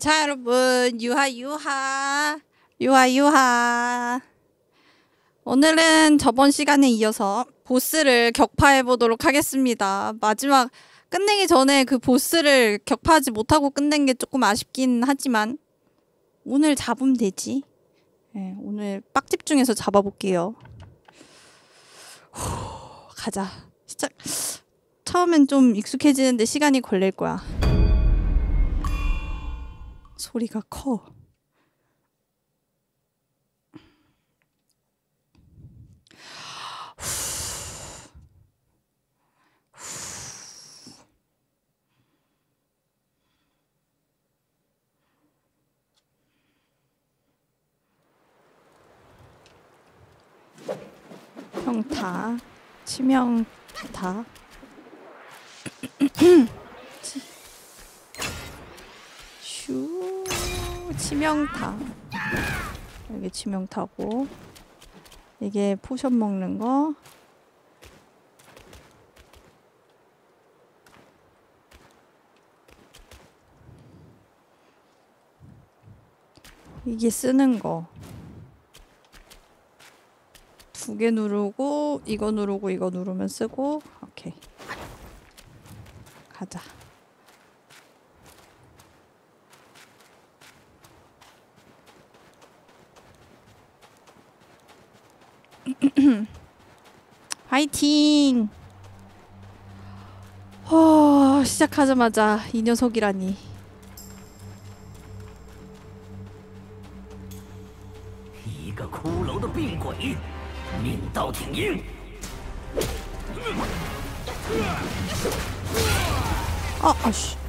자 여러분 유하 유하 유하 유하 오늘은 저번 시간에 이어서 보스를 격파해 보도록 하겠습니다. 마지막 끝내기 전에 그 보스를 격파하지 못하고 끝낸 게 조금 아쉽긴 하지만 오늘 잡으면 되지. 네, 오늘 빡 집중해서 잡아볼게요. 후, 가자. 시작. 처음엔 좀 익숙해지는데 시간이 걸릴 거야. 소리가 커. 평타, 치명타. 슈 치명타. 여기 치명타고 이게 포션 먹는 거. 이게 쓰는 거. 두 개 누르고 이거 누르고 이거 누르면 쓰고 오케이 가자 화이팅! 어, 시작하자마자 이 녀석이라니. 아, 아씨.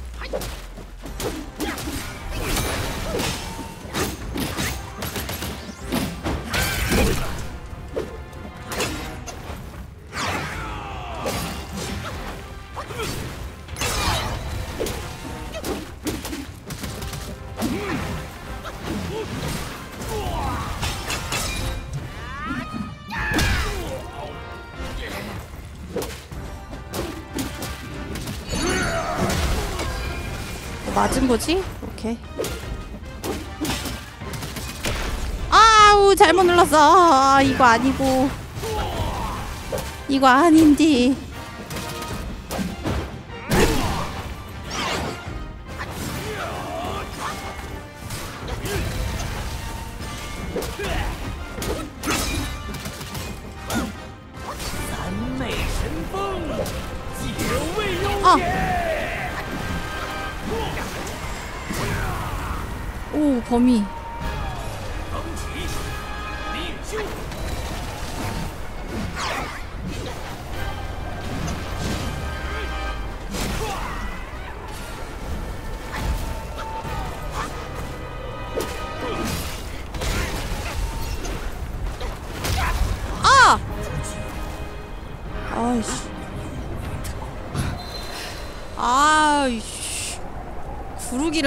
거지? 오케이. 아우 잘못 눌렀어. 아, 이거 아니고. 이거 아닌디.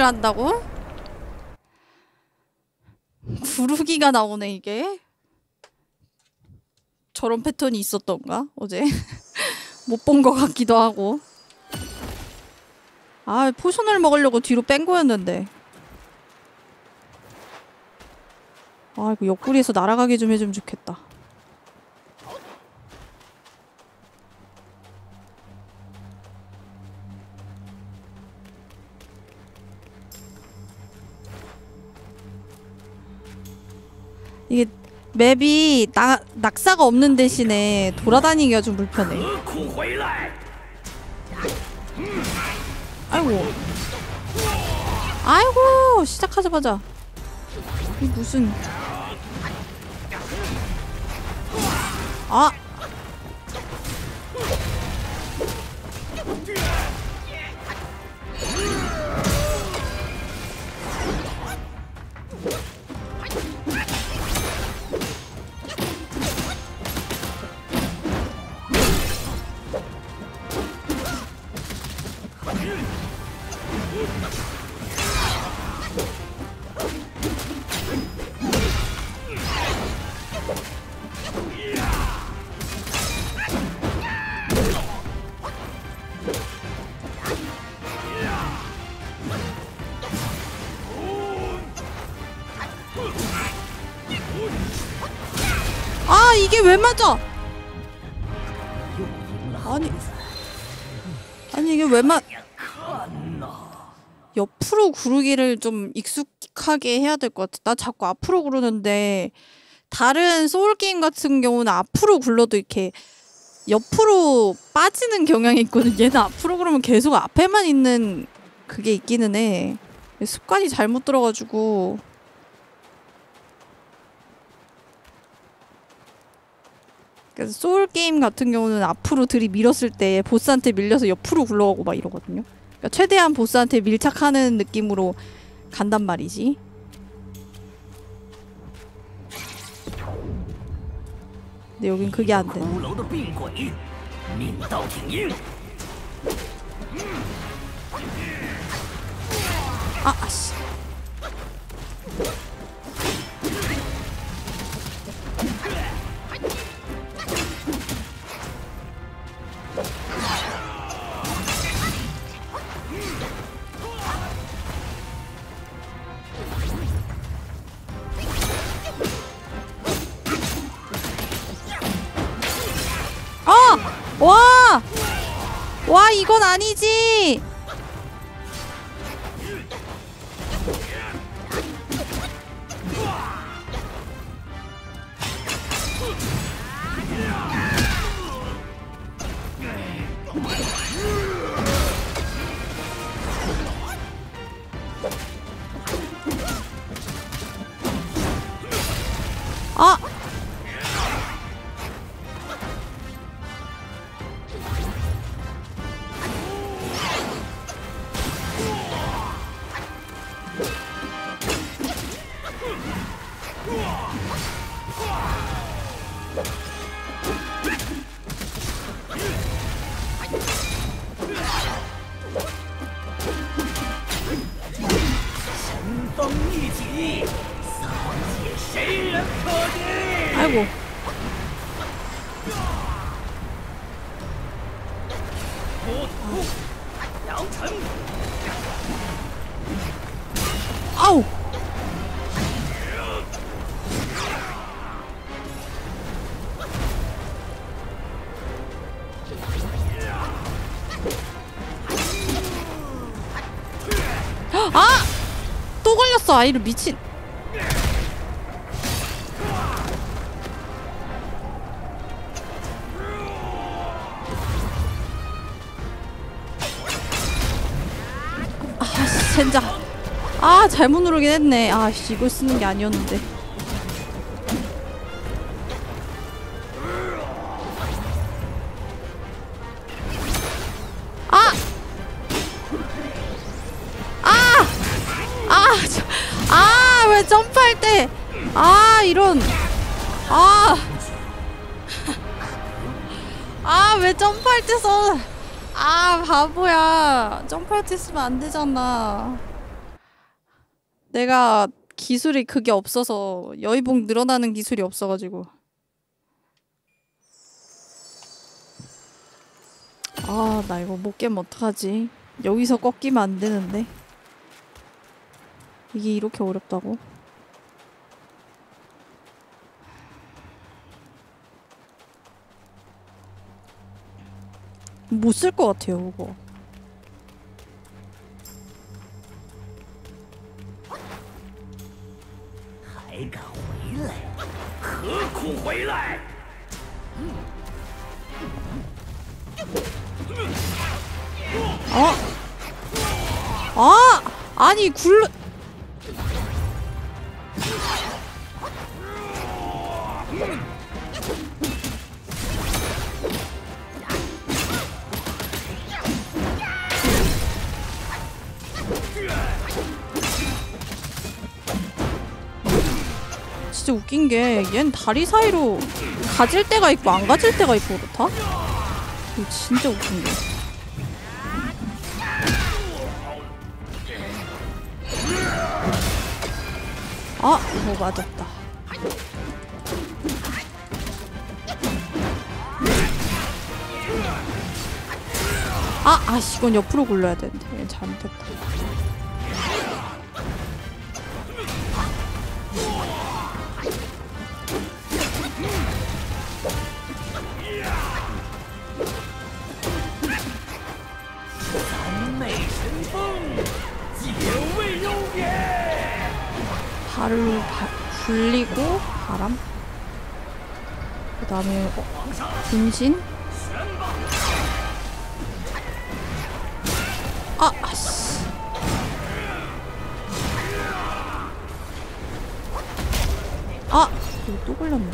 한다고? 구르기가 나오네 이게. 저런 패턴이 있었던가 어제 못 본 것 같기도 하고. 아 potion을 먹으려고 뒤로 뺀 거였는데. 아 이거 옆구리에서 날아가게 좀 해주면 좋겠다. 맵이 나, 낙사가 없는 대신에 돌아다니기가 좀 불편해. 아이고. 아이고 시작하자마자. 무슨. 아! 왜 맞아? 아니 아니 이게 왜 맞? 옆으로 구르기를 좀 익숙하게 해야 될 것 같아. 나 자꾸 앞으로 구르는데 다른 소울 게임 같은 경우는 앞으로 굴러도 이렇게 옆으로 빠지는 경향이 있거든. 얘는 앞으로 그러면 계속 앞에만 있는 그게 있기는 해. 습관이 잘못 들어가지고 그래서 소울 게임 같은 경우는 앞으로 들이밀었을 때 보스한테 밀려서 옆으로 굴러가고 막 이러거든요. 그러니까 최대한 보스한테 밀착하는 느낌으로 간단 말이지. 근데 여긴 그게 안 돼. 아, 아씨. 와! 와, 이건 아니지! 아! 또 걸렸어 아이를 미친. 아 젠장. 아 잘못 누르긴 했네. 아씨 이걸 쓰는 게 아니었는데 때! 아, 이런. 아! 아, 왜 점프할 때 써? 아, 바보야. 점프할 때 쓰면 안 되잖아. 내가 기술이 그게 없어서 여의봉 늘어나는 기술이 없어가지고. 아, 나 이거 못 깨면 어떡하지? 여기서 꺾이면 안 되는데. 이게 이렇게 어렵다고? 못 쓸 것 같아요 그거 어? 아! 아니 굴러 진짜 웃긴 게얜 다리 사이로 가질 때가 있고 안 가질 때가 있고 그렇다? 이거 진짜 웃긴 게. 아, 뭐 맞았다. 아, 아씨, 이건 옆으로 굴려야 되는데. 잘못했다. 발을 바, 굴리고 바람 그 다음에 어, 분신 아! 아씨 아! 이거 또 걸렸네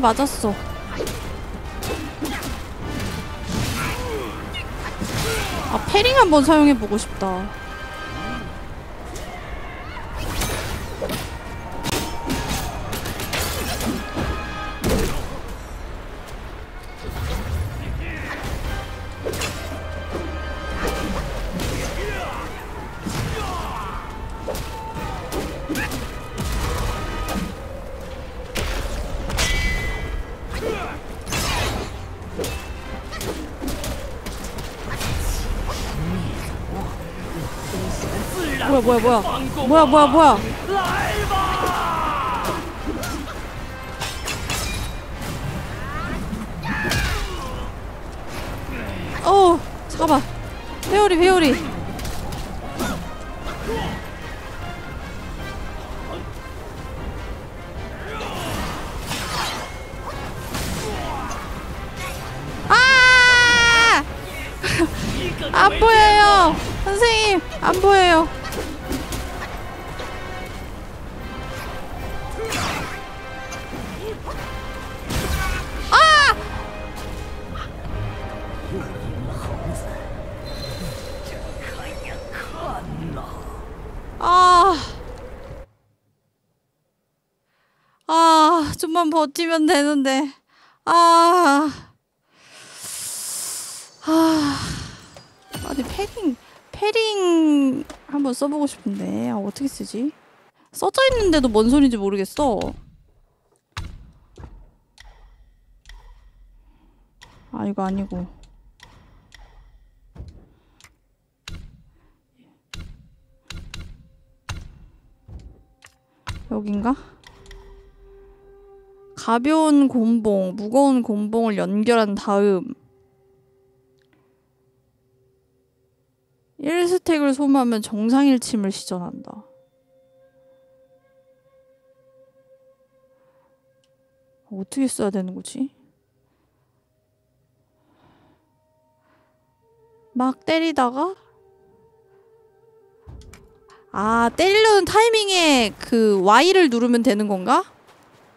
맞았어. 아, 패링 한번 사용해보고 싶다. 뭐야, 뭐야, 뭐야. 뭐야, 버티면 되는데. 아. 아. 아니, 패링, 패링 한번 써보고 싶은데. 아, 어떻게 쓰지? 써져 있는데도 뭔 소리인지 모르겠어. 아, 이거 아니고. 여긴가? 가벼운 곤봉, 무거운 곤봉을 연결한 다음 1스택을 소모하면 정상일침을 시전한다. 어떻게 써야 되는 거지? 막 때리다가 아, 때리려는 타이밍에 그 Y를 누르면 되는 건가?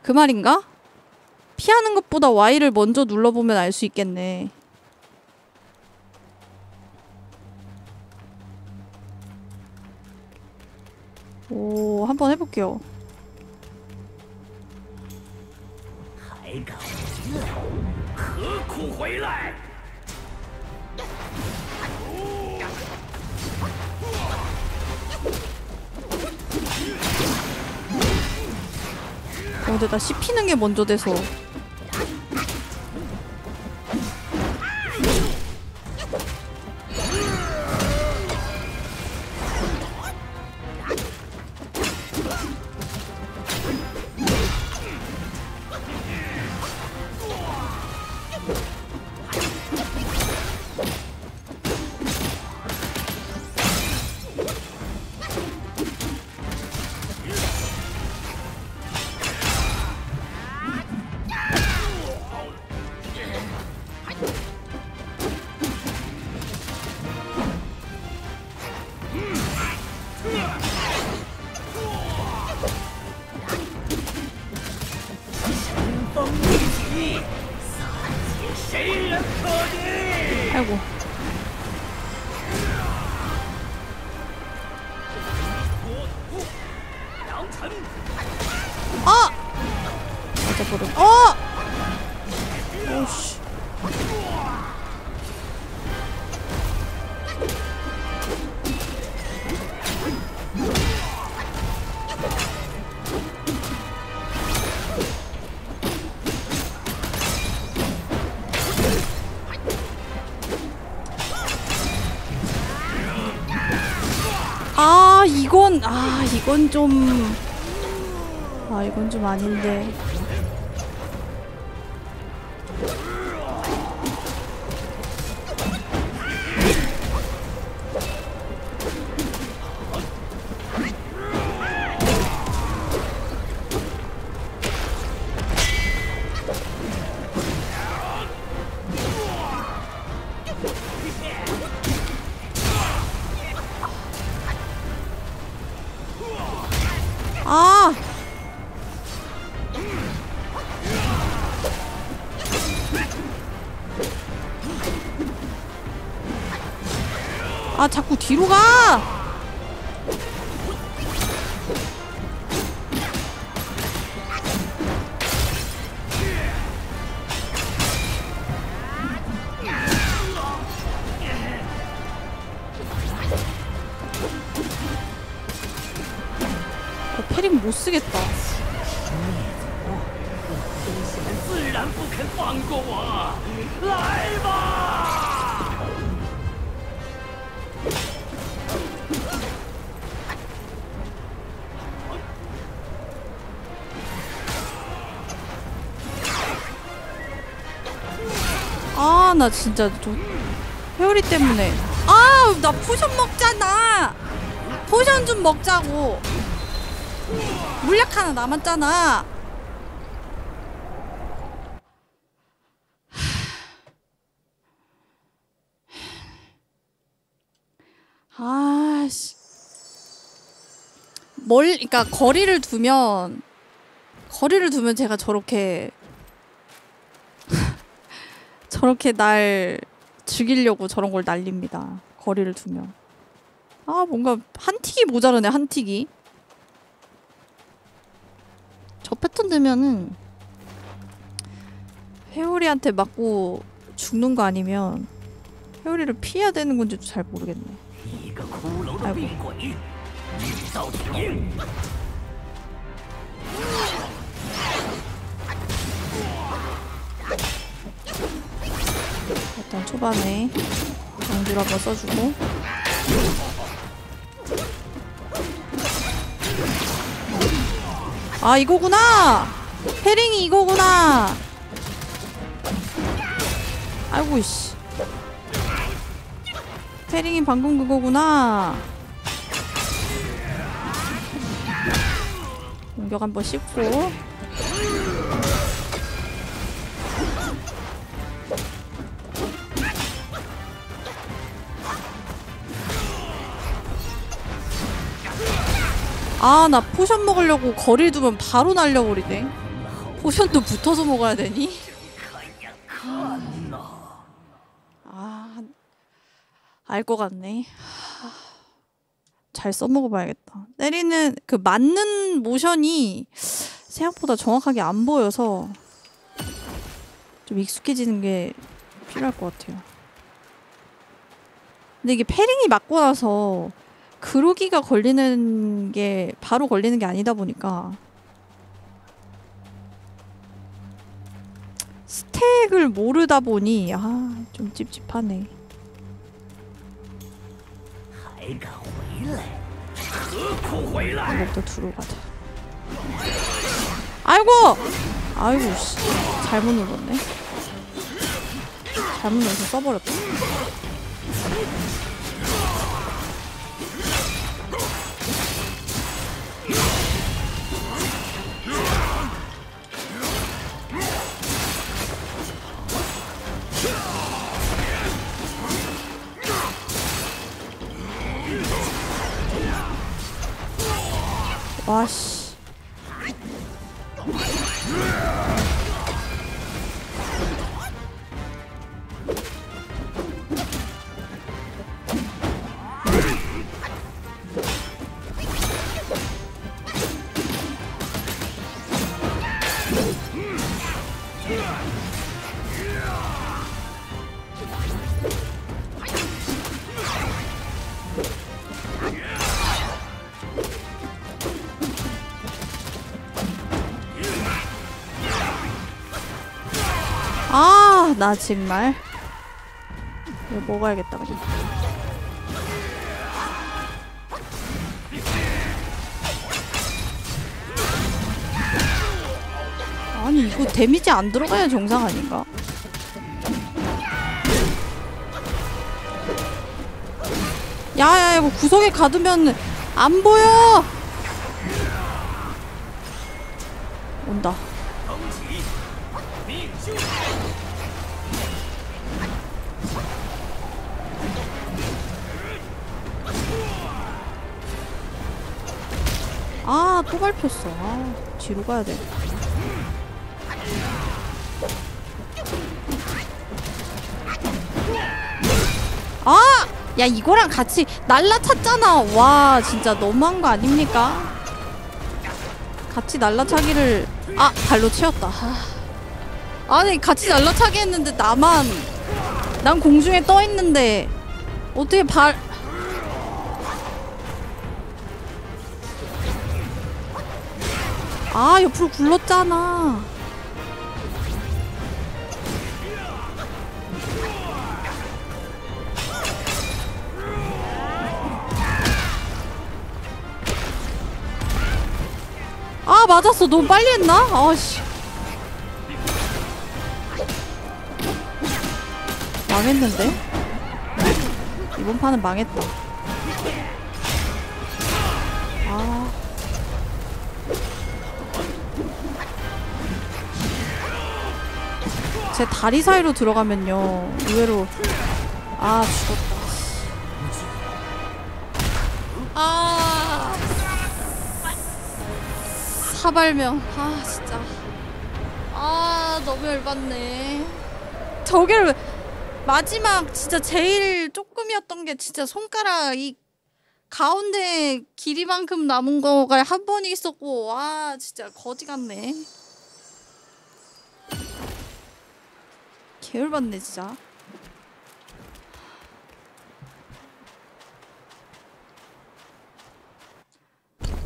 그 말인가? 피하는 것보다 Y를 먼저 눌러보면 알 수 있겠네. 오, 한번 해볼게요. 어, 근데 나 씹히는 게 먼저 돼서. 아 이건 좀 아 이건 좀 아닌데 아 아 자꾸 뒤로 가! 나 진짜 좀 회오리 때문에. 아, 나 potion 먹잖아. potion 좀 먹자고. 물약 하나 남았잖아. 아씨. 멀, 그러니까 거리를 두면 거리를 두면 제가 저렇게 저렇게 날 죽이려고 저런 걸 날립니다. 거리를 두면. 아 뭔가 한 틱이 모자르네 한 틱이. 저 패턴 되면은 회오리한테 맞고 죽는 거 아니면 회오리를 피해야 되는 건지도 잘 모르겠네. 아이고. 일단 초반에 강줄 한번 써주고. 아 이거구나! 패링이 이거구나! 아이고 씨. 패링이 방금 그거구나. 공격 한번 씹고 아 나 potion 먹으려고 거리 두면 바로 날려버리네. potion도 붙어서 먹어야 되니? 아 알 것 같네. 잘 써먹어 봐야겠다. 때리는 그 맞는 모션이 생각보다 정확하게 안 보여서 좀 익숙해지는 게 필요할 것 같아요. 근데 이게 패링이 맞고 나서 그로기가 걸리는 게 바로 걸리는 게 아니다 보니까. 스택을 모르다 보니 아 좀 찝찝하네. 한곡더 들어가자. 아이고! 아이고 씨. 잘못 눌렀네. 잘못 눌러서 써버렸다. 와씨. 나 정말. 이거 먹어야겠다, 그냥. 아니, 이거 데미지 안 들어가야 정상 아닌가? 야야야, 뭐 구석에 가두면 안 보여! 온다. 아, 또 밟혔어. 아, 뒤로 가야 돼. 아! 야, 이거랑 같이 날라찼잖아. 와, 진짜 너무한 거 아닙니까? 같이 날라차기를 아, 발로 채웠다. 아. 아니, 같이 날라차기 했는데 나만 난 공중에 떠 있는데 어떻게 발 아 옆으로 굴렀잖아. 아 맞았어. 너무 빨리 했나? 아씨. 망했는데? 이번 판은 망했다. 아 제 다리 사이로 들어가면요. 의외로. 아 죽었다. 아. 사발면 아 진짜. 아 너무 열받네. 저기를 마지막 진짜 제일 조금이었던 게 진짜 손가락 이 가운데 길이만큼 남은 거가 한 번이 있었고 와 진짜 거지 같네 계열받네 진짜.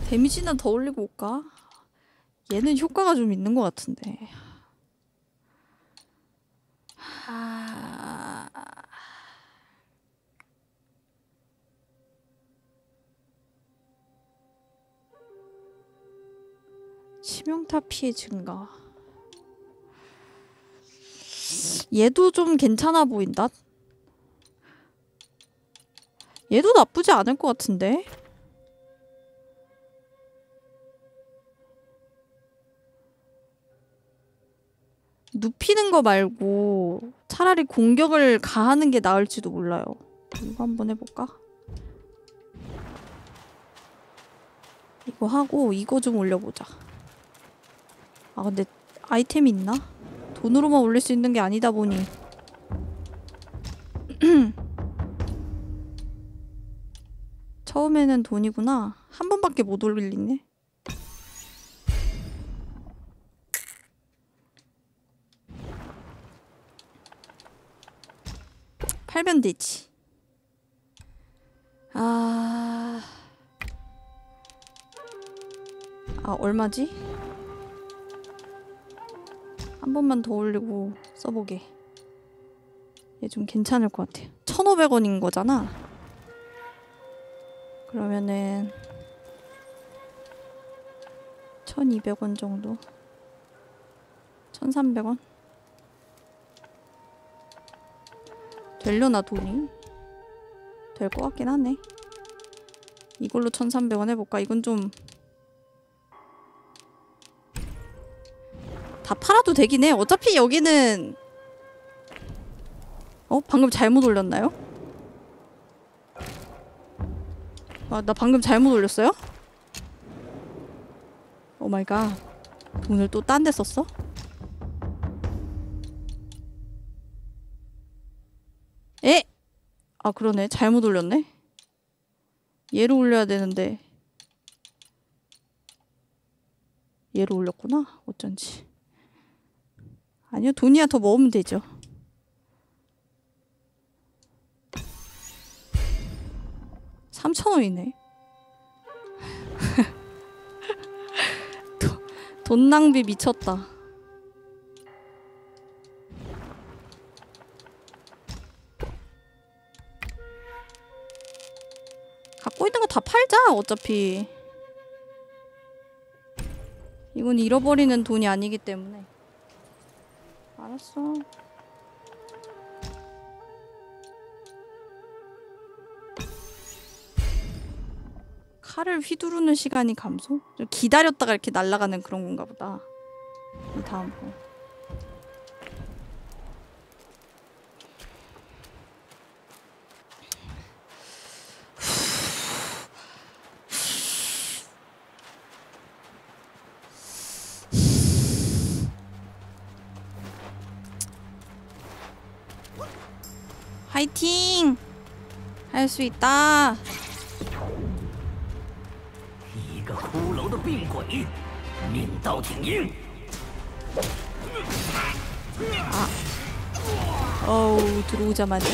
데미지나 더 올리고 올까? 얘는 효과가 좀 있는 것 같은데. 아... 치명타 피해 증가 얘도 좀 괜찮아 보인다. 얘도 나쁘지 않을 것 같은데. 눕히는 거 말고 차라리 공격을 가하는 게 나을지도 몰라요. 이거 한번 해볼까? 이거 하고 이거 좀 올려보자. 아 근데 아이템이 있나? 돈으로만 올릴 수 있는 게 아니다 보니. 처음에는 돈이구나. 한 번밖에 못 올리네. 팔면 되지. 아... 아 얼마지? 한 번만 더 올리고 써보게. 얘 좀 괜찮을 것 같아. 1,500원인 거잖아. 그러면은 1,200원 정도. 1,300원. 되려나 돈이? 될 것 같긴 하네. 이걸로 1,300원 해볼까? 이건 좀 다 팔아도 되긴 해. 어차피 여기는 어? 방금 잘못 올렸나요? 아, 나 방금 잘못 올렸어요? Oh my god. 돈을 또 딴 데 썼어? 에? 아, 그러네. 잘못 올렸네. 얘로 올려야 되는데 얘로 올렸구나. 어쩐지. 아니요 돈이야 더 모으면 되죠. 3,000원이네. 돈, 돈 낭비 미쳤다. 갖고 있는 거 다 팔자 어차피. 이건 잃어버리는 돈이 아니기 때문에. 알았어. 칼을 휘두르는 시간이 감소? 좀 기다렸다가 이렇게 날아가는 그런 건가 보다. 이 다음 거 파이팅! 할 수 있다. 아. 어우 들어오자마자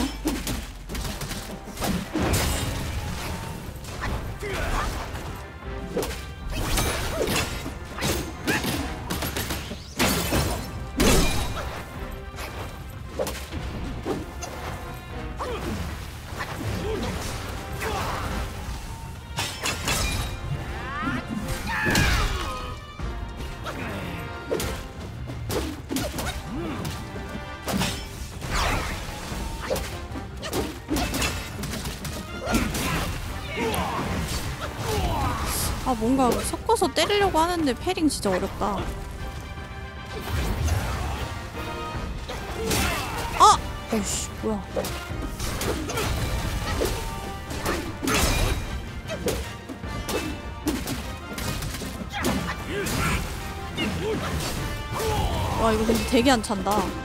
섞어서 때리려고 하는데 패링 진짜 어렵다. 아! 어이씨 뭐야? 와 이거 근데 되게 안 찬다.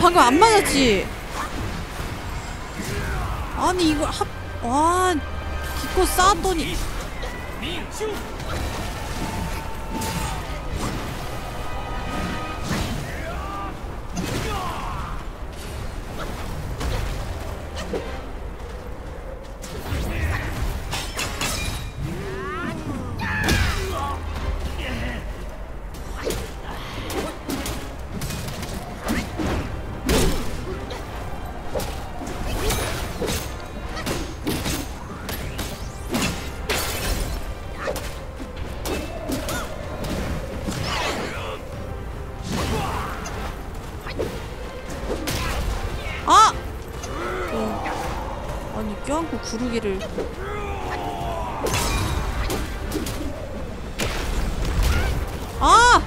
방금 안 맞았지? 아니 이거 합.. 와 기껏 쌓았더니 구르기를 아!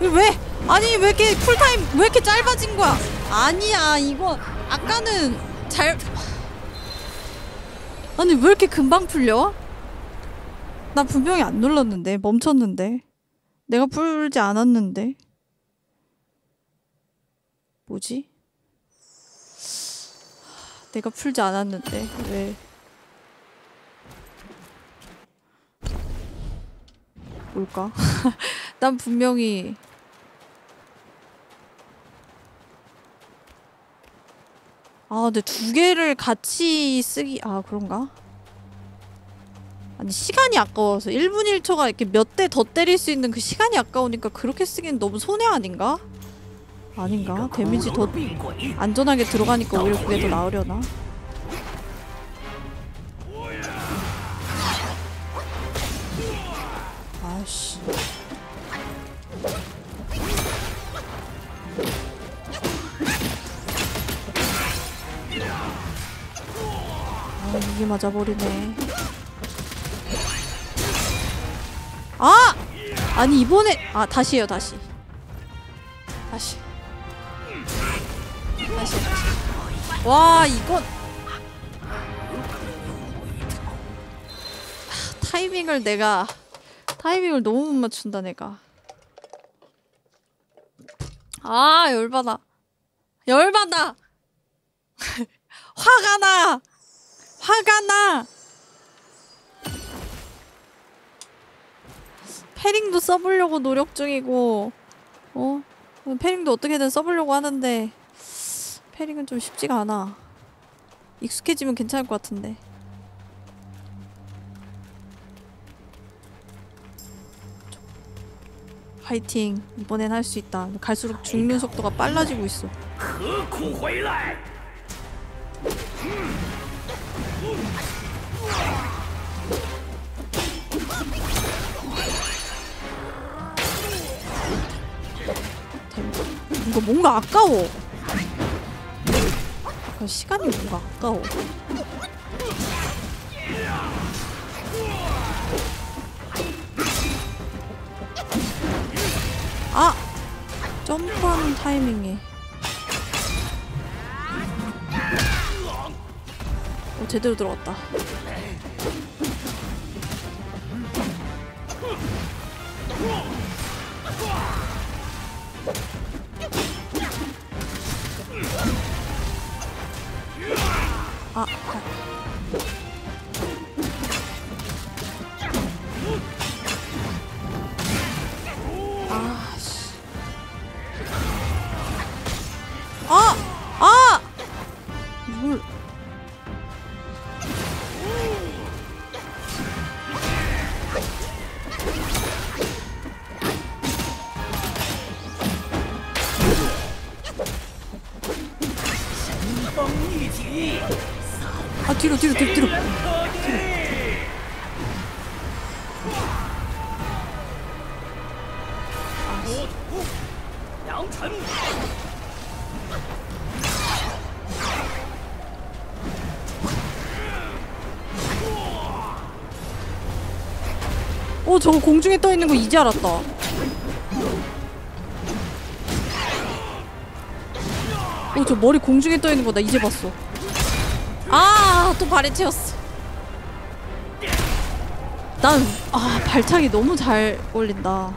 왜? 아니 왜 이렇게 쿨타임 왜 이렇게 짧아진 거야? 아니야 이거 아까는 잘 아니 왜 이렇게 금방 풀려? 나 분명히 안 눌렀는데 멈췄는데 내가 풀지 않았는데 뭐지? 내가 풀지 않았는데 왜 걸까? 난 분명히 아 근데 두 개를 같이 쓰기 아 그런가? 아니 시간이 아까워서 1분 1초가 이렇게 몇 대 더 때릴 수 있는 그 시간이 아까우니까 그렇게 쓰기엔 너무 손해 아닌가? 아닌가? 데미지 더 안전하게 들어가니까 오히려 그게 더 나으려나? 아씨. 아 이게 맞아버리네. 아! 아니 이번에 아 다시 해요 다시. 다시. 다시. 와 이건 하, 타이밍을 내가 타이밍을 너무 못 맞춘다 내가. 아 열받아. 열받아! 화가 나! 화가 나! 패링도 써보려고 노력 중이고 어? 패링도 어떻게든 써보려고 하는데 패링은 좀 쉽지가 않아. 익숙해지면 괜찮을 것 같은데. 파이팅 이번엔 할 수 있다. 갈수록 죽는 속도가 빨라지고 있어. 이거 뭔가 아까워. 시간이 뭔가 아까워. 아! 점프하는 타이밍에. 오, 제대로 들어갔다. 아, 아. 아, 아! 아! 뭘. 아, 뒤로, 뒤로, 뒤로, 뒤로. 杨 저거 공중에 떠 있는 거 이제 알았다. 어, 저 머리 공중에 떠 있는 거 나 이제 봤어. 아, 또 발에 채웠어. 난, 아, 발차기 너무 잘 어울린다.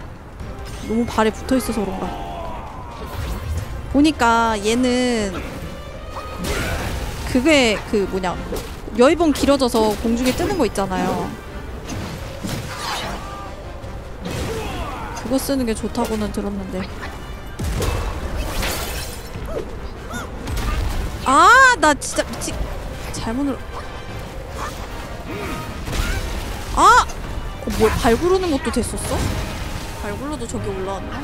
너무 발에 붙어 있어서 그런가. 보니까 얘는 그게 그 뭐냐 여의봉 길어져서 공중에 뜨는 거 있잖아요. 그거 쓰는 게 좋다고는 들었는데. 아, 나 진짜 미치. 잘못 눌러. 아, 어, 뭘 발구르는 것도 됐었어? 발굴러도 저기 올라왔나?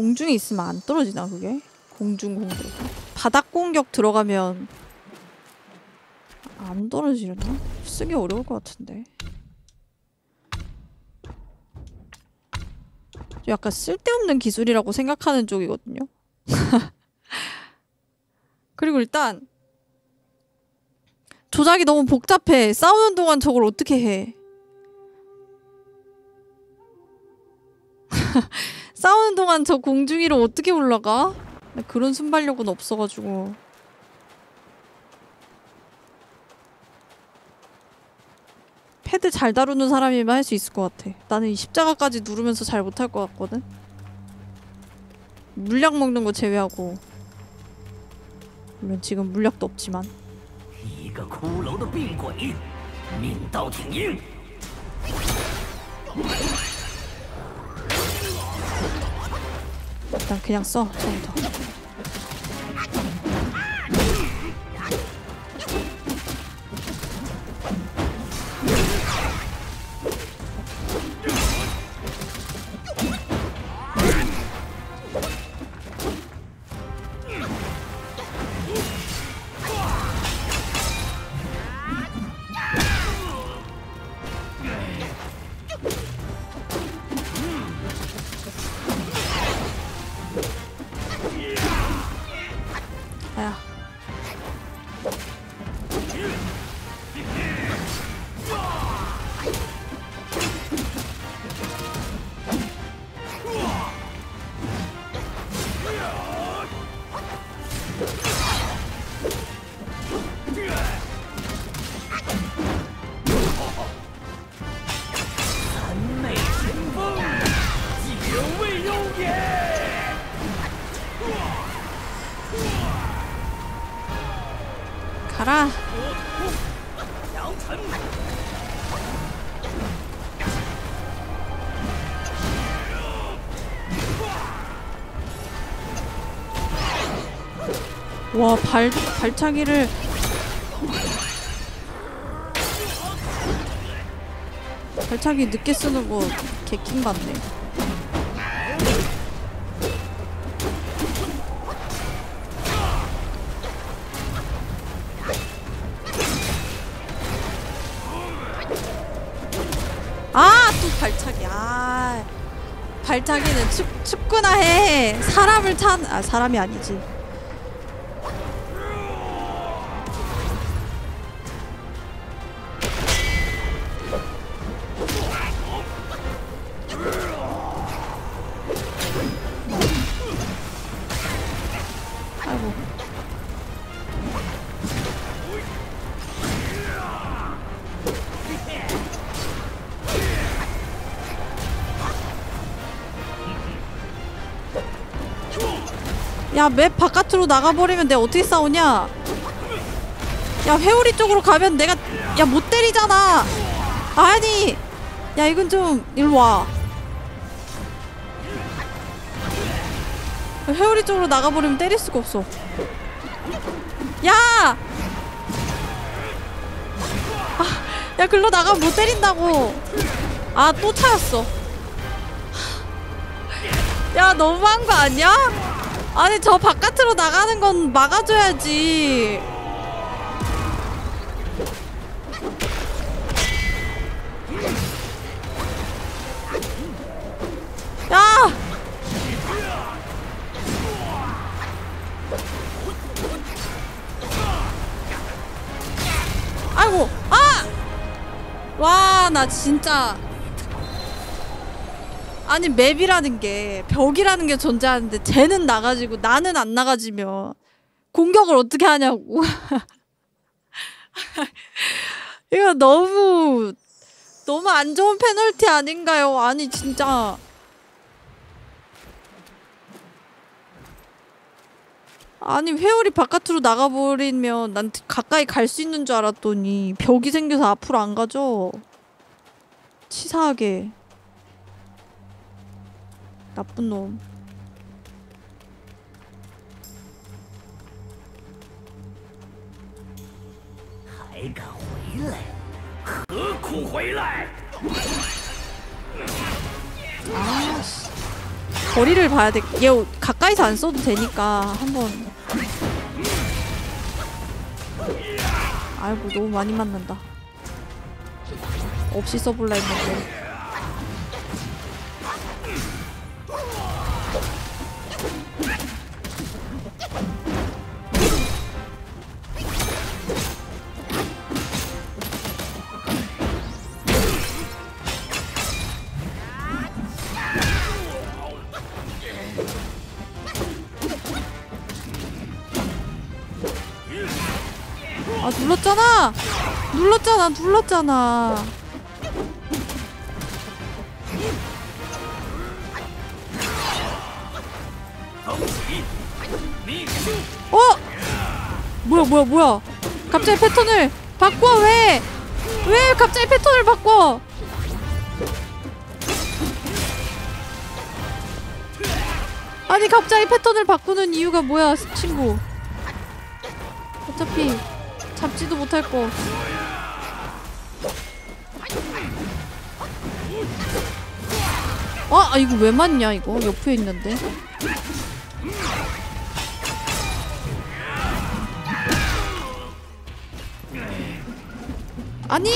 공중에 있으면 안 떨어지나 그게? 공중 공격 바닥 공격 들어가면 안 떨어지려나? 쓰기 어려울 것 같은데. 저 약간 쓸데없는 기술이라고 생각하는 쪽이거든요. 그리고 일단 조작이 너무 복잡해. 싸우는 동안 저걸 어떻게 해 싸우는 동안 저 공중 위로 어떻게 올라가? 나 그런 순발력은 없어가지고. 패드 잘 다루는 사람이면 할 수 있을 것 같아. 나는 이 십자가까지 누르면서 잘 못할 것 같거든. 물약 먹는 거 제외하고. 물론 지금 물약도 없지만 일단 그냥 써 처음부터 와, 발, 발차기를. 발차기 늦게 쓰는 거 개킹 같네. 아, 또 발차기. 아. 발차기는 축, 축구나 해. 사람을 찬, 아, 사람이 아니지. 야, 맵 바깥으로 나가버리면 내가 어떻게 싸우냐? 야, 회오리 쪽으로 가면 내가, 야, 못 때리잖아! 아니! 야, 이건 좀, 일로 와. 회오리 쪽으로 나가버리면 때릴 수가 없어. 야! 아, 야, 글로 나가면 못 때린다고. 아, 또 차였어. 야, 너무한 거 아니야? 아니, 저 바깥으로 나가는 건 막아줘야지. 야! 아이고, 아! 와, 나 진짜. 아니, 맵이라는 게, 벽이라는 게 존재하는데, 쟤는 나가지고, 나는 안 나가지면, 공격을 어떻게 하냐고. 이거 너무, 너무 안 좋은 페널티 아닌가요? 아니, 진짜. 아니 회오리 바깥으로 나가버리면 난 가까이 갈 수 있는 줄 알았더니 벽이 생겨서 앞으로 안 가죠 치사하게 나쁜 놈. 아, 씨. 거리를 봐야 돼. 얘 가까이서 안 써도 되니까 한번. 아이고 너무 많이 만난다. 없이 써볼라 했는데. 아 눌렀잖아. 눌렀잖아 눌렀잖아. 어? 뭐야 뭐야 뭐야? 갑자기 패턴을 바꿔 왜? 왜 갑자기 패턴을 바꿔? 아니 갑자기 패턴을 바꾸는 이유가 뭐야 친구? 어차피 잡지도 못할 거. 아, 아 이거 왜 맞냐 이거 옆에 있는데. 아니.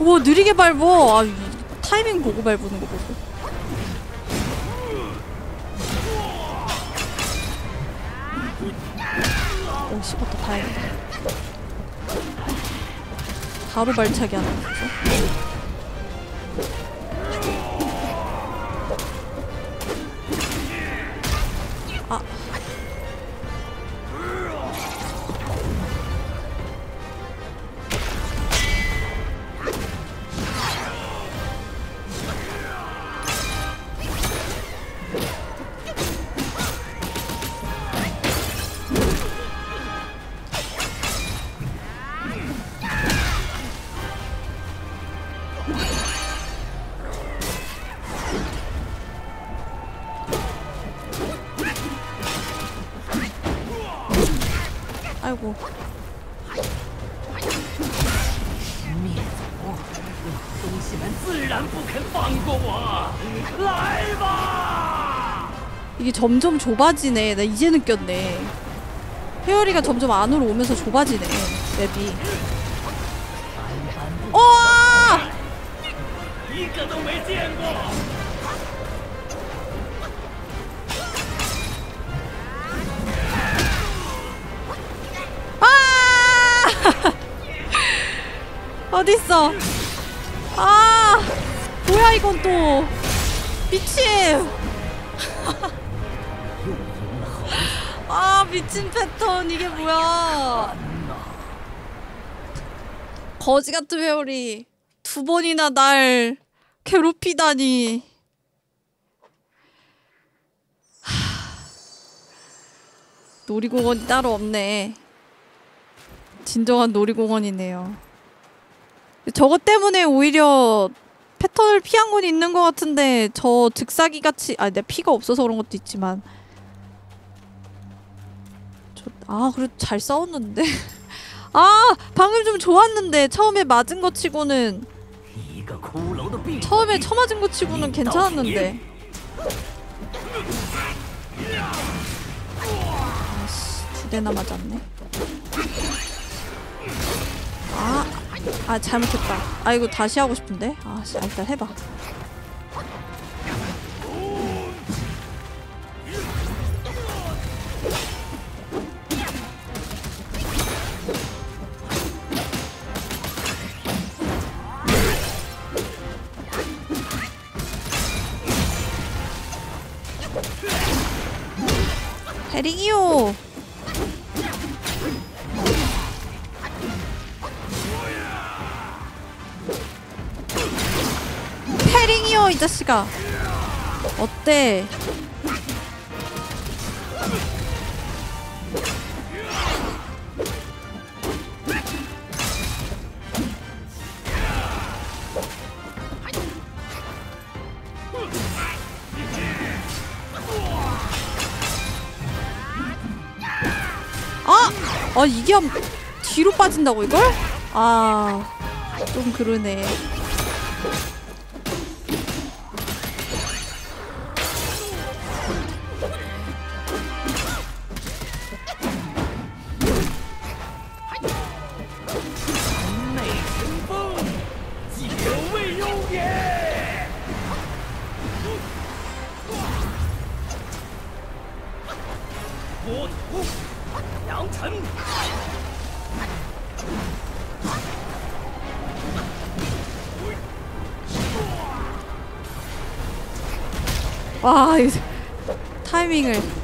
오 느리게 밟어. 아, 이 타이밍 보고 밟는 거 보고. 오 씹었다 다행이다. 바로 발차기 하나 있어. 점점 좁아지네. 나 이제 느꼈네. 페어리가 점점 안으로 오면서 좁아지네. 맵이. 우와! 아! 어딨어? 아! 뭐야 이건 또. 미친! 미친 패턴 이게 뭐야? 거지 같은 회오리 두 번이나 날 괴롭히다니. 하, 놀이공원이 따로 없네. 진정한 놀이공원이네요. 저것 때문에 오히려 패턴을 피한 건 있는 것 같은데 저 즉사기 같이 아 내 피가 없어서 그런 것도 있지만 저, 아 그래도 잘 싸웠는데? 아 방금 좀 좋았는데 처음에 맞은 거 치고는 처음에 쳐맞은 거 치고는 괜찮았는데. 아씨 두 대나 맞았네. 아, 아 잘못했다. 아 이거 다시 하고 싶은데? 아씨 아, 일단 해봐. 해링이요 패링이요 이 자식아. 어때 아! 아 이게 한- 뒤로 빠진다고 이걸? 아, 좀 그러네. 와, 이 타이밍을.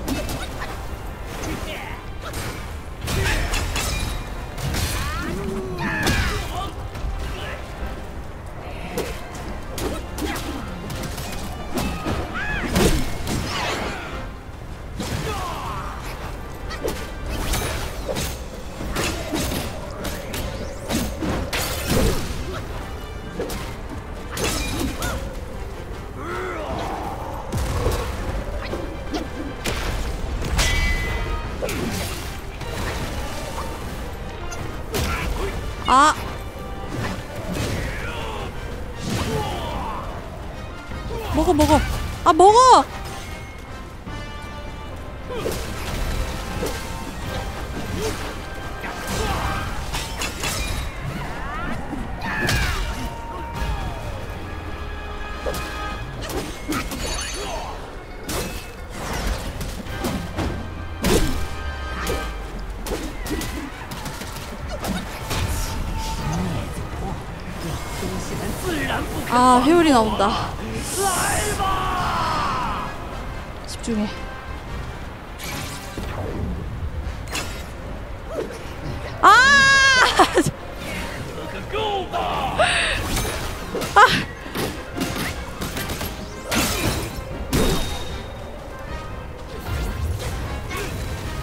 회오리 나온다 집중해 아! 아!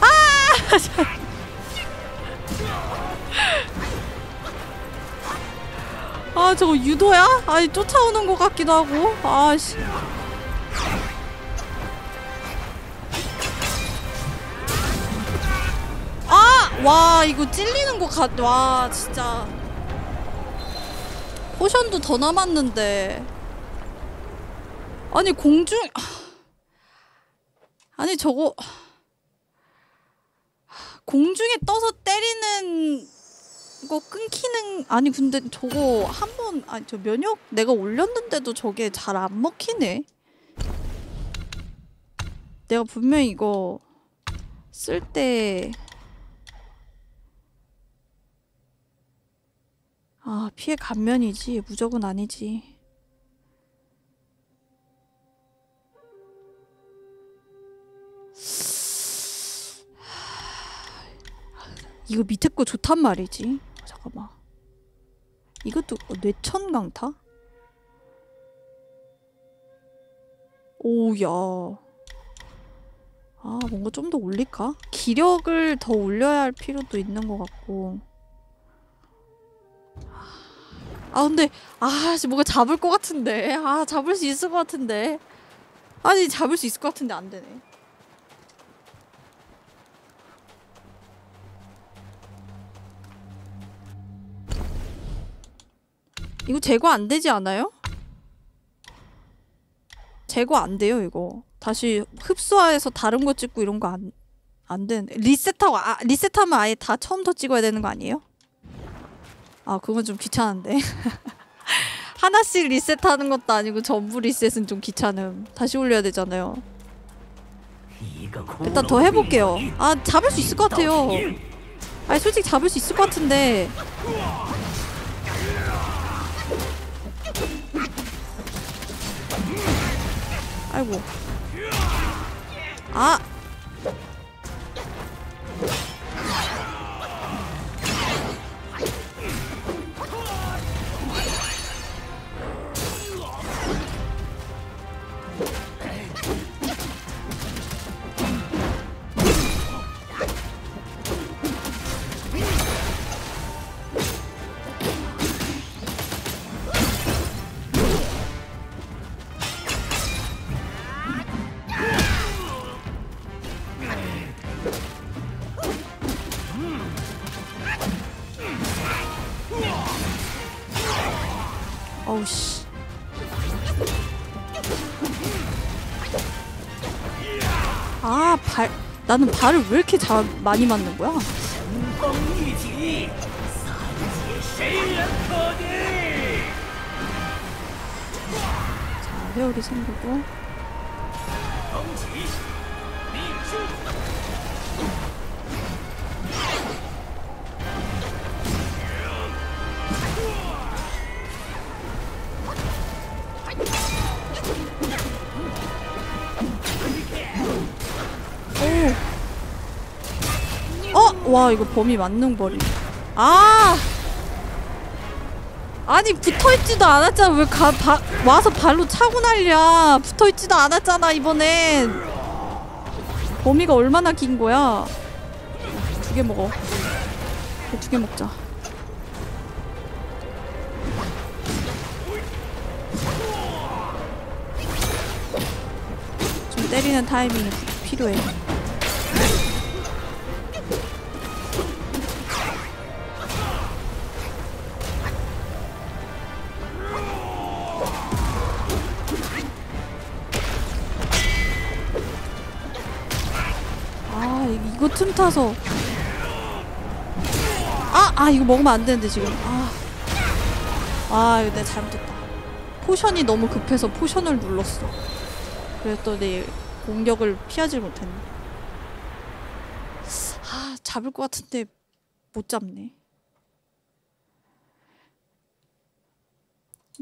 아! 아 저거 유도야? 아니 쫓아오는 것 같기도 하고. 아씨. 아! 와 이거 찔리는 거 같.. 와 진짜. 포션도 더 남았는데. 아니 공중 아니 저거 공중에 떠서 때리는 거 끊기는 아니 근데 저거 한번 아니 저 면역 내가 올렸는데도 저게 잘 안 먹히네. 내가 분명히 이거 쓸 때 아, 피해 감면이지. 무적은 아니지. 이거 밑에 거 좋단 말이지. 잠깐만. 이것도 어, 뇌천 강타? 오야. 아 뭔가 좀 더 올릴까? 기력을 더 올려야 할 필요도 있는 것 같고. 아 근데 아 씨, 뭔가 잡을 것 같은데. 아 잡을 수 있을 것 같은데. 아니 잡을 수 있을 것 같은데 안 되네. 이거 제거 안 되지 않아요? 제거 안 돼요 이거. 다시 흡수해서 다른 거 찍고 이런 거 안 안 되는데 리셋하고 아, 리셋하면 아예 다 처음부터 찍어야 되는 거 아니에요? 아 그건 좀 귀찮은데. 하나씩 리셋하는 것도 아니고 전부 리셋은 좀 귀찮음. 다시 올려야 되잖아요. 일단 더 해볼게요. 아 잡을 수 있을 것 같아요. 아니 솔직히 잡을 수 있을 것 같은데 아이고. 아! 나는 발을 왜 이렇게 잘 많이 맞는 거야? 자, 회오리 생기고 와 이거 범위 거리. 아, 아니 붙어 있지도 않았잖아. 왜 가, 바, 와서 발로 차고 날려? 붙어 있지도 않았잖아 이번엔. 범위가 얼마나 긴 거야? 두 개 먹어. 두 개 먹자. 좀 때리는 타이밍이 필요해. 틈 타서. 아! 아 이거 먹으면 안 되는데 지금. 아, 아 이거 내가 잘못했다. potion이 너무 급해서 potion을 눌렀어. 그랬더니 공격을 피하지 못했네. 아 잡을 것 같은데 못 잡네.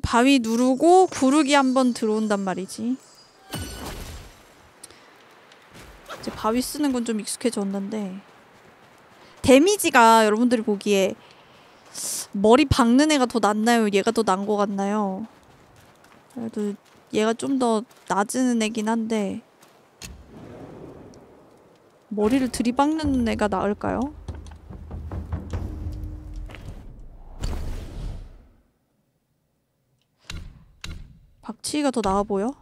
바위 누르고 구르기 한번 들어온단 말이지 이제 바위 쓰는 건 좀 익숙해졌는데 데미지가 여러분들이 보기에 머리 박는 애가 더 낫나요? 얘가 더난것 같나요? 그래도 얘가 좀 더 낮은 애긴 한데 머리를 들이박는 애가 나을까요? 박치기가 더 나아 보여?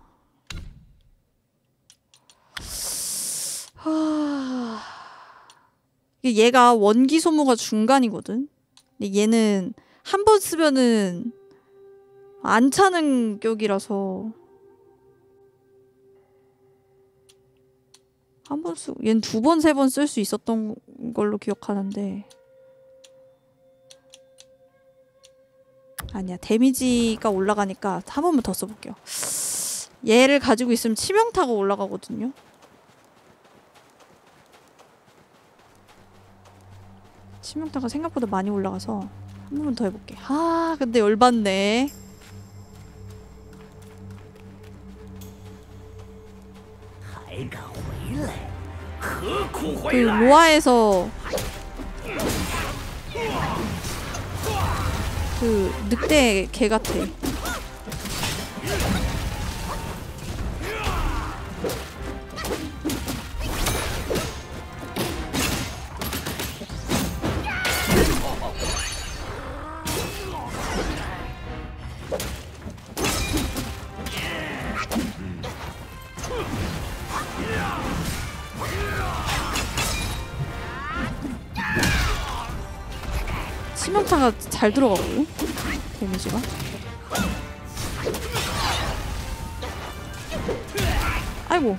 얘가 원기 소모가 중간이거든. 근데 얘는 한 번 쓰면은 안 차는 격이라서 한 번 쓰고 얘는 두 번 세 번 쓸 수 있었던 걸로 기억하는데. 아니야 데미지가 올라가니까 한 번만 더 써볼게요. 얘를 가지고 있으면 치명타가 올라가거든요 치명타가 생각보다 많이 올라가서 한 번만 더 해볼게. 아 근데 열받네. 그 로아에서 그 늑대 개 같아. 치명타가 잘 들어가고 데미지가. 아이고.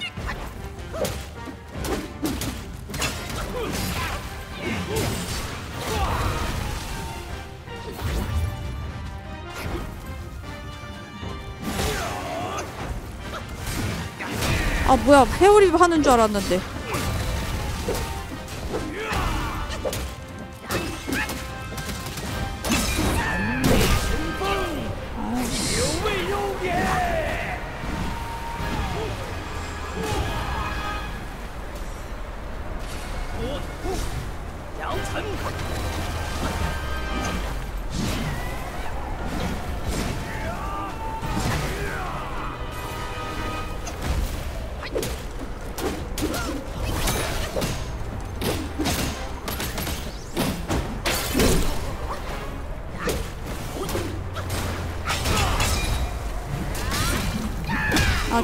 아 뭐야 페어리 하는 줄 알았는데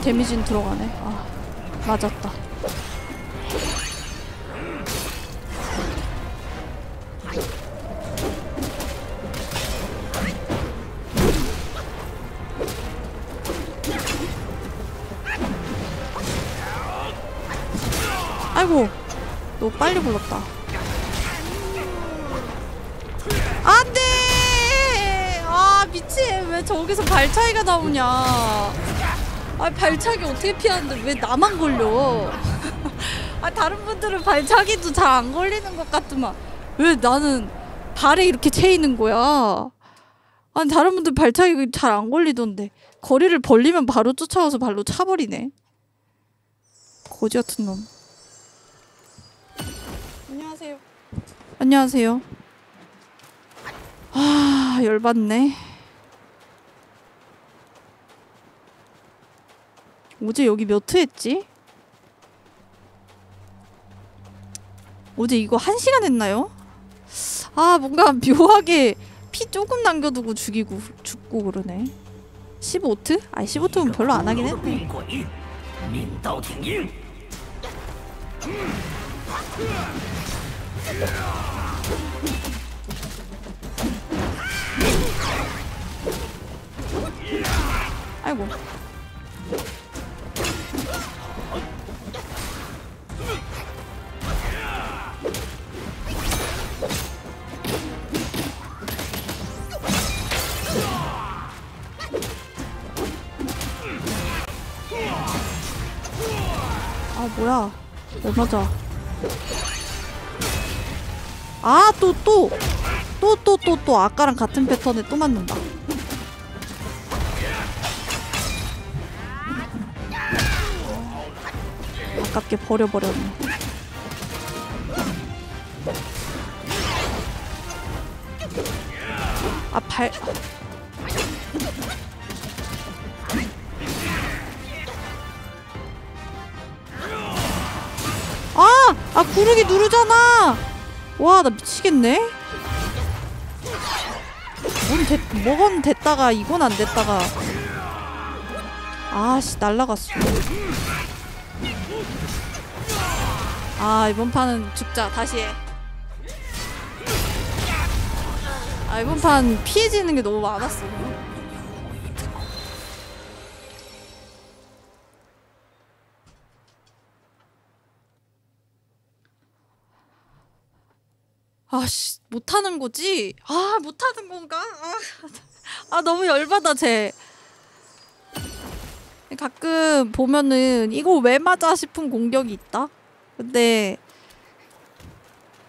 데미지는 들어가네. 아 맞았다. 아이고 너 빨리 불렀다. 안 돼! 아 미친. 왜 저기서 발 차이가 나오냐 아 발차기 어떻게 피하는데 왜 나만 걸려? 아 다른 분들은 발차기도 잘 안 걸리는 것 같더만 왜 나는 발에 이렇게 채이는 거야? 아니 다른 분들 발차기 잘 안 걸리던데 거리를 벌리면 바로 쫓아와서 발로 차버리네. 거지 같은 놈. 안녕하세요. 안녕하세요. 아 열받네. 어제 여기 몇 회 했지? 어제 이거 한 시간 했나요? 아 뭔가 묘하게 피 조금 남겨두고 죽이고 죽고 그러네 15트? 아 15트면 별로 안 하긴 했네 아이고 아 뭐야? 왜 맞아. 아 또 또! 또 또 또 또 아까랑 같은 패턴에 또 맞는다. 아깝게 버려버렸네. 아 발... 아! 아 구르기 누르잖아 와 나 미치겠네 뭔 됐, 뭐건 됐다가 이건 안 됐다가 아씨 날라갔어 아 이번 판은 죽자 다시 해. 아 이번 판 피해지는 게 너무 많았어. 아씨 못하는 거지? 아 못하는 건가? 아, 아 너무 열받아 쟤. 가끔 보면은 이거 왜 맞아 싶은 공격이 있다. 근데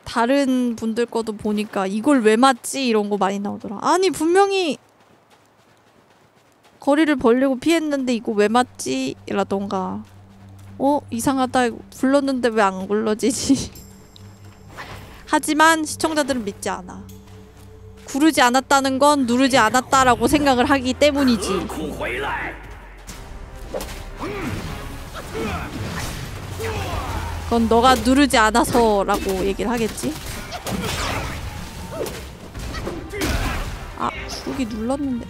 다른 분들 거도 보니까 이걸 왜 맞지 이런 거 많이 나오더라. 아니 분명히 거리를 벌리고 피했는데 이거 왜 맞지? 라던가 어 이상하다 불렀는데 왜 안 굴러지지? 하지만 시청자들은 믿지 않아. 구르지 않았다는 건 누르지 않았다라고 생각을 하기 때문이지. 그건 너가 누르지 않아서라고 얘기를 하겠지. 아, 구르기 눌렀는데.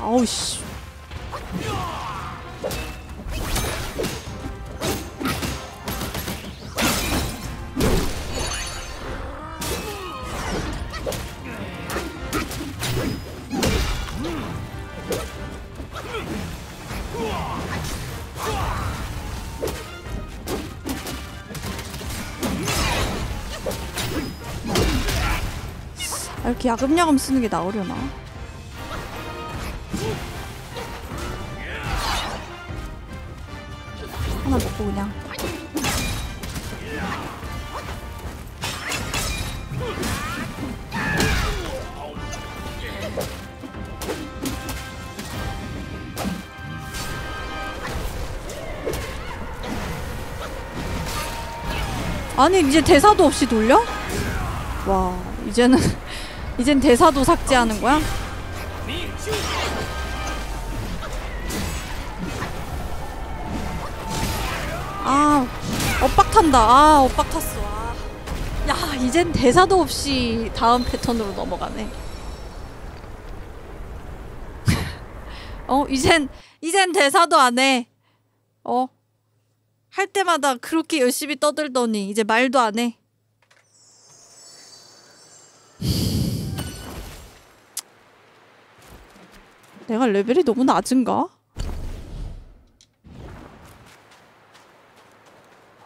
아우씨. 이렇게 야금야금 쓰는 게 나으려나? 하나 먹고 그냥. 아니 이제 대사도 없이 돌려? 와 이제는 이젠 대사도 삭제하는 거야? 아 엇박 탄다. 아 엇박 탔어. 아. 야 이젠 대사도 없이 다음 패턴으로 넘어가네. 어 이젠 이젠 대사도 안 해. 어? 할 때마다 그렇게 열심히 떠들더니 이제 말도 안 해 내가 레벨이 너무 낮은가?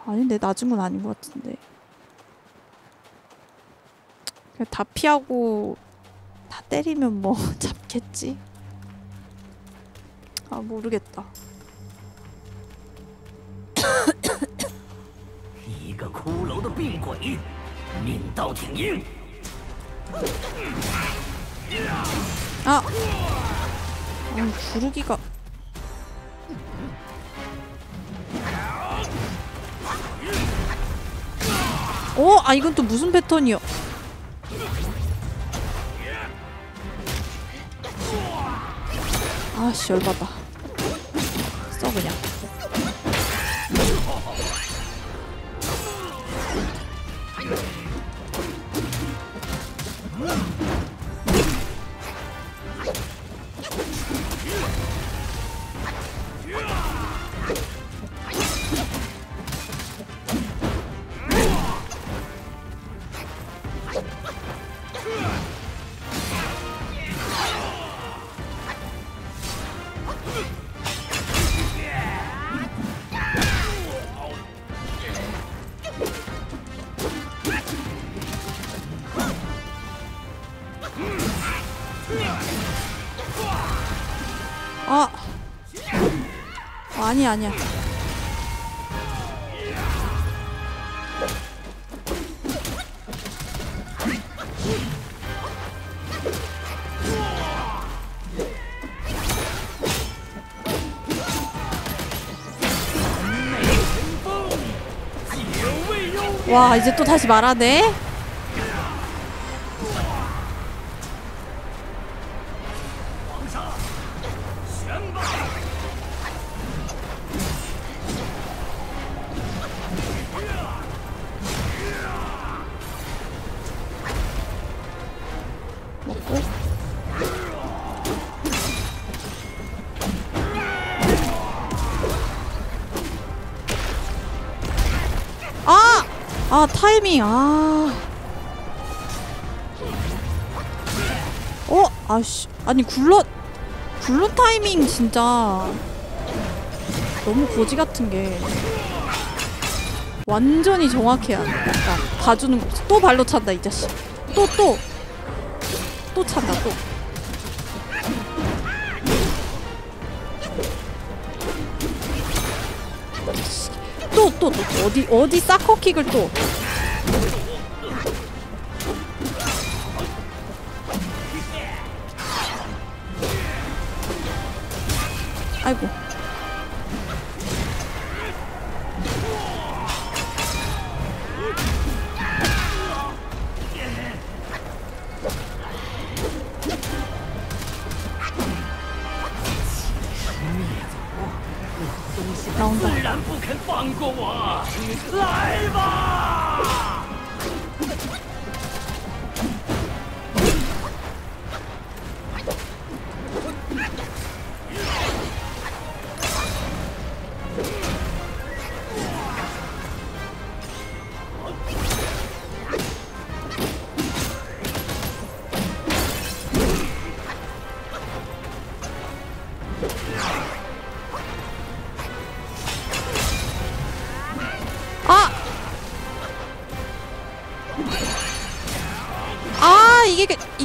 아닌데 낮은 건 아닌 것 같은데 그냥 다 피하고 다 때리면 뭐 잡겠지? 아 모르겠다 아! 아니 구르기가 어? 아 이건 또 무슨 패턴이요? 아씨 열받아 써 그냥 아니 아니야. 와 이제 또 다시 말하네 아 타이밍 아. 어 아씨 아니 굴러 굴러 타이밍 진짜 너무 거지 같은 게 완전히 정확해야 돼. 약간 봐주는 거지. 또 발로 찬다 이 자식. 또 또. 또 찬다 또. 또 또또 어디 어디 사커킥을 또.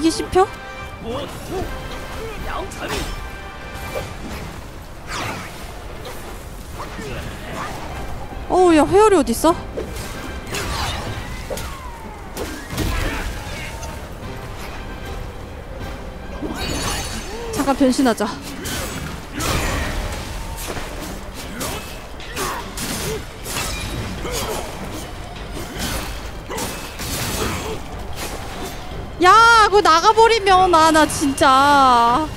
이게 씹혀? 어우 야 회열이 어딨어? 잠깐 변신하자 야 그거 나가버리면? 아 나 진짜.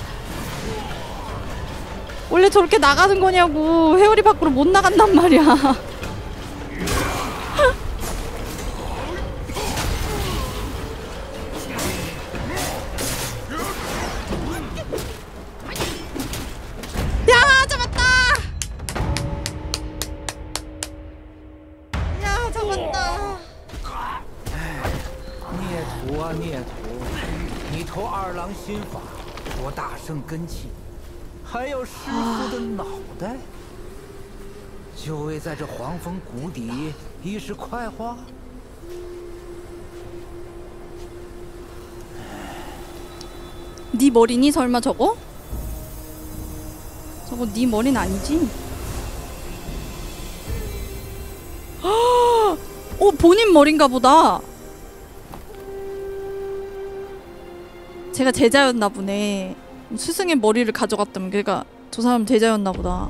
원래 저렇게 나가는 거냐고. 회오리 밖으로 못 나간단 말이야 야 在这黄风谷底一时快活？ 네 머리니 설마 저거? 저거 네 머리는 아니지? 어 본인 머린가 보다. 제가 제자였나 보네. 스승의 머리를 가져갔다면 걔가 저 사람 제자였나 보다.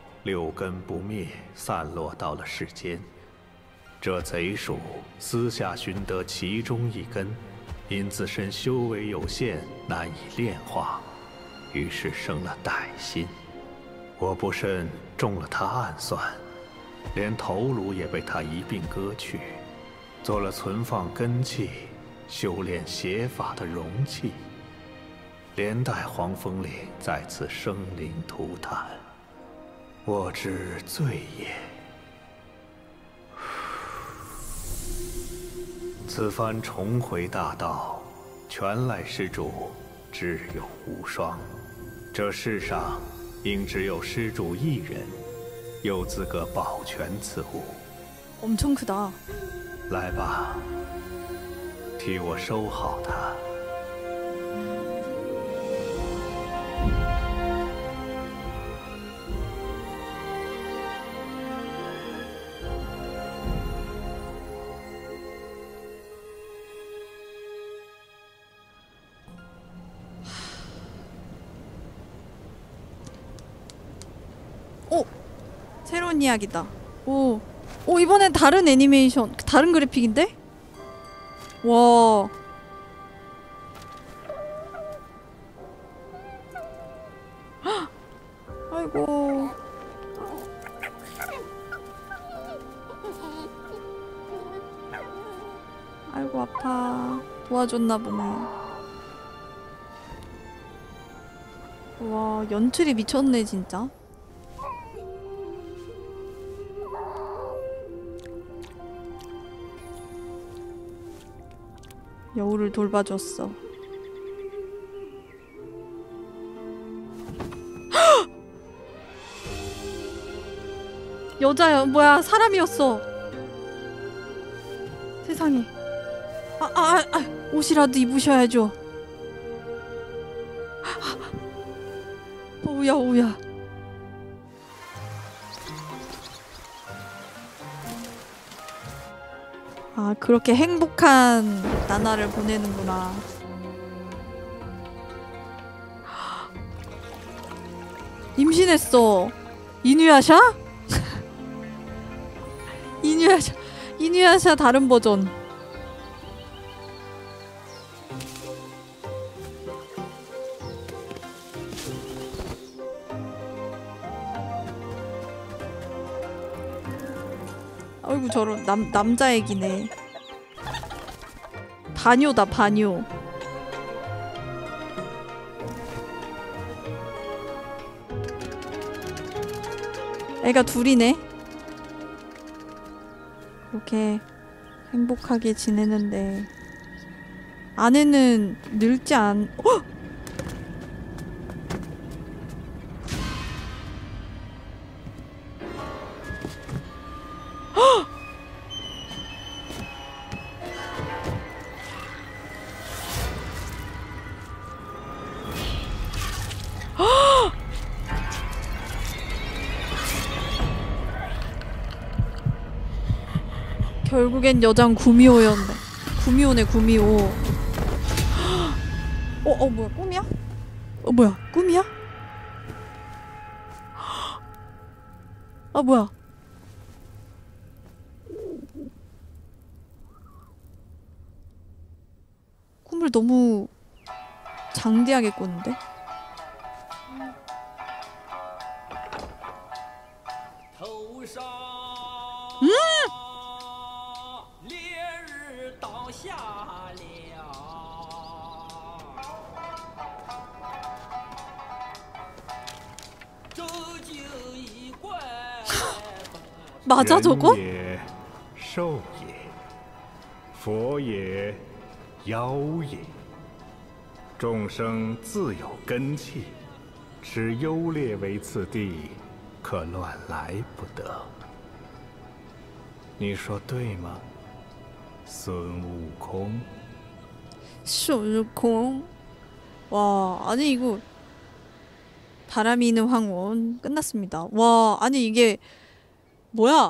六根不灭，散落到了世间。这贼鼠私下寻得其中一根，因自身修为有限，难以炼化，于是生了歹心。我不慎中了他暗算，连头颅也被他一并割去，做了存放根器、修炼邪法的容器，连带黄风岭再次生灵涂炭，我之罪也。此番重回大道，全赖施主智勇无双。这世上应只有施主一人，有资格保全此物。 엄청 크다. 来吧，替我收好它。 이야기다. 오, 오 이번엔 다른 애니메이션, 다른 그래픽인데? 와. 헉! 아이고. 아이고 아파. 도와줬나 보네. 와 연출이 미쳤네 진짜. 여우를 돌봐줬어. 여자야 뭐야 사람이었어. 세상에. 아, 아, 아, 옷이라도 입으셔야죠. 오야, 오야. 아, 그렇게 행복한 나날을 보내는구나. 임신했어. 이누야샤? 이누야샤, 이누야샤 다른 버전. 아이고 저런 남 남자 애기네. 바뇨다 바뇨. 애가 둘이네. 이렇게 행복하게 지내는데 아내는 늙지 않. 어? 결국엔 여장 구미호였네. 구미호네 구미호. 어, 어 뭐야 꿈이야? 어 뭐야 꿈이야? 아 뭐야? 꿈을 너무 장대하게 꿨는데? 맞아 저거? 人也，兽也，佛也，妖也。众生自有根气，持优劣为次第，可乱来不得。你说对吗，孙悟空？ 쇼르콩 와 아니 이거 바람이 있는 황혼 끝났습니다 와 아니 이게 뭐야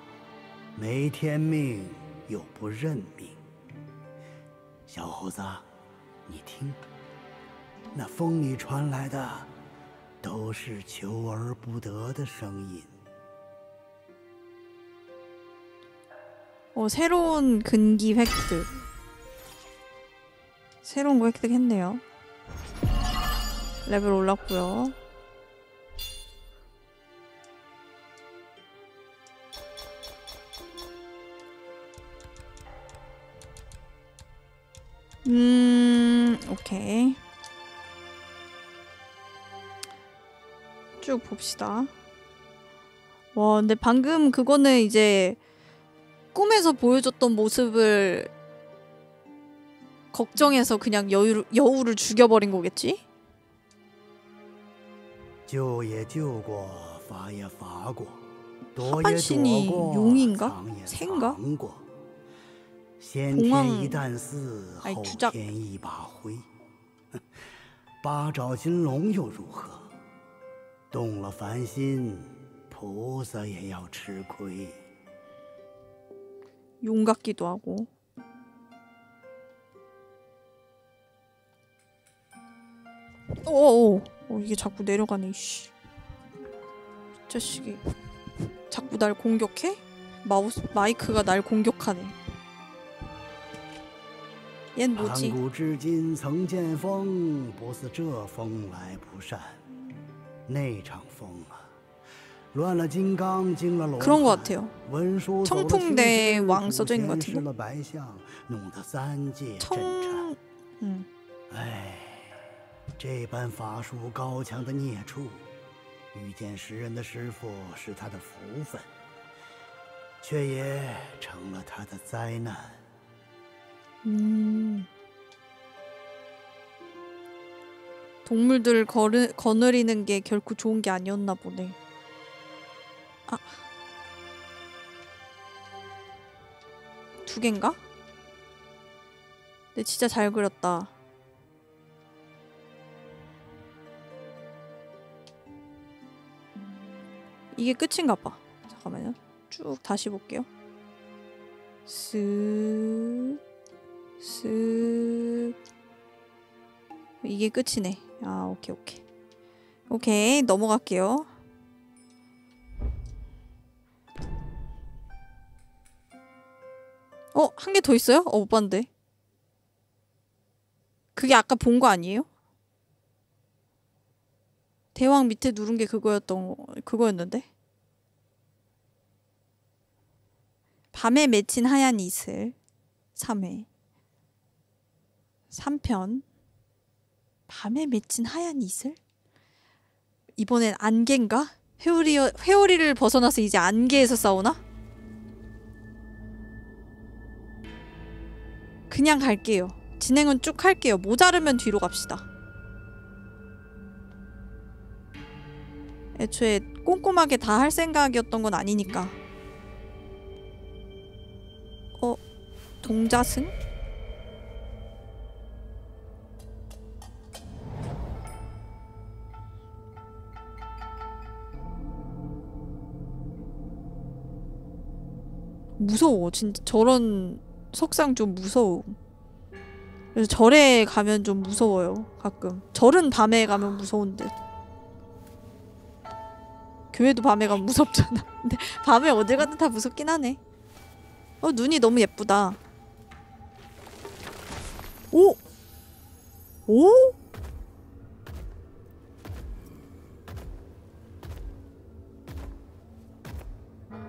没天命又不认命。小猴子，你听，那风里传来的都是求而不得的声音。 어, 새로운 근기 획득 새로운 거 획득했네요 레벨 올랐고요 음 오케이 쭉 봅시다 와 근데 방금 그거는 이제 꿈에서 보여줬던 모습을 걱정해서 그냥 여우, 여우를 죽여버린 거겠지? 救也救过，罚也罚过，躲也 하반신이 躲过， 용인가? 藏也 새인가? 공황 아니 주작. 용 같기도 하고。 오오 어, 이게 자꾸 내려가네 씨. 자식이. 자꾸 날 공격해? 마우스 마이크가 날 공격하네. 얜 盘 뭐지? 古至今曾见风，不似这风来不善。那场风啊，乱了金刚，惊了龙 그런 것 汉 같아요. 文书走了 청풍대 青 왕 史 써져 있는 것 古 같은데? 显示了白象，弄得三界震颤。 청 음. 哎，这般法术高强的孽畜，遇见食人的师傅是他的福分，却也成了他的灾难。 음. 동물들 거르, 거느리는 게 결코 좋은 게 아니었나 보네. 아. 두 갠가? 근데 진짜 잘 그렸다. 이게 끝인가 봐. 잠깐만요. 쭉 다시 볼게요. 쓱. 쓱 이게 끝이네 아 오케이 오케이 오케이 넘어갈게요 어? 한 개 더 있어요? 어 못 봤는데 그게 아까 본 거 아니에요? 대왕 밑에 누른 게 그거였던 거, 그거였는데 밤에 맺힌 하얀 이슬 3회 3편 밤에 맺힌 하얀 이슬? 이번엔 안개인가? 회오리, 회오리를 벗어나서 이제 안개에서 싸우나? 그냥 갈게요. 진행은 쭉 할게요. 모자르면 뒤로 갑시다. 애초에 꼼꼼하게 다 할 생각이었던 건 아니니까. 어? 동자승? 무서워. 진짜 저런 석상 좀 무서워. 그래서 절에 가면 좀 무서워요. 가끔. 절은 밤에 가면 무서운 듯. 교회도 밤에 가면 무섭잖아. 근데 밤에 어딜 가든 다 무섭긴 하네. 어 눈이 너무 예쁘다. 오! 오?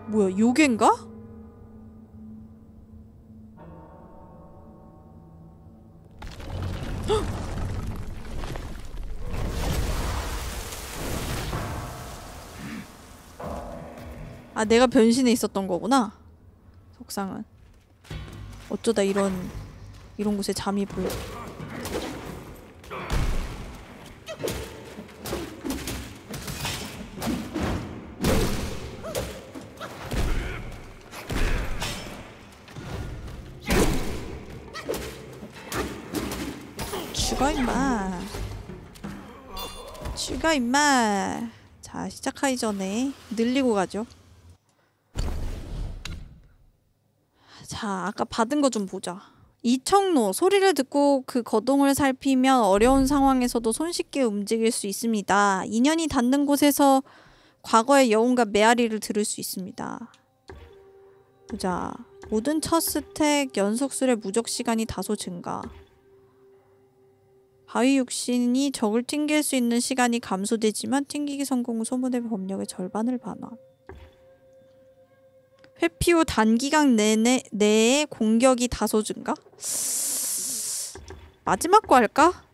뭐야 요괴인가? 아 내가 변신해 있었던 거구나. 속상은 어쩌다 이런 이런 곳에 잠이 불 죽어 임마. 죽어 임마. 자 시작하기 전에 늘리고 가죠. 자 아까 받은 거 좀 보자. 이청로 소리를 듣고 그 거동을 살피면 어려운 상황에서도 손쉽게 움직일 수 있습니다. 인연이 닿는 곳에서 과거의 여운과 메아리를 들을 수 있습니다. 보자. 모든 첫 스택 연속술의 무적 시간이 다소 증가 바위 육신이 적을 튕길 수 있는 시간이 감소되지만 튕기기 성공 후 소모된 법력의 절반을 반환. 회피 후 단기간 내내, 내에 공격이 다소 증가? 마지막 거 할까?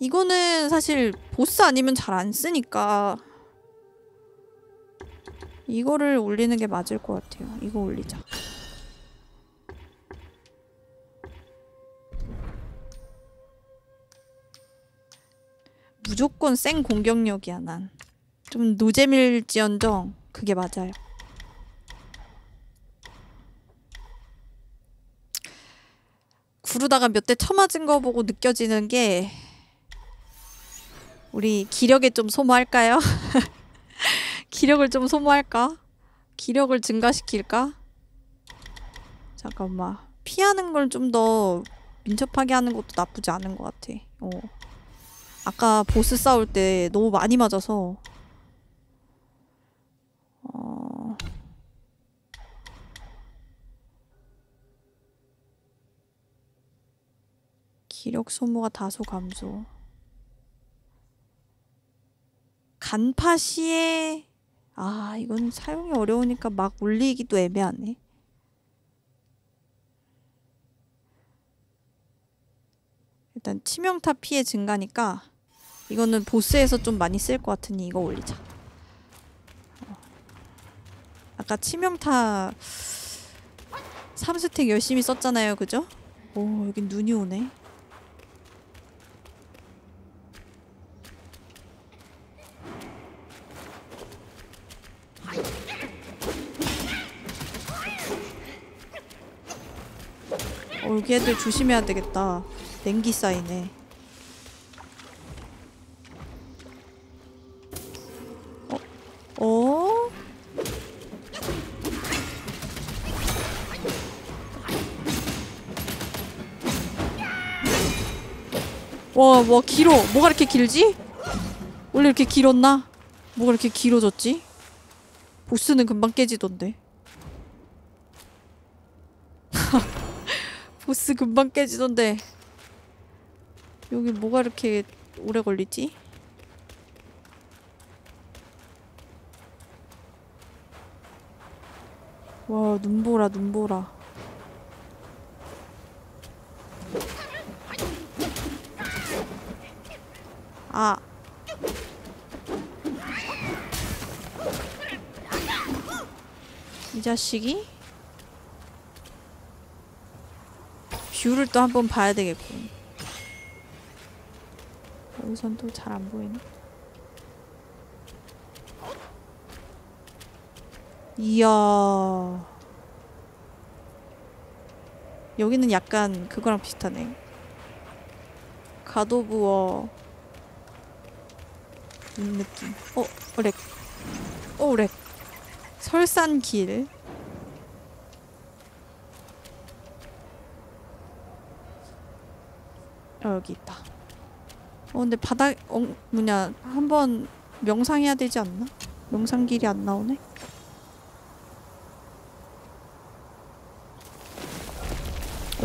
이거는 사실 보스 아니면 잘 안 쓰니까 이거를 올리는 게 맞을 것 같아요. 이거 올리자. 무조건 센 공격력이야 난. 좀 노잼일지언정 그게 맞아요. 부르다가 몇 대 쳐맞은 거 보고 느껴지는 게 우리 기력에 좀 소모할까요? 기력을 좀 소모할까? 기력을 증가시킬까? 잠깐만 피하는 걸 좀 더 민첩하게 하는 것도 나쁘지 않은 것 같아 어. 아까 보스 싸울 때 너무 많이 맞아서 어... 기력 소모가 다소 감소. 간파 시에 아 이건 사용이 어려우니까 막 올리기도 애매하네. 일단 치명타 피해 증가니까 이거는 보스에서 좀 많이 쓸 것 같으니 이거 올리자. 어. 아까 치명타 3스택 열심히 썼잖아요. 그죠? 오 여긴 눈이 오네. 어, 여기 애들 조심해야 되겠다. 냉기 쌓이네. 어? 와, 와, 길어. 뭐가 이렇게 길지? 원래 이렇게 길었나? 뭐가 이렇게 길어졌지? 보스는 금방 깨지던데. 보스 금방 깨지던데. 여기 뭐가 이렇게 오래 걸리지? 와, 눈보라, 눈보라. 아. 이 자식이? view를 또 한 번 봐야 되겠군. 여기선 또 잘 안 보이네. 이야. 여기는 약간 그거랑 비슷하네. God of War 이 느낌. 어, 어, lag. 어, lag. 설산길. 어, 여기 있다. 어, 근데 바닥, 어, 뭐냐, 한번 명상해야 되지 않나? 명상길이 안 나오네?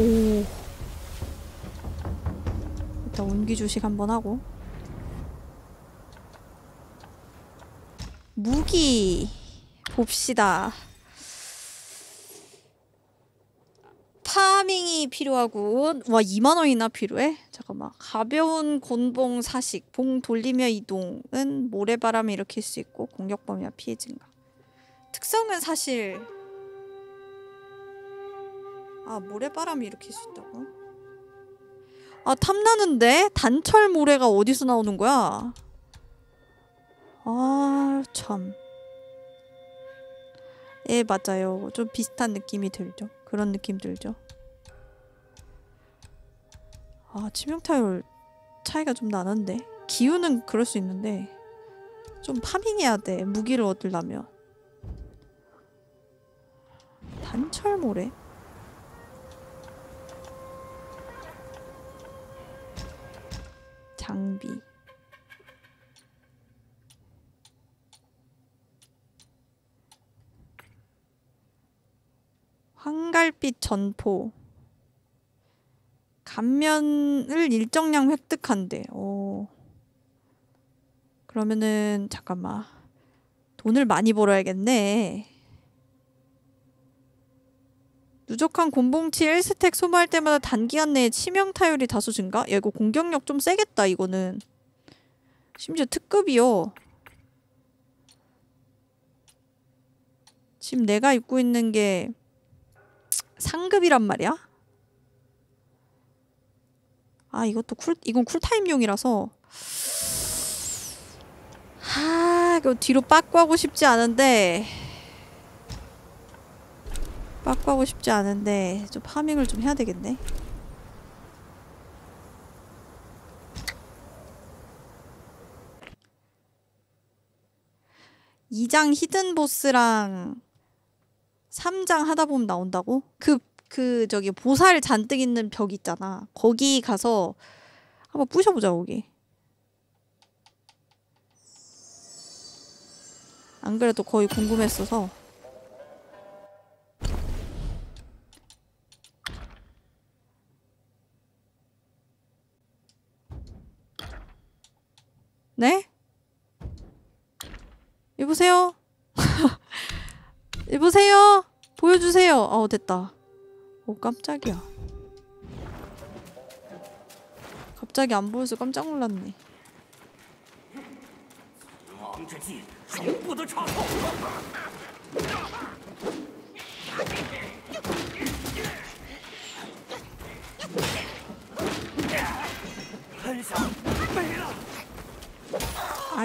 오. 일단 운기 주식 한번 하고. 무기 봅시다. 파밍이 필요하군. 와 2만 원이나 필요해? 잠깐만. 가벼운 곤봉 사식. 봉 돌리며 이동은 모래바람을 일으킬 수 있고 공격 범위와 피해 증가. 특성은 사실 아 모래바람이 일으킬 수 있다고? 아 탐나는데? 단철 모래가 어디서 나오는 거야? 아, 참. 예, 맞아요. 좀 비슷한 느낌이 들죠. 그런 느낌 들죠. 아, 치명타율 차이가 좀 나는데. 기운은 그럴 수 있는데 좀 파밍해야 돼. 무기를 얻으려면. 단철모래? 장비. 황갈빛 전포 감면을 일정량 획득한대. 오. 그러면은 잠깐만 돈을 많이 벌어야겠네. 누적한 곤봉치 1stack 소모할 때마다 단기간 내에 치명타율이 다소 증가? 야 이거 공격력 좀 세겠다 이거는. 심지어 특급이요. 지금 내가 입고 있는 게 상급이란 말이야? 아 이것도 cool 이건 cooltime용이라서 하 이거 뒤로 빠꾸 하고 싶지 않은데 빡빡하고 싶지 않은데 좀 파밍을 좀 해야 되겠네 2장 히든 보스랑 3장 하다 보면 나온다고? 그, 그, 저기, 보살 잔뜩 있는 벽 있잖아. 거기 가서 한번 부셔보자, 거기. 안 그래도 거의 궁금했어서. 네? 여보세요? 여보세요? 보여주세요. 어, 됐다. 오, 깜짝이야. 갑자기 안 보여서 깜짝 놀랐네.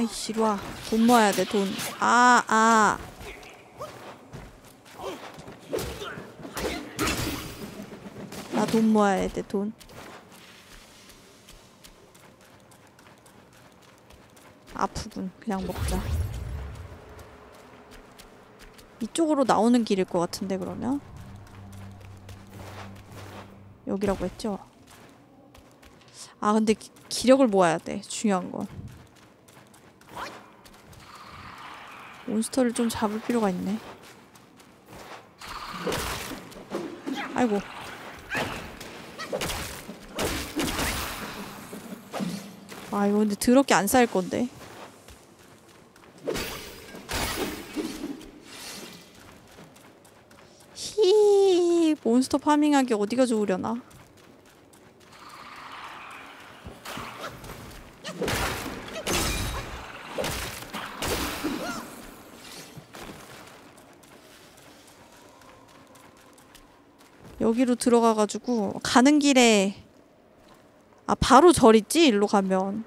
이리 와. 돈 모아야 돼, 돈. 아, 아. 나 돈 모아야 돼, 돈. 아프군. 그냥 먹자. 이쪽으로 나오는 길일 것 같은데, 그러면? 여기라고 했죠? 아, 근데 기, 기력을 모아야 돼. 중요한 건. 몬스터를 좀 잡을 필요가 있네. 아이고. 아 이거 근데 더럽게 안 쌓일 건데. 히 몬스터 파밍하기 어디가 좋으려나? 여기로 들어가가지고 가는 길에 아 바로 절 있지? 일로 가면.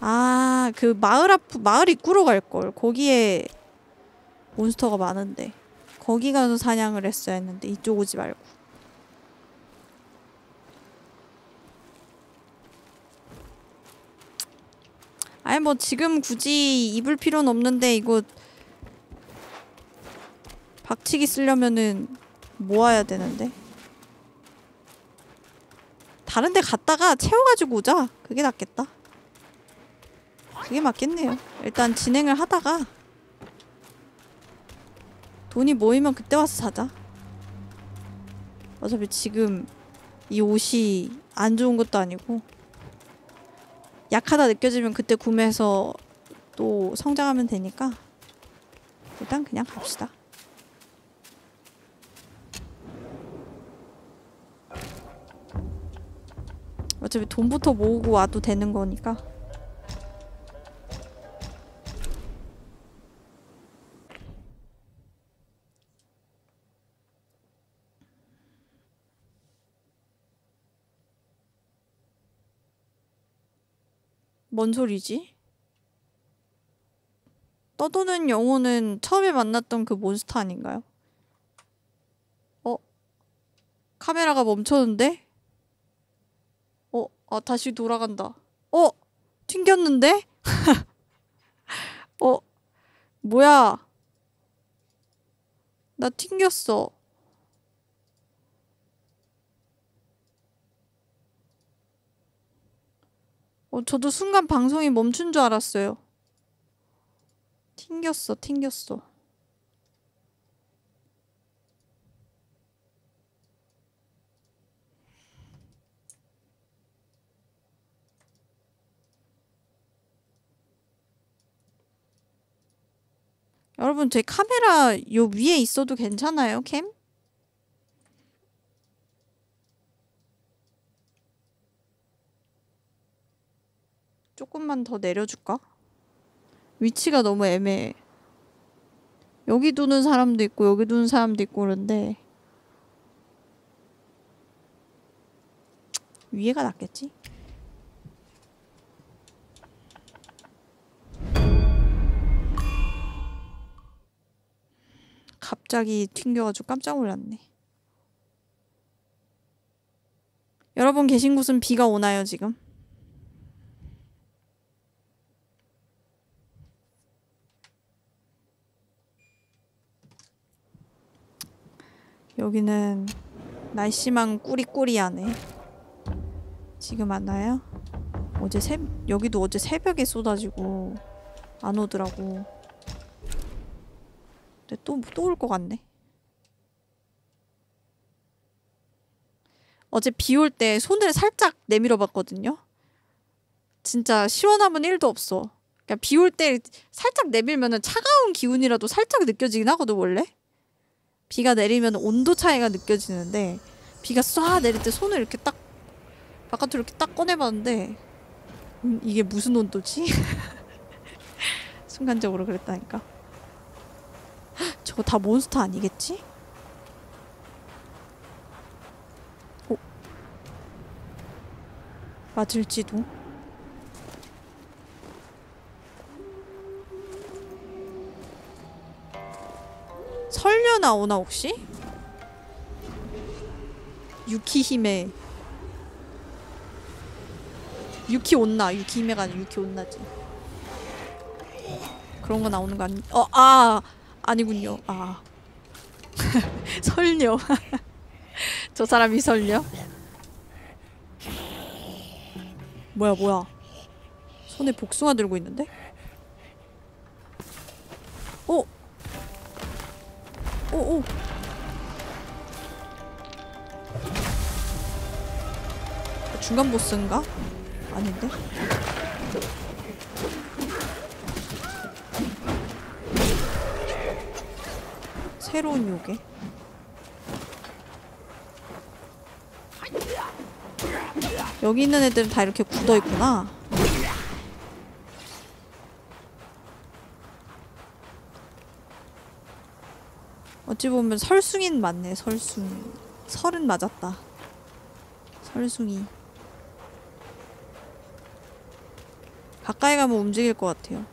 아 그 마을 앞 마을 입구로 갈 걸. 거기에 몬스터가 많은데. 거기 가서 사냥을 했어야 했는데 이쪽 오지 말고. 아니 뭐 지금 굳이 입을 필요는 없는데 이거 박치기 쓰려면은 모아야 되는데. 다른 데 갔다가 채워가지고 오자. 그게 낫겠다. 그게 맞겠네요. 일단 진행을 하다가 돈이 모이면 그때 와서 사자. 어차피 지금 이 옷이 안 좋은 것도 아니고 약하다 느껴지면 그때 구매해서 또 성장하면 되니까 일단 그냥 갑시다 어차피 돈부터 모으고 와도 되는 거니까. 뭔 소리지? 떠도는 영혼은 처음에 만났던 그 몬스터 아닌가요? 어? 카메라가 멈췄는데? 어, 아, 다시 돌아간다. 어? 튕겼는데? 어? 뭐야? 나 튕겼어. 어, 저도 순간 방송이 멈춘 줄 알았어요. 튕겼어, 튕겼어. 여러분 제 카메라 요 위에 있어도 괜찮아요 캠? 조금만 더 내려줄까? 위치가 너무 애매해 여기 두는 사람도 있고 여기 두는 사람도 있고 그런데 위에가 낫겠지? 갑자기 튕겨가지고 깜짝 놀랐네. 여러분 계신 곳은 비가 오나요, 지금? 여기는 날씨만 꾸리꾸리하네. 지금 안 와요? 어제 새, 여기도 어제 새벽에 쏟아지고 안 오더라고. 근데 또 또 올 것 같네. 어제 비 올 때 손을 살짝 내밀어 봤거든요. 진짜 시원함은 1도 없어. 그러니까 비 올 때 살짝 내밀면은 차가운 기운이라도 살짝 느껴지긴 하거든 원래. 비가 내리면 온도 차이가 느껴지는데 비가 쏴 내릴 때 손을 이렇게 딱 바깥으로 이렇게 딱 꺼내봤는데 음, 이게 무슨 온도지? 순간적으로 그랬다니까. 헉, 저거 다 몬스터 아니겠지? 어? 맞을지도. 설녀 나오나 혹시? 유키히메 유키 온나 유키히메가 아니라 유키 온나지 그런 거 나오는 거 아니? 어, 아 아니군요. 아 설녀. 저 사람이 설녀? 뭐야 뭐야? 손에 복숭아 들고 있는데? 어? 오 오. 중간 보스인가? 아닌데? 새로운 요괴. 여기 있는 애들은 다 이렇게 굳어 있구나. 어찌 보면 설숭인 맞네. 설숭. 설은 맞았다. 설숭이. 가까이 가면 움직일 것 같아요.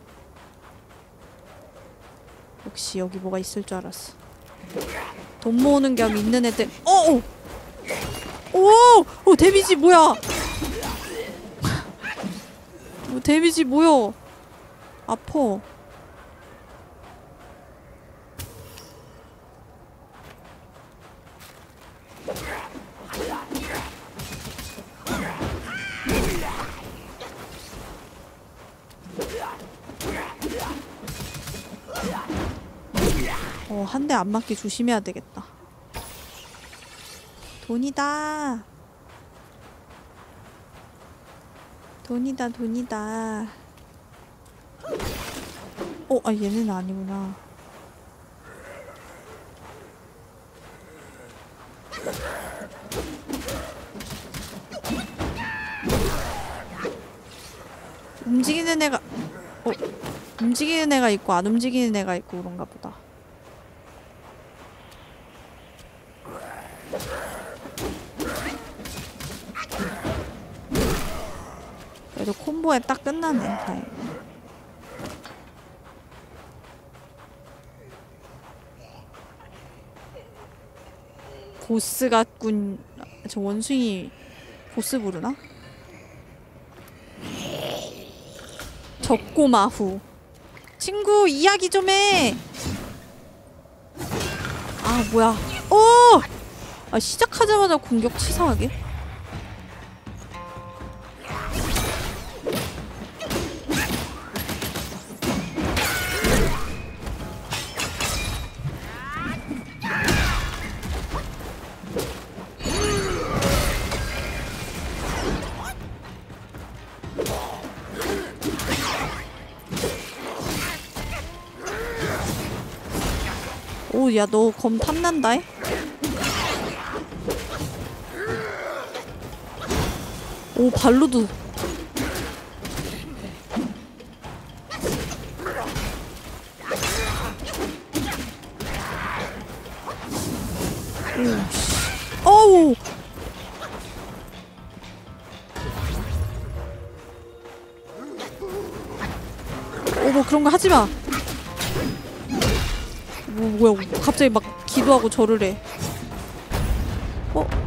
역시 여기 뭐가 있을 줄 알았어. 돈 모으는 겸 있는 애들. 어! 오! 오! 오 데미지 뭐야? 뭐 데미지 뭐야? 아퍼. 어, 한 대 안 맞게 조심해야 되겠다. 돈이다. 돈이다, 돈이다. 어, 아, 얘는 아니구나. 움직이는 애가, 어, 움직이는 애가 있고 안 움직이는 애가 있고 그런가 보다. 그래도 콤보에 딱 끝나네. 다행 보스 같군. 저 원숭이 보스 부르나? 적고마후. 친구 이야기 좀해! 아 뭐야. 어! 아 시작하자마자 공격 치사하게 오, 야, 너 검 탐난다, 해? 오, 발로도. 어우! 오, 뭐 그런 거 하지 마. 뭐 뭐야 갑자기 막 기도하고 절을 해. 어? 어?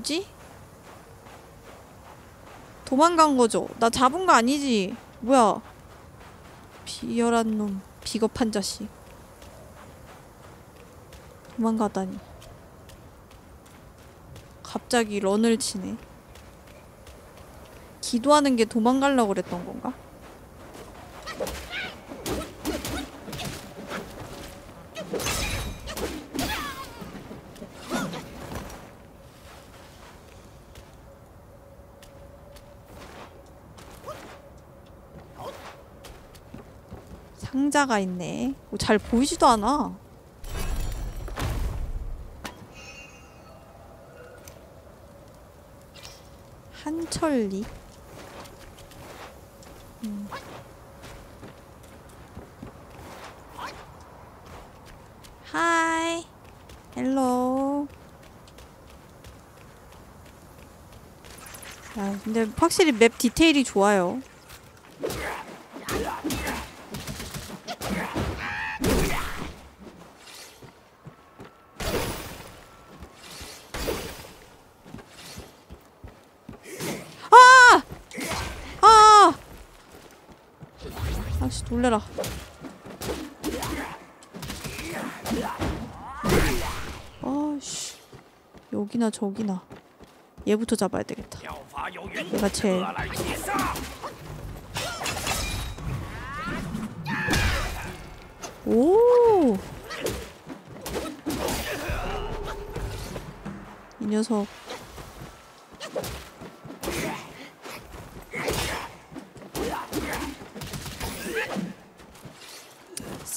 뭐지? 도망간 거죠? 나 잡은 거 아니지? 뭐야? 비열한 놈, 비겁한 자식. 도망가다니. 갑자기 런을 치네. 기도하는 게 도망가려고 그랬던 건가? 상자가 있네. 어, 잘 보이지도 않아. 한철리. 음. 하이. 헬로. 아, 근데 확실히 맵 디테일이 좋아요. 아! 아씨 놀래라. 아씨. 여기나 저기나. 얘부터 잡아야 되겠다. 얘가 제일. 오! 녀석.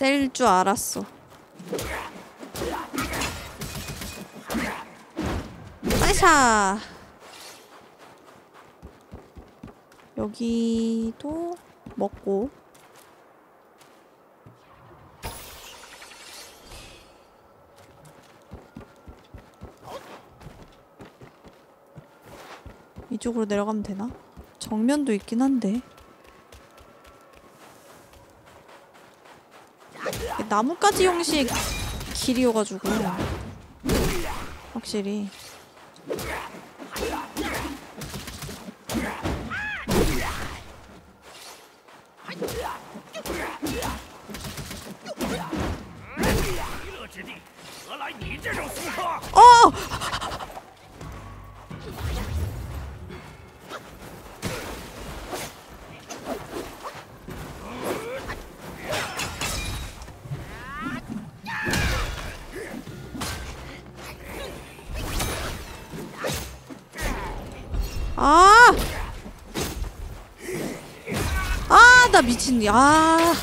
셀 줄 알았어. 빠샤! 여기도 먹고 이쪽으로 내려가면 되나? 정면도 있긴 한데 나뭇가지 형식 길이어가지고 확실히 어! 미친. 아.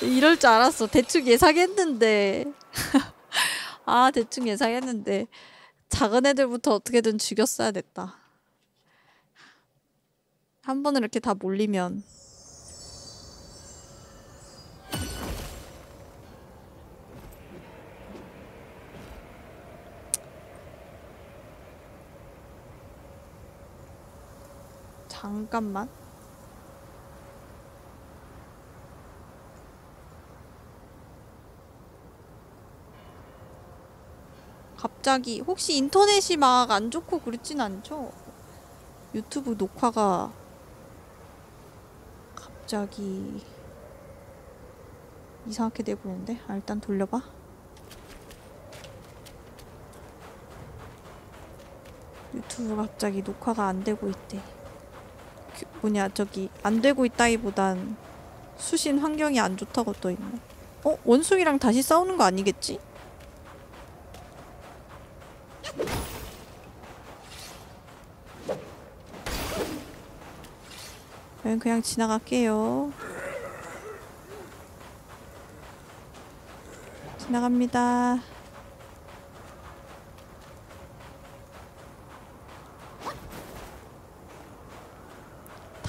이럴 줄 알았어. 대충 예상했는데. 아, 대충 예상했는데. 작은 애들부터 어떻게든 죽였어야 됐다. 한 번은 이렇게 다 몰리면. 잠깐만. 갑자기 혹시 인터넷이 막 안 좋고 그렇진 않죠? 유튜브 녹화가 갑자기 이상하게 돼 보이는데? 아, 일단 돌려봐. 유튜브가 갑자기 녹화가 안 되고 있대. 그, 뭐냐 저기 안 되고 있다기보단 수신 환경이 안 좋다고 떠 있네. 어 원숭이랑 다시 싸우는 거 아니겠지? 저는 그냥 지나갈게요. 지나갑니다.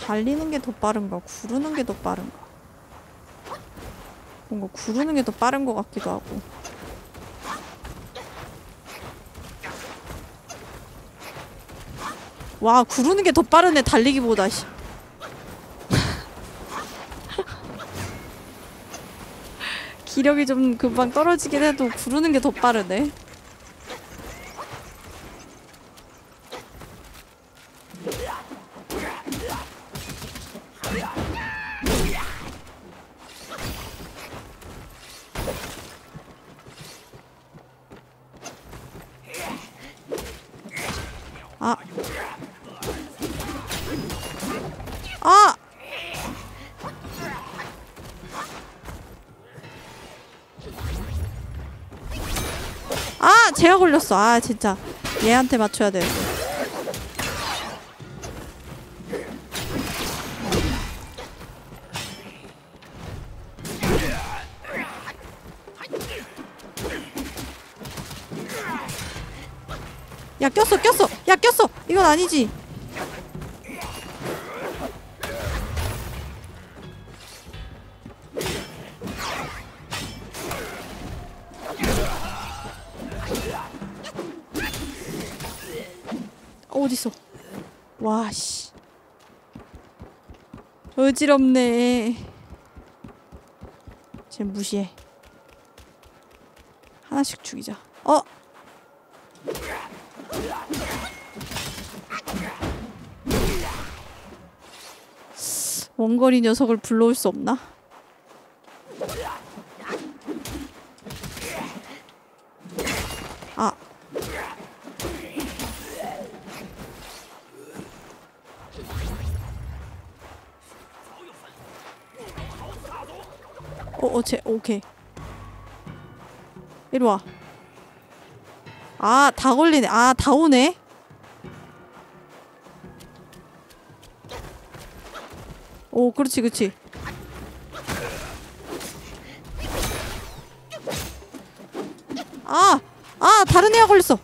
달리는 게 더 빠른가, 구르는 게 더 빠른가. 뭔가 구르는 게 더 빠른 것 같기도 하고. 와, 구르는 게 더 빠르네, 달리기보다. 씨. 기력이 좀 금방 떨어지긴 해도 구르는 게 더 빠르네. 걸렸어. 아 진짜. 얘한테 맞춰야 돼. 야 꼈어 꼈어. 야 꼈어. 이건 아니지 어지럽네. 쟤 무시해. 하나씩 죽이자. 어? 원거리 녀석을 불러올 수 없나? 오케이. 이리 와. 아, 다 걸리네. 아, 다 오네. 오, 그렇지, 그렇지. 아, 아, 다른 애가 걸렸어.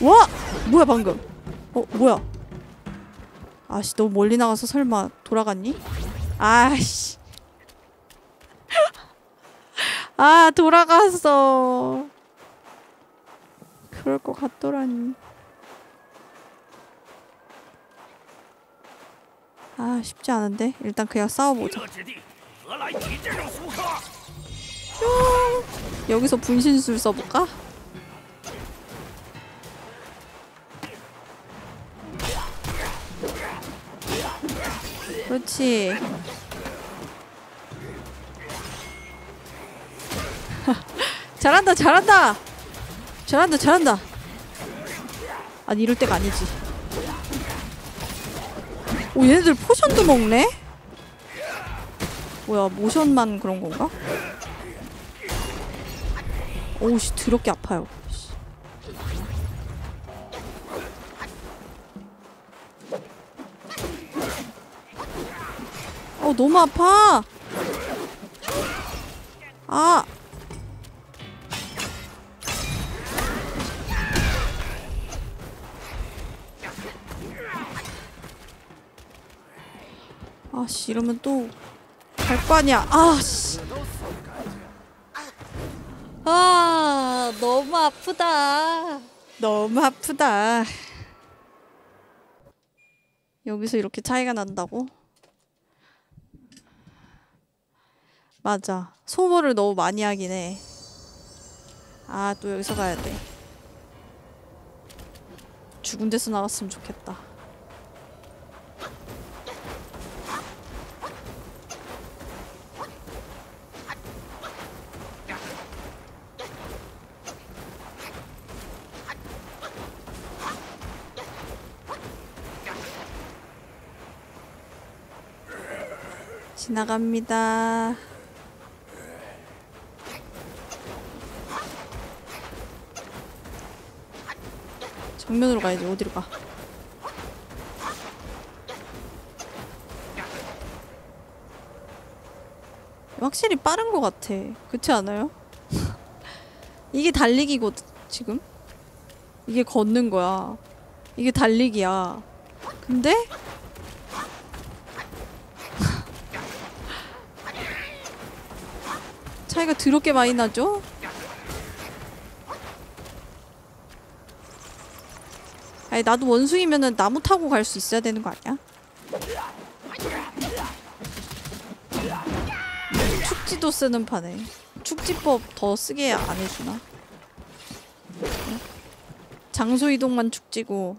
와, 뭐야 방금? 아씨 너무 멀리 나가서 설마 돌아갔니? 아씨. 아 돌아갔어. 그럴 것 같더라니. 아 쉽지 않은데? 일단 그냥 싸워보자. 여기서 분신술 써볼까? 그렇지. 잘한다 잘한다. 잘한다 잘한다. 아니 이럴 때가 아니지. 오 얘네들 포션도 먹네? 뭐야 모션만 그런 건가? 오우씨 더럽게 아파요 어 너무 아파. 아. 아씨 이러면 또 갈 거 아니야. 아씨. 아 너무 아프다. 너무 아프다. 여기서 이렇게 차이가 난다고? 맞아. 소모를 너무 많이 하긴 해 아 또 여기서 가야 돼. 죽은 데서 나갔으면 좋겠다. 지나갑니다. 정면으로 가야지 어디로 가? 확실히 빠른 것 같아. 그렇지 않아요? 이게 달리기거든 지금. 이게 걷는 거야. 이게 달리기야. 근데 차이가 더럽게 많이 나죠? 아니 나도 원숭이면은 나무 타고 갈 수 있어야 되는 거 아니야? 축지도 쓰는 판에 축지법 더 쓰게 안 해주나? 장소 이동만 축지고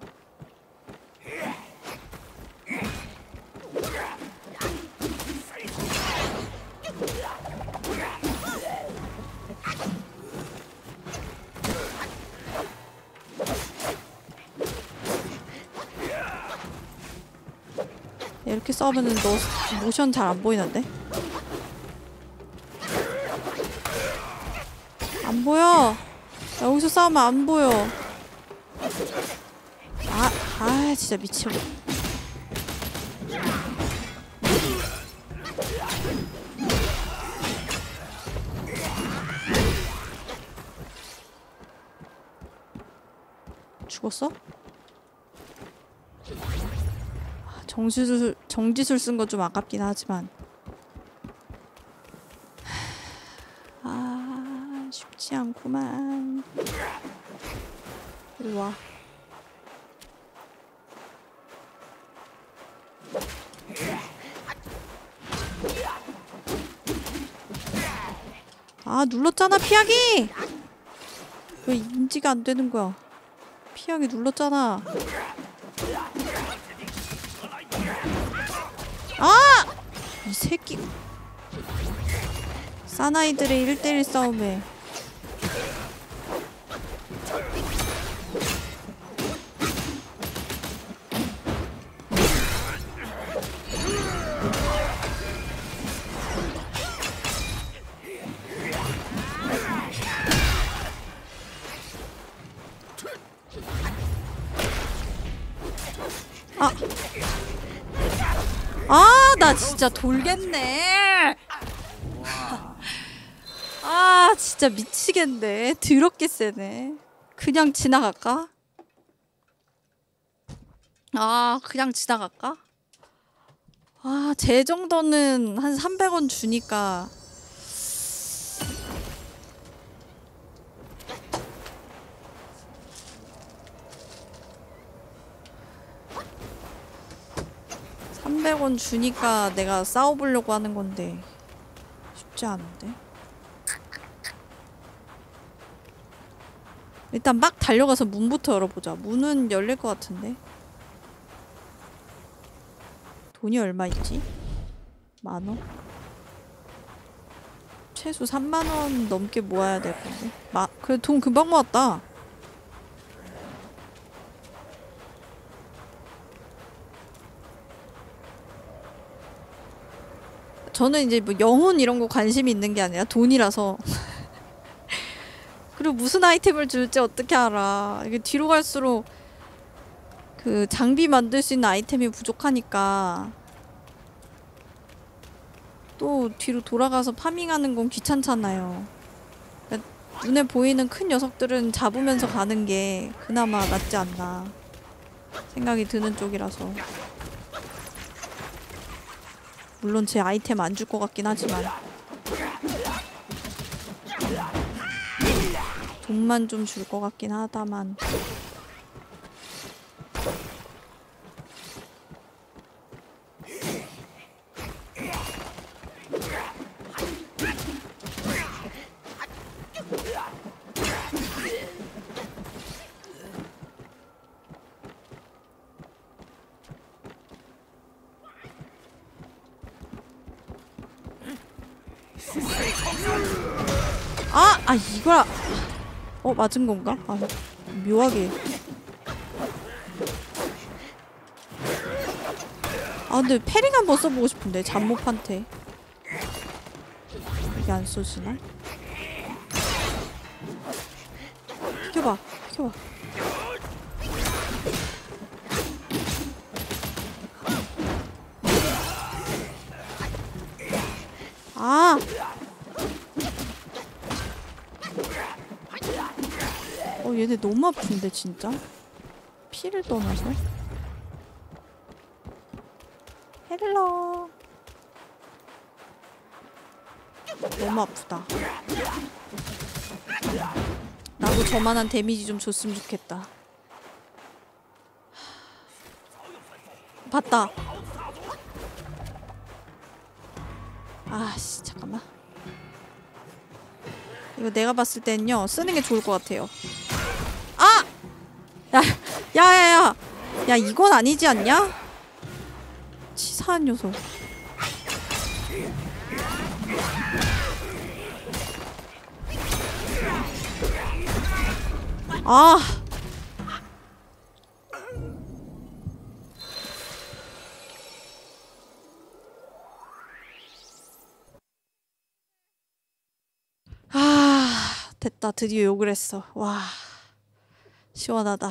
이렇게 이렇게 싸우면 너 모션 잘 안 보이는데? 안 보여. 여기서 싸우면 안 보여. 아, 아, 진짜 미치고. 죽었어? 정지술 정지술 쓴 거 좀 아깝긴 하지만. 아 쉽지 않구만. 이리 와. 아 눌렀잖아 피하기! 왜 인지가 안 되는 거야? 피하기 눌렀잖아 아! 이 새끼 사나이들의 1대1 싸움에 아, 나 진짜 돌겠네. 아, 진짜 미치겠네. 더럽게 세네. 그냥 지나갈까? 아, 그냥 지나갈까? 아, 제 정도는 한 300원 주니까 삼백 원 주니까 내가 싸워보려고 하는 건데 쉽지 않은데? 일단 막 달려가서 문부터 열어보자. 문은 열릴 것 같은데? 돈이 얼마 있지? 만원? 최소 3만원 넘게 모아야 될 건데? 마, 그래 돈 금방 모았다 저는 이제 뭐 영혼 이런 거 관심이 있는 게 아니라 돈이라서. 그리고 무슨 아이템을 줄지 어떻게 알아. 이게 뒤로 갈수록 그 장비 만들 수 있는 아이템이 부족하니까. 또 뒤로 돌아가서 파밍하는 건 귀찮잖아요. 그러니까 눈에 보이는 큰 녀석들은 잡으면서 가는 게 그나마 낫지 않나 생각이 드는 쪽이라서 물론 제 아이템 안 줄 것 같긴 하지만. 돈만 좀 줄 것 같긴 하다만 아! 아 이거라 어 맞은 건가? 아 묘하게 아 근데 패링 한번 써보고 싶은데 잠못한테 이게 안 쏘지나? 비켜봐 비켜봐 아 어 얘네 너무 아픈데 진짜? 피를 떠나서? 헬로 너무 아프다. 나도 저만한 데미지 좀 줬으면 좋겠다. 봤다. 아씨 잠깐만. 이거 내가 봤을 땐요 쓰는 게 좋을 것 같아요. 아! 야, 야야야, 야, 야 이건 아니지 않냐? 치사한 녀석. 아. 아, 됐다. 드디어 욕을 했어. 와. 시원하다.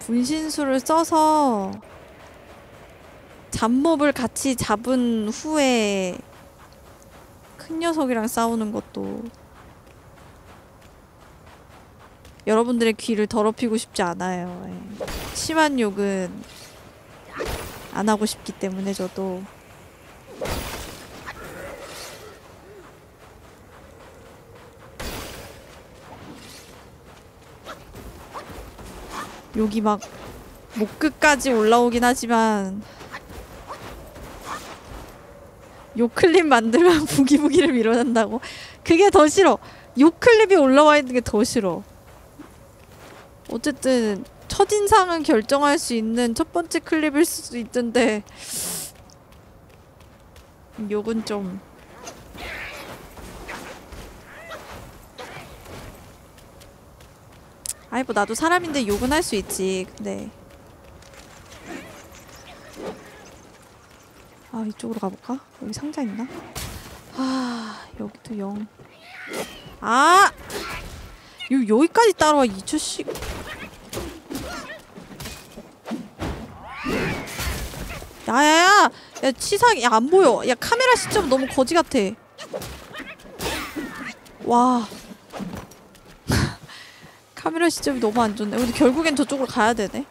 분신술을 써서 잡몹을 같이 잡은 후에 큰 녀석이랑 싸우는 것도 여러분들의 귀를 더럽히고 싶지 않아요. 예. 심한 욕은 안 하고 싶기 때문에 저도 욕이 막 목끝까지 올라오긴 하지만 요클립 만들면 부기부기를 밀어낸다고? 그게 더 싫어. 요클립이 올라와 있는 게 더 싫어. 어쨌든 첫인상은 결정할 수 있는 첫 번째 클립일 수도 있던데 욕은 좀 아이 뭐 나도 사람인데 욕은 할 수 있지. 근데 아 이쪽으로 가볼까? 여기 상자 있나? 아 여기도 영. 아! 요, 여기까지 따라와 이 자식 야야야! 야 치사하게 야안 보여. 야 카메라 시점 너무 거지 같아. 와 카메라 시점이 너무 안 좋네. 근데 결국엔 저쪽으로 가야 되네.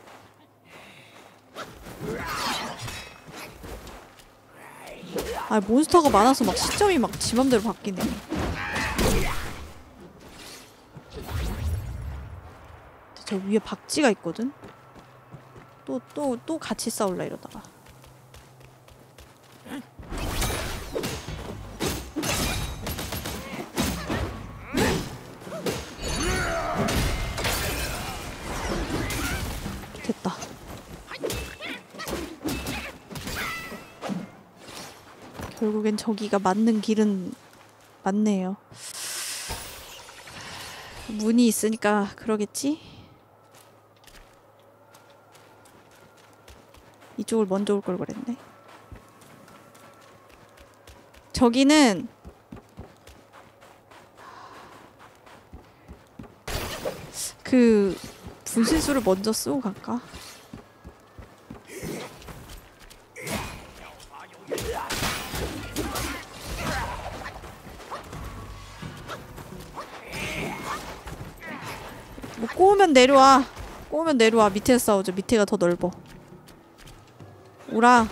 아 몬스터가 많아서 막 시점이 막 지맘대로 바뀌네. 저 위에 박쥐가 있거든? 또 또 또 같이 싸울라 이러다가 됐다. 결국엔 저기가 맞는 길은 맞네요. 문이 있으니까 그러겠지? 이쪽을 먼저 올 걸 그랬네. 저기는 그 분신술을 먼저 쓰고 갈까? 뭐 꼬우면 내려와. 꼬우면 내려와. 밑에서 싸우자. 밑에가 더 넓어. 오라.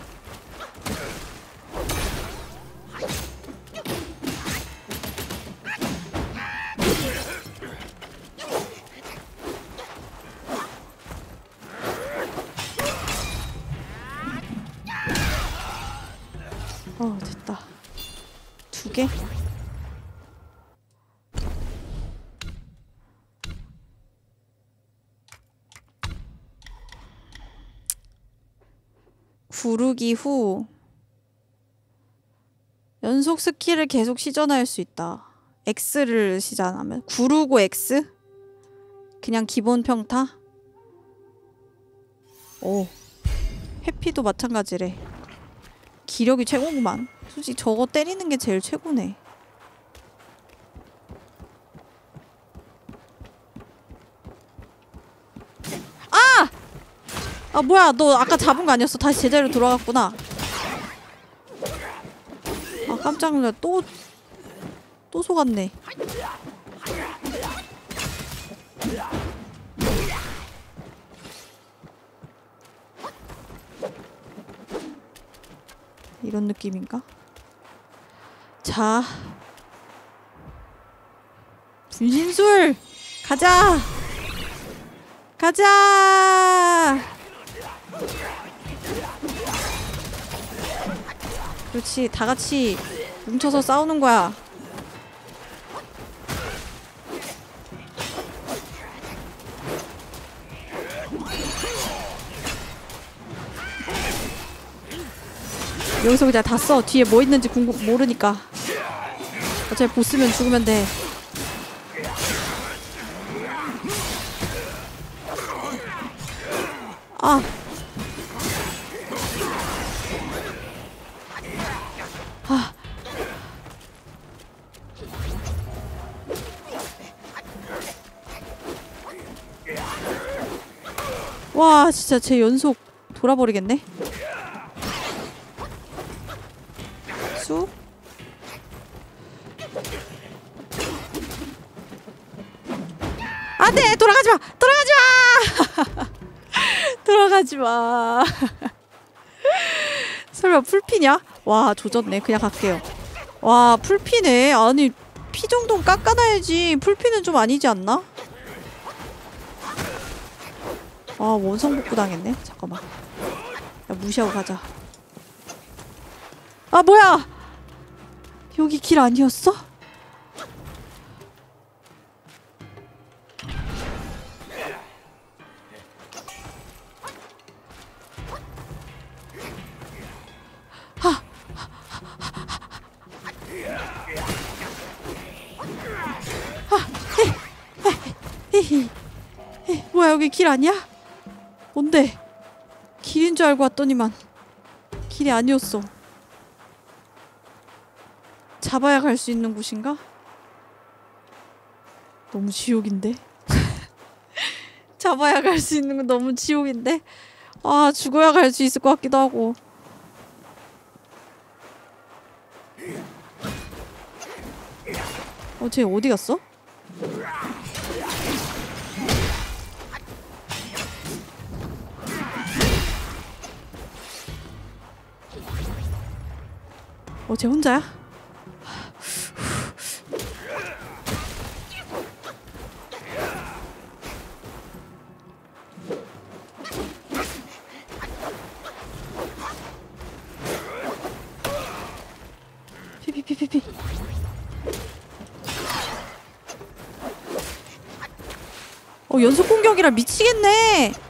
구르기 후 연속 스킬을 계속 시전할 수 있다. X를 시전하면 구르고 X? 그냥 기본 평타? 오 해피도 마찬가지래. 기력이 최고구만. 솔직히 저거 때리는 게 제일 최고네. 아! 아 뭐야 너 아까 잡은 거 아니었어? 다시 제자리로 돌아갔구나. 아 깜짝 놀라 또또 속았네. 이런 느낌인가? 자 분신술 가자 가자 그렇지 다 같이 뭉쳐서 싸우는 거야 여기서 그냥 다 써. 뒤에 뭐 있는지 궁금 모르니까. 어차피 보스면 죽으면 돼. 아. 와 진짜 제 연속 돌아버리겠네. 쑥 안돼! 돌아가지 마! 돌아가지 마! 돌아가지 마! 설마 풀피냐? 와 조졌네. 그냥 갈게요. 와 풀피네. 아니 피 정도는 깎아놔야지. 풀피는 좀 아니지 않나 아 원성 복구 당했네? 잠깐만. 야 무시하고 가자. 아 뭐야! 여기 길 아니었어? 길 아니야? 뭔데? 길인 줄 알고 왔더니만 길이 아니었어 잡아야 갈 수 있는 곳인가? 너무 지옥인데? 잡아야 갈 수 있는 건 너무 지옥인데? 아 죽어야 갈 수 있을 것 같기도 하고 어, 쟤 어디 갔어? 어, 쟤 혼자야? 어, 연속 공격이라 미치겠네.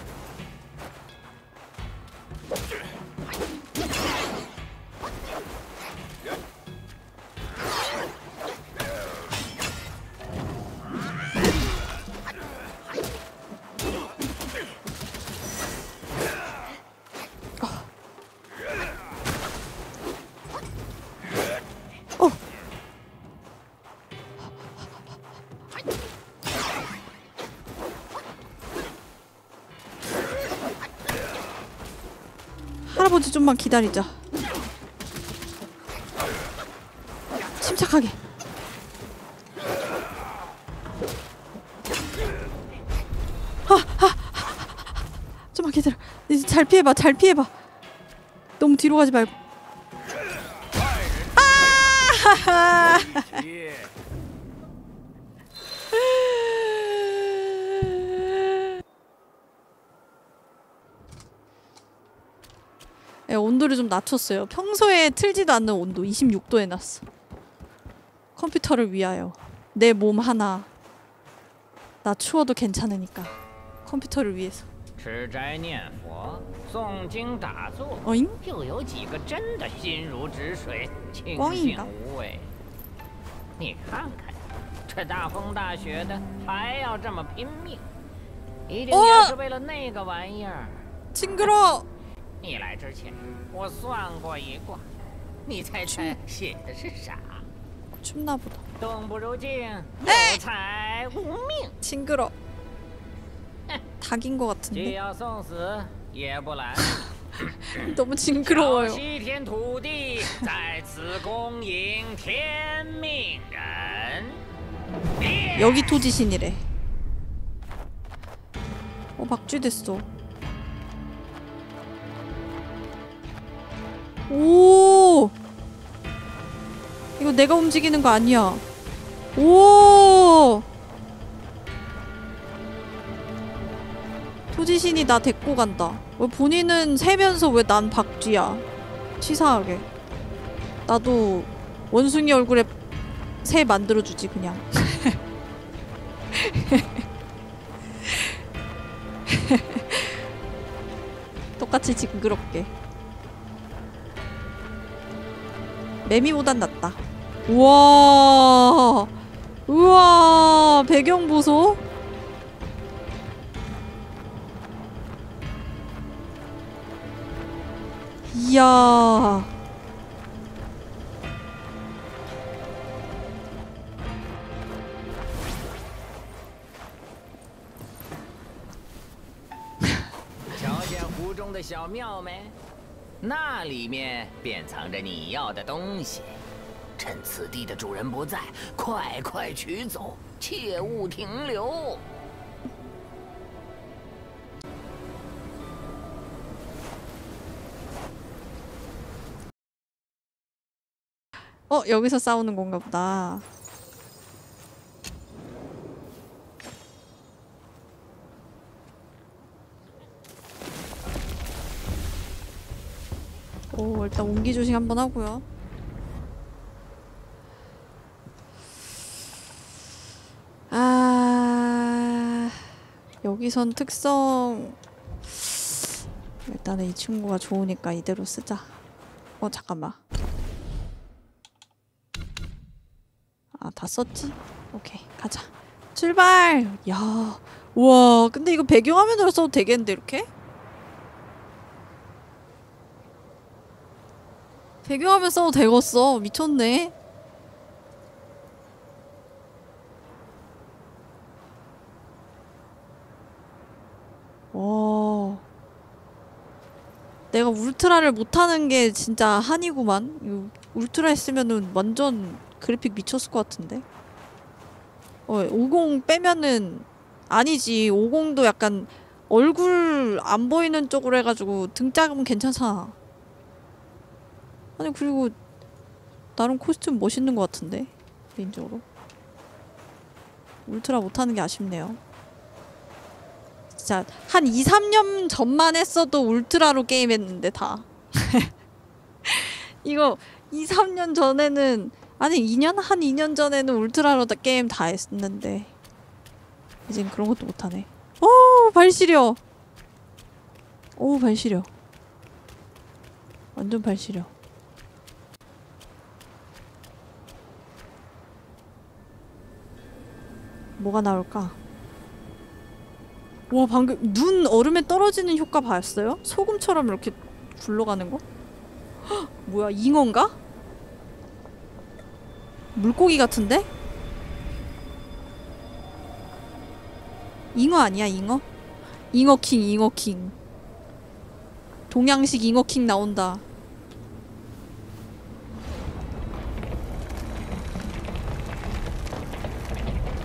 좀만 기다리자. 침착하게. 아, 아, 아, 아, 좀만 기다려. 이제 잘 피해봐, 잘 피해봐. 너무 뒤로 가지 말고. 아! 온도를 좀 낮췄어요. 평소에 틀지도 않는 온도 26도 해놨어. 컴퓨터를 위하여 내 몸 하나 나 추워도 괜찮으니까 컴퓨터를 위해서. 吃斋念佛，诵经打坐， 어잉? 又有几个真的心如止水、清净光影的无畏？你看看，这大风大雪的，还要这么拼命，一定哦也是为了那个玩意儿。 징그러. 你来之前，我算过一卦，你猜猜写的是啥？ 춥나 보다. 动不如静，哎有财无命。 징그러. 닭인 것 既 같은데. 要送死，也不拦。 너무 小 징그러워요. 西天土地在此恭迎天命人。 여기 토지신이래. 어 박쥐됐어. 오. 이거 내가 움직이는 거 아니야. 오. 토지신이 나 데리고 간다. 왜 본인은 세면서 왜 난 박쥐야? 치사하게. 나도 원숭이 얼굴에 새 만들어주지 그냥. 똑같이 징그럽게. 매미보단 낫다. 우와, 우와, 배경 보소. 이야. 中的小庙没？那里面便藏着你要的东西。趁此地的主人不在，快快取走，切勿停留。 어 여기서 싸우는 건가 보다. 오 일단 온기 조식 한번 하고요. 아 여기선 특성 일단은 이 친구가 좋으니까 이대로 쓰자. 어 잠깐만. 아, 다 썼지? 오케이, 가자. 출발! 야, 우와, 근데 이거 배경화면으로 써도 되겠는데, 이렇게? 배경화면 써도 되겠어. 미쳤네. 와. 내가 울트라를 못하는 게 진짜 한이구만. 울트라 했으면은 완전 그래픽 미쳤을 것 같은데. 어, 50 빼면은 아니지. 50도 약간 얼굴 안 보이는 쪽으로 해가지고 등 작으면 괜찮잖아. 아니 그리고 나름 코스튬 멋있는 것 같은데 개인적으로. 울트라 못하는 게 아쉽네요. 진짜 한 2, 3년 전만 했어도 울트라로 게임했는데 다. 이거 2, 3년 전에는 아니 2년 한 2년 전에는 울트라로 다 게임 다 했는데 이젠 그런 것도 못하네. 오 발시려. 오 발시려. 완전 발시려. 뭐가 나올까? 와 방금 눈 얼음에 떨어지는 효과 봤어요? 소금처럼 이렇게 굴러가는 거? 헉, 뭐야 잉어인가? 물고기 같은데? 잉어 아니야 잉어? 잉어킹 잉어킹 동양식 잉어킹 나온다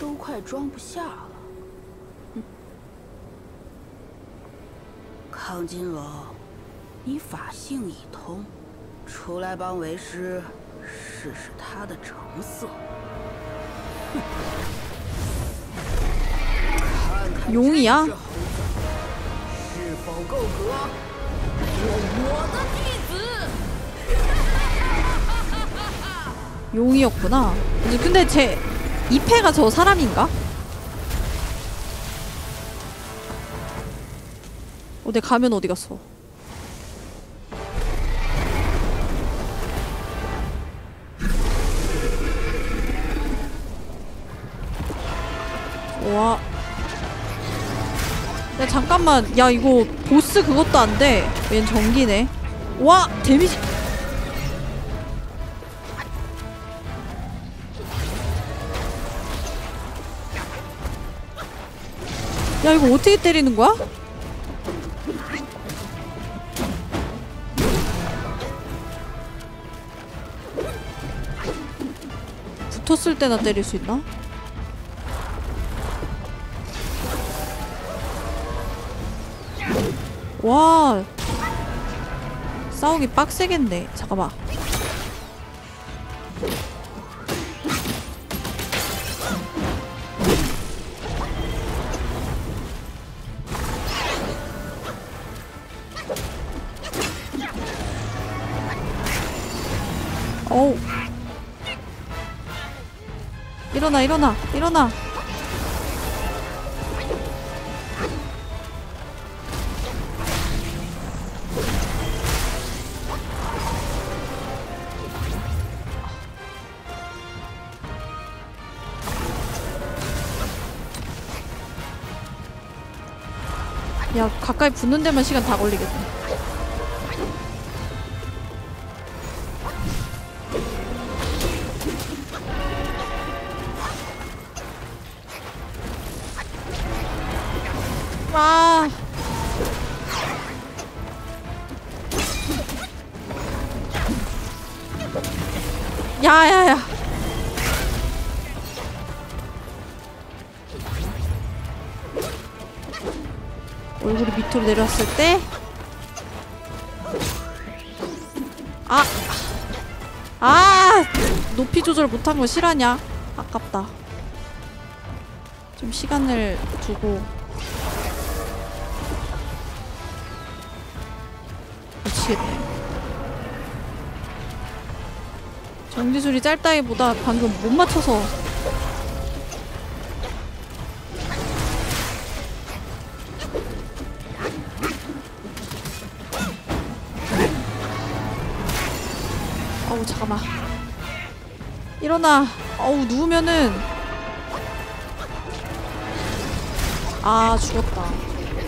都快装不下了。哼康金龙，你法性已通，出来帮为师试试他的成色。 용이야? 是否够格做我的弟子？ 용이었구나 근데- 근데 제 2패가 저 사람인가? 어, 내 가면 어디 갔어? 와. 야, 잠깐만. 야, 이거 보스 그것도 안 돼. 얜 전기네. 와! 데미지. 야, 이거 어떻게 때리는 거야? 붙었을 때나 때릴 수 있나? 와 싸우기 빡세겠네 잠깐만 어우. 일어나 일어나 일어나. 야 가까이 붙는 데만 시간 다 걸리겠다. 밑으로 내려왔을 때 아! 아! 높이 조절 못한 거 실화냐? 아깝다 좀 시간을 두고 미치겠네 정지술이 짧다기보다 방금 못 맞춰서 잠깐만. 일어나. 어우 누우면은. 아 죽었다.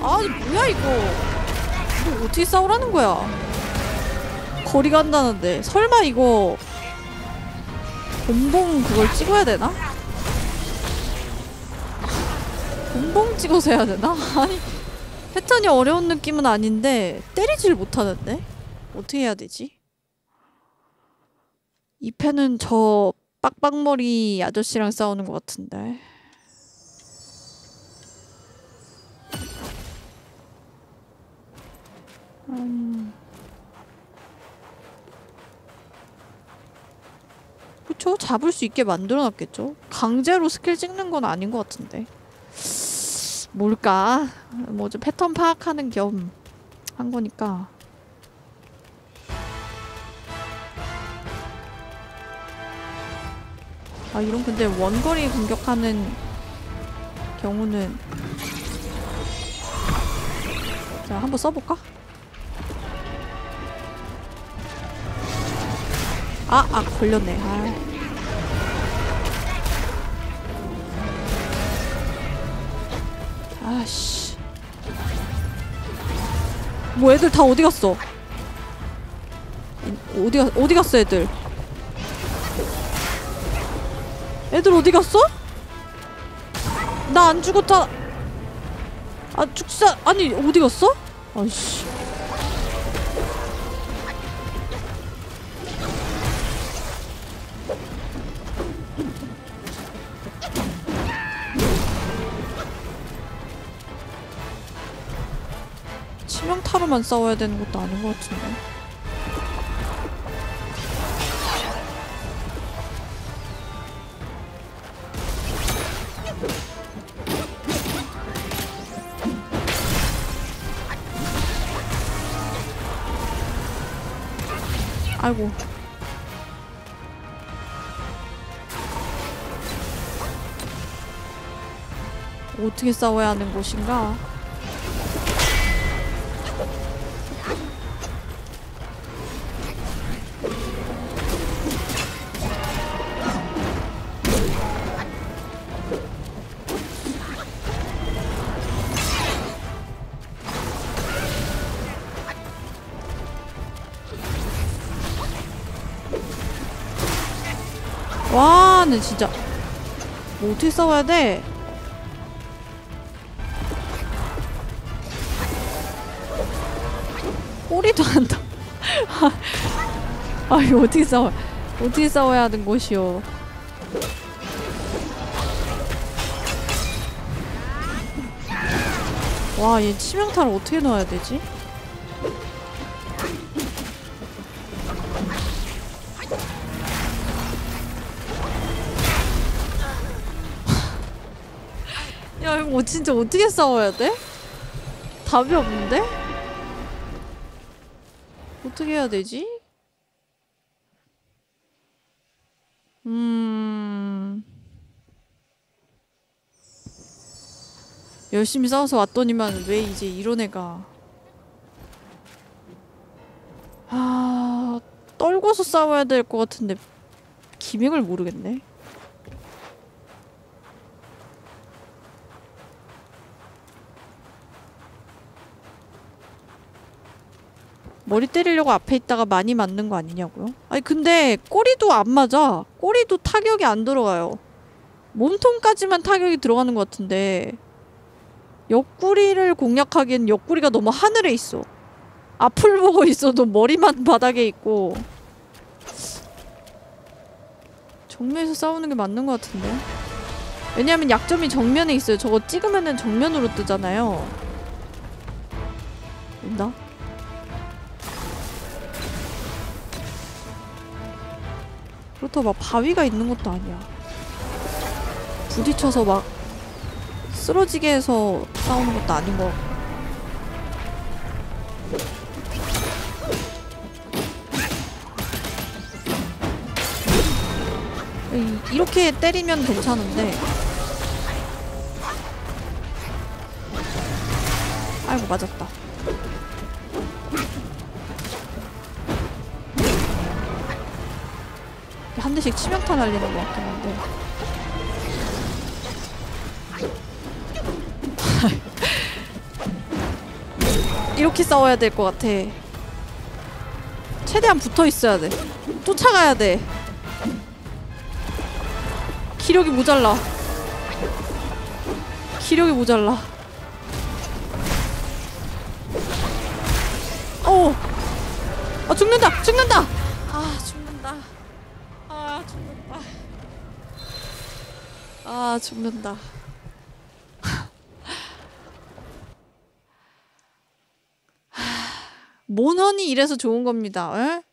아니 뭐야 이거. 이거 어떻게 싸우라는 거야? 거리가 한다는데. 설마 이거 bom봉 그걸 찍어야 되나? bom봉 찍어서 해야 되나? 아니 패턴이 어려운 느낌은 아닌데 때리질 못하는데? 어떻게 해야 되지? 이 패는 저 빡빡머리 아저씨랑 싸우는 것 같은데. 음. 그쵸? 잡을 수 있게 만들어놨겠죠? 강제로 스킬 찍는 건 아닌 것 같은데. 뭘까? 뭐 좀 패턴 파악하는 겸 한 거니까. 아 이런 근데 원거리 공격하는 경우는 자 한번 써볼까? 아, 아 걸렸네. 아. 아씨. 뭐 애들 다 어디 갔어? 이- 어디 가 어디 갔어 애들? 애들 어디 갔어? 나 안 죽었다. 아 죽사 아니 어디 갔어? 아이씨. 치명타로만 싸워야 되는 것도 아닌 것 같은데. 아이고. 어떻게 싸워야 하는 곳인가? 와, 나 진짜 뭐 어떻게 싸워야 돼? 꼬리도 안다. 아, 이거 어떻게 싸워? 어떻게 싸워야 하는 곳이요? 와, 얘 치명타를 어떻게 넣어야 되지? 야, 이거 진짜 어떻게 싸워야 돼? 답이 없는데? 어떻게 해야 되지? 음. 열심히 싸워서 왔더니만 왜 이제 이런 애가. 아, 떨고서 싸워야 될 것 같은데 기믹을 모르겠네. 머리 때리려고 앞에 있다가 많이 맞는 거 아니냐고요? 아니 근데 꼬리도 안 맞아. 꼬리도 타격이 안 들어가요. 몸통까지만 타격이 들어가는 것 같은데 옆구리를 공략하기엔 옆구리가 너무 하늘에 있어. 앞을 보고 있어도 머리만 바닥에 있고 정면에서 싸우는 게 맞는 것 같은데 왜냐하면 약점이 정면에 있어요. 저거 찍으면은 정면으로 뜨잖아요. 온다? 그렇다고 막 바위가 있는 것도 아니야. 부딪혀서 막 쓰러지게 해서 싸우는 것도 아닌 거. 이- 이렇게 때리면 괜찮은데. 아이고 맞았다. 한 대씩 치명타 날리는 것 같긴 한데. 이렇게 싸워야 될 것 같아. 최대한 붙어 있어야 돼. 쫓아가야 돼. 기력이 모자라. 기력이 모자라. 어. 아 죽는다. 죽는다. 아 죽는다. 아 죽는다. 아 죽는다. 모넌이 이래서 좋은 겁니다. 에?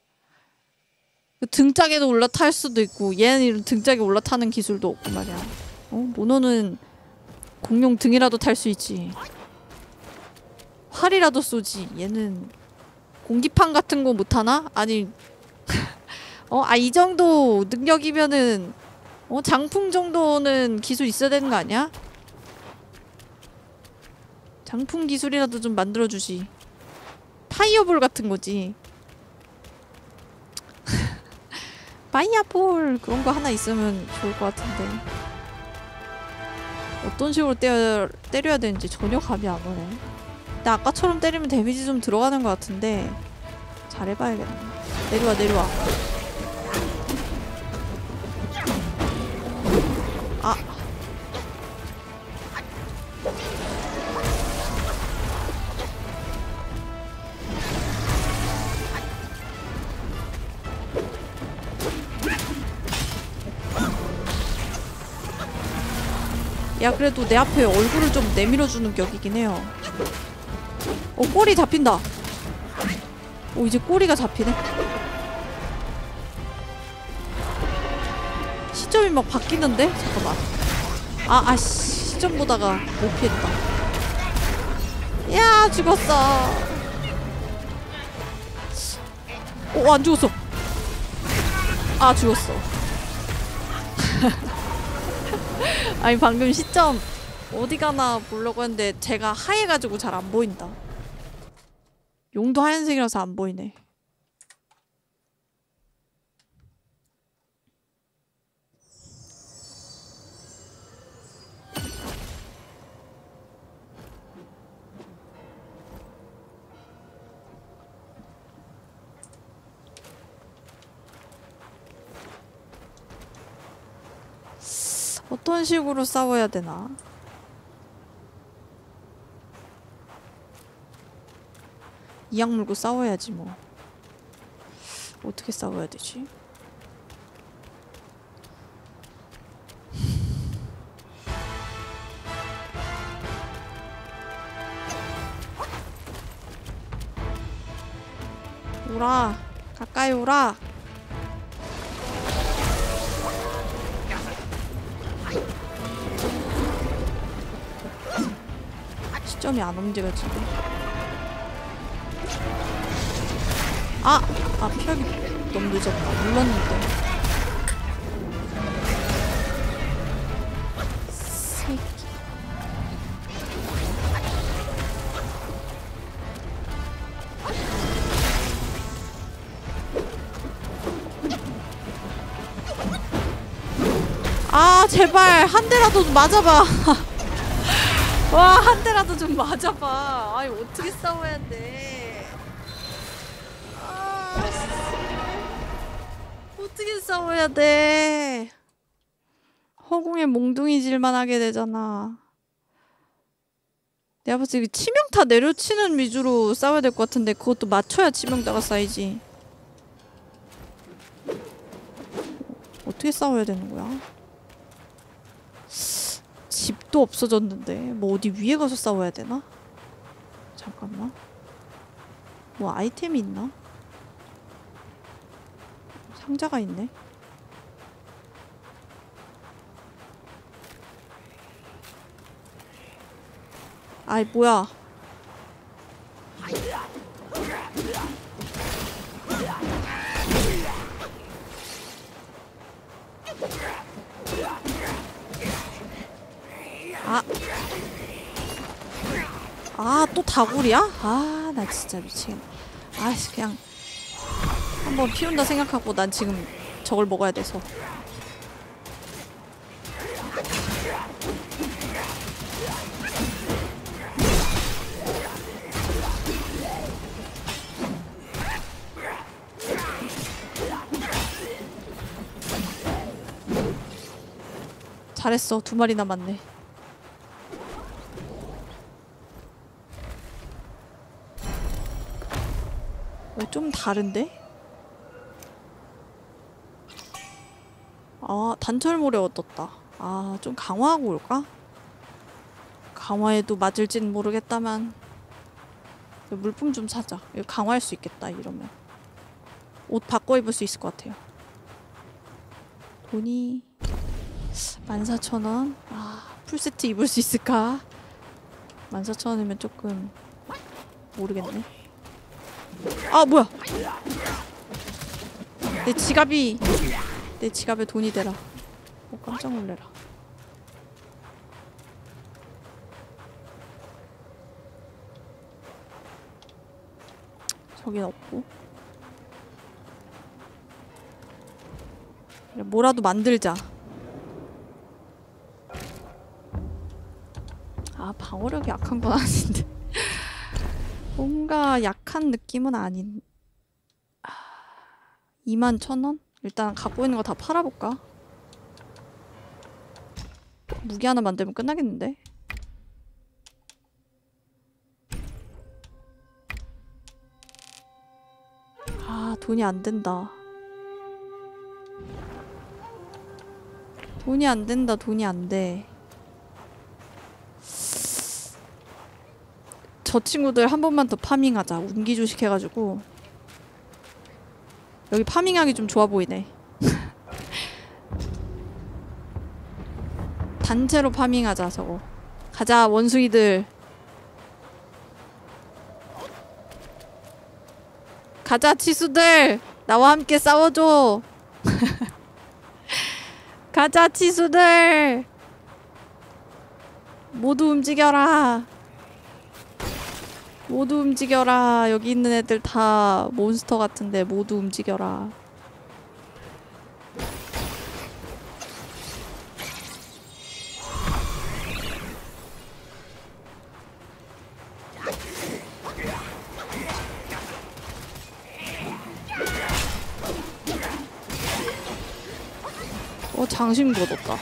그 등짝에도 올라탈 수도 있고 얘는 등짝에 올라타는 기술도 없고 말이야. 어? 모노는 공룡 등이라도 탈 수 있지. 활이라도 쏘지. 얘는 공기판 같은 거 못하나? 아니 어? 아 이 정도 능력이면은 어? 장풍 정도는 기술 있어야 되는 거 아니야? 장풍 기술이라도 좀 만들어주지. 파이어볼 같은 거지. 파이어볼 그런 거 하나 있으면 좋을 것 같은데 어떤 식으로 때려, 때려야 되는지 전혀 감이 안 오네 근데 아까처럼 때리면 데미지 좀 들어가는 것 같은데 잘해봐야겠네 내려와 내려와 아. 야 그래도 내 앞에 얼굴을 좀 내밀어주는 격이긴 해요. 어 꼬리 잡힌다. 오 이제 꼬리가 잡히네 시점이 막 바뀌는데? 잠깐만 아 아씨 시점 보다가 못 피했다 야 죽었어 오 안 죽었어 아 죽었어 아니 방금 시점 어디 가나 보려고 했는데 제가 하얘가지고 잘 안 보인다. 용도 하얀색이라서 안 보이네. 어떤 식으로 싸워야 되나? 이악 물고 싸워야지 뭐. 어떻게 싸워야 되지? 오라 가까이 오라 점이 안 움직여지네 아! 아 피하기 너무 늦었다. 눌렀는데. 아 제발. 한 대라도 좀 맞아봐 와, 한 대라도 좀 맞아봐. 아니, 어떻게 싸워야 돼. 아, 어떻게 싸워야 돼. 허공에 몽둥이 질만 하게 되잖아. 내가 봤을 때 치명타 내려치는 위주로 싸워야 될 것 같은데 그것도 맞춰야 치명타가 쌓이지. 어떻게 싸워야 되는 거야? 집도 없어졌는데 뭐 어디 위에 가서 싸워야 되나? 잠깐만. 뭐 아이템이 있나? 상자가 있네. 아이 뭐야? 아, 또 다굴이야? 아, 나 진짜 미치겠네. 아씨, 그냥 한번 피운다 생각하고 난 지금 저걸 먹어야 돼서. 잘했어. 두 마리 남았네. 다른데? 아, 단철모래 얻었다. 아, 좀 강화하고 올까? 강화해도 맞을진 모르겠다만 물품 좀 사자. 이거 강화할 수 있겠다, 이러면. 옷 바꿔 입을 수 있을 것 같아요. 돈이 14,000원. 아, 풀세트 입을 수 있을까? 14,000원이면 조금 모르겠네. 아, 뭐야? 내 지갑이 내 지갑에 돈이 되라. 어, 깜짝 놀래라. 저긴 없고. 그래, 뭐라도 만들자. 아, 방어력이 약한 건 아닌데. 뭔가 약한 느낌은 아닌. 아, 2만 천 원? 일단 갖고 있는 거 다 팔아볼까? 무기 하나 만들면 끝나겠는데? 아, 돈이 안 된다. 돈이 안 된다, 돈이 안 돼. 저 친구들 한 번만 더 파밍하자. 운기 조식 해가지고. 여기 파밍하기 좀 좋아 보이네. 단체로 파밍하자, 저거. 가자, 원숭이들. 가자, 치수들! 나와 함께 싸워줘! 가자, 치수들! 모두 움직여라! 모두 움직여라. 여기 있는 애들 다 몬스터 같은데 모두 움직여라. 어, 장신 걷었다.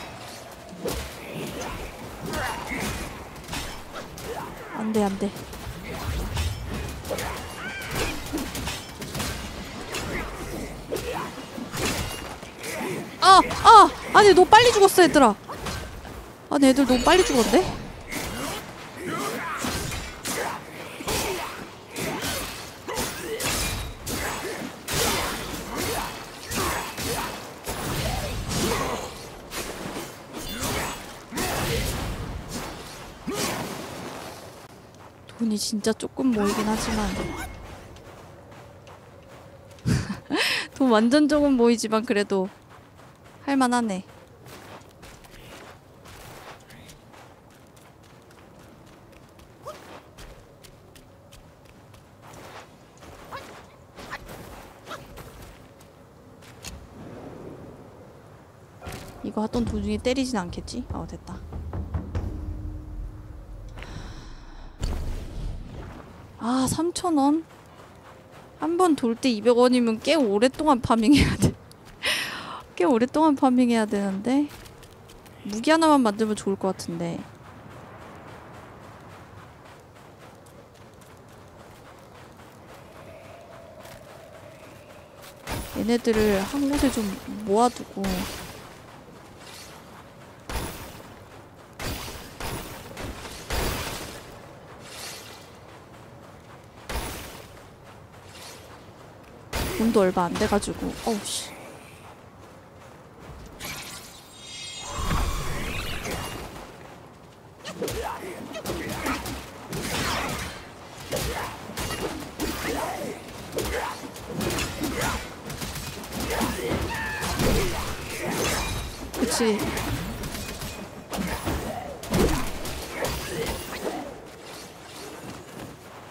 안 돼, 안 돼. 아! 아! 아니 너무 빨리 죽었어 얘들아 아니 애들 너무 빨리 죽었네 돈이 진짜 조금 모이긴 하지만 돈 완전 조금 모이지만 그래도 할만하네. 이거 하던 도중에 때리진 않겠지? 어 됐다. 아 3,000원? 한 번 돌 때 200원이면 꽤 오랫동안 파밍해야 돼. 꽤 오랫동안 파밍해야 되는데 무기 하나만 만들면 좋을 것 같은데. 얘네들을 한 곳에 좀 모아두고. 돈도 얼마 안 돼가지고. 어우 씨 그치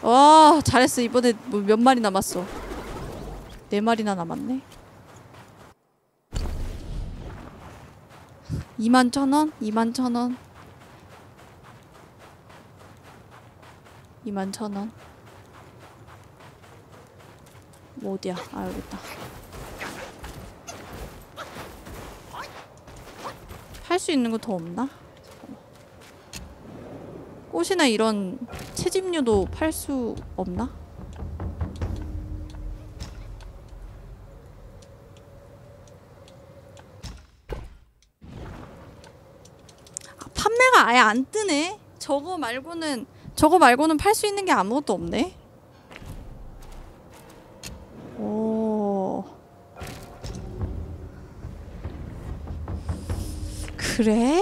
와 잘했어. 이번에 뭐 몇 마리 남았어? 네 마리나 남았네. 2만 천원? 2만 천원? 2만 천원? 뭐 어디야? 아 여기 있다 할 수 있는 거 더 없나? 꽃이나 이런 채집류도 팔 수 없나? 아, 판매가 아예 안 뜨네. 저거 말고는 저거 말고는 팔 수 있는 게 아무것도 없네. 오. 그래?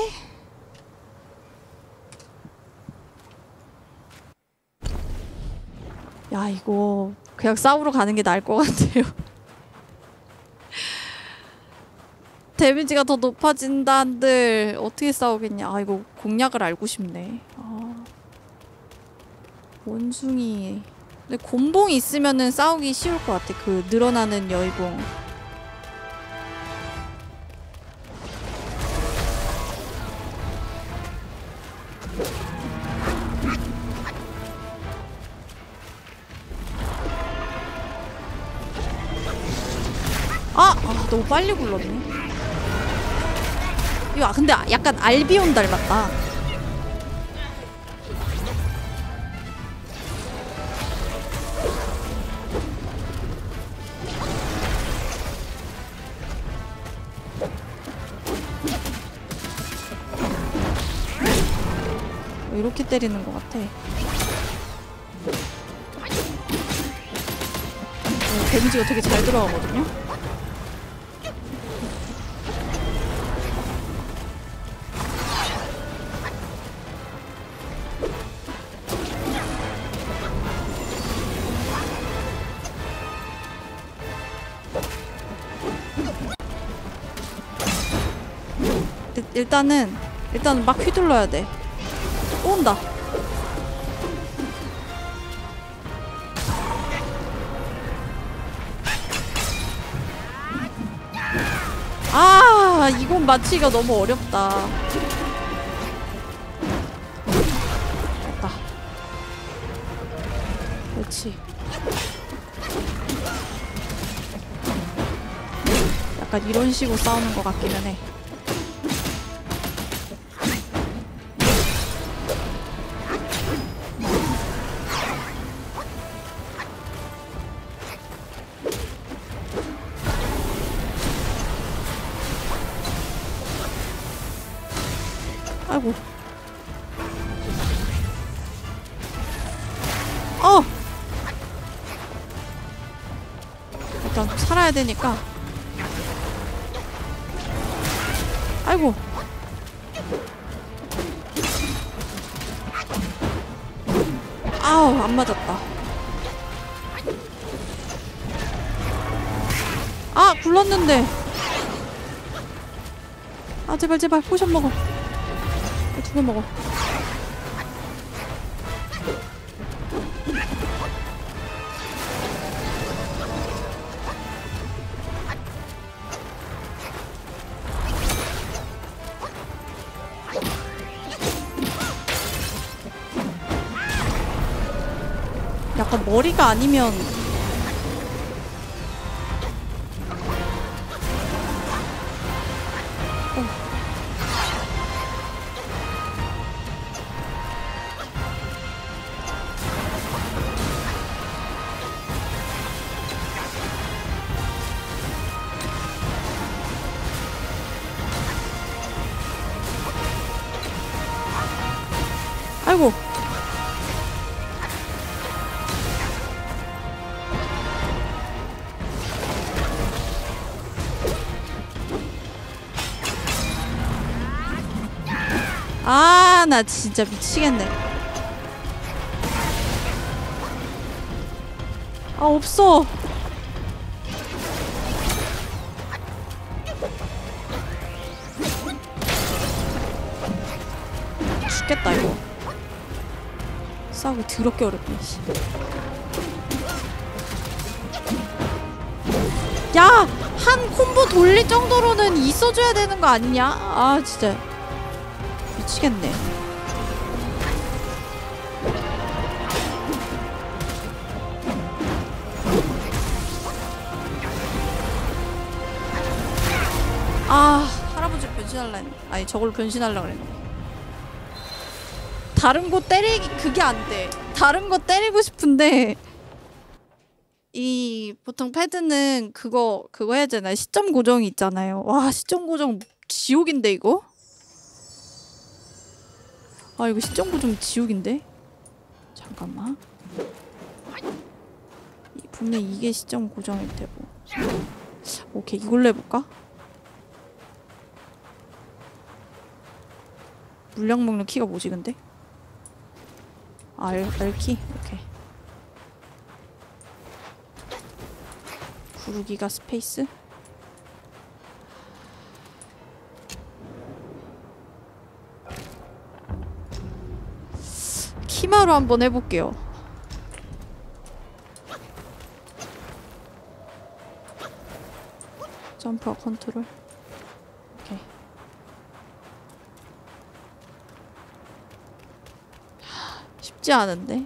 야 이거 그냥 싸우러 가는 게 나을 것 같아요. 데미지가 더 높아진다는들 어떻게 싸우겠냐. 아 이거 공략을 알고 싶네. 아. 원숭이. 근데 곤봉이 있으면은 싸우기 쉬울 것 같아. 그 늘어나는 여의봉. 아! 아 너무 빨리 굴렀네. 이거 아, 근데 약간 알비온 닮았다. 이렇게 때리는 것 같아. 어, 데미지가 되게 잘 들어가거든요. 일- 일단은 일단 막 휘둘러야 돼. 또 온다. 아, 이건 맞히기가 너무 어렵다. 됐다. 그렇지. 약간 이런 식으로 싸우는 것 같기는 해. 되니까. 아이고. 아우, 안 맞았다. 아, 굴렀는데. 아, 제발, 제발, 포션 먹어. 두 개 먹어. 머리가 아니면 나 진짜 미치겠네. 아, 없어. 죽겠다, 이거. 싸우기 더럽게 어렵네, 씨. 야! 한 콤보 돌릴 정도로는 있어줘야 되는 거 아니냐? 아, 진짜. 미치겠네. 저걸 변신하려 그랬네. 다른 거 때리기 그게 안 돼. 다른 거 때리고 싶은데 이 보통 패드는 그거 그거 해야 되나 시점 고정이 있잖아요. 와 시점 고정 지옥인데 이거? 아 이거 시점 고정 지옥인데? 잠깐만. 이- 분명 이게 시점 고정일 테고. 오케이 이걸로 해볼까? 물량 먹는 키가 뭐지 근데? R R키? 오케이. 구르기가 스페이스? 키마로 한번 해볼게요. 점프와 컨트롤. 오케이. 쉽지 않은데.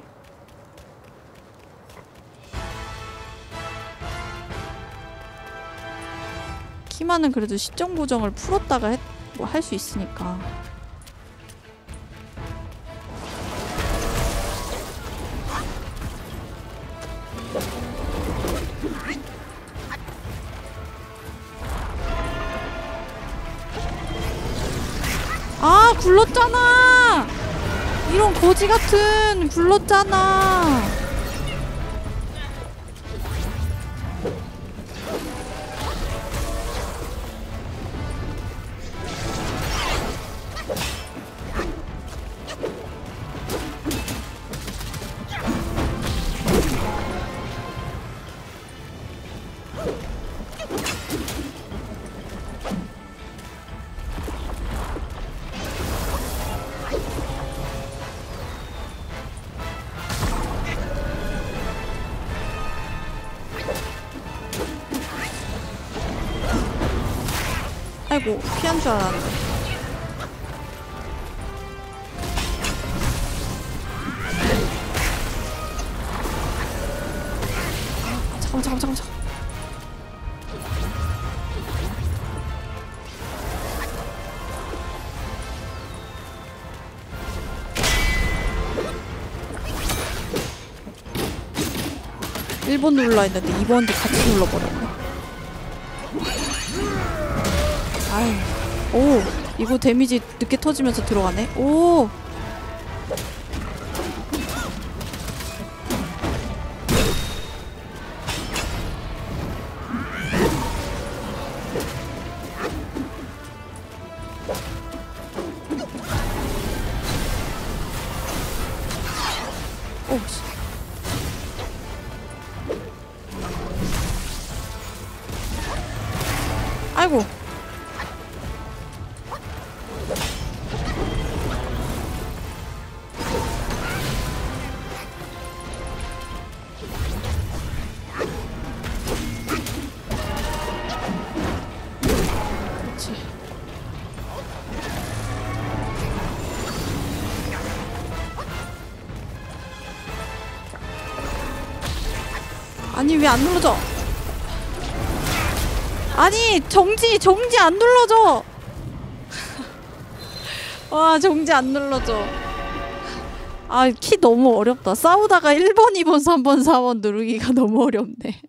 키마는 그래도 시점 고정을 풀었다가 뭐 할 수 있으니까. 아 굴렀잖아 이런 거지 같은 굴렀잖아 아이고 피한 줄 알았는데. 잠깐 잠깐 잠깐 잠깐 일번 눌러 했는데 2번도 같이 눌러버렸 오, 이거 데미지 늦게 터지면서 들어가네. 오, 왜 안 눌러져? 아니 정지 정지 안 눌러져. 와 정지 안 눌러져. 아 키 너무 어렵다. 싸우다가 1번, 2번, 3번, 4번 누르기가 너무 어렵네.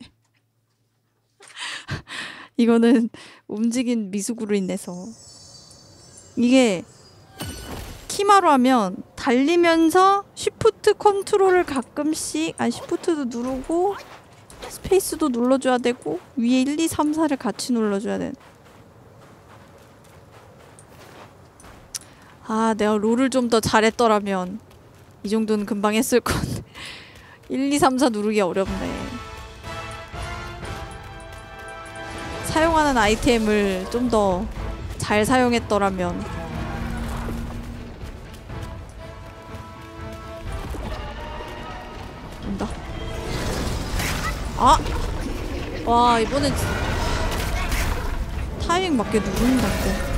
이거는 움직인 미숙으로 인해서 이게 키마로 하면 달리면서 쉬프트 컨트롤을 가끔씩 아 쉬프트도 누르고 스페이스도 눌러줘야 되고 위에 1, 2, 3, 4를 같이 눌러줘야 돼. 아 내가 롤을 좀 더 잘했더라면 이 정도는 금방 했을 건데 1, 2, 3, 4 누르기 어렵네. 사용하는 아이템을 좀 더 잘 사용했더라면 아! 와 이번엔 타이밍 맞게 것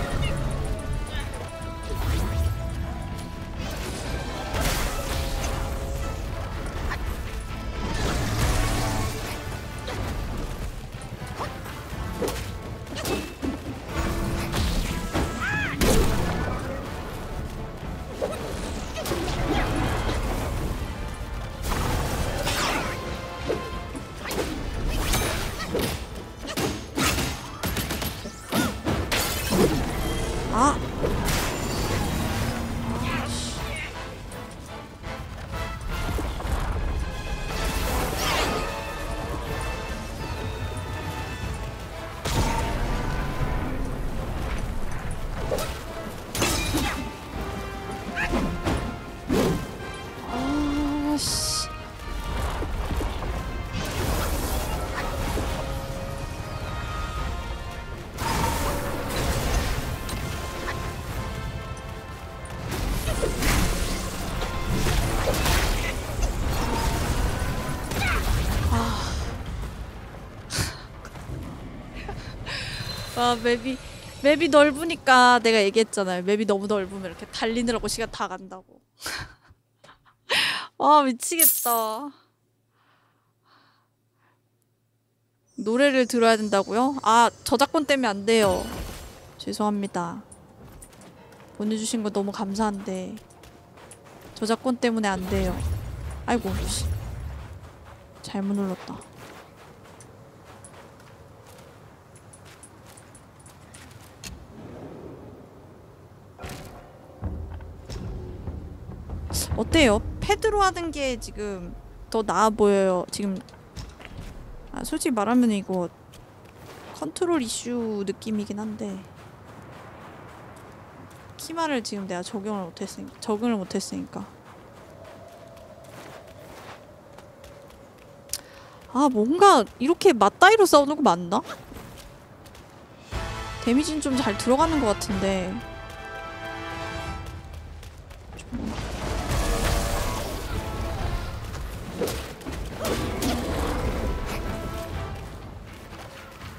아 맵이 맵이 넓으니까 내가 얘기했잖아요. 맵이 너무 넓으면 이렇게 달리느라고 시간 다 간다고. 아 미치겠다. 노래를 들어야 된다고요? 아 저작권 때문에 안 돼요. 죄송합니다. 보내주신 거 너무 감사한데 저작권 때문에 안 돼요. 아이고 씨. 잘못 눌렀다. 어때요? 패드로 하는 게 지금 더 나아 보여요. 지금 아, 솔직히 말하면 이거 컨트롤 이슈 느낌이긴 한데 키마를 지금 내가 적용을 못했으니까 적응을 못했으니까 아 뭔가 이렇게 맞다이로 싸우는 거 맞나? 데미지는 좀 잘 들어가는 것 같은데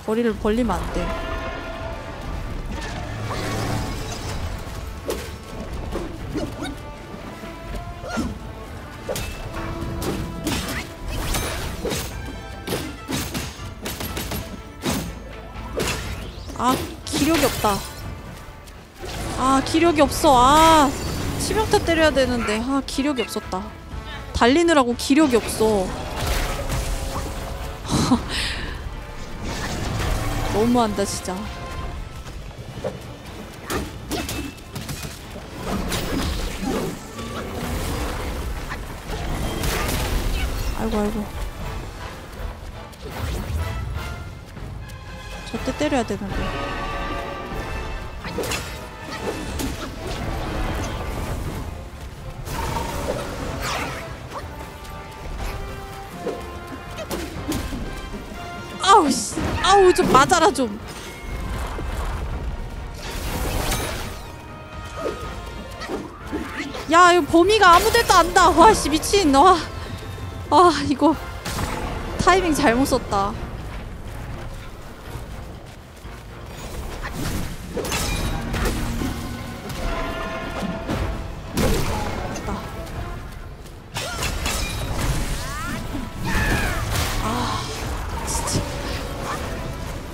거리를 벌리면 안 돼. 아, 기력이 없다. 아, 기력이 없어. 아, 치명타 때려야 되는데. 아, 기력이 없었다. 달리느라고 기력이 없어. 너무한다 진짜. 아이고 아이고. 저때 때려야 되는데. 아우 씨. 아우 좀 맞아라 좀. 야 이거 범위가 아무 데도 안 닿아. 와씨 미친. 와. 아 이거 타이밍 잘못 썼다.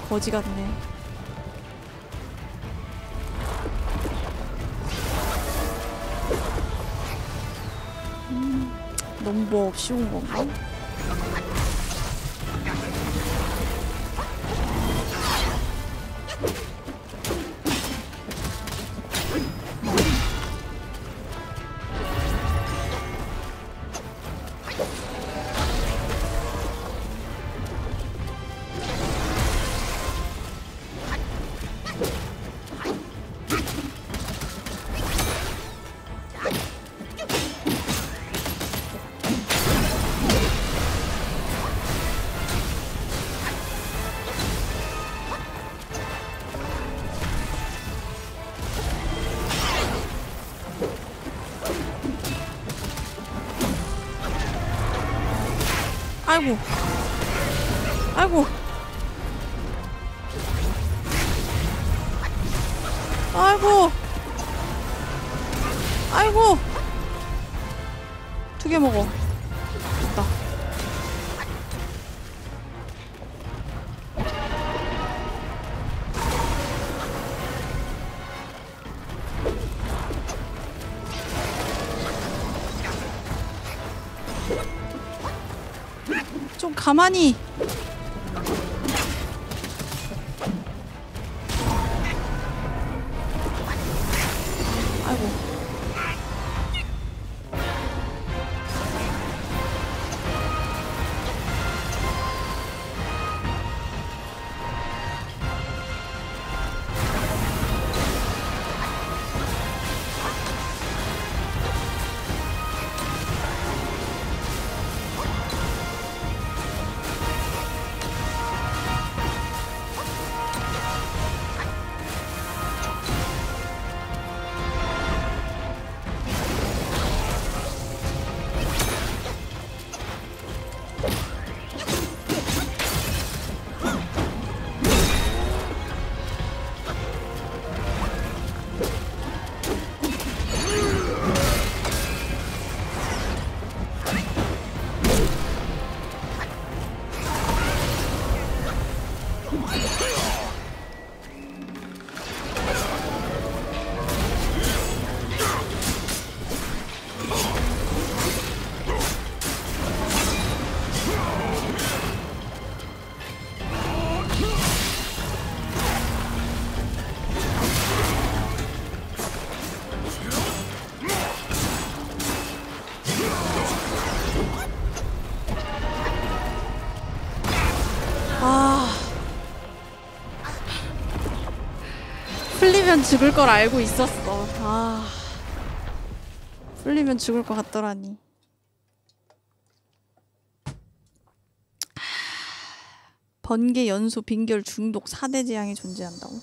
거지 같네. 음, 너무 뭐 쉬운 건가? 아 좀가 풀리면 죽을 걸 알고 있었어. 아. 풀리면 죽을 것 같더라니. 번개 연소 빈결 중독 4대 재앙이 존재한다고?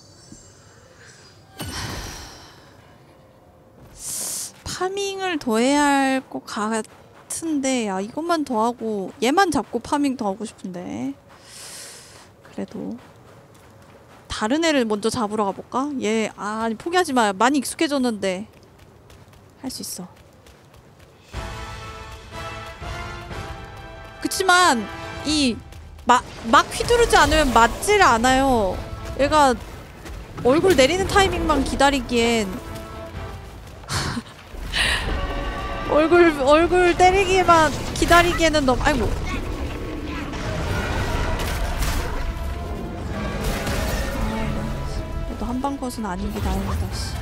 파밍을 더 해야 할 것 같은데 야 이것만 더 하고 얘만 잡고 파밍 더 하고 싶은데 그래도 다른 애를 먼저 잡으러 가볼까? 얘 아, 아니 포기하지 마. 많이 익숙해졌는데. 할 수 있어. 그치만 이 막, 막 휘두르지 않으면 맞지를 않아요. 얘가 얼굴 내리는 타이밍만 기다리기엔. 얼굴 얼굴 때리기만 기다리기에는 너무 아이고 한방 컷은 아닌 게 다행이다 씨.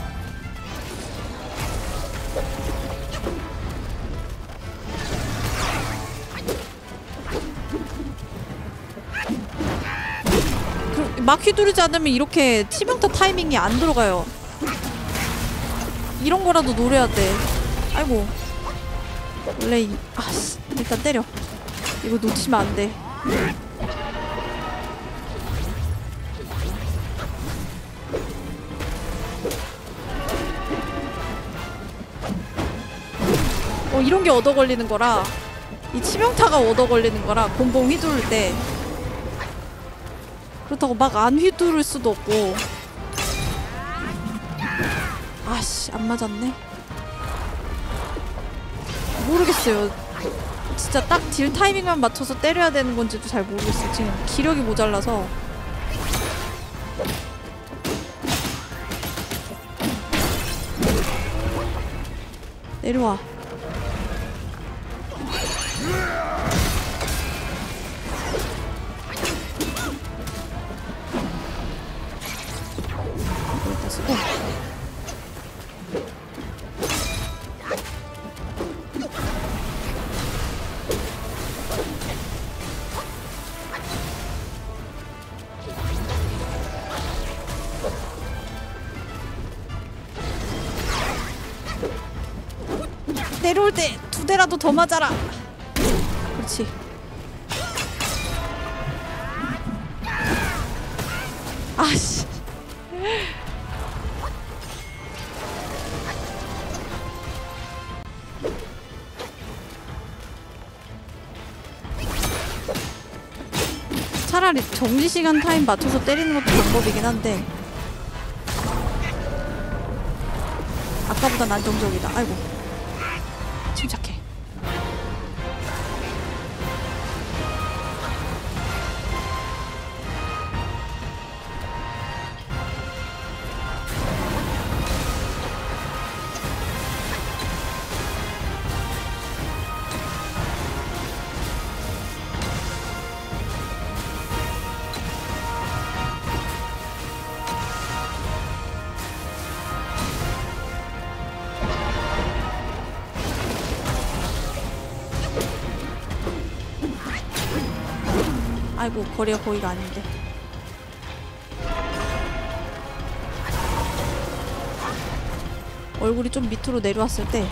그, 막 휘두르지 않으면 이렇게 치명타 타이밍이 안 들어가요. 이런 거라도 노려야 돼. 아이고. 원래 이, 아씨. 일단 때려. 이거 놓치면 안돼 어 이런 게 얻어 걸리는 거라 이 치명타가 얻어 걸리는 거라 곰봉 휘두를 때 그렇다고 막 안 휘두를 수도 없고. 아씨 안 맞았네. 모르겠어요. 진짜 딱 딜 타이밍만 맞춰서 때려야 되는 건지도 잘 모르겠어요. 지금 기력이 모자라서. 내려와 내려올 때 두 대라도 더 맞아라. 그렇지. 아씨. 정지시간 타임 맞춰서 때리는 것도 방법이긴 한데 아까보단 안정적이다 아이고 거리가 거기가 아닌데. 얼굴이 좀 밑으로 내려왔을 때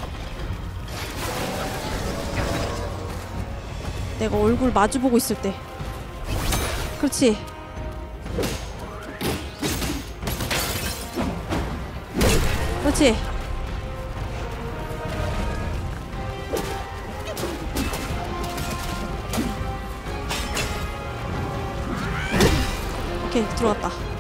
내가 얼굴 마주보고 있을 때. 그렇지. 그렇지 오케이 들어왔다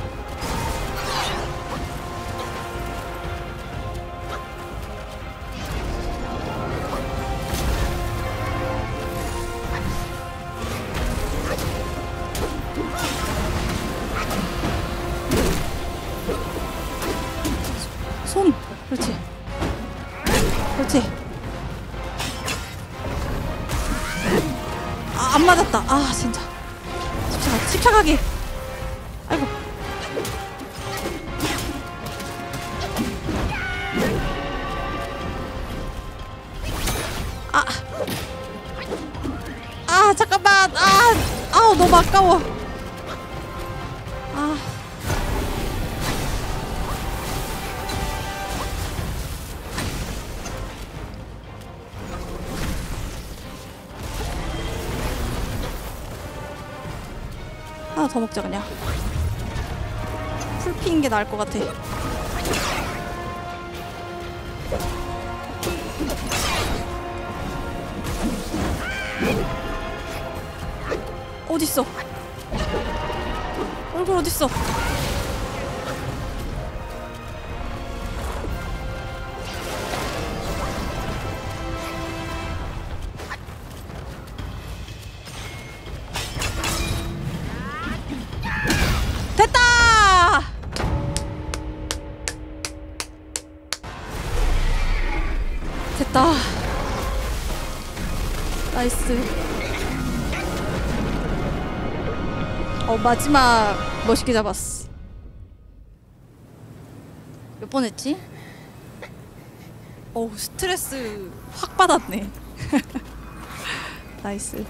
먹자 그냥. 풀 피는 게 나을 것 같아. 어딨어? 얼굴 어딨어 마지막 멋있게 잡았어 몇 번 했지? 어우 스트레스 확 받았네 나이스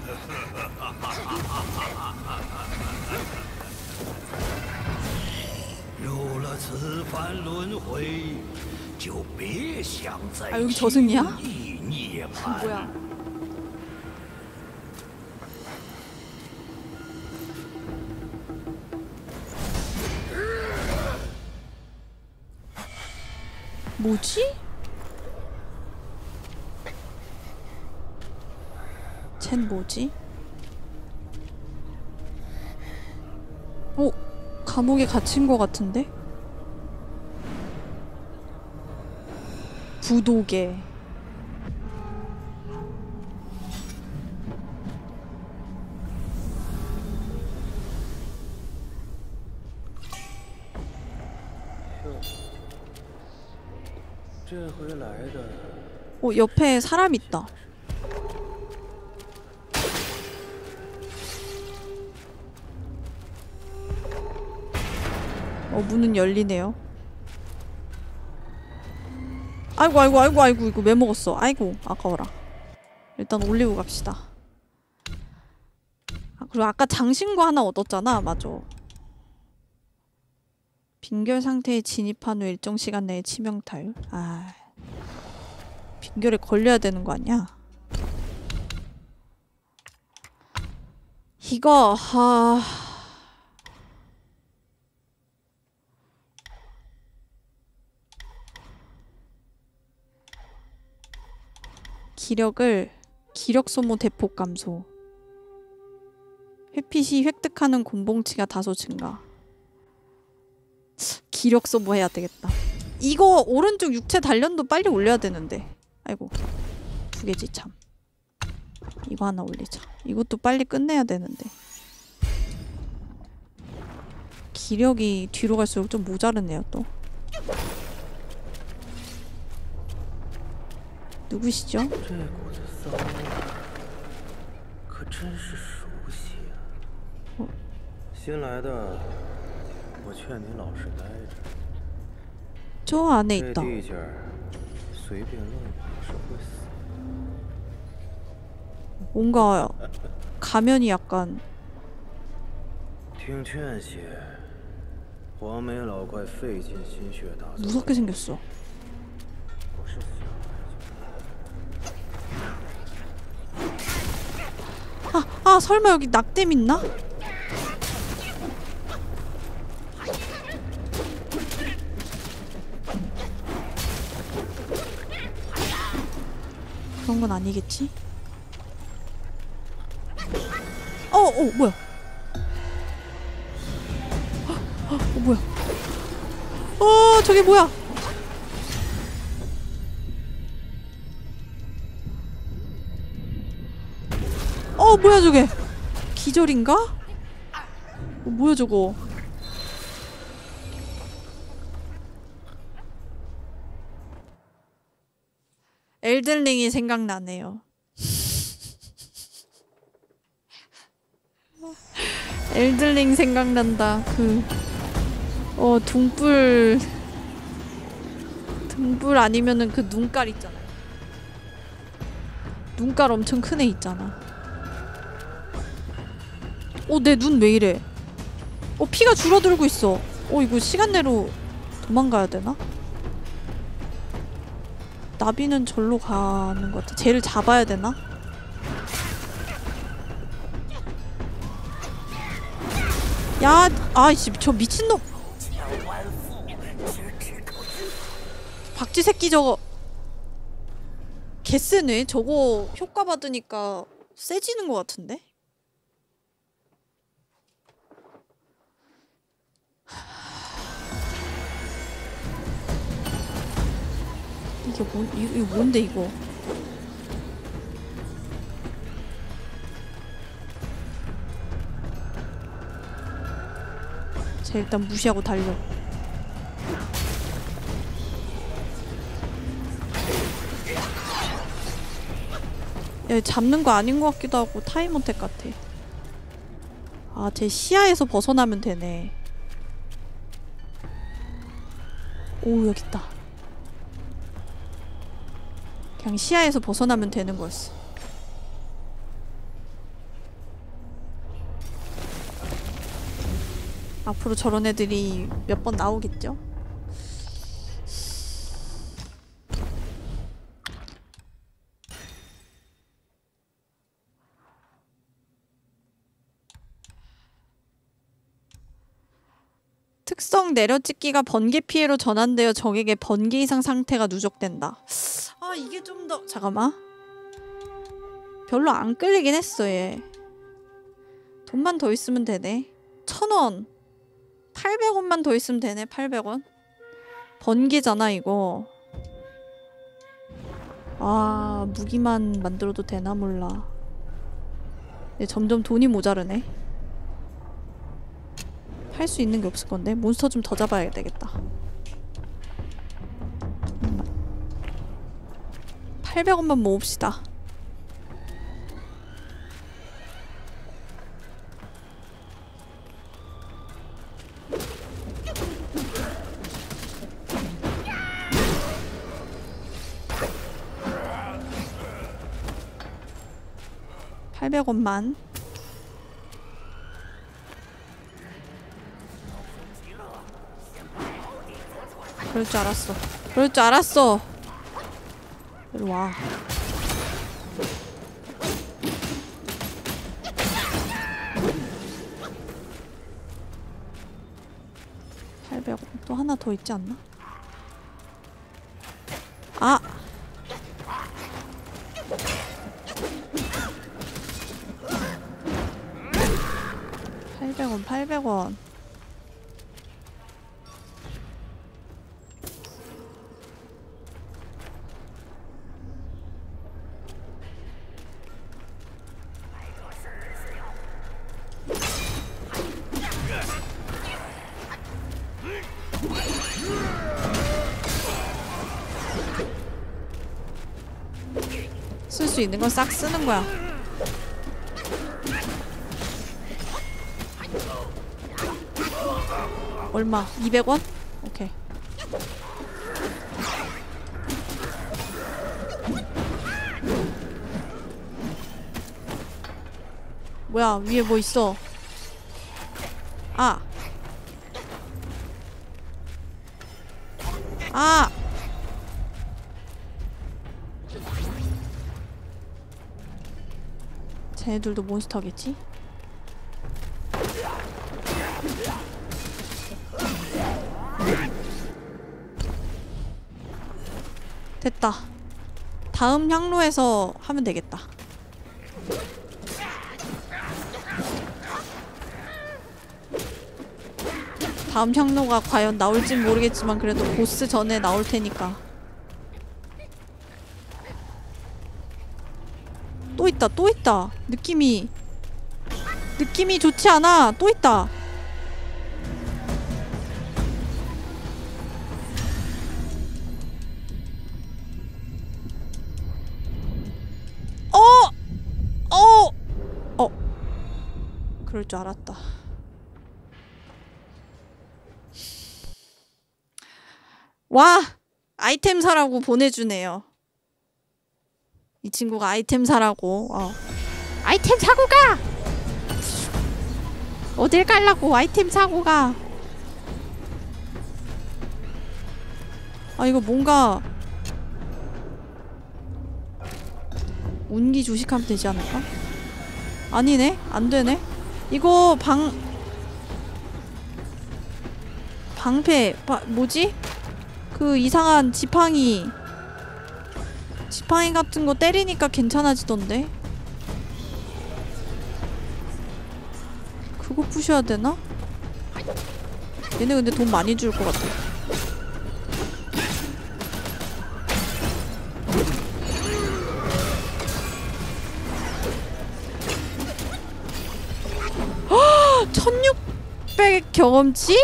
아 여기 저승이야? 감옥에 갇힌 것 같은데? 부도개 어, 옆에 사람 있다. 어, 문은 열리네요. 아이고, 아이고, 아이고, 아이고, 이거 왜 먹었어? 아이고, 아까워라. 일단 올리고 갑시다. 아, 그리고 아까 장신구 하나 얻었잖아. 맞아. 빈결 상태에 진입한 후 일정 시간 내에 치명타율. 아, 빈결에 걸려야 되는 거 아니야? 이거 하. 기력을 기력 소모 대폭 감소. 회피 시 획득 탐색하는 곤봉치가 다소 증가. 기력 소모해야 되겠다. 이거 오른쪽 육체 단련도 빨리 올려야 되는데. 아이고 두 개지 참. 이거 하나 올리자. 이것도 빨리 끝내야 되는데. 기력이 뒤로 갈수록 좀 모자르네요 또. 누구시죠? 这股子骚味儿可真是熟悉啊！新来的，我劝你老实待着。 저 안에 这 있다. 地界儿随便乱也是会死。 뭔가 가면이 약간 听劝些，黄眉老怪费尽心血打造的， 무섭게 생겼어. 不是 아, 아 설마 여기 낙뎀 있나? 그런 건 아니겠지? 어, 어, 뭐야? 어, 어, 뭐야? 어, 저게 뭐야? 어 뭐야 저게? 기절인가? 어, 뭐야 저거? 엘든링이 생각나네요. 엘든링 생각난다. 그어 둥불 둥불 아니면은 그 눈깔 있잖아요 눈깔 엄청 큰 애 있잖아 어, 내 눈 왜 이래? 어, 피가 줄어들고 있어. 어, 이거 시간 내로 도망가야 되나? 나비는 절로 가는 것 같아. 쟤를 잡아야 되나? 야, 아이씨, 저 미친놈! 박쥐 새끼 저거 개쓰네. 저거 효과 받으니까 세지는 것 같은데? 이게 뭐 이거, 이거 뭔데 이거? 쟤 일단 무시하고 달려. 야, 잡는 거 아닌 것 같기도 하고 타이머택 같아. 아, 쟤 시야에서 벗어나면 되네. 오, 여기 있다. 그냥 시야에서 벗어나면 되는 거였어. 앞으로 저런 애들이 몇 번 나오겠죠? 특성 내려찍기가 번개 피해로 전환되어 적에게 번개 이상 상태가 누적된다. 아 이게 좀 더 잠깐만. 별로 안 끌리긴 했어 얘. 돈만 더 있으면 되네. 천원. 800원만 더 있으면 되네 800원. 번개잖아 이거. 아 무기만 만들어도 되나 몰라. 얘 점점 돈이 모자르네 할 수 있는 게 없을 건데 몬스터 좀 더 잡아야 되겠다 800원만 모읍시다. 팔백 원만 그럴 줄 알았어 그럴 줄 알았어 이리 와. 팔백 또 하나 더 있지 않나? 아! 쓸수 있는 건싹 쓰는 거야. 얼마? 200원? 오케이. 뭐야 위에 뭐 있어 쟤네들도 몬스터겠지? 됐다. 다음 향로에서 하면 되겠다. 다음 향로가 과연 나올진 모르겠지만 그래도 보스 전에 나올 테니까. 또 있다, 또 있다. 느낌이 느낌이 좋지 않아. 또 있다. 어! 어! 어. 그럴 줄 알았다. 와! 아이템 사라고 보내주네요. 이 친구가 아이템 사라고. 어. 아이템 사고 가! 어딜 갈라고 아이템 사고 가. 아 이거 뭔가 운기 주식하면 되지 않을까? 아니네? 안 되네? 이거 방 방패 바, 뭐지? 그 이상한 지팡이 지팡이 같은 거 때리니까 괜찮아지던데 그거 부셔야 되나? 얘네 근데 돈 많이 줄 것 같아 헉! 1600 경험치?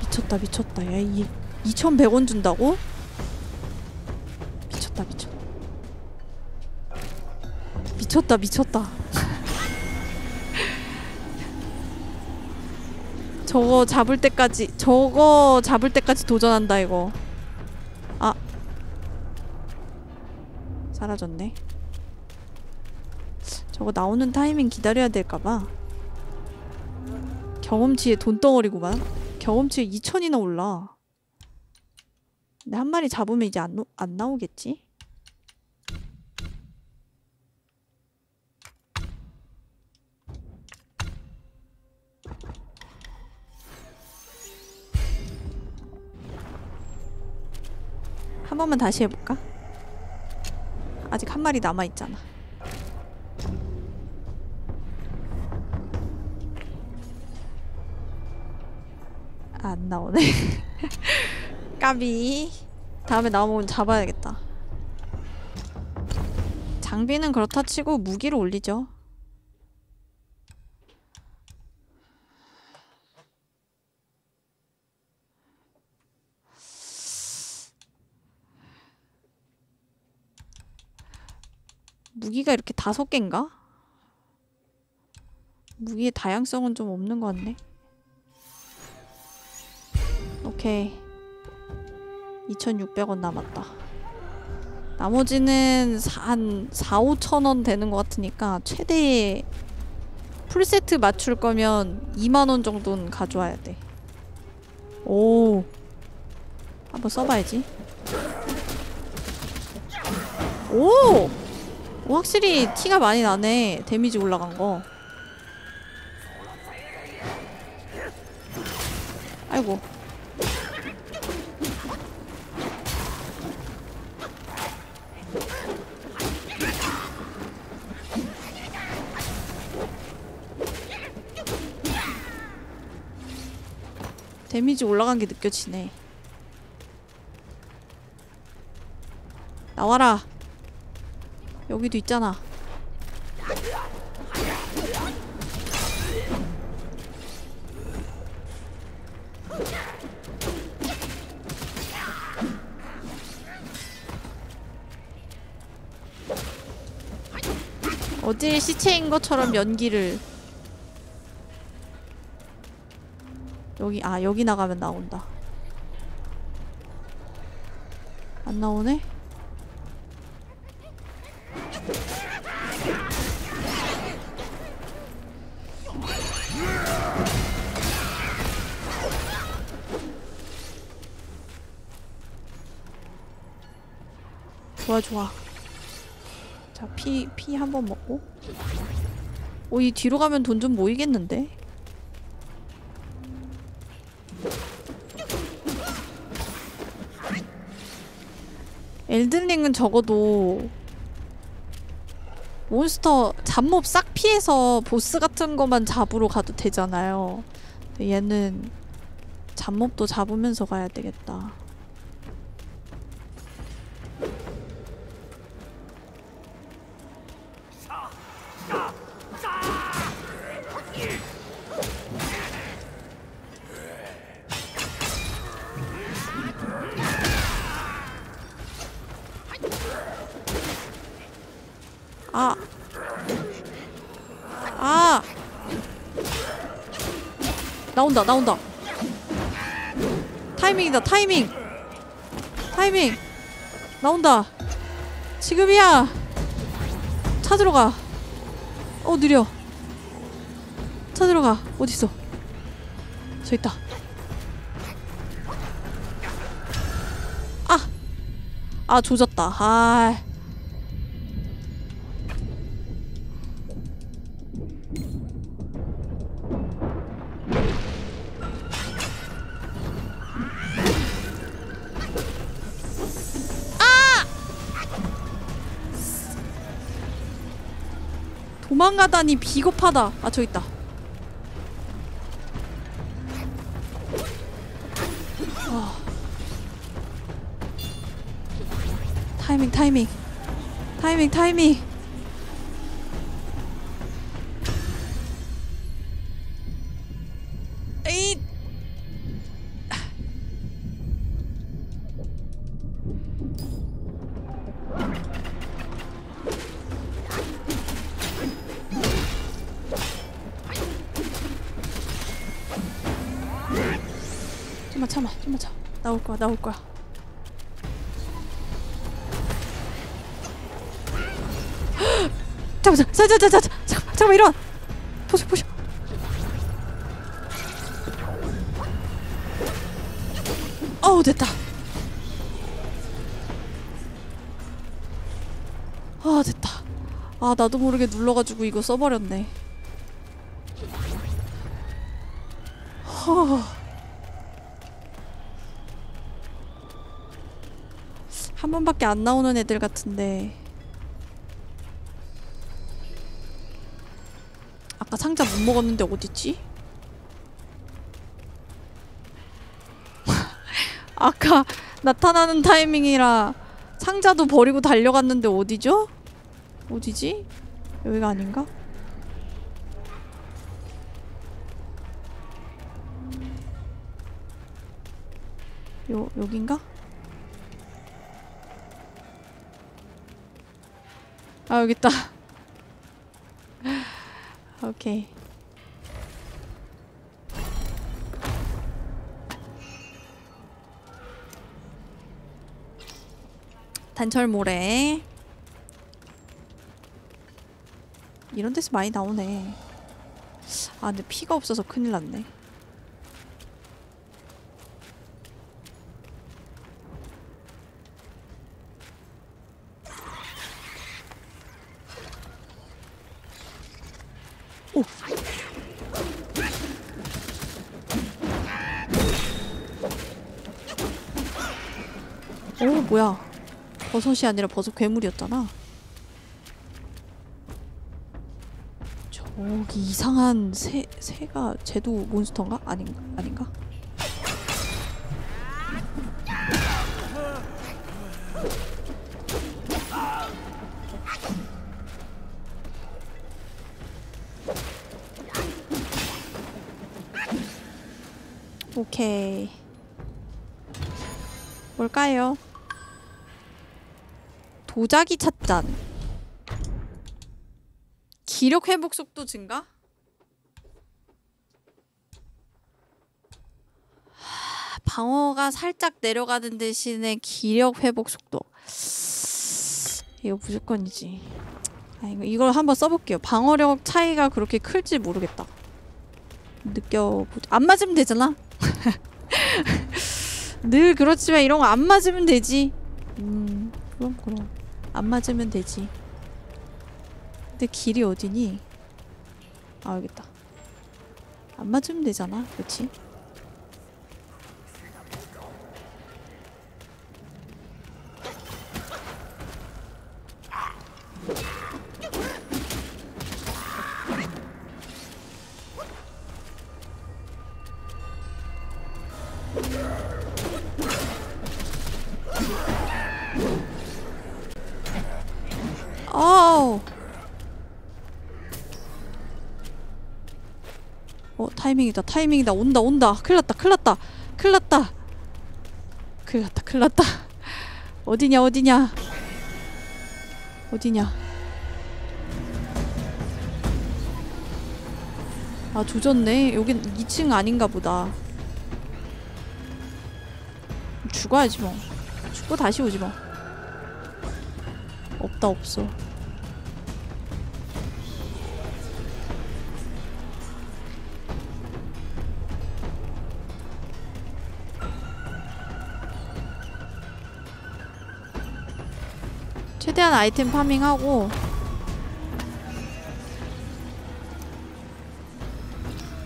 미쳤다 미쳤다 야 이 2100원 준다고? 미쳤다 미쳤다. 저거 잡을 때까지 저거 잡을 때까지 도전한다 이거. 아. 사라졌네. 저거 나오는 타이밍 기다려야 될까봐. 경험치에 돈덩어리구만 경험치에 2천이나 올라. 근데 한 마리 잡으면 이제 안, 노- 안 나오겠지? 한 번만 다시 해볼까? 아직 한 마리 남아있잖아. 안 나오네. 까비. 다음에 나오면 잡아야겠다. 장비는 그렇다 치고 무기를 올리죠 무기가 이렇게 다섯 개인가? 무기의 다양성은 좀 없는 것 같네 오케이 2,600원 남았다. 나머지는 사, 한 4, 5천원 되는 것 같으니까 최대 풀세트 맞출 거면 2만원 정도는 가져와야 돼. 오. 한번 써봐야지. 오! 오! 확실히 티가 많이 나네. 데미지 올라간 거. 아이고. 데미지 올라간 게 느껴지네. 나와라. 여기도 있잖아. 어딜 시체인 것처럼 연기를 여기 아 여기 나가면 나온다 안 나오네? 좋아 좋아. 자 피 피 한 번 먹고. 오이 뒤로 가면 돈 좀 모이겠는데? 엘든링은 적어도 몬스터 잡몹 싹 피해서 보스 같은 것만 잡으러 가도 되잖아요. 얘는 잡몹도 잡으면서 가야 되겠다. 아. 아. 나온다, 나온다. 타이밍이다, 타이밍. 타이밍. 나온다. 지금이야. 찾으러 가. 어, 느려. 찾으러 가. 어딨어? 저 있다. 아. 아, 조졌다. 아. 도망가다니 비겁하다. 아, 저 있다. 아. 타이밍, 타이밍. 타이밍, 타이밍. 나올 거야, 나올 거야. 잠깐, 잠깐, 잠깐, 잠깐, 잠깐, 잠깐만 일어나. 보셔, 보셔. 어우 됐다. 아 됐다. 아 나도 모르게 눌러가지고 이거 써버렸네. 허. 한 번밖에 안 나오는 애들 같은데 아까 상자 못 먹었는데 어딨지? 아까 나타나는 타이밍이라 상자도 버리고 달려갔는데 어디죠? 어디지? 여기가 아닌가? 요 여긴가? 아 여기 있다. 오케이. 단철 모래. 이런 데서 많이 나오네. 아 근데 피가 없어서 큰일 났네. 오 뭐야. 버섯이 아니라 버섯 괴물이었잖아. 저기 이상한 새 새가 쟤도 몬스터인가? 아닌가 아닌가? 오케이. 뭘까요? 도자기 찻잔. 기력 회복 속도 증가? 하, 방어가 살짝 내려가는 대신에 기력 회복 속도. 이거 무조건이지. 아 이거 이걸 한번 써볼게요. 방어력 차이가 그렇게 클지 모르겠다. 느껴보 안 맞으면 되잖아. 늘 그렇지만 이런 거 안 맞으면 되지. 음 그럼 그럼 안 맞으면 되지 근데 길이 어디니? 아 여깄다 안 맞으면 되잖아 그렇지? 아우. 어 타이밍이다 타이밍이다. 온다 온다. 큰일났다 큰일났다. 큰일났다. 큰일났다 큰일났다. 어디냐 어디냐. 어디냐. 아 조졌네. 여긴 2층 아닌가 보다. 죽어야지 뭐. 죽고 다시 오지 뭐. 없다 없어 최대한 아이템 파밍하고.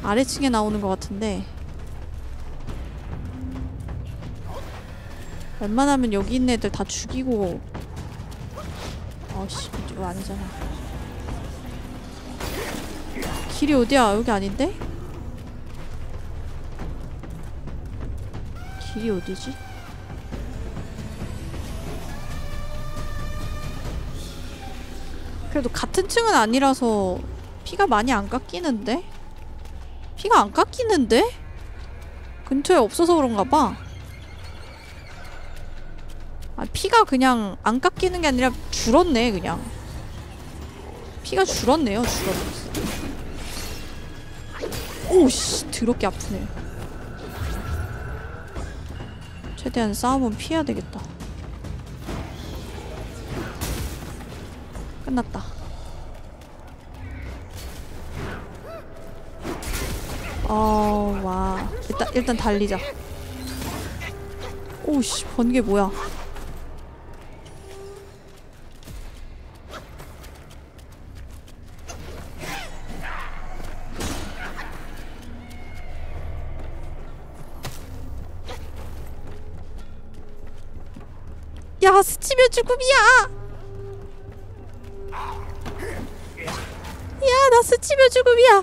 아래층에 나오는 것 같은데. 웬만하면 여기 있는 애들 다 죽이고. 아씨 이거 아니잖아. 길이 어디야? 여기 아닌데? 길이 어디지? 그래도 같은 층은 아니라서 피가 많이 안 깎이는데? 피가 안 깎이는데? 근처에 없어서 그런가 봐. 아, 피가 그냥 안 깎이는 게 아니라 줄었네, 그냥. 피가 줄었네요, 줄었어. 오씨, 더럽게 아프네. 최대한 싸움은 피해야 되겠다. 끝났다. 어, 와. 일단, 일단 달리자. 오씨, 번개 뭐야. 야, 스치면 죽음이야! 야, 나 스치면 죽음이야!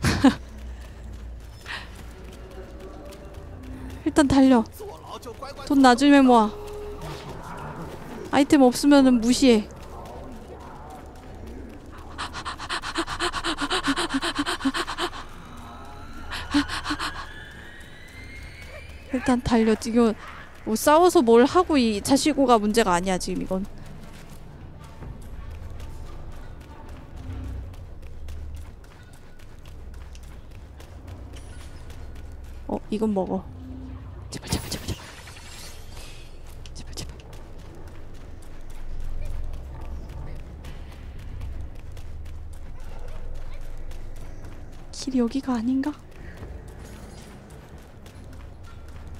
일단 달려. 돈 나중에 모아. 아이템 없으면은 무시해. 일단 달려. 이거 뭐 싸워서 뭘 하고 이 자시고가 문제가 아니야 지금 이건. 이건 먹어. 제발 제발 제발 제발. 제발 제발. 길이 여기가 아닌가?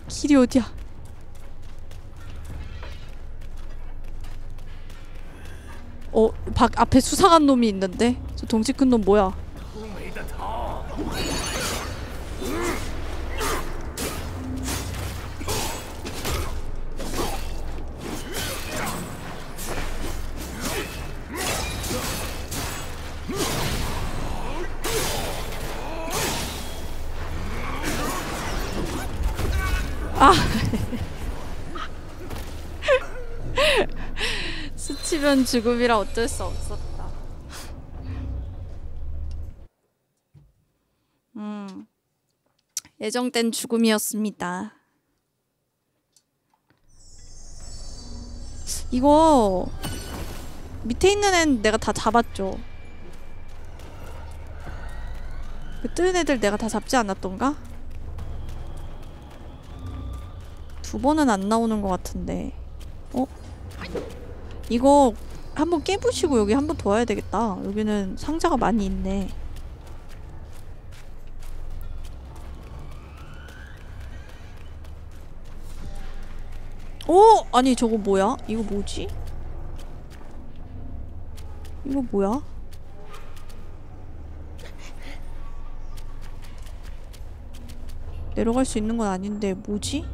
길이 어디야? 어, 밖 앞에 수상한 놈이 있는데? 저 덩치 큰 놈 뭐야? 아. 스치면 죽음이라 어쩔 수 없었다. 음. 예정된 죽음이었습니다. 이거 밑에 있는 애는 내가 다 잡았죠? 그 뜨는 애들 내가 다 잡지 않았던가? 두 번은 안 나오는 것 같은데 어? 이거 한번 깨부시고 여기 한번더 와야 되겠다 여기는 상자가 많이 있네 오! 아니 저거 뭐야? 이거 뭐지? 이거 뭐야? 내려갈 수 있는 건 아닌데 뭐지?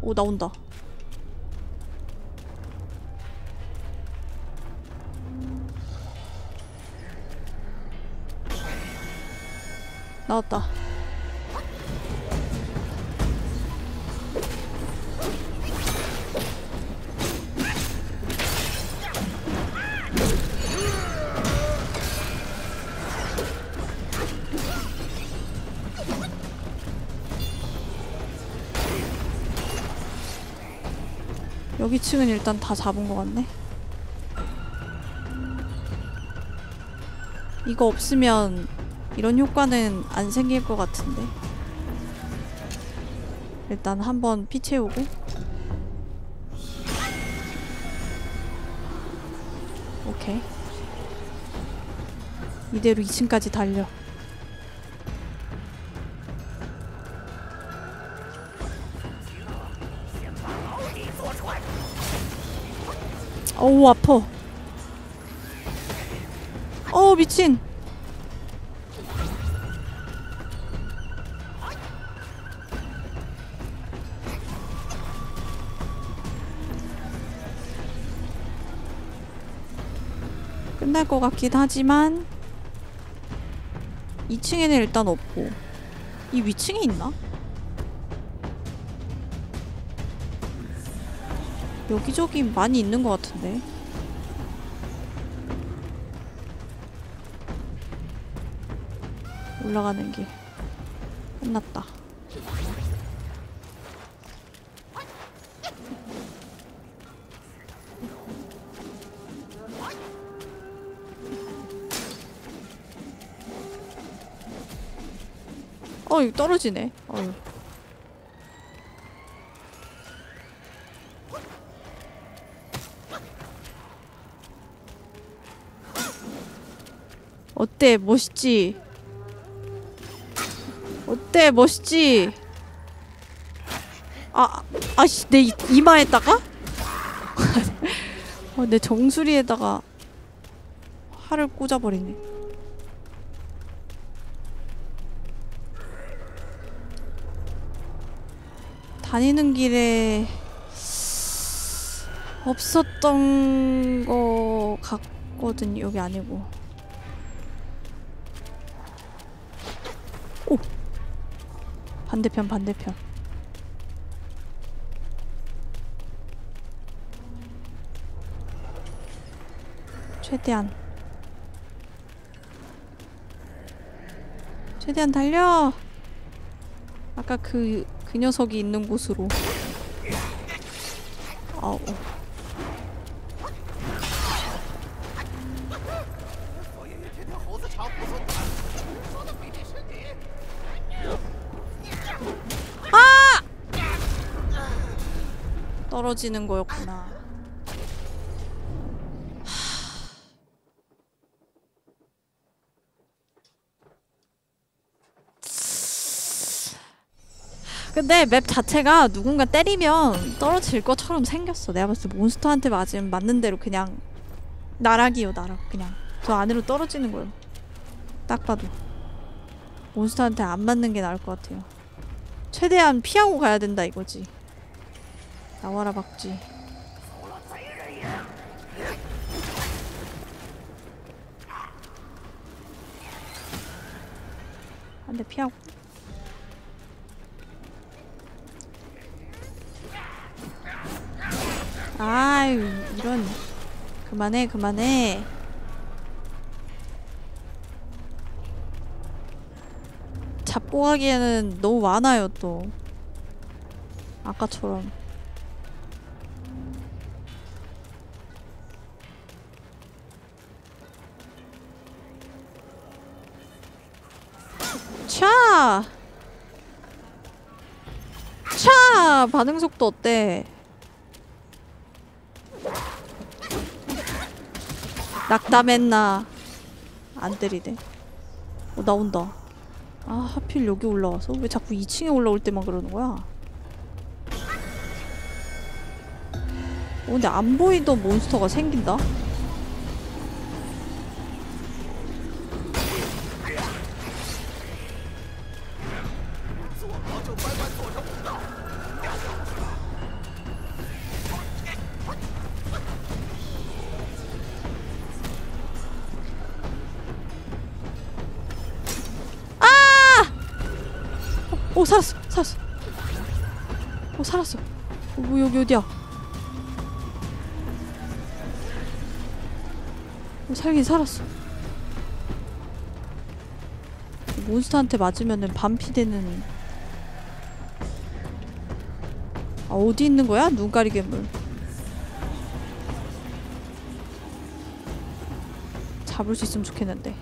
오 나온다. 나왔다 여기 층은 일단 다 잡은 것 같네. 이거 없으면 이런 효과는 안 생길 것 같은데. 일단 한번 피 채우고. 오케이. 이대로 2층까지 달려. 어우 아파. 어우 미친. 끝날 것 같긴 하지만 2층에는 일단 없고. 이 위층에 있나? 여기저기 많이 있는 것 같은데. 올라가는 길. 끝났다. 어, 이거 떨어지네. 어휴. 어때 멋있지? 어때 멋있지? 아 아씨 내 이, 이마에다가? 어, 내 정수리에다가 활을 꽂아버리네. 다니는 길에 없었던 거 같거든요. 여기 아니고. 반대편 반대편. 최대한. 최대한 달려! 아까 그, 그 녀석이 있는 곳으로. 아우 떨어지는 거였구나. 근데 맵 자체가 누군가 때리면 떨어질 것처럼 생겼어. 내가 봤을 때 몬스터한테 맞으면 맞는 대로 그냥 나락이요, 나락. 그냥 저 안으로 떨어지는 거요. 딱 봐도 몬스터한테 안 맞는 게 나을 것 같아요. 최대한 피하고 가야 된다 이거지. 나와라 박쥐. 한대 피하고. 아유 이런. 그만해 그만해. 잡고 가기에는 너무 많아요 또. 아까처럼 차! 차! 반응 속도 어때? 낙담했나? 안 때리네. 어, 나온다. 아, 하필 여기 올라와서? 왜 자꾸 2층에 올라올 때만 그러는 거야? 어, 근데 안 보이던 몬스터가 생긴다? 살았어 살았어. 오 살았어. 어, 뭐 여기 어디야? 오 살긴 살았어. 몬스터한테 맞으면은 반피 되는. 아 어디 있는 거야? 눈 가리 괴물. 잡을 수 있으면 좋겠는데.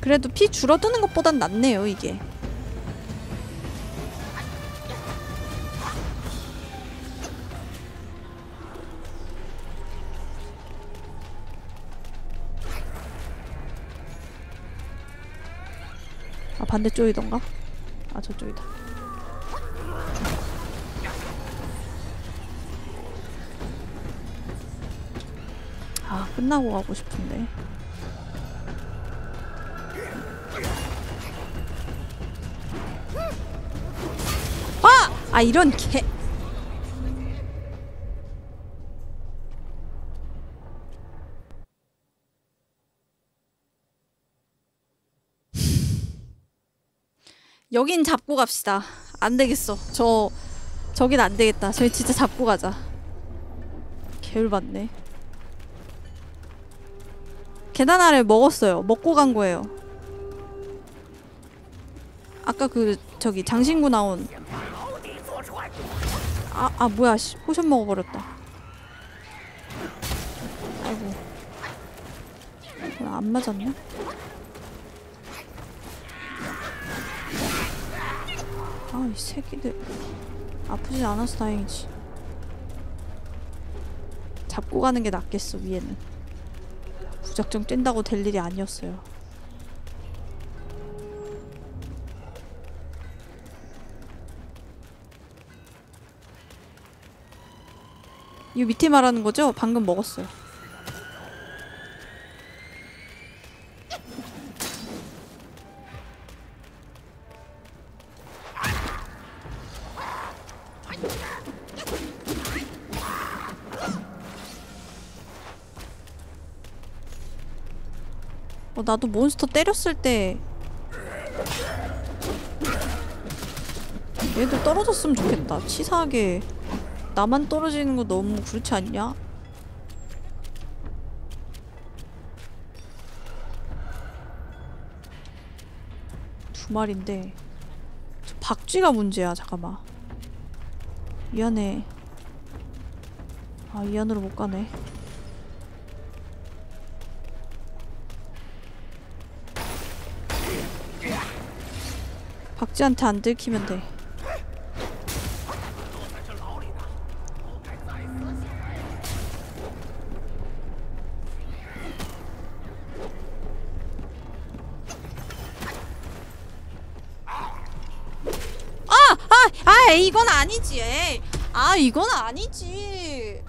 그래도 피 줄어드는 것보단 낫네요 이게 반대쪽이던가? 아 저쪽이다 아 끝나고 가고 싶은데 아! 아 이런 개 여긴 잡고 갑시다. 안 되겠어. 저 저긴 안 되겠다. 저희 진짜 잡고 가자. 개열받네. 계단 아래 먹었어요. 먹고 간 거예요. 아까 그 저기 장신구 나온. 아, 아 뭐야 씨. potion 먹어버렸다. 아이고. 아, 안 맞았네 아 이 새끼들 아프지 않아서 다행이지 잡고 가는 게 낫겠어 위에는 무작정 뗀다고 될 일이 아니었어요 이 밑에 말하는 거죠? 방금 먹었어요. 나도 몬스터 때렸을 때 얘도 떨어졌으면 좋겠다. 치사하게 나만 떨어지는 거 너무 그렇지 않냐? 두 마리인데 저 박쥐가 문제야 잠깐만 이 안에 아이 안으로 못 가네 박쥐한테 안 들키면 돼 아, 이건 아니지. 아, 이건 아니지.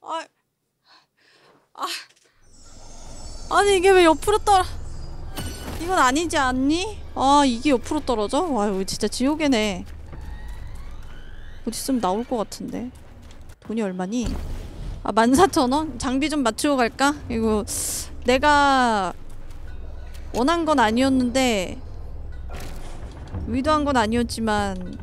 아, 아, 아니 이게 왜 옆으로 떨어? 이건 아니지 않니? 아, 이게 옆으로 떨어져? 와, 이거 진짜 지옥이네. 곧 있으면 나올 것 같은데. 돈이 얼마니? 아, 14,000원? 장비 좀 맞추고 갈까? 이거 내가 원한 건 아니었는데 의도한 건 아니었지만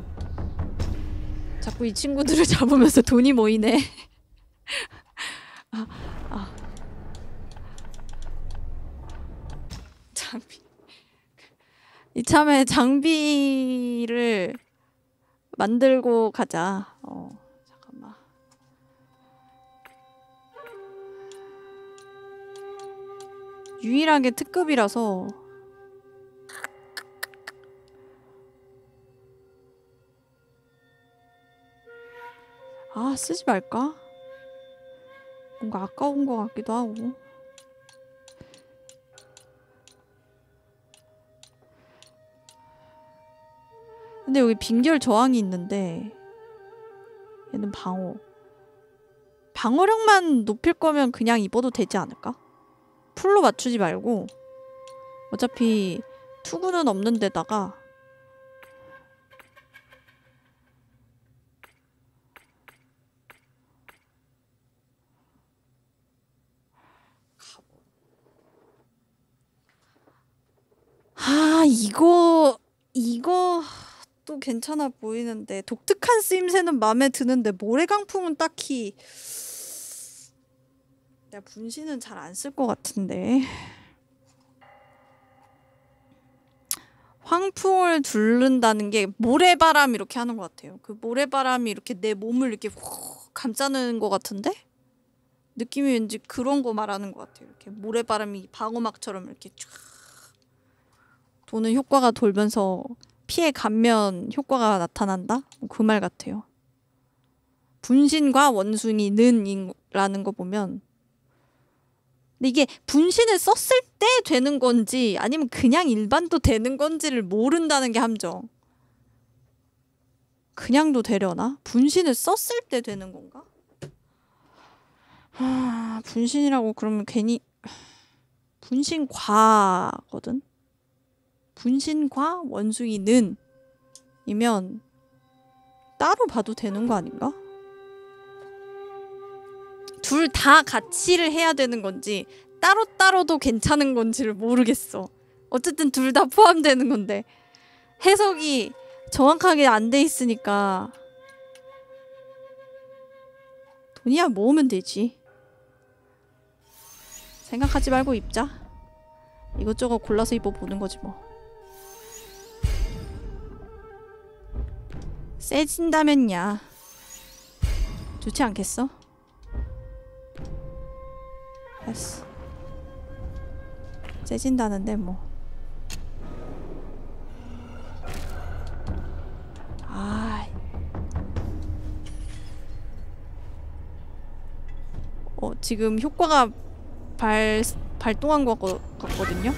자꾸 이 친구들을 잡으면서 돈이 모이네. 아, 장비. 그, 이참에 장비를 만들고 가자. 어, 잠깐만. 유일하게 특급이라서 아 쓰지 말까? 뭔가 아까운 것 같기도 하고 근데 여기 빙결 저항이 있는데 얘는 방어 방어력만 높일 거면 그냥 입어도 되지 않을까? 풀로 맞추지 말고 어차피 투구는 없는 데다가 아 이거 이거 또 괜찮아 보이는데 독특한 쓰임새는 마음에 드는데 모래강풍은 딱히 내가 분신은 잘 안 쓸 것 같은데 황풍을 두른다는 게 모래바람 이렇게 하는 것 같아요. 그 모래바람이 이렇게 내 몸을 이렇게 훅 감싸는 것 같은데 느낌이 왠지 그런 거 말하는 것 같아요. 이렇게 모래바람이 방어막처럼 이렇게 쫙 도는 효과가 돌면서 피해 감면 효과가 나타난다? 뭐그말 같아요. 분신과 원숭이는 라는 거 보면 근데 이게 분신을 썼을 때 되는 건지 아니면 그냥 일반도 되는 건지를 모른다는 게 함정. 그냥도 되려나? 분신을 썼을 때 되는 건가? 하, 분신이라고 그러면 괜히 분신과거든. 분신과 원숭이는 이면 따로 봐도 되는 거 아닌가? 둘 다 같이를 해야 되는 건지 따로따로도 괜찮은 건지를 모르겠어. 어쨌든 둘 다 포함되는 건데 해석이 정확하게 안 돼 있으니까 돈이야 모으면 되지. 생각하지 말고 입자. 이것저것 골라서 입어보는 거지 뭐. 세진다면야 좋지 않겠어? 됐어 세진다는데 뭐 아. 어, 지금 효과가 발, 발동한 것 같- 같거든요?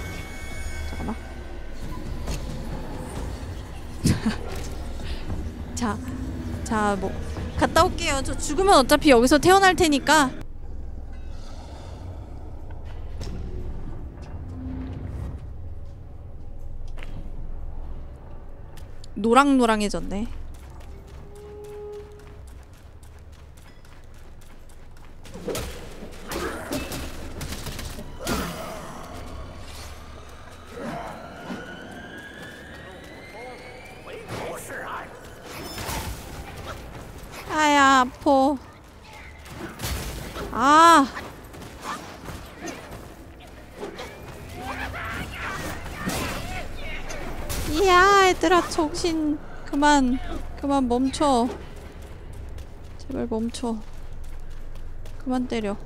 자, 자, 뭐, 갔다 올게요. 저 죽으면 어차피 여기서 태어날 테니까. 노랑노랑해졌네. 야 얘들아. 정신 그만 그만 멈춰. 제발 멈춰. 그만 때려.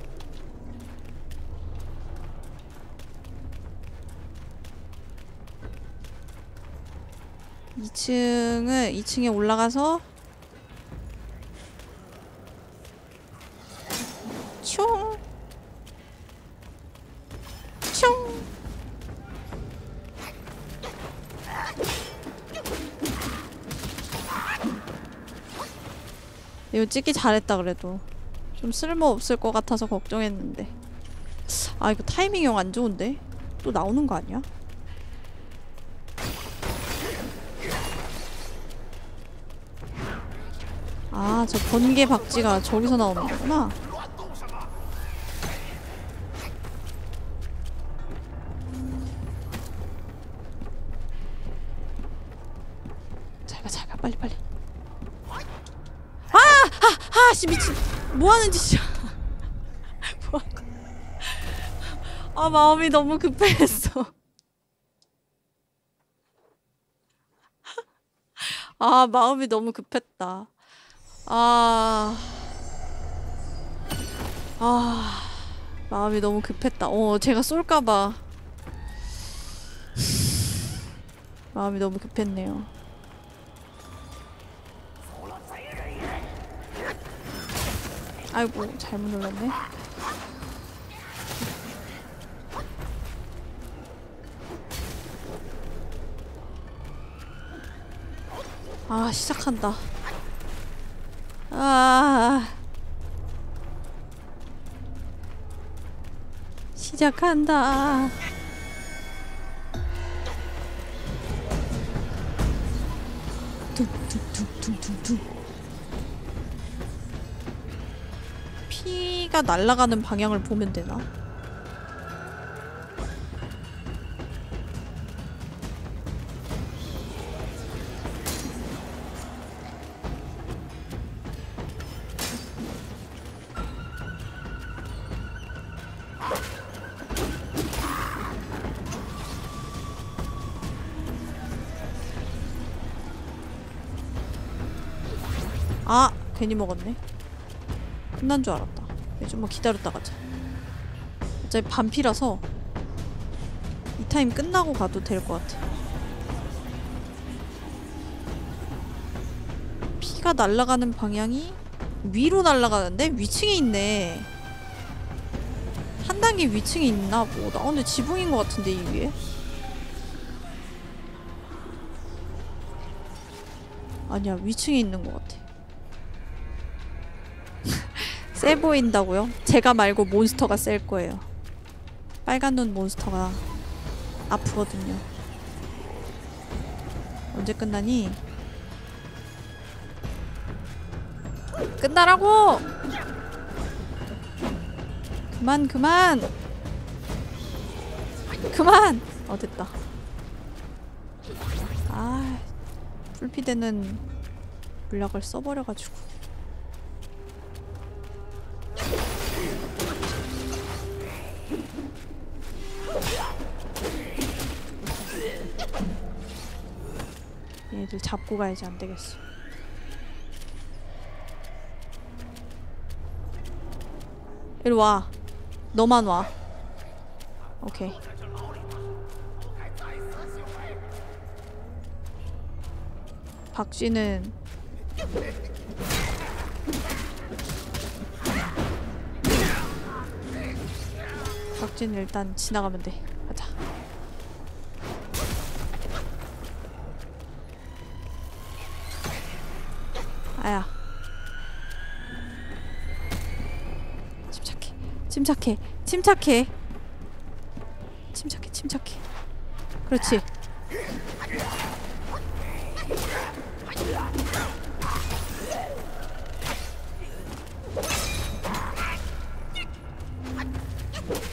이층을 2층에 올라가서 총. 총. 이거 찍기 잘했다 그래도 좀 쓸모없을 것 같아서 걱정했는데 아 이거 타이밍이 영 안 좋은데? 또 나오는 거 아니야? 아 저 번개 박쥐가 저기서 나오는 거구나 뭐 하는지 진짜. 아, 마음이 너무 급해했어. 아, 마음이 너무 급했다. 아. 아. 마음이 너무 급했다. 어, 제가 쏠까봐. 마음이 너무 급했네요. 아이고 잘못 눌렀네. 아 시작한다. 아 시작한다. 퉁퉁퉁퉁퉁 퉁 피가 날아가는 방향을 보면 되나? 아 괜히 먹었네 끝난 줄 알았다 좀만 기다렸다 가자. 어차피 반피라서 이 타임 끝나고 가도 될 것 같아. 피가 날아가는 방향이 위로 날아가는데? 위층에 있네. 한 단계 위층에 있나 보다 어, 근데 지붕인 것 같은데 이 위에? 아니야 위층에 있는 것 같아 세 보인다고요? 제가 말고 몬스터가 셀 거예요. 빨간 눈 몬스터가 아프거든요. 언제 끝나니? 끝나라고! 그만 그만! 그만! 어 됐다. 아 풀피되는 물약을 써버려가지고 잡고 가야지 안 되겠어. 이리 와. 너만 와. 오케이. 박쥐는 박쥐는 일단 지나가면 돼. 가자. 아야. 침착해. 침착해. 침착해. 침착해. 침착해. 그렇지.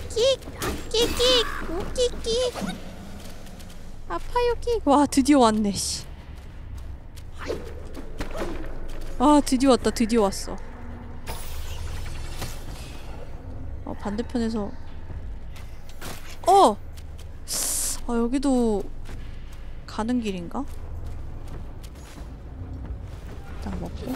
끽! 끽끽! 우끽끽! 아파요 끽! 와 드디어 왔네 씨. 아 드디어 왔다 드디어 왔어 어 반대편에서 어! 아 여기도 가는 길인가? 일단 먹고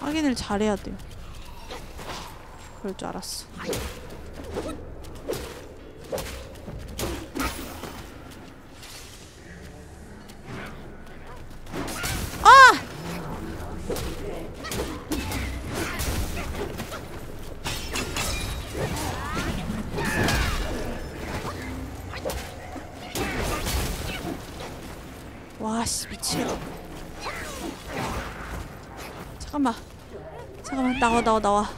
확인을 잘해야 돼요 그럴 줄 알았어. 나와, 나와.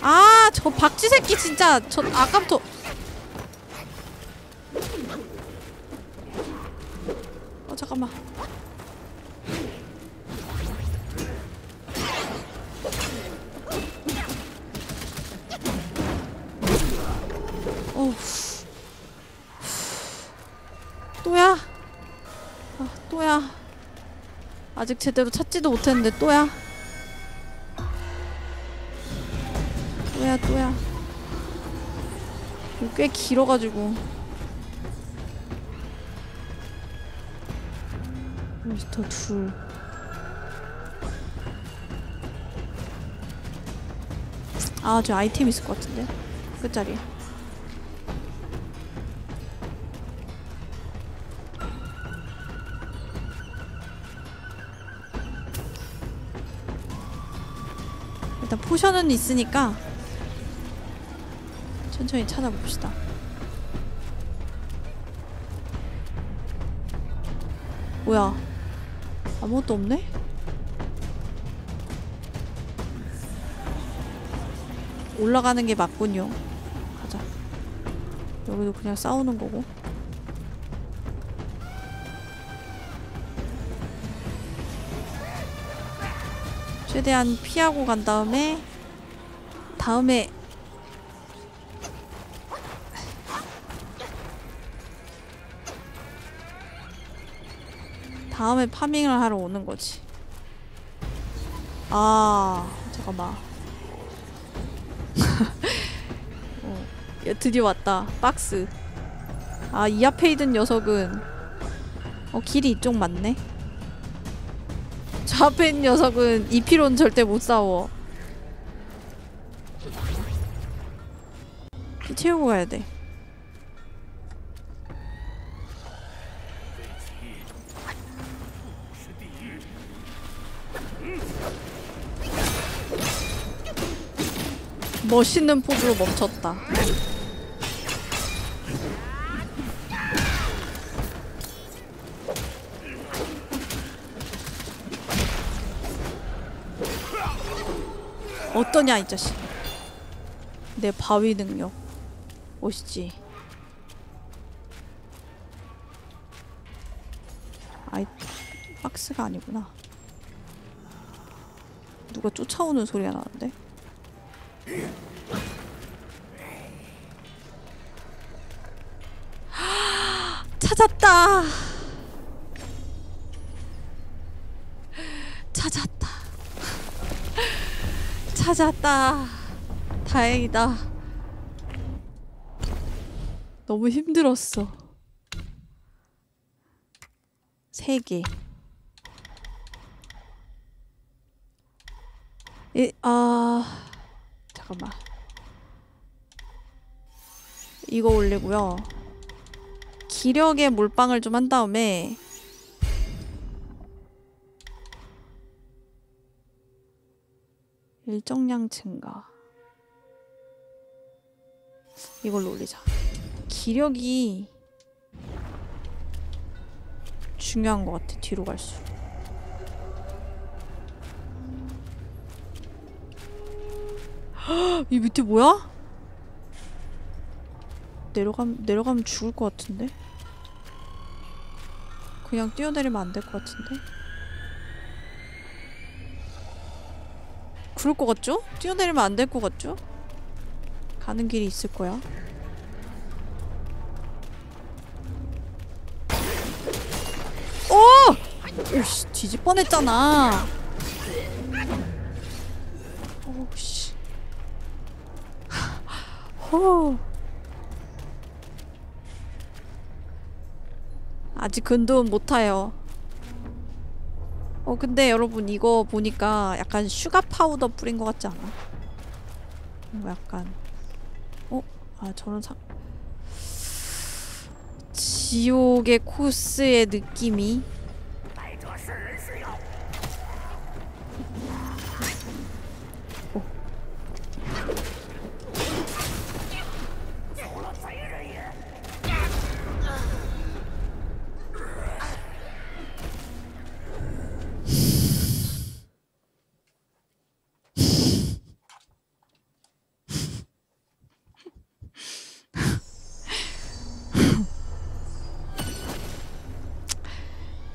아, 저 박쥐 새끼 진짜 저 아까부터 아직 제대로 찾지도 못했는데 또야. 또야 또야 꽤 길어가지고 몬스터 둘 아, 저 아이템 있을 것 같은데. 끝자리. 일 단 포션은 있으니까 천천히 찾아봅시다. 뭐야? 아무것도 없네? 올라가는 게 맞군요. 가자. 여기도 그냥 싸우는 거고. 최대한 피하고 간 다음에 다음에 다음에 파밍을 하러 오는 거지. 아, 잠깐만. 어, 야, 드디어 왔다. 박스. 아, 이 앞에 있는 녀석은 어, 길이 이쪽 맞네. 저 앞에 있는 녀석은 이 피로는 절대 못 싸워. 채우고 가야 돼. 멋있는 포즈로 멈췄다. 어떠냐 이 자식. 내 바위 능력. 멋있지. 아이 박스가 아니구나. 누가 쫓아오는 소리가 나는데? 찾았다. 찾았다. 찾았다. 다행이다. 너무 힘들었어. 세 개. 이, 아, 잠깐만. 이거 올리고요. 기력의 몰빵을 좀 한 다음에 일정량 증가 이걸로 올리자 기력이 중요한 것 같아 뒤로 갈수록 헉, 이 밑에 뭐야? 내려가면 내려가면 죽을 것 같은데 그냥 뛰어내리면 안 될 것 같은데 그럴 것 같죠? 뛰어내리면 안 될 것 같죠? 가는 길이 있을 거야 오! 오씨 뒤집 뻔했잖아 오씨 호 아직 근도는 못타요 어 근데 여러분 이거 보니까 약간 sugar powder 뿌린 것 같지 않아? 뭐 약간 어? 아 저런 사... 지옥의 코스의 느낌이 어.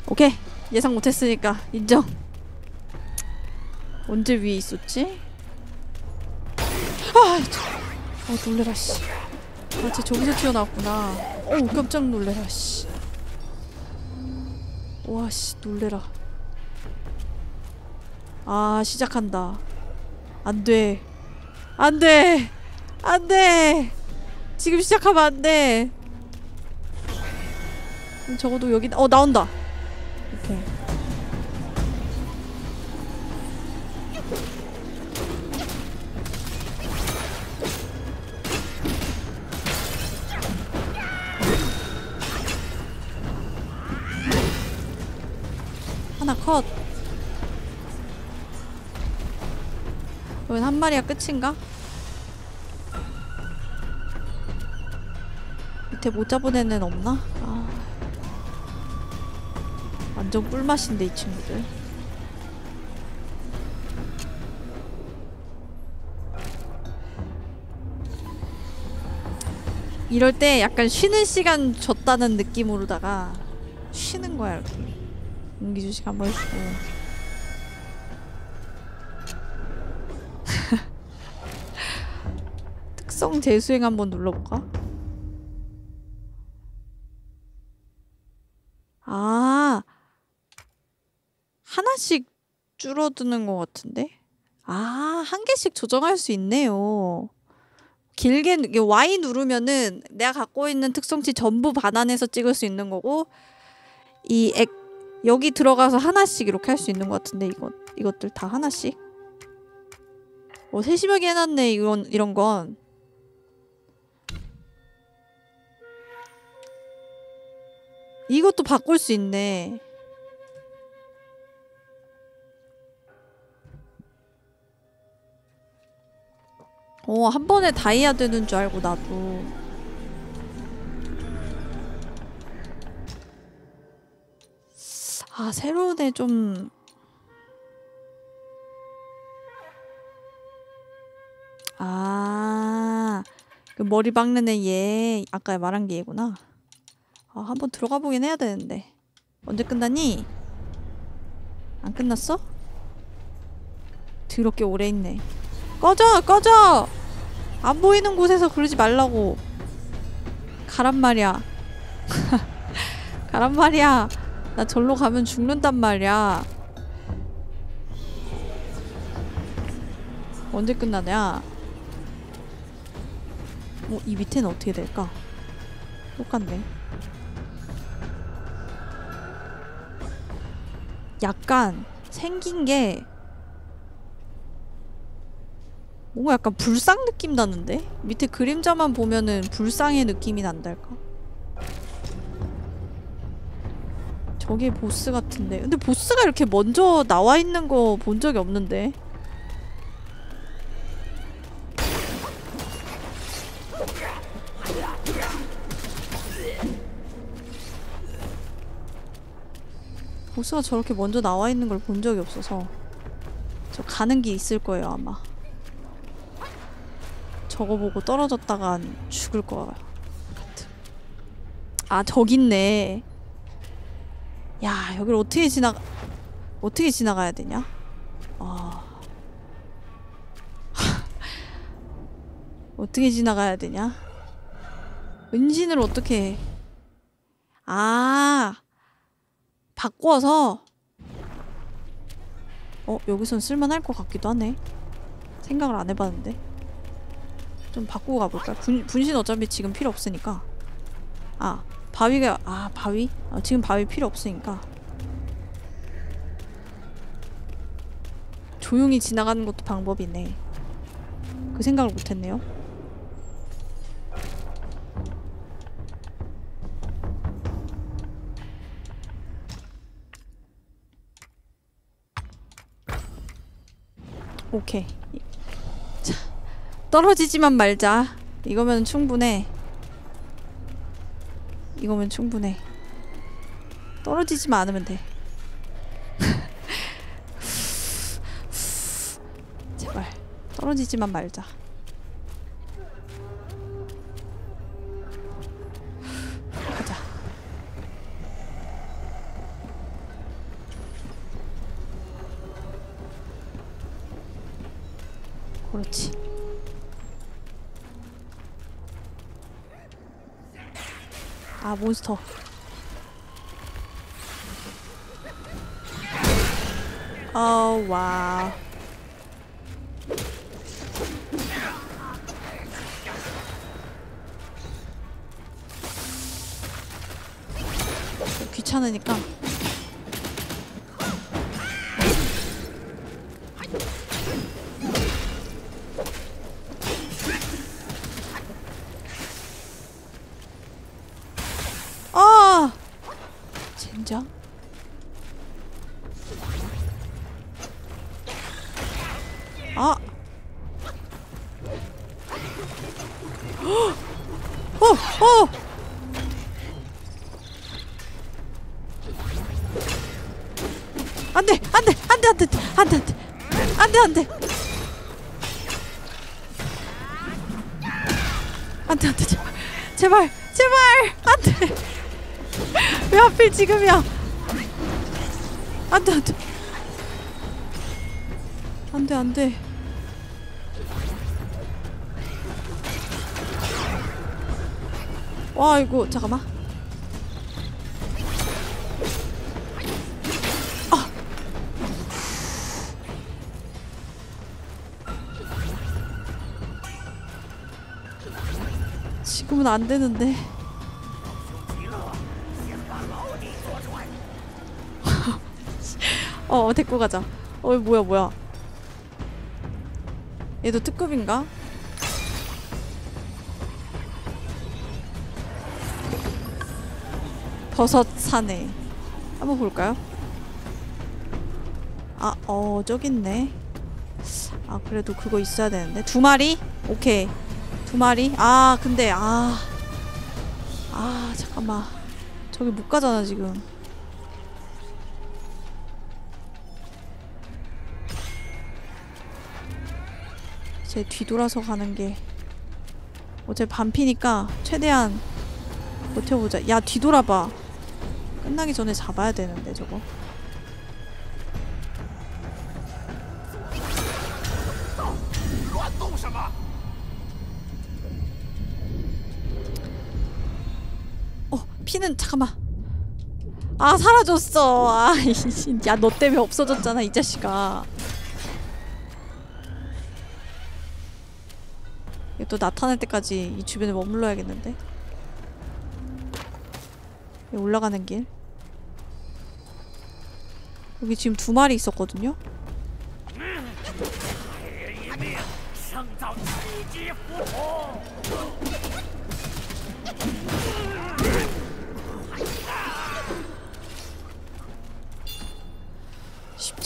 오케이 예상 못했으니까 인정 언제 위에 있었지? 아, 저, 어 놀래라 씨. 아, 쟤 저기서 튀어나왔구나. 어 깜짝 놀래라 씨. 와 씨, 놀래라. 아, 시작한다. 안 돼. 안 돼 안 돼 지금 시작하면 안 돼 적어도 여기 어 나온다 오케이 한 마리가 끝인가? 밑에 못 잡은 애는 없나? 아. 완전 꿀맛인데 이 친구들 이럴 때 약간 쉬는 시간 줬다는 느낌으로다가 쉬는 거야 이렇게 공기주식 한번 해주고 특성 재수행 한번 눌러볼까? 아 하나씩 줄어드는 것 같은데? 아, 한 개씩 조정할 수 있네요. 길게 Y 누르면은 내가 갖고 있는 특성치 전부 반환해서 찍을 수 있는 거고 이 액, 여기 들어가서 하나씩 이렇게 할 수 있는 것 같은데 이거 이것들 다 하나씩. 어 세심하게 해놨네 이런 이런 건. 이것도 바꿀 수 있네. 어, 한 번에 다이아 되는 줄 알고 나도. 아, 새로운 애 좀. 아, 그 머리 박는 애 얘, 아까 말한 게 얘구나. 아, 한번 들어가 보긴 해야 되는데. 언제 끝나니? 안 끝났어? 더럽게 오래 있네. 꺼져! 꺼져! 안 보이는 곳에서 그러지 말라고. 가란 말이야. 가란 말이야. 나 절로 가면 죽는단 말이야. 언제 끝나냐? 어, 이 밑에는 어떻게 될까? 똑같네. 약간 생긴 게 뭔가 약간 불상 느낌 나는데? 밑에 그림자만 보면은 불상의 느낌이 난달까? 저게 보스 같은데 근데 보스가 이렇게 먼저 나와 있는 거 본 적이 없는데 보스가 저렇게 먼저 나와 있는 걸 본 적이 없어서 저 가는 게 있을 거예요 아마. 저거 보고 떨어졌다가 죽을 거 같아. 아 저기 있네. 야 여기를 어떻게 지나 어떻게 지나가야 되냐? 아. 어떻게 지나가야 되냐? 은신을 어떻게 해? 아 바꿔서. 어 여기선 쓸만할 것 같기도 하네. 생각을 안 해봤는데. 좀 바꾸고 가볼까? 분, 분신 어차피 지금 필요 없으니까. 아 바위가 아 바위? 아, 지금 바위 필요 없으니까. 조용히 지나가는 것도 방법이네. 그 생각을 못했네요 오케이. 자 떨어지지만 말자. 이거면 충분해. 이거면 충분해. 떨어지지만 않으면 돼. 제발 떨어지지만 말자 그렇지. 아, 몬스터. 어, 와. 귀찮으니까 안돼 안돼. 안돼 안돼 제발. 제발 제발. 안돼. 왜 하필 지금이야? 안돼 안돼. 안돼 안돼. 와 이거 잠깐만 지금은 안 되는데. 어, 데리고 가자. 어, 뭐야, 뭐야. 얘도 특급인가? 버섯 사네. 한번 볼까요? 아, 어, 저기 있네. 아, 그래도 그거 있어야 되는데. 두 마리? 오케이. 두 마리? 아 근데 아... 아 잠깐만. 저기 못 가잖아 지금. 제 뒤돌아서 가는 게 어제 반피니까 최대한 버텨보자. 야 뒤돌아봐. 끝나기 전에 잡아야 되는데 저거 잠깐만. 아 사라졌어. 아야너 때문에 없어졌잖아 이 자식아. 또 나타날 때까지 이 주변에 머물러야겠는데? 올라가는 길? 여기 지금 두 마리 있었거든요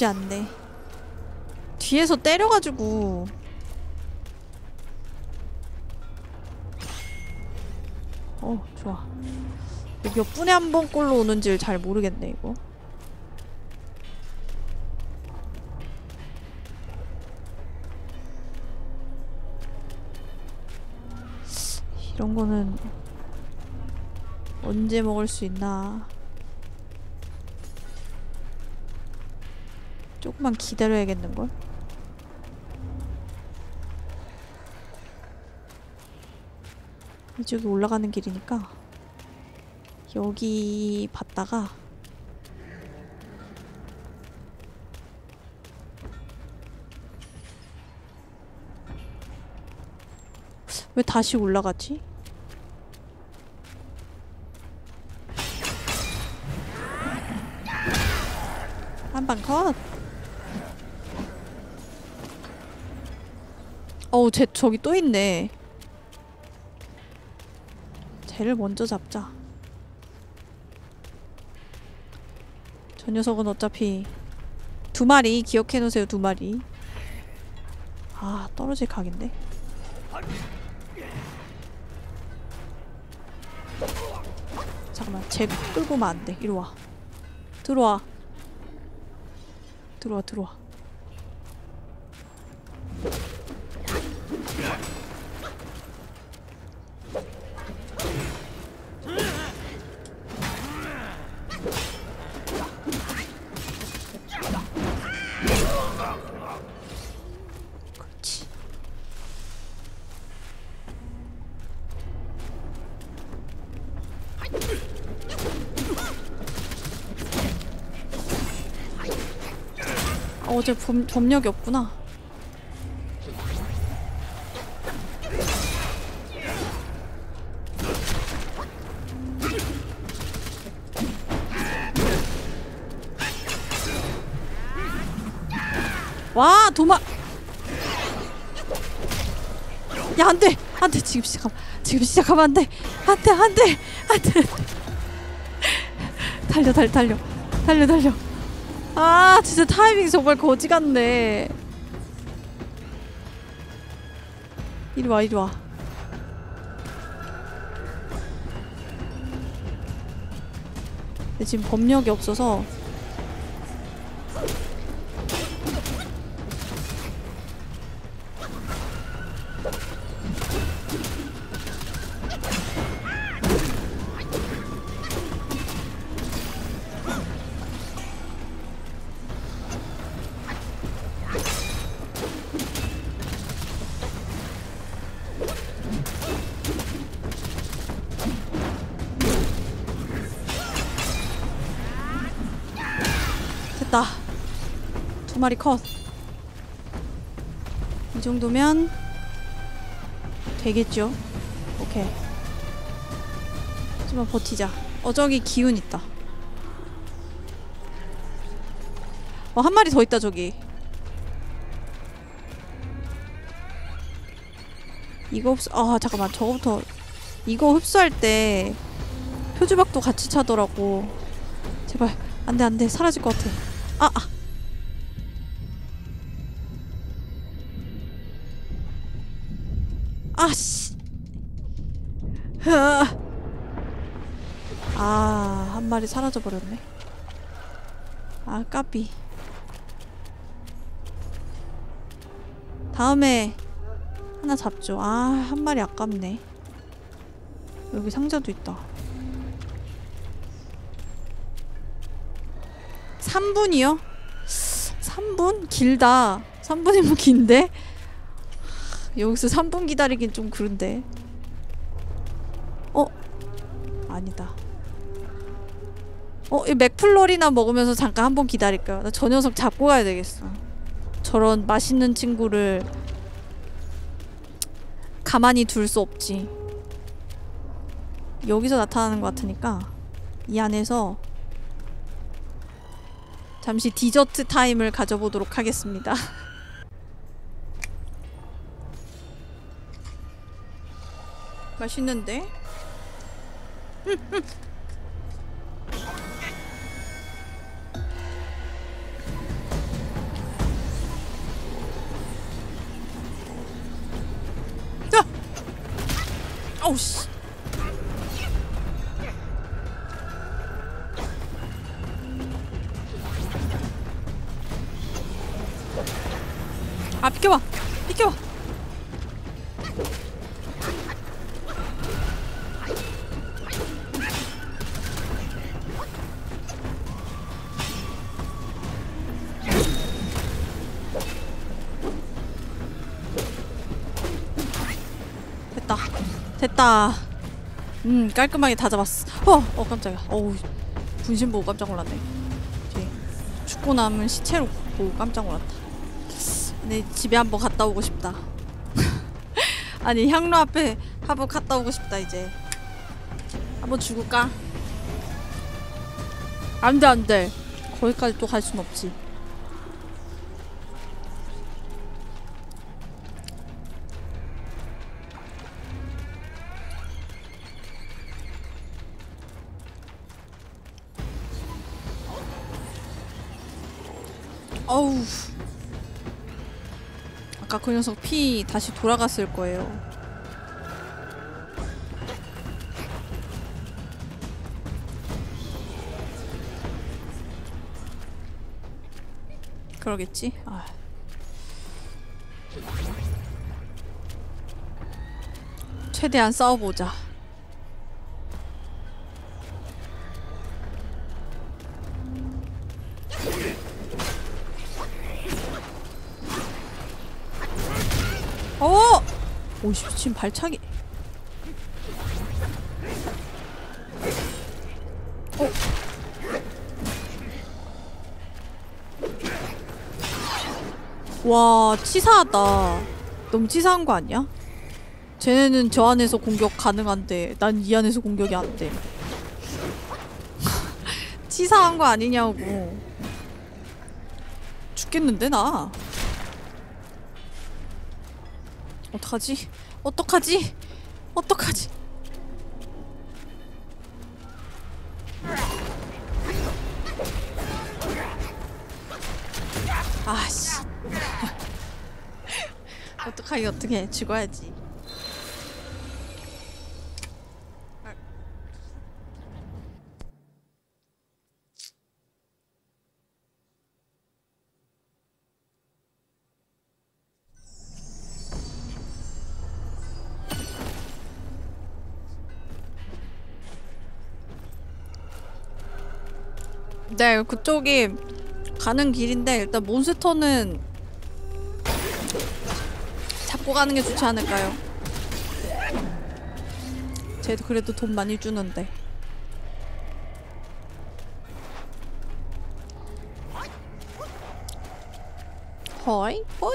쉽지 않네. 뒤에서 때려가지고. 어 좋아. 몇 분에 한 번 꼴로 오는지를 잘 모르겠네 이거. 이런 거는 언제 먹을 수 있나 조금만 기다려야겠는걸? 이쪽이 올라가는 길이니까 여기 봤다가 왜 다시 올라가지? 한방 컷! 어우 쟤 저기 또 있네. 쟤를 먼저 잡자. 저 녀석은 어차피 두 마리 기억해놓으세요 두 마리. 아 떨어질 각인데? 잠깐만 쟤 끌고 오면 안돼. 이리와. 들어와. 들어와 들어와 사실 범, 법력이 없구나. 와 도마 야 안돼! 안돼! 지금 시작하 지금 시작하면 안돼! 안돼! 안돼! 안돼! 달려 달 달려. 달려 달려. 아 진짜 타이밍 정말 거지 같네. 이리 와 이리 와. 근데 지금 법력이 없어서 마리 컷. 이 정도면 되겠죠? 오케이. 좀만 버티자. 어 저기 기운 있다. 어 한 마리 더 있다 저기. 이거 흡수 아 잠깐만 저거부터 이거 흡수할 때 표주박도 같이 차더라고. 제발 안돼 안돼 사라질 것 같아. 아, 아. 아, 한 마리 사라져 버렸네. 아, 까비. 다음에 하나 잡죠. 아, 한 마리 아깝네. 여기 상자도 있다. 3분이요? 3분? 길다. 3분이면 긴데? 여기서 3분 기다리긴 좀 그런데. 맥플러리나 먹으면서 잠깐 한 번 기다릴까요? 나 저 녀석 잡고 가야 되겠어. 저런 맛있는 친구를 가만히 둘 수 없지. 여기서 나타나는 것 같으니까 이 안에서 잠시 디저트 타임을 가져보도록 하겠습니다. 맛있는데? 자! 됐다 음 깔끔하게 다 잡았어 어, 어 깜짝이야 어우 분신 보고 깜짝 놀랐네 죽고 남은 시체로 보고 깜짝 놀랐다 네 집에 한번 갔다 오고 싶다. 아니 향로 앞에 한번 갔다 오고 싶다 이제. 한번 죽을까? 안돼 안돼. 거기까지 또 갈 순 없지. 녀석 피 다시 돌아갔을 거예요. 그러겠지? 아. 최대한 싸워보자. 오씨 지금 발차기. 어. 와 치사하다. 너무 치사한 거 아니야? 쟤네는 저 안에서 공격 가능한데 난 이 안에서 공격이 안 돼. 치사한 거 아니냐고. 죽겠는데 나. 어떡하지? 어떡하지? 어떡하지? 아씨. 어떡하기 어떡해. 죽어야지. 네, 그쪽이 가는 길인데 일단 몬스터는 잡고 가는 게 좋지 않을까요? 쟤도 그래도 돈 많이 주는데. 허이 허이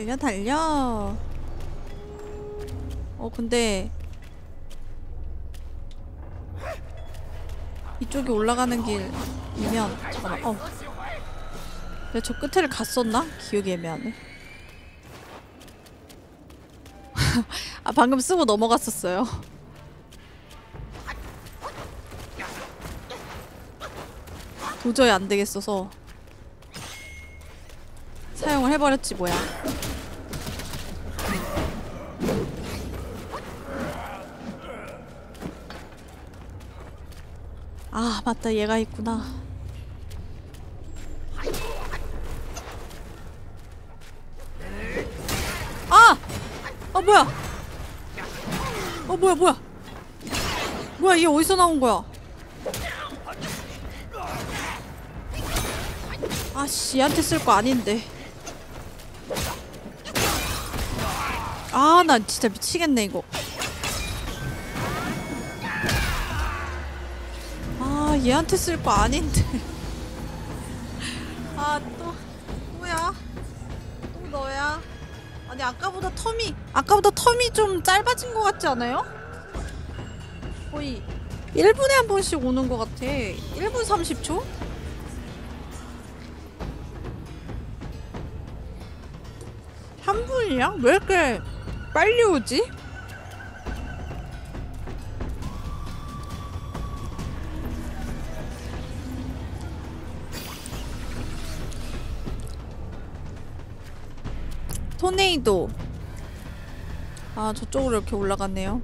달려 달려. 어 근데 이쪽이 올라가는 길이면 잠깐만 어. 내가 저 끝에를 갔었나? 기억이 애매하네. 아 방금 쓰고 넘어갔었어요. 도저히 안 되겠어서 사용을 해버렸지 뭐야 아 맞다. 얘가 있구나. 아! 아 뭐야? 어 뭐야 뭐야? 뭐야 얘 어디서 나온 거야? 아씨 얘한테 쓸 거 아닌데. 아 나 진짜 미치겠네 이거 얘한테 쓸 거 아닌데 아 또 뭐야 또 너야 아니 아까보다 텀이 아까보다 텀이 좀 짧아진 것 같지 않아요? 거의 1분에 한 번씩 오는 것 같아 1분 30초? 한 분이야? 왜 이렇게 빨리 오지? 토네이도. 아 저쪽으로 이렇게 올라갔네요.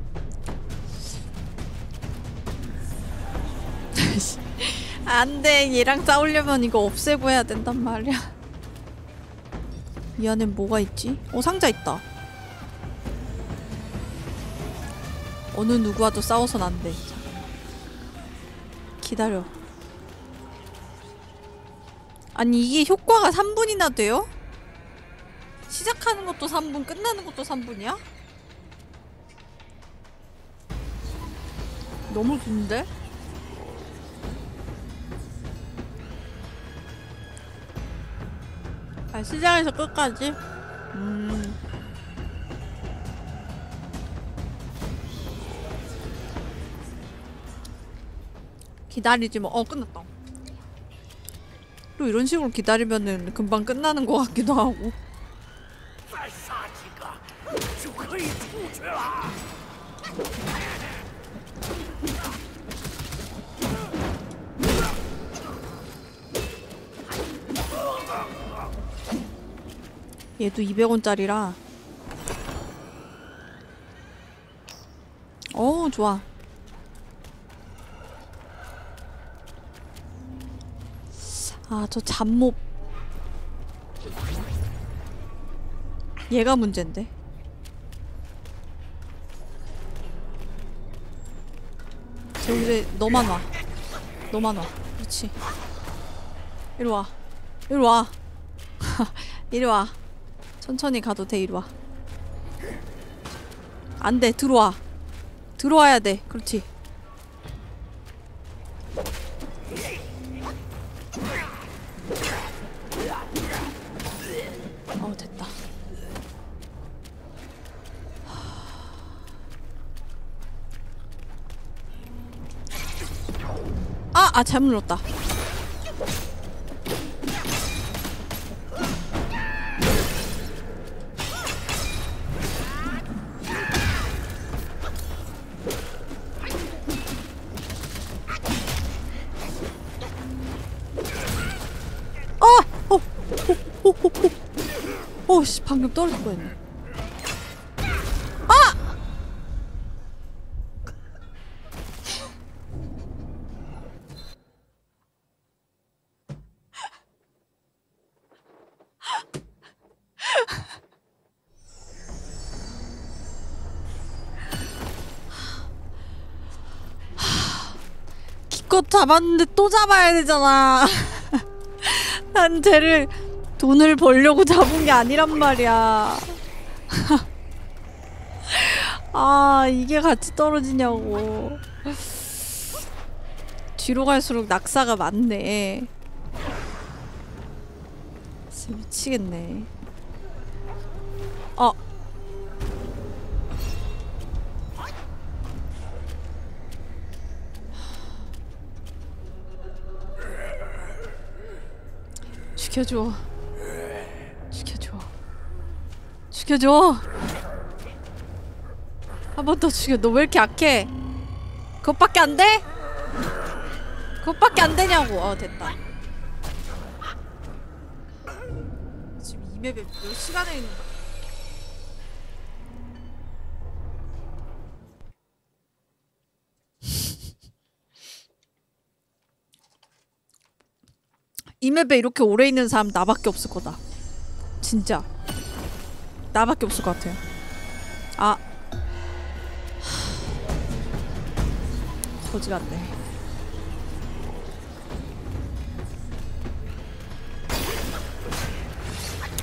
안돼. 얘랑 싸우려면 이거 없애고 해야 된단 말이야. 이 안엔 뭐가 있지? 어 상자 있다. 어느 누구와도 싸워선 안돼. 기다려. 아니 이게 효과가 3분이나 돼요? 시작하는 것도 3분 끝나는 것도 3분이야? 너무 긴데? 아 시작에서 끝까지? 음 기다리지 뭐. 어 끝났다. 또 이런 식으로 기다리면은 금방 끝나는 것 같기도 하고. 얘도 200원짜리라. 어 좋아. 아, 저 잡몹. 얘가 문제인데. 저기 너만 와. 너만 와. 그렇지. 이리 와. 이리 와. 이리 와. 천천히 가도 돼, 이리 와. 안 돼, 들어와. 들어와야 돼. 그렇지. 어, 됐다. 아 잘못 눌렀다. 방금 떨어질 뻔했네. 기껏 잡았는데 또 잡아야 되잖아. 난 쟤를 돈을 벌려고 잡은 게 아니란 말이야. 아, 이게 같이 떨어지냐고. 뒤로 갈수록 낙사가 많네. 진짜 미치겠네. 어. 죽여줘. 죽여줘. 한 번 더 죽여. 너 왜 이렇게 약해? 그것밖에 안 돼? 그것밖에 안 되냐고. 어, 됐다. 지금 이 맵에 몇 시간에 있는? 이 맵에 이렇게 오래 있는 사람 나밖에 없을 거다. 진짜. 나밖에 없을 것 같아요. 아. 거지 같네.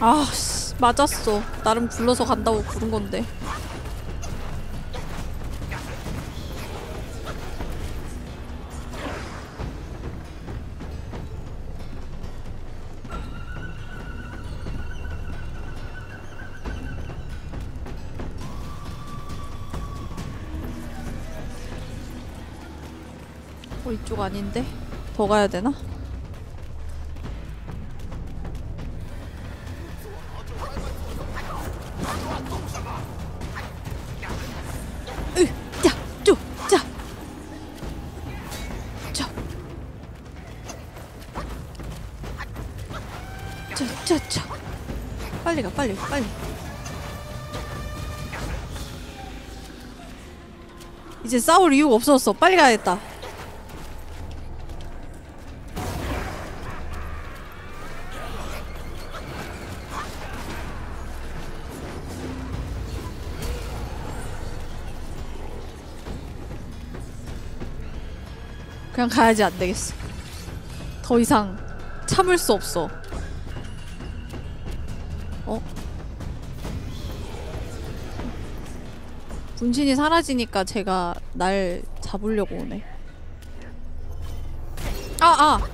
아, 씨, 맞았어. 나름 굴러서 간다고 부른 건데. 이쪽 아닌데? 더 가야 되나? 빨리 가, 빨리. 이제 싸울 이유가 없어졌어. 빨리 가야겠다. 그냥 가야지 안 되겠어. 더 이상 참을 수 없어. 어? 분신이 사라지니까 제가 날 잡으려고 오네. 아, 아! 아!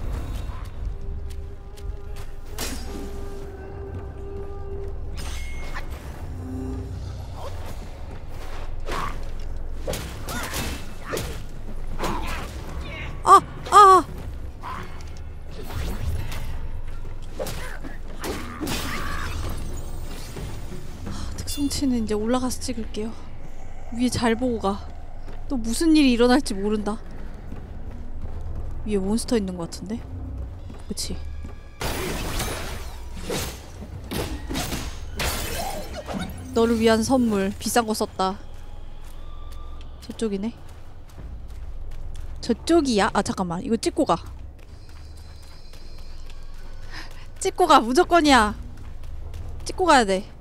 이제 올라가서 찍을게요. 위에 잘 보고 가. 또 무슨 일이 일어날지 모른다. 위에 몬스터 있는 것 같은데? 그치? 너를 위한 선물 비싼 거 썼다. 저쪽이네. 저쪽이야? 아 잠깐만 이거 찍고 가 찍고 가 무조건이야 찍고 가야 돼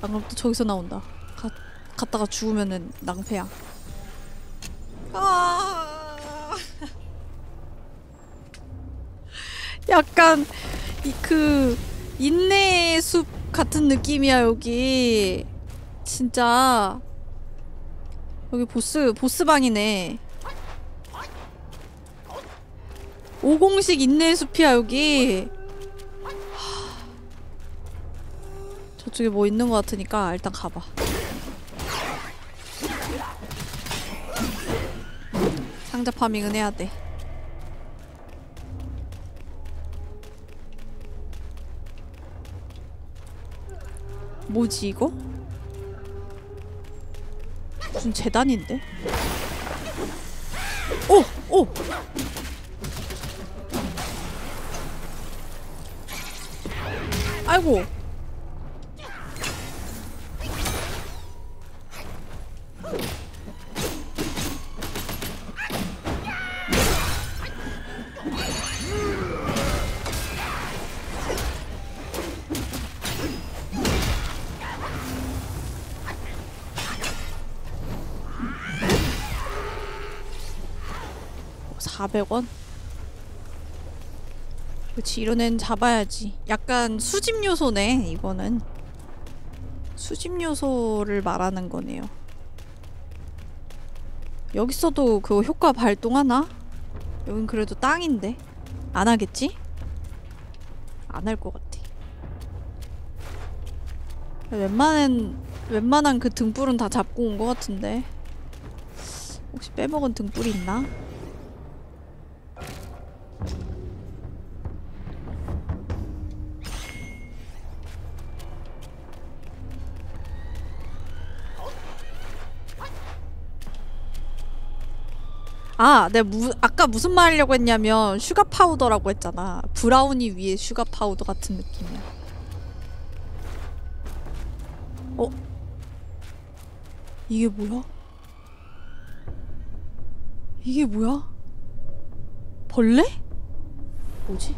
안 그럼 또 저기서 나온다. 가, 갔다가 죽으면은 낭패야. 아! 약간 이 그 인내의 숲 같은 느낌이야 여기. 진짜. 여기 보스 보스방이네. 50식 인내의 숲이야 여기 저기 뭐 있는 것 같으니까 일단 가봐 상자 파밍은 해야 돼 뭐지 이거? 무슨 재단인데? 오! 오! 아이고 사백 원? 그렇지 이런 애는 잡아야지. 약간 수집 요소네 이거는. 수집 요소를 말하는 거네요. 여기서도 그 효과 발동하나? 여긴 그래도 땅인데. 안 하겠지? 안 할 것 같아. 웬만한 웬만한 그 등불은 다 잡고 온 것 같은데. 혹시 빼먹은 등불이 있나? 아, 내가 무, 아까 무슨 말 하려고 했냐면 sugar powder라고 했잖아. 브라우니 위에 sugar powder 같은 느낌이야. 어? 이게 뭐야? 이게 뭐야? 벌레? 뭐지?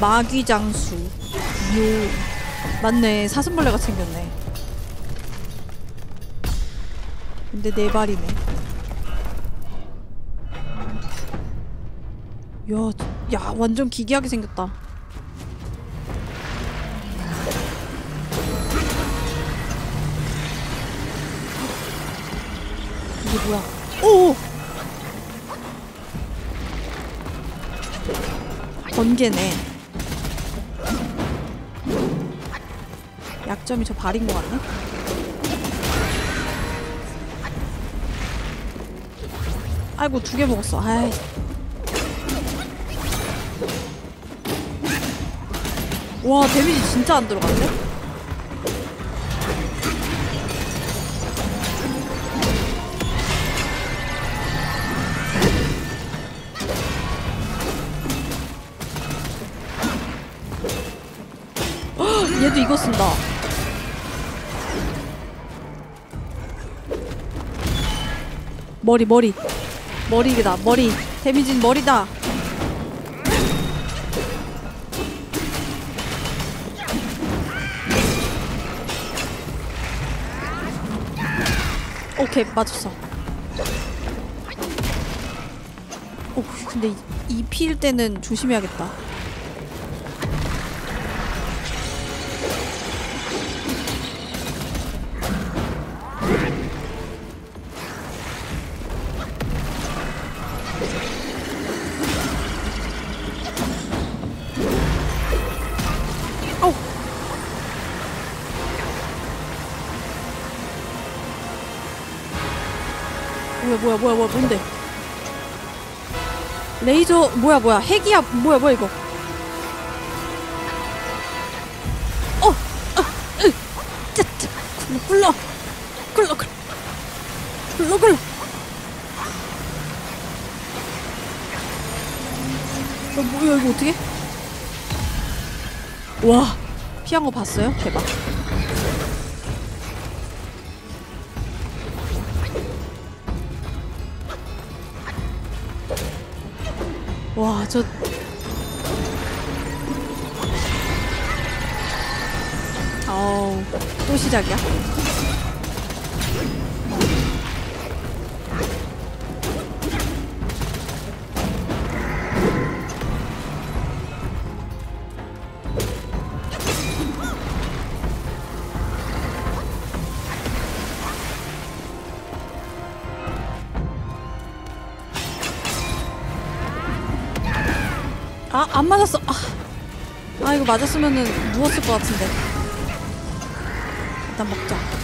마귀장수. 요 맞네. 사슴벌레가 생겼네. 근데 네 발이네. 야, 야 완전 기괴하게 생겼다. 이게 뭐야? 오! 번개네 약점이 저 발인 것 같네? 아이고 두 개 먹었어 아이 와 데미지 진짜 안 들어갔네? 머리 머리. 머리다 머리. 데미지는 머리다. 오케이 맞았어. 오 근데 이필 때는 조심해야겠다 뭐야 뭐야 뭔데 레이저 뭐야 뭐야 핵이야 뭐야 뭐야 이거 어! 어! 으! 짜 짜 굴러 굴러 굴러 굴러 굴러 굴러 어, 뭐야 이거 어떻게 와 피한 거 봤어요? 대박 저 어우, 또 시작이야? 안 맞았어. 아, 아 이거 맞았으면은 누웠을 것 같은데. 일단 먹자.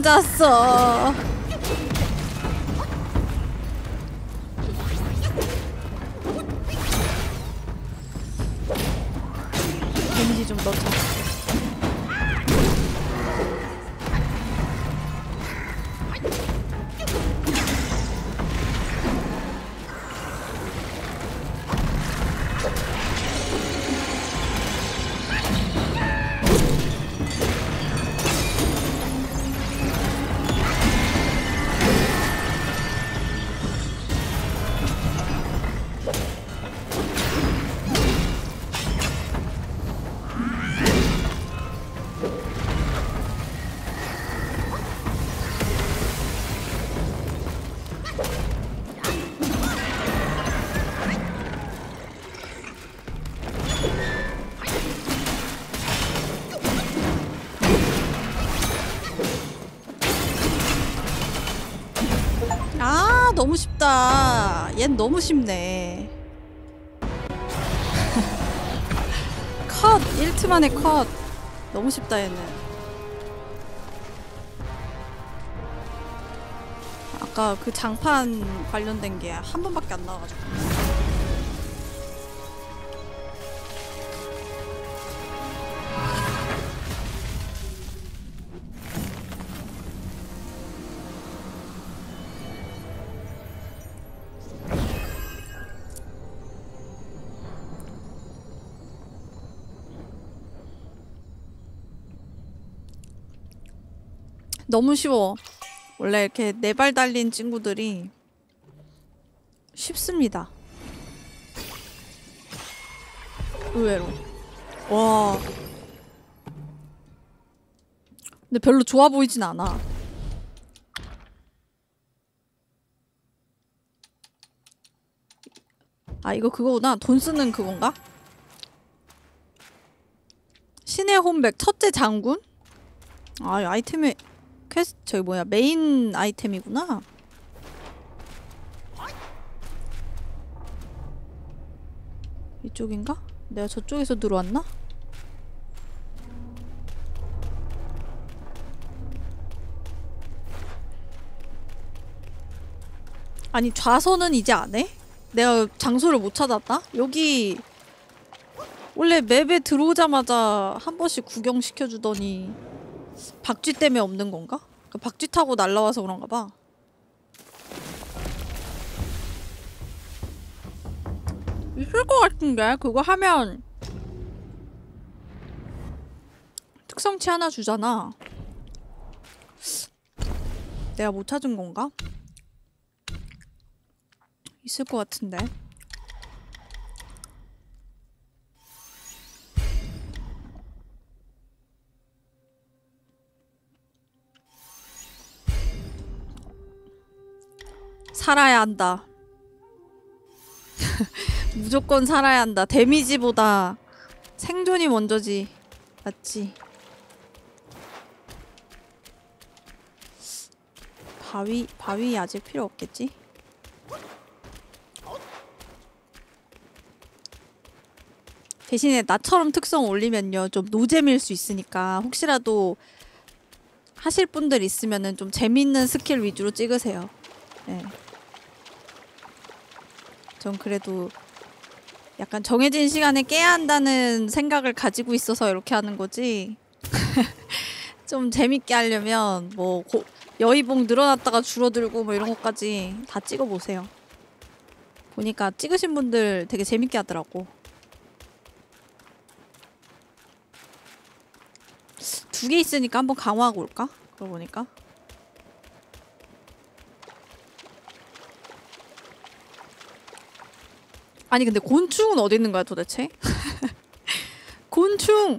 맞았어. 얜 너무 쉽네. 컷! 1트 만에 컷! 너무 쉽다, 얘는. 아까 그 장판 관련된 게 한 번밖에 안 나와가지고. 너무 쉬워. 원래 이렇게 네 발 달린 친구들이 쉽습니다. 의외로. 와. 근데 별로 좋아 보이진 않아. 아, 이거 그거구나. 돈 쓰는 그건가? 신의 혼백 첫째 장군? 아, 아이템에 퀘스트 저기 뭐야 메인 아이템이구나. 이쪽인가? 내가 저쪽에서 들어왔나? 아니 좌선은 이제 안 해? 내가 장소를 못 찾았다? 여기 원래 맵에 들어오자마자 한 번씩 구경시켜주더니 박쥐 때문에 없는 건가? 그 박쥐 타고 날라와서 그런가 봐. 있을 것 같은데 그거 하면 특성치 하나 주잖아. 내가 못 찾은 건가? 있을 것 같은데. 살아야 한다. 무조건 살아야 한다. 데미지보다 생존이 먼저지. 맞지? 바위, 바위 아직 필요 없겠지? 대신에 나처럼 특성 올리면요. 좀 노잼일 수 있으니까 혹시라도 하실 분들 있으면은 좀 재밌는 스킬 위주로 찍으세요. 네. 전 그래도 약간 정해진 시간에 깨야 한다는 생각을 가지고 있어서 이렇게 하는 거지. 좀 재밌게 하려면 뭐 고, 여의봉 늘어났다가 줄어들고 뭐 이런 것까지 다 찍어 보세요. 보니까 찍으신 분들 되게 재밌게 하더라고. 두 개 있으니까 한번 강화하고 올까? 그러고 보니까. 아니 근데 곤충은 어디 있는 거야 도대체? 곤충!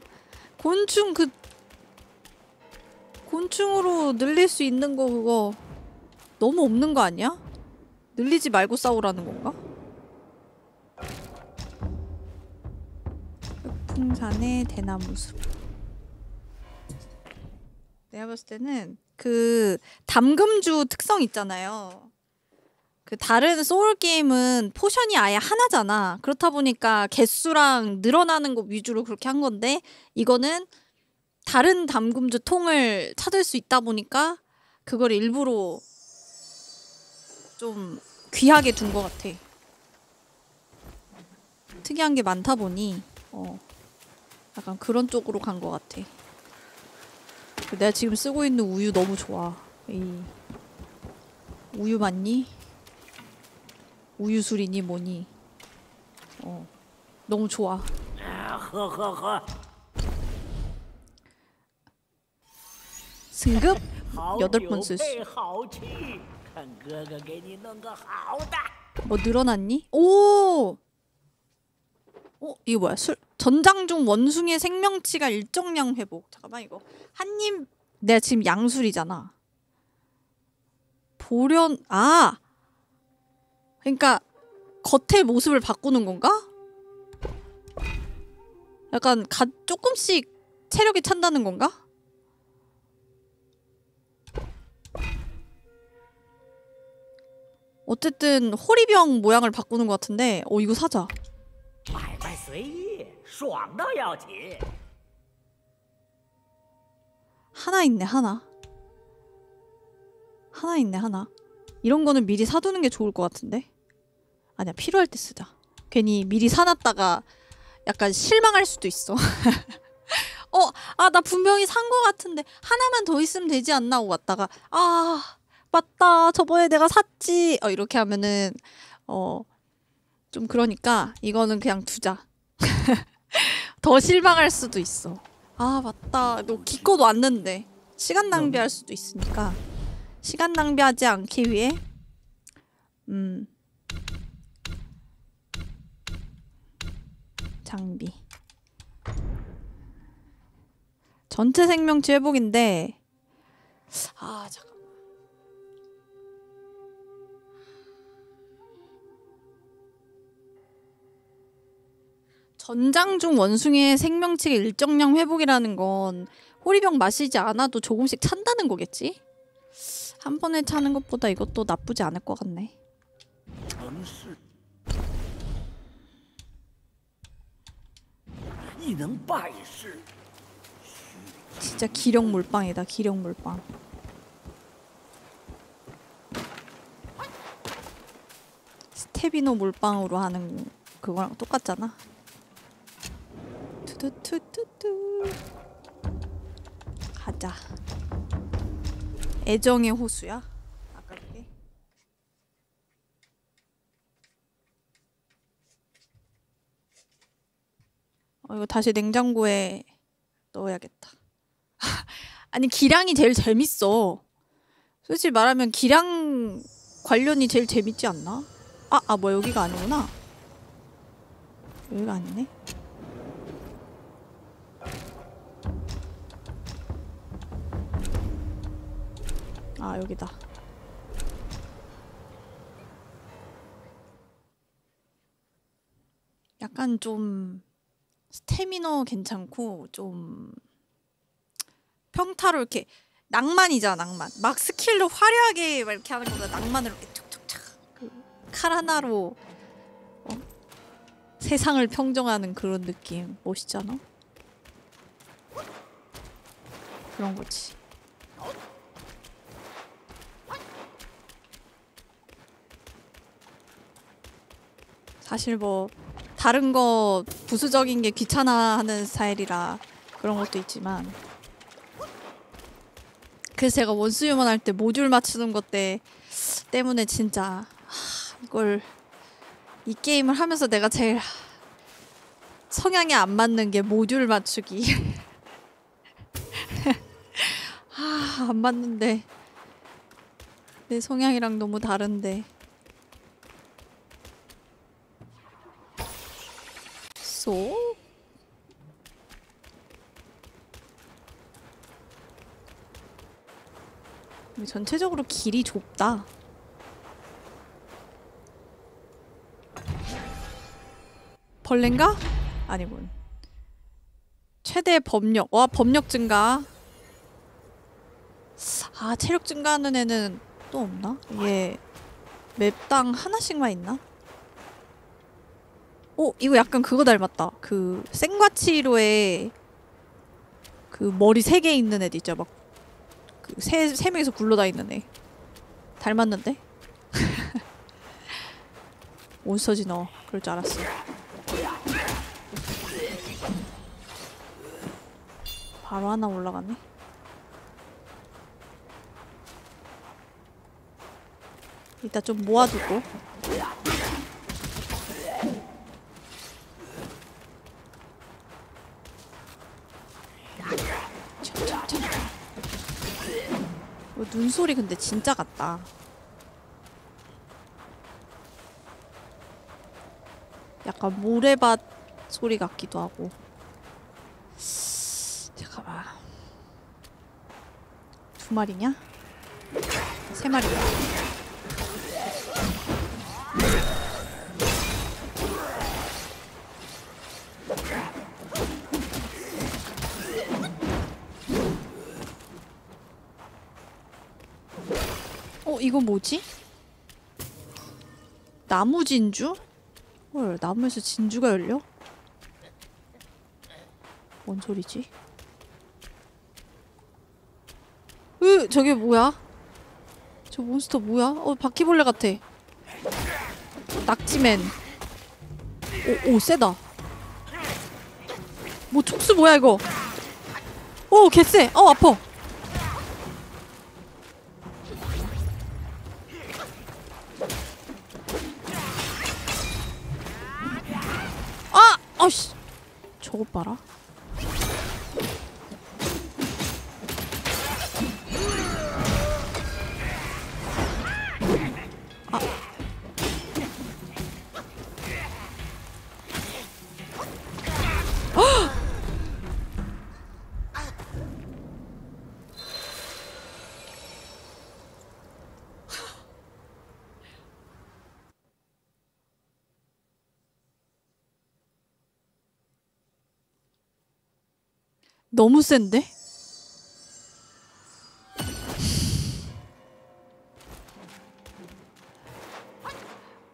곤충 그 곤충으로 늘릴 수 있는 거 그거 너무 없는 거 아니야? 늘리지 말고 싸우라는 건가? 풍산의 대나무숲 내가 봤을 때는 그 담금주 특성 있잖아요. 그 다른 소울 게임은 포션이 아예 하나잖아. 그렇다 보니까 개수랑 늘어나는 거 위주로 그렇게 한 건데 이거는 다른 담금주 통을 찾을 수 있다 보니까 그걸 일부러 좀 귀하게 둔 것 같아. 특이한 게 많다 보니 어 약간 그런 쪽으로 간 것 같아. 내가 지금 쓰고 있는 우유 너무 좋아. 이 우유 맞니? 우유술이니 뭐니 어 너무 좋아 승급 여덟 번쓸수 뭐 늘어났니? 오! 어? 이거 뭐야? 술 전장 중 원숭이의 생명치가 일정량 회복 잠깐만 이거 한입 내가 지금 양술이잖아 보련 아! 그러니까 겉의 모습을 바꾸는 건가? 약간 가, 조금씩 체력이 찬다는 건가? 어쨌든 호리병 모양을 바꾸는 것 같은데 어 이거 사자. 하나 있네 하나. 하나 있네 하나. 이런 거는 미리 사두는 게 좋을 것 같은데. 아니야 필요할 때 쓰자. 괜히 미리 사놨다가 약간 실망할 수도 있어. 어 아 나 분명히 산 거 같은데 하나만 더 있으면 되지 않나? 하고 왔다가 아 맞다. 저번에 내가 샀지. 어 이렇게 하면은 어 좀 그러니까 이거는 그냥 두자. 더 실망할 수도 있어. 아 맞다. 너 기껏 왔는데 시간 낭비할 수도 있으니까 시간 낭비하지 않기 위해 음 장비 전체 생명치 회복인데 아 잠깐 전장 중 원숭이의 생명치가 일정량 회복이라는 건 호리병 마시지 않아도 조금씩 찬다는 거겠지? 한 번에 차는 것보다 이것도 나쁘지 않을 것 같네. 진짜 기력 물빵이다. 기력 물빵. 스테비노 물빵으로 하는 그거랑 똑같잖아. 투두투투투. 가자. 애정의 호수야? 아까 그게? 어, 이거 다시 냉장고에 넣어야겠다. 아니 기량이 제일 재밌어. 솔직히 말하면 기량 관련이 제일 재밌지 않나? 아, 아, 뭐 여기가 아니구나. 여기가 아니네. 아, 여기다. 약간 좀 스태미너 괜찮고 좀 평타로 이렇게 낭만이잖아 낭만. 막 스킬로 화려하게 막 이렇게 하는 것보다 낭만으로 이렇게 툭툭툭 그칼 하나로 어? 세상을 평정하는 그런 느낌. 멋있잖아. 그런 거지. 사실 뭐 다른 거 부수적인 게 귀찮아하는 스타일이라 그런 것도 있지만. 그래서 제가 원수 유먼 할 때 모듈 맞추는 것 때 때문에 진짜 하, 이걸 이 게임을 하면서 내가 제일 성향에 안 맞는 게 모듈 맞추기. 아, 안 맞는데. 내 성향이랑 너무 다른데 계속 전체적으로 길이 좁다 벌레인가? 아니군 최대 법력 와 법력 증가 아 체력 증가하는 애는 또 없나? 이게 맵당 하나씩만 있나? 오, 이거 약간 그거 닮았다. 그 생과치로의 그 머리 세 개 있는 애들 있죠. 막그세 세 명이서 굴러다니는 애. 닮았는데? 몬스터지 너. 그럴 줄 알았어. 바로 하나 올라가네. 이따 좀 모아두고. 참참참. 어, 눈소리 근데 진짜 같다. 약간 모래밭 소리 같기도 하고. 잠깐만. 두 마리냐? 세 마리야. 이거 뭐지? 나무 진주? 헐, 나무에서 진주가 열려? 뭔 소리지? 으, 저게 뭐야? 저 몬스터 뭐야? 어, 바퀴벌레 같아. 낙지맨. 오, 오, 세다. 뭐 촉수 뭐야 이거? 오, 개쎄. 어, 아파. 아! 아씨. 저것 봐라. 너무 센데?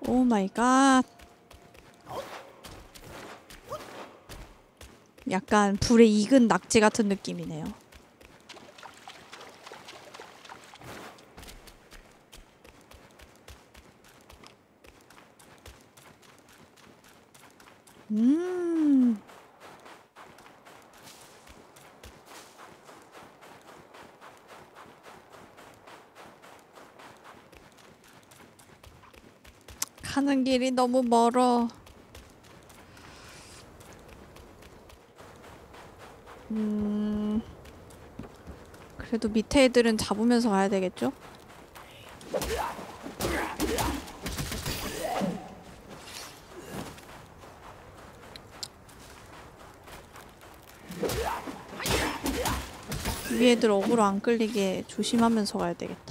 오 마이 갓. 약간 불에 익은 낙지 같은 느낌이네요. 길이 너무 멀어. 음. 그래도 밑에 애들은 잡으면서 가야 되겠죠? 위 애들 어그로 안 끌리게 조심하면서 가야 되겠다.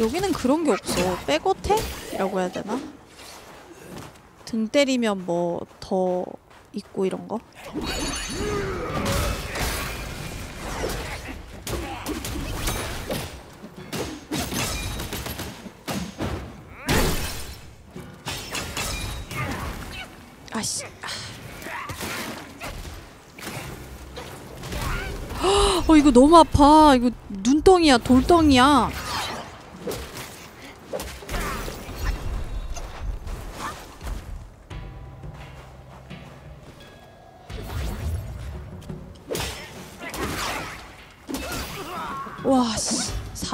여기는 그런 게 없어. 백어택 이라고 해야 되나? 등 때리면 뭐 더 있고 이런 거? 아씨. 어 이거 너무 아파. 이거 눈덩이야, 돌덩이야.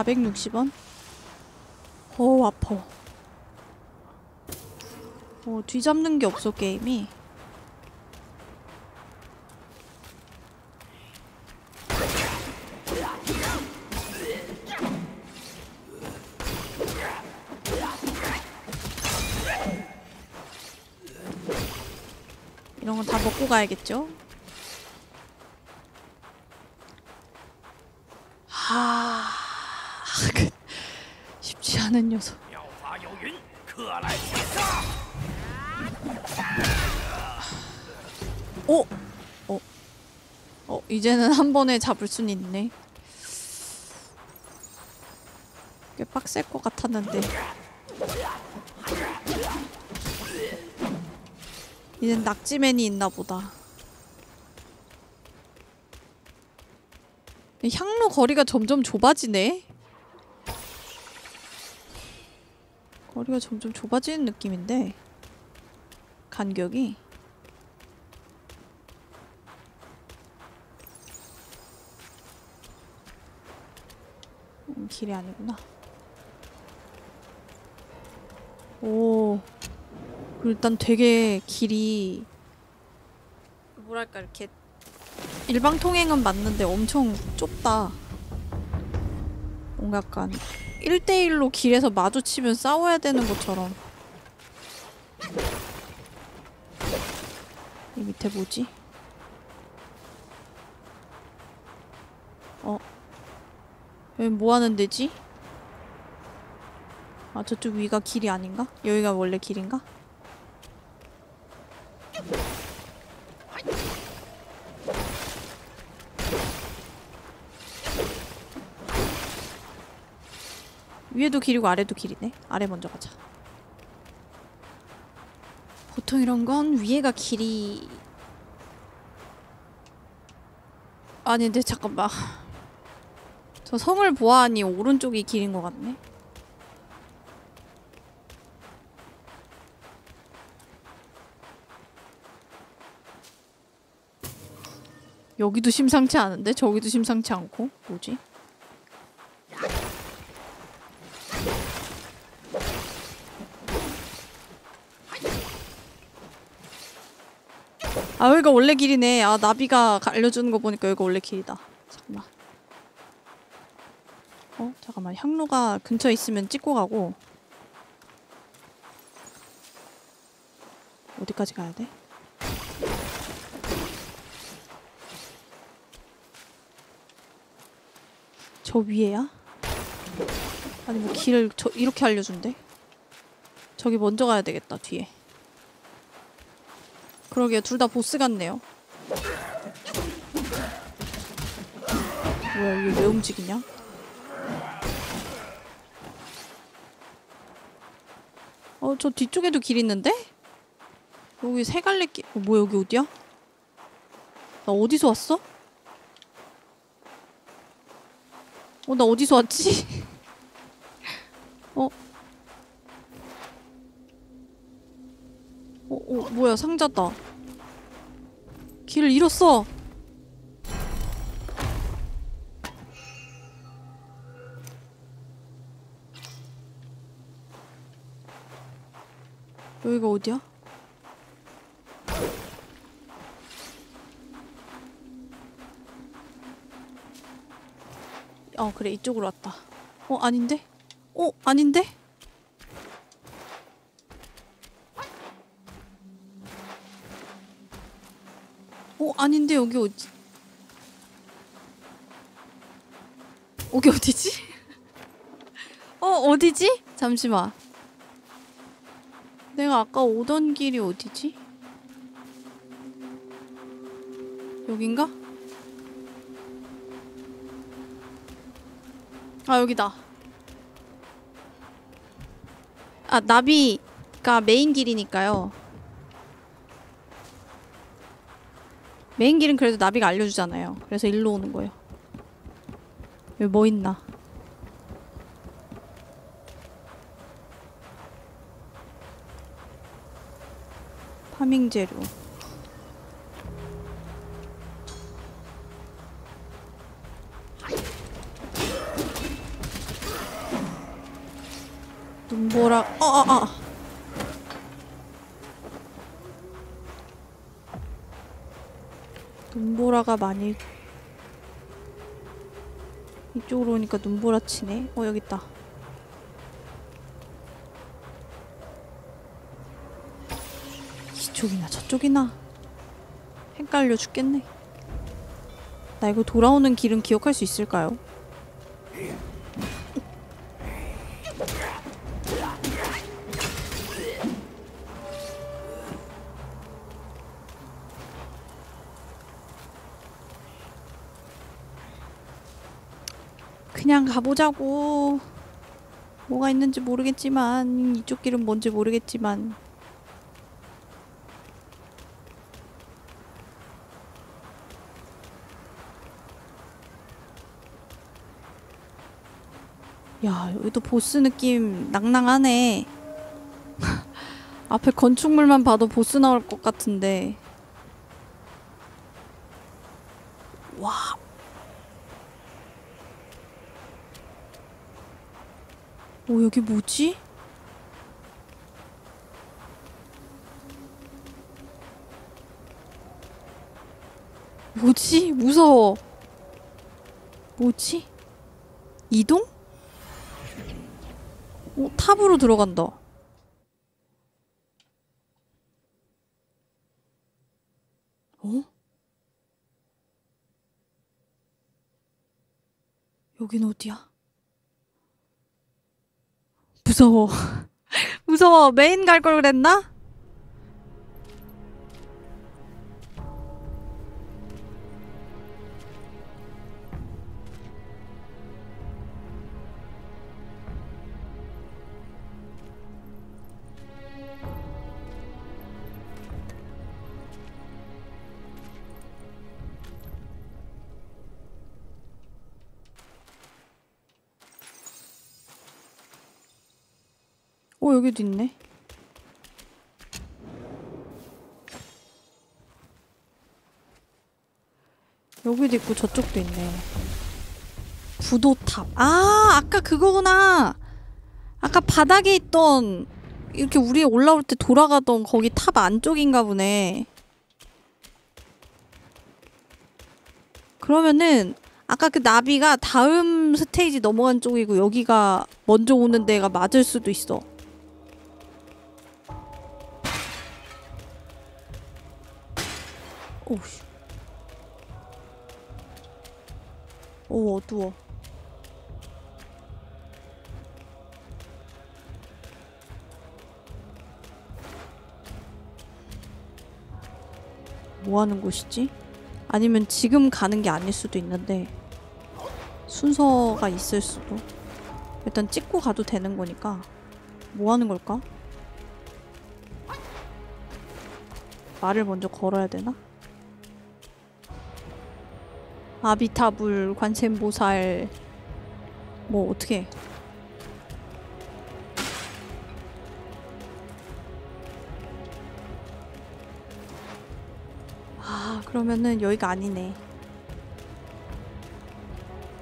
460원? 어, 아파. 어, 뒤잡는 게 없어, 게임이. 이런 건 다 먹고 가야겠죠? 하... 그, 하는 녀석. 오! 어. 어 이제는 한 번에 잡을 순 있네. 꽤 빡셀 것 같았는데. 이젠 낙지맨이 있나보다. 향로 거리가 점점 좁아지네? 거리가 점점 좁아지는 느낌인데. 간격이. 음, 길이 아니구나. 오. 일단 되게 길이 뭐랄까 이렇게 일방 통행은 맞는데 엄청 좁다. 뭔가 약간 1대1로 길에서 마주치면 싸워야 되는 것처럼. 이 밑에 뭐지? 어? 여기 뭐 하는 데지? 아 저쪽 위가 길이 아닌가? 여기가 원래 길인가? 위에도 길이고 아래도 길이네. 아래 먼저 가자. 보통 이런 건 위에가 길이 아닌데 잠깐만. 저 성을 보아하니 오른쪽이 길인 것 같네. 여기도 심상치 않은데 저기도 심상치 않고 뭐지? 아 여기가 원래 길이네. 아 나비가 알려주는 거 보니까 여기가 원래 길이다. 잠깐만. 어 잠깐만 향로가 근처에 있으면 찍고 가고 어디까지 가야 돼? 저 위에야? 아니 뭐 길을 저 이렇게 알려준대? 저기 먼저 가야 되겠다 뒤에 그러게요 둘다 보스 같네요 뭐야 이게 왜 움직이냐? 어 저 뒤쪽에도 길 있는데? 여기 세 갈래 길 어, 뭐야 여기 어디야? 나 어디서 왔어? 어, 나 어디서 왔지? 어? 어, 어, 뭐야, 상자다. 길을 잃었어! 여기가 어디야? 어 그래 이쪽으로 왔다 어 아닌데? 어 아닌데? 아닌데 여기 어디 여기 어디지? 어 어디지? 잠시만 내가 아까 오던 길이 어디지? 여긴가? 아 여기다 아 나비가 메인 길이니까요 메인 길은 그래도 나비가 알려주잖아요. 그래서 일로 오는 거예요. 여기 뭐 있나? 파밍 재료 눈보라가 많이 이쪽으로 오니까 눈보라 치네. 어 여기 있다. 이쪽이나 저쪽이나. 헷갈려 죽겠네. 나 이거 돌아오는 길은 기억할 수 있을까요? 가보자고. 뭐가 있는지 모르겠지만 이쪽 길은 뭔지 모르겠지만. 야 여기도 보스 느낌 낭낭하네. 앞에 건축물만 봐도 보스 나올 것 같은데 와 오, 여기 뭐지? 뭐지? 무서워. 뭐지? 이동? 오, 탑으로 들어간다. 어? 여긴 어디야? 무서워. 무서워. 메인 갈 걸 그랬나? 여기도 있네. 여기도 있고 저쪽도 있네. 부도탑. 아 아까 그거구나. 아까 바닥에 있던 이렇게 우리 올라올 때 돌아가던 거기 탑 안쪽인가 보네. 그러면은 아까 그 나비가 다음 스테이지 넘어간 쪽이고 여기가 먼저 오는 데가 맞을 수도 있어. 오씨. 오 어두워. 뭐 하는 곳이지? 아니면 지금 가는 게 아닐 수도 있는데 순서가 있을 수도. 일단 찍고 가도 되는 거니까 뭐 하는 걸까? 말을 먼저 걸어야 되나? 아비타불, 관세음보살 뭐 어떻게? 아 그러면은 여기가 아니네.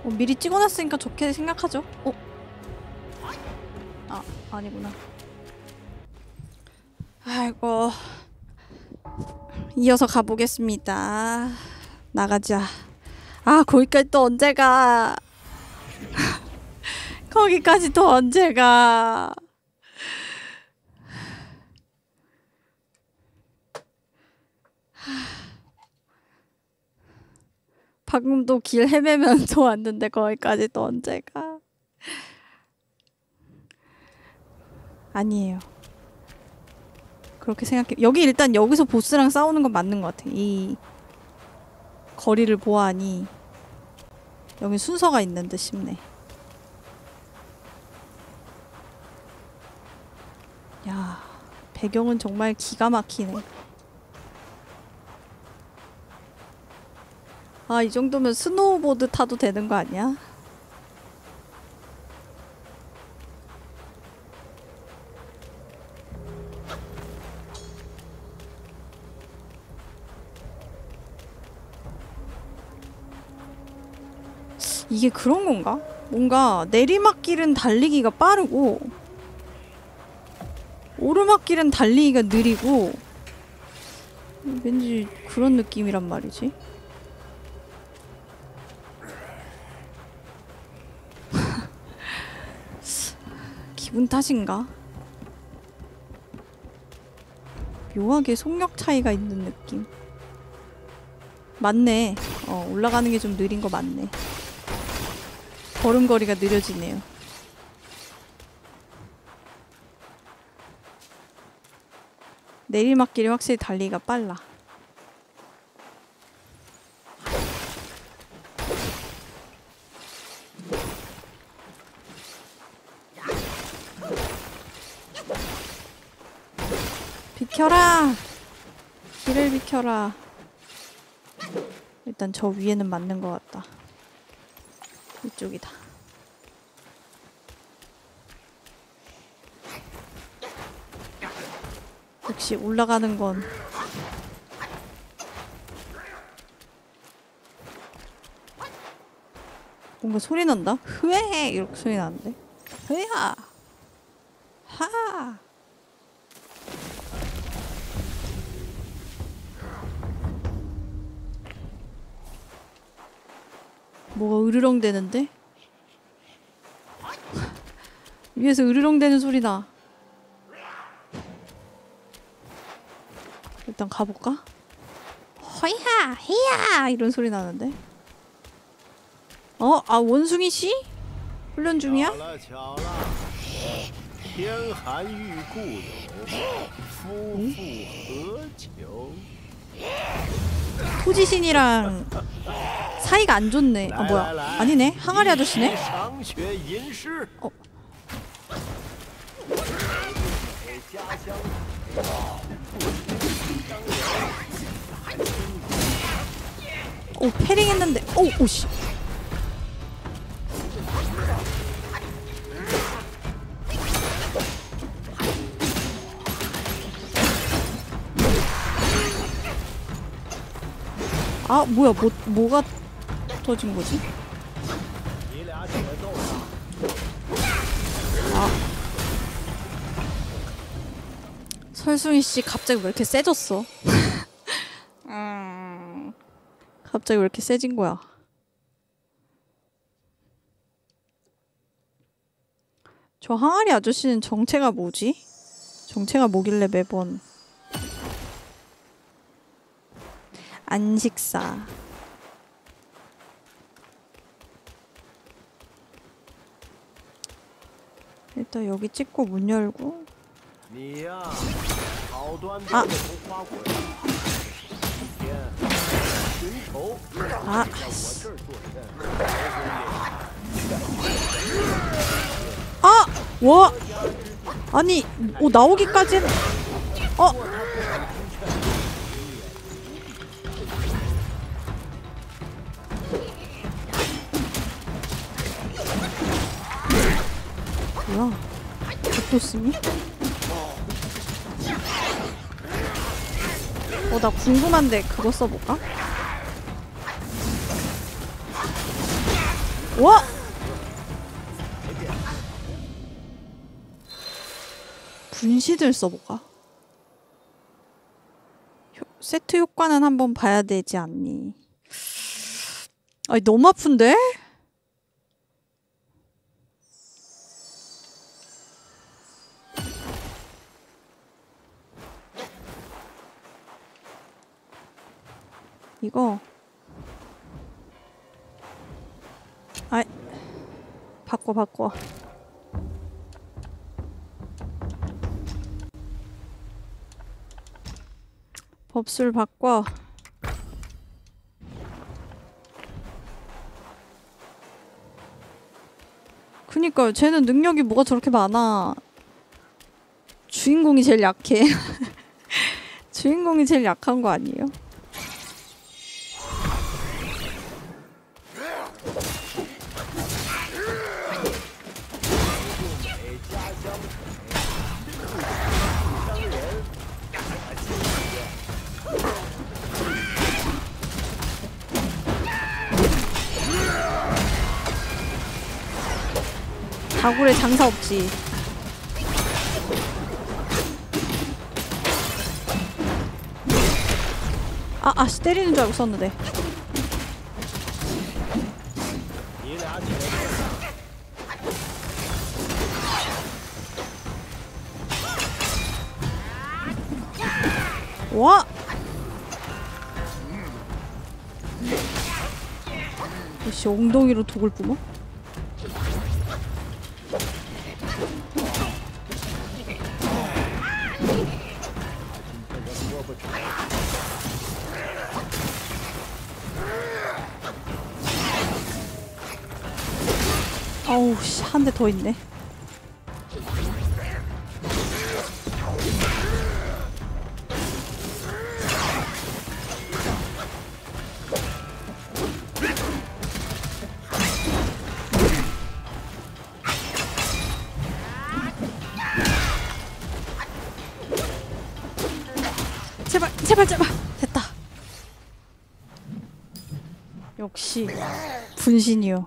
어, 미리 찍어놨으니까 좋게 생각하죠. 어? 아 아니구나. 아이고. 이어서 가보겠습니다. 나가자 아 거기까지 또 언제 가? 거기까지 또 언제 가? 방금도 길 헤매면서 왔는데 거기까지 또 언제 가? 아니에요. 그렇게 생각해. 여기 일단 여기서 보스랑 싸우는 건 맞는 것 같아. 이 거리를 보아하니 여기 순서가 있는 듯 싶네. 야, 배경은 정말 기가 막히네. 아, 이 정도면 스노우보드 타도 되는 거 아니야? 이게 그런 건가? 뭔가 내리막길은 달리기가 빠르고 오르막길은 달리기가 느리고 왠지 그런 느낌이란 말이지. 기분 탓인가? 묘하게 속력 차이가 있는 느낌. 맞네. 어, 올라가는 게 좀 느린 거 맞네. 걸음걸이가 느려지네요. 내리막길이 확실히 달리기가 빨라. 비켜라! 길을 비켜라. 일단 저 위에는 맞는 것 같다. 이쪽이다. 역시 올라가는 건 뭔가 소리 난다? 흐에 이렇게 소리 나는데? 흐야 으르렁 대는데? 위에서 으르렁 대는 소리 나. 일단 가볼까? 허야, 헤야 이런 소리 나는데. 어, 아 원숭이 씨? 훈련 중이야? 巧 토지신이랑 사이가 안 좋네. 아 뭐야? 아니네. 항아리 아저씨네. 어. 오 패링 했는데 오오씨 아 뭐야 뭐 뭐가 터진 거지? 아 설숭이 씨 갑자기 왜 이렇게 세졌어? 음... 갑자기 왜 이렇게 세진 거야? 저 항아리 아저씨는 정체가 뭐지? 정체가 뭐길래 매번 안식사 일단 여기 찍고 문 열고 아. 아! 아! 아! 와! 아니, 어, 나오기까진, 어! 뭐야? 또 쓰니? 어, 나 궁금한데 그거 써볼까? 와! 분시들 써볼까? 효- 세트 효과는 한번 봐야 되지 않니? 아니 너무 아픈데? 이거 아이 바꿔 바꿔 법술 바꿔. 그니까요. 쟤는 능력이 뭐가 저렇게 많아. 주인공이 제일 약해. 주인공이 제일 약한 거 아니에요? 다굴에 장사 없지 아, 아씨 때리는 줄 알고 썼는데 와! 역시 엉덩이로 독을 뿜어? 한 대 더 있네. 제발, 제발, 제발. 됐다. 역시 분신이요.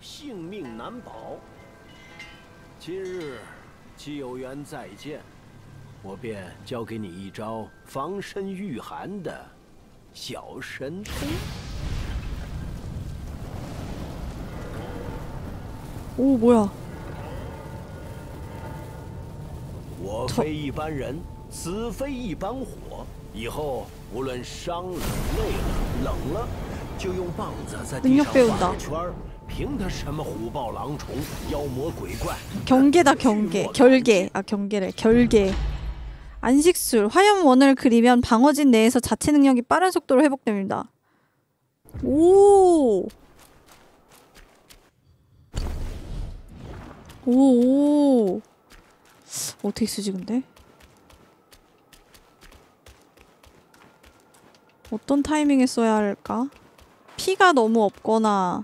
但这极北之地，天寒地冻，胡乱轻躁，性命难保。今日既有缘再见，我便教给你一招防身御寒的小神通。 오 뭐야? 我非一般人，此非一般火。以后无论伤了、累了、冷了，就用棒子在地上 능력배운다 画个圈 경계다 경계. 결계. 아 경계래. 결계. 안식술. 화염원을 그리면 방어진 내에서 자체 능력이 빠른 속도로 회복됩니다. 오! 오오. 어떻게 쓰지 근데? 어떤 타이밍에 써야 할까? 피가 너무 없거나.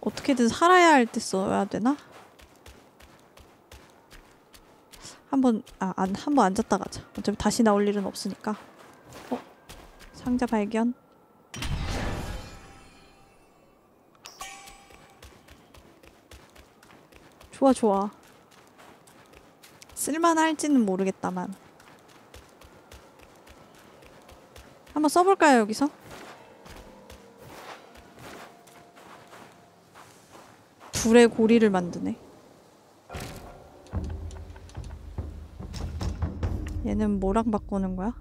어떻게든 살아야 할 때 써야 되나? 한번 아, 안 한번 앉았다 가자. 어차피 다시 나올 일은 없으니까. 어? 상자 발견. 좋아 좋아. 쓸만할지는 모르겠다만. 한번 써볼까요 여기서? 둘의 고리를 만드네. 얘는 뭐랑 바꾸는 거야?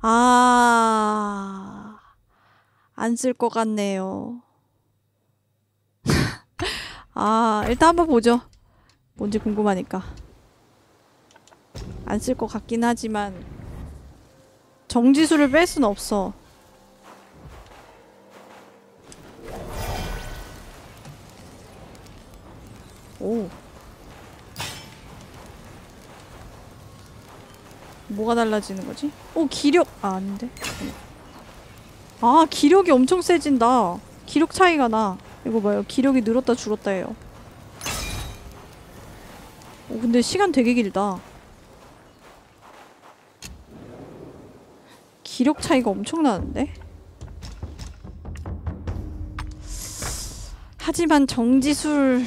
아, 안 쓸 것 같네요. 아, 일단 한번 보죠. 뭔지 궁금하니까. 안 쓸 것 같긴 하지만 정지수를 뺄 순 없어. 오. 뭐가 달라지는 거지? 오 기력. 아 아닌데? 아 기력이 엄청 세진다. 기력 차이가 나. 이거 봐요. 기력이 늘었다 줄었다 해요. 오 근데 시간 되게 길다. 기력 차이가 엄청 나는데? 하지만 정지술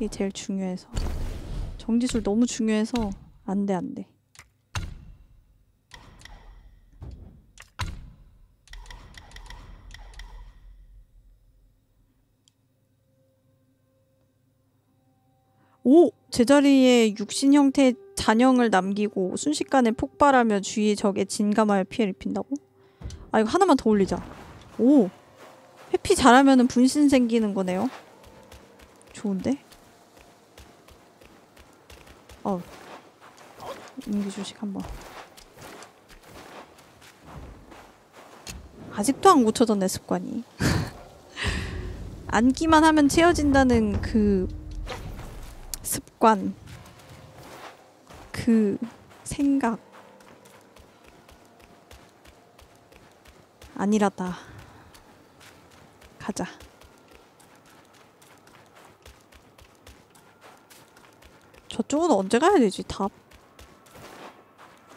이 제일 중요해서 정지술 너무 중요해서 안돼 안돼 오! 제자리에 육신 형태의 잔영을 남기고 순식간에 폭발하며 주위의 적에 진감하여 피해를 입힌다고? 아 이거 하나만 더 올리자 오! 회피 잘하면 분신 생기는 거네요 좋은데? 어. 인기주식 한번. 아직도 안 고쳐졌네 습관이. 앉기만 하면 채워진다는 그 습관. 그 생각. 아니라다. 가자 저쪽은 언제 가야 되지? 탑?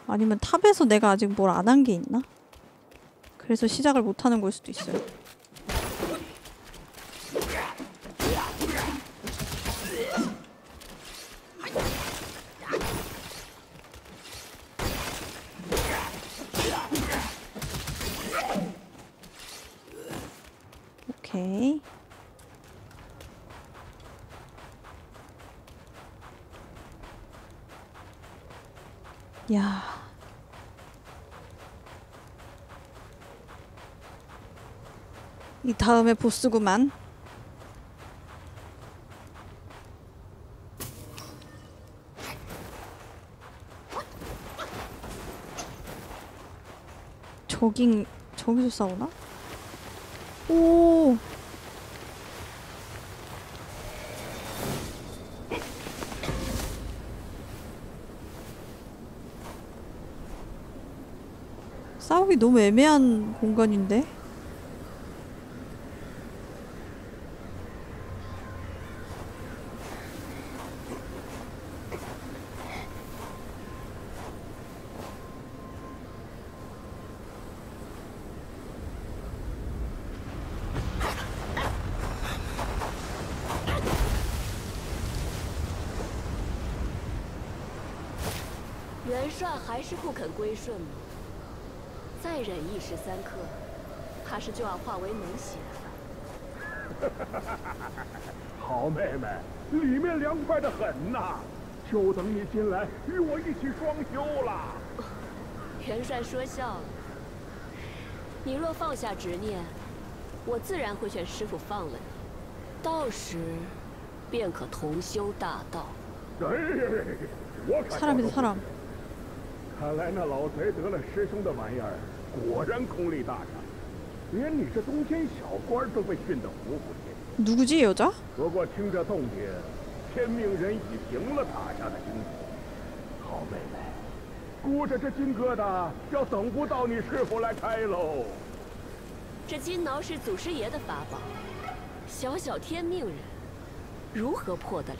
아니면 탑에서 내가 아직 뭘 안 한 게 있나? 그래서 시작을 못하는 걸 수도 있어요. 오케이. 야. 이 다음에 보스구만. 저긴 저기서 싸우나? 오. 싸우기 너무 애매한 공간인데? “再忍一时三刻，怕是就要化为脓血了。好妹妹，里面凉快的很呐、就等你进来与我一起双修了。元帅说笑了，你若放下执念，我自然会劝师傅放了你，到时便可同修大道。哎，我看到了，看来那老贼得了师兄的玩意儿，果然功力大涨，连你这东天小官都被训得服服帖帖。 누구지 이 여자? 不过听这动静，天命人已平了塔下的惊恐。好妹妹，估着这金疙瘩要等不到你师傅来开喽。这金挠是祖师爷的法宝，小小天命人如何破得了？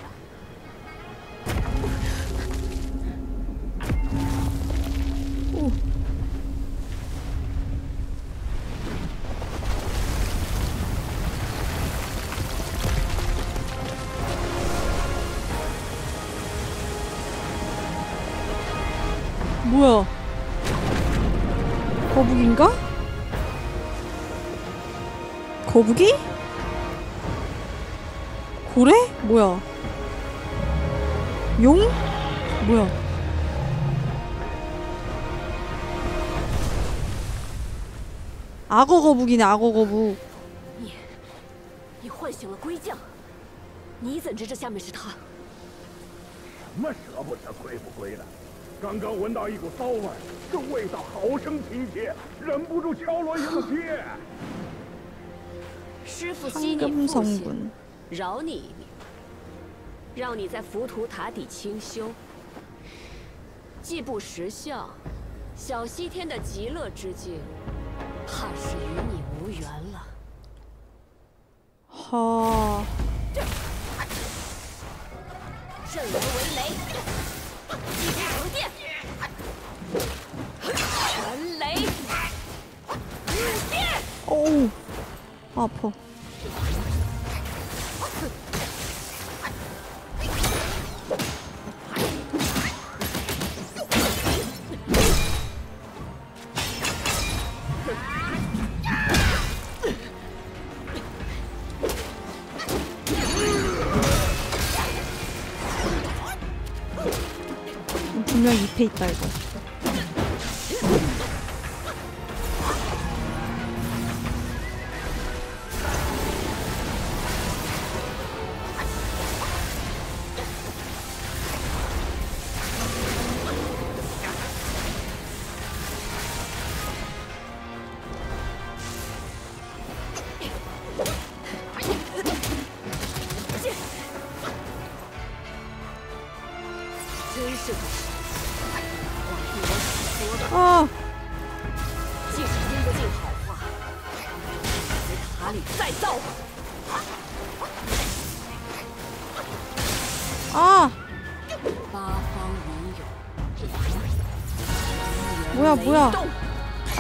거북인가? 거북이? 고래? 뭐야? 용? 뭐야? 악어 거북이네 악어 거북 刚刚闻到一股骚味这味道好生亲切忍不住敲锣迎接师傅息怒饶你一命让你在浮屠塔底清修。既不识相小西天的极乐之境怕是与你无缘了。哈震雷为雷击不成电 어우 아파. 분명 2패 있다 이거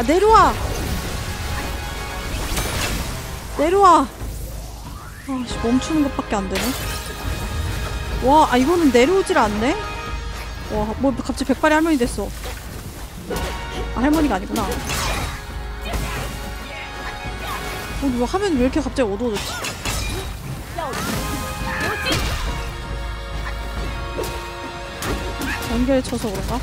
내려와. 내려와. 아씨 멈추는 것밖에 안 되네. 와 아 이거는 내려오질 않네? 와 뭐 갑자기 백발이 할머니 됐어. 아 할머니가 아니구나. 어 누가 화면이 왜 이렇게 갑자기 어두워졌지? 연결쳐서 그런가?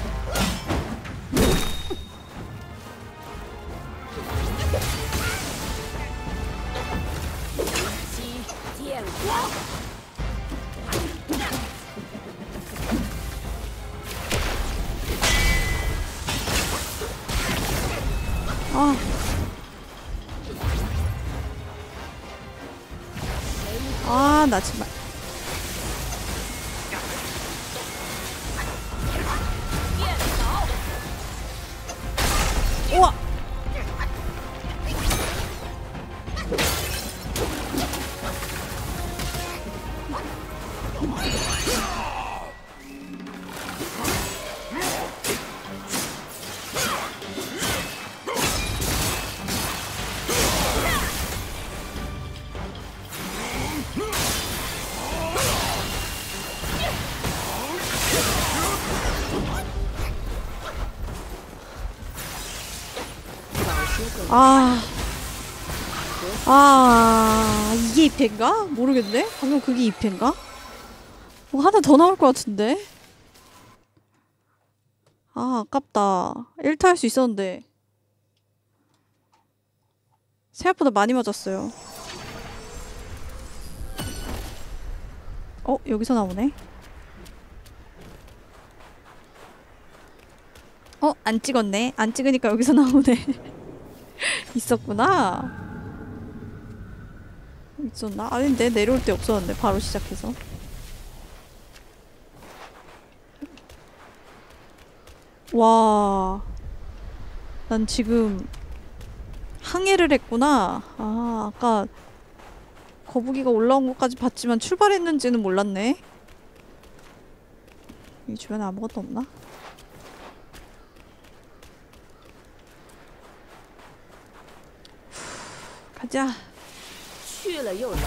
2패인가? 모르겠네? 방금 그게 2패인가? 뭐 하나 더 나올 것 같은데? 아, 아깝다. 1타 할 수 있었는데. 생각보다 많이 맞았어요. 어, 여기서 나오네. 어, 안 찍었네. 안 찍으니까 여기서 나오네. 있었구나. 있었나? 아닌데 내려올 때 없었는데 바로 시작해서. 와, 난 지금 항해를 했구나. 아, 아까 거북이가 올라온 것까지 봤지만 출발했는지는 몰랐네. 이 주변에 아무것도 없나? 가자. 去了又来，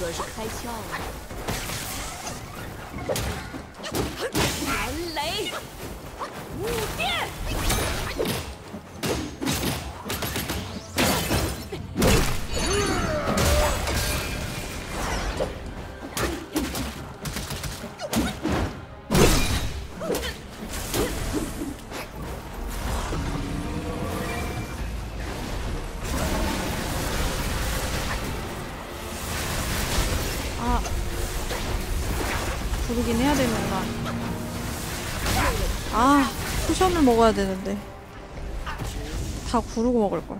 可是开窍了。寒雷，舞剑。 먹어야 되는데. 다 구르고 먹을걸.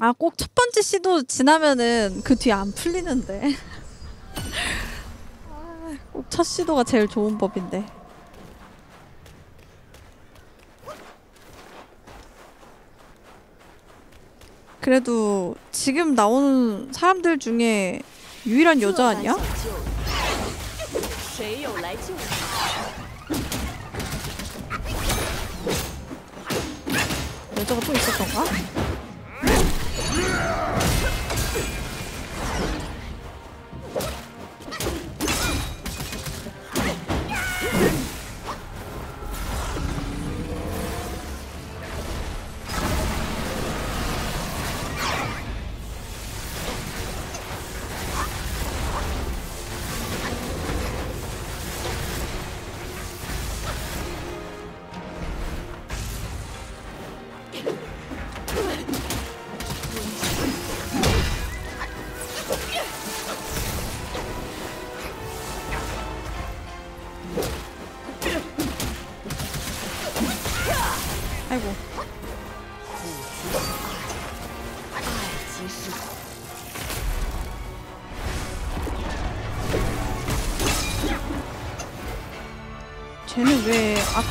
아 꼭 첫 번째 시도 지나면은 그 뒤에 안 풀리는데. 아, 꼭첫 시도가 제일 좋은 법인데. 그래도 지금 나오는 사람들 중에 유일한 여자 아니야? 여자가 또 있었던가?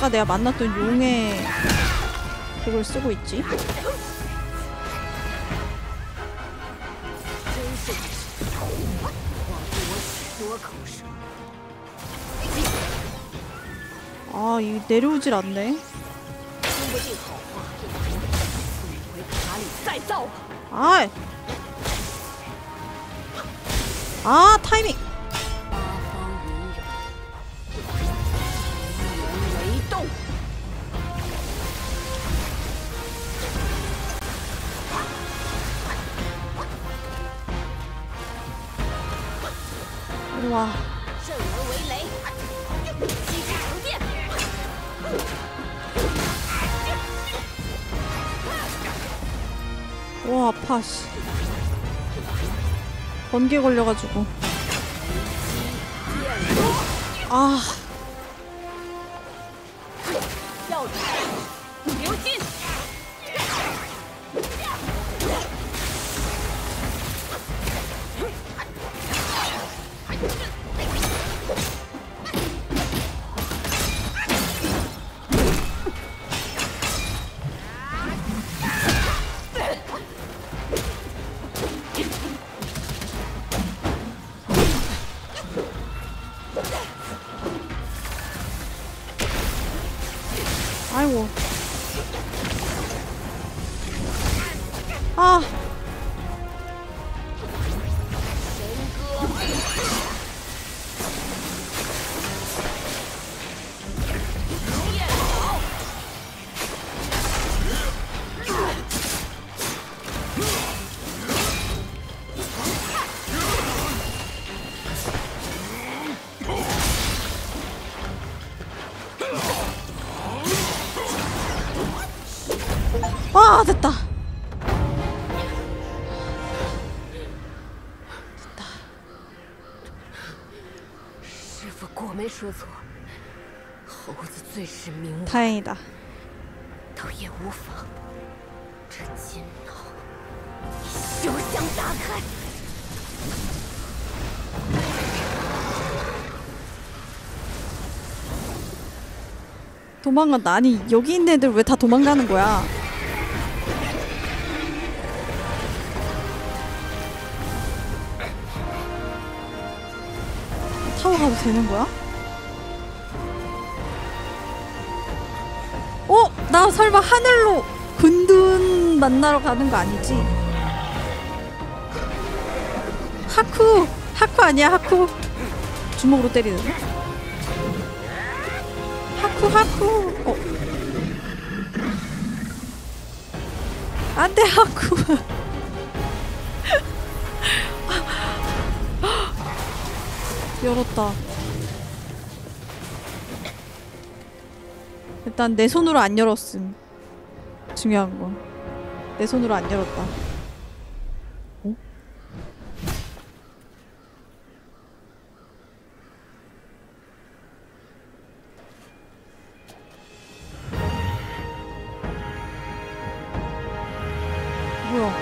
아까 내가 만났던 용의 그걸 쓰고 있지? 아, 이 내려오질 않네. 아! 아, 타이밍! 번개 걸려가지고. 아 다행이다. 도망간다. 아니 여기 있는 애들 왜 다 도망가는 거야? 타워 가도 되는 거야? 설마 하늘로 근둔 만나러 가는 거 아니지? 하쿠! 하쿠 아니야 하쿠? 주먹으로 때리는 하쿠 하쿠 어. 안돼 하쿠 열었다 일단 내 손으로 안 열었음 중요한 건내 손으로 안 열었다 어? 뭐야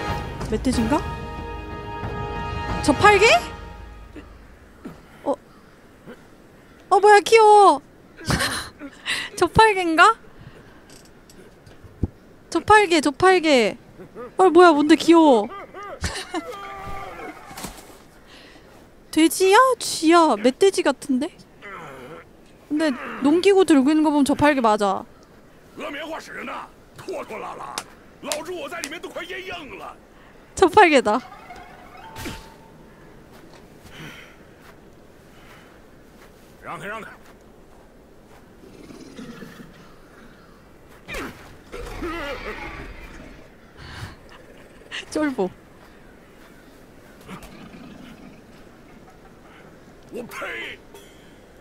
멧돼지인가? 저팔계? 어? 어 뭐야 귀여워 저팔개인가? 저팔개 저팔개 아 어, 뭐야 뭔데 귀여워 돼지야? 쥐야? 멧돼지 같은데? 근데 농기구 들고 있는 거 보면 저팔개 맞아 저팔개다 就是不！我呸！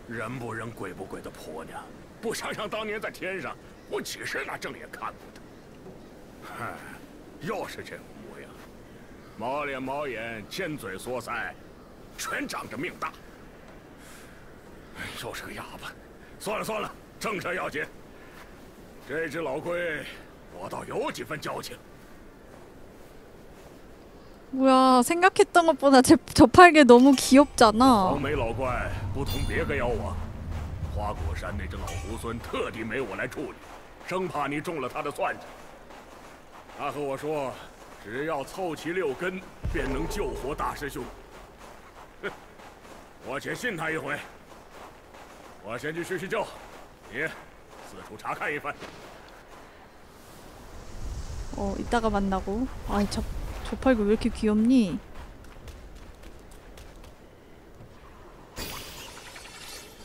人不人鬼不鬼的婆娘，不想想当年在天上，我几时拿正眼看过她？嗨，又是这模样，毛脸毛眼，尖嘴缩腮，全长着命大。哎又是个哑巴。算了算了，正事要紧。这只老龟，我倒有几分交情。 뭐야 생각했던 것보다 제, 저팔계 너무 귀엽잖아 黄眉老怪不同别个妖王，花果山那只老猢狲特地没我来处理，生怕你中了他的算计。他和我说，只要凑齐六根，便能救活大师兄。哼，我且信他一回。我先去叙叙旧，你四处查看一番。 어 이따가 만나고 아이 저 저팔계 왜 이렇게 귀엽니?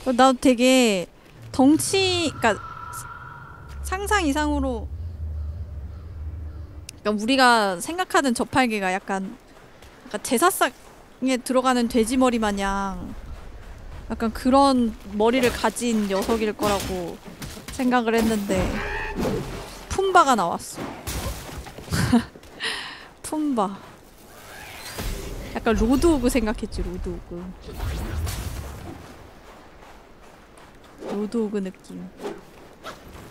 어, 나 되게 덩치 그러니까 상상 이상으로 그러니까 우리가 생각하는 저팔계가 약간 약간 제사상에 들어가는 돼지 머리 마냥 약간 그런 머리를 가진 녀석일 거라고 생각을 했는데 품바가 나왔어. 품바. 약간 로드호그 생각했지 로드호그. 로드호그 느낌.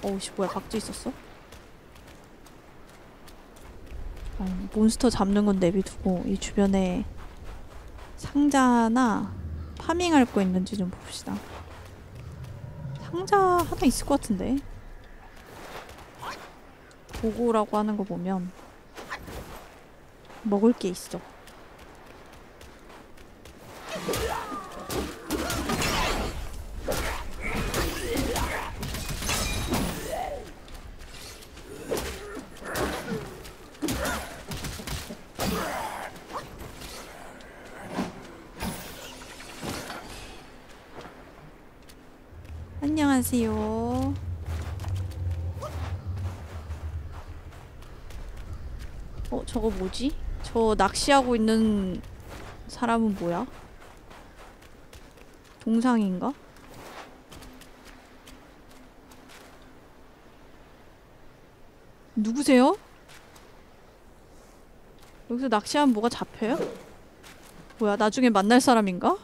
어우씨 뭐야 박쥐 있었어? 아, 몬스터 잡는 건 내비두고 이 주변에 상자나 파밍할 거 있는지 좀 봅시다. 상자 하나 있을 것 같은데. 보고라고 하는 거 보면 먹을 게 있어. 안녕하세요. 어, 저거 뭐지? 저 낚시하고 있는 사람은 뭐야? 동상인가? 누구세요? 여기서 낚시하면 뭐가 잡혀요? 뭐야, 나중에 만날 사람인가?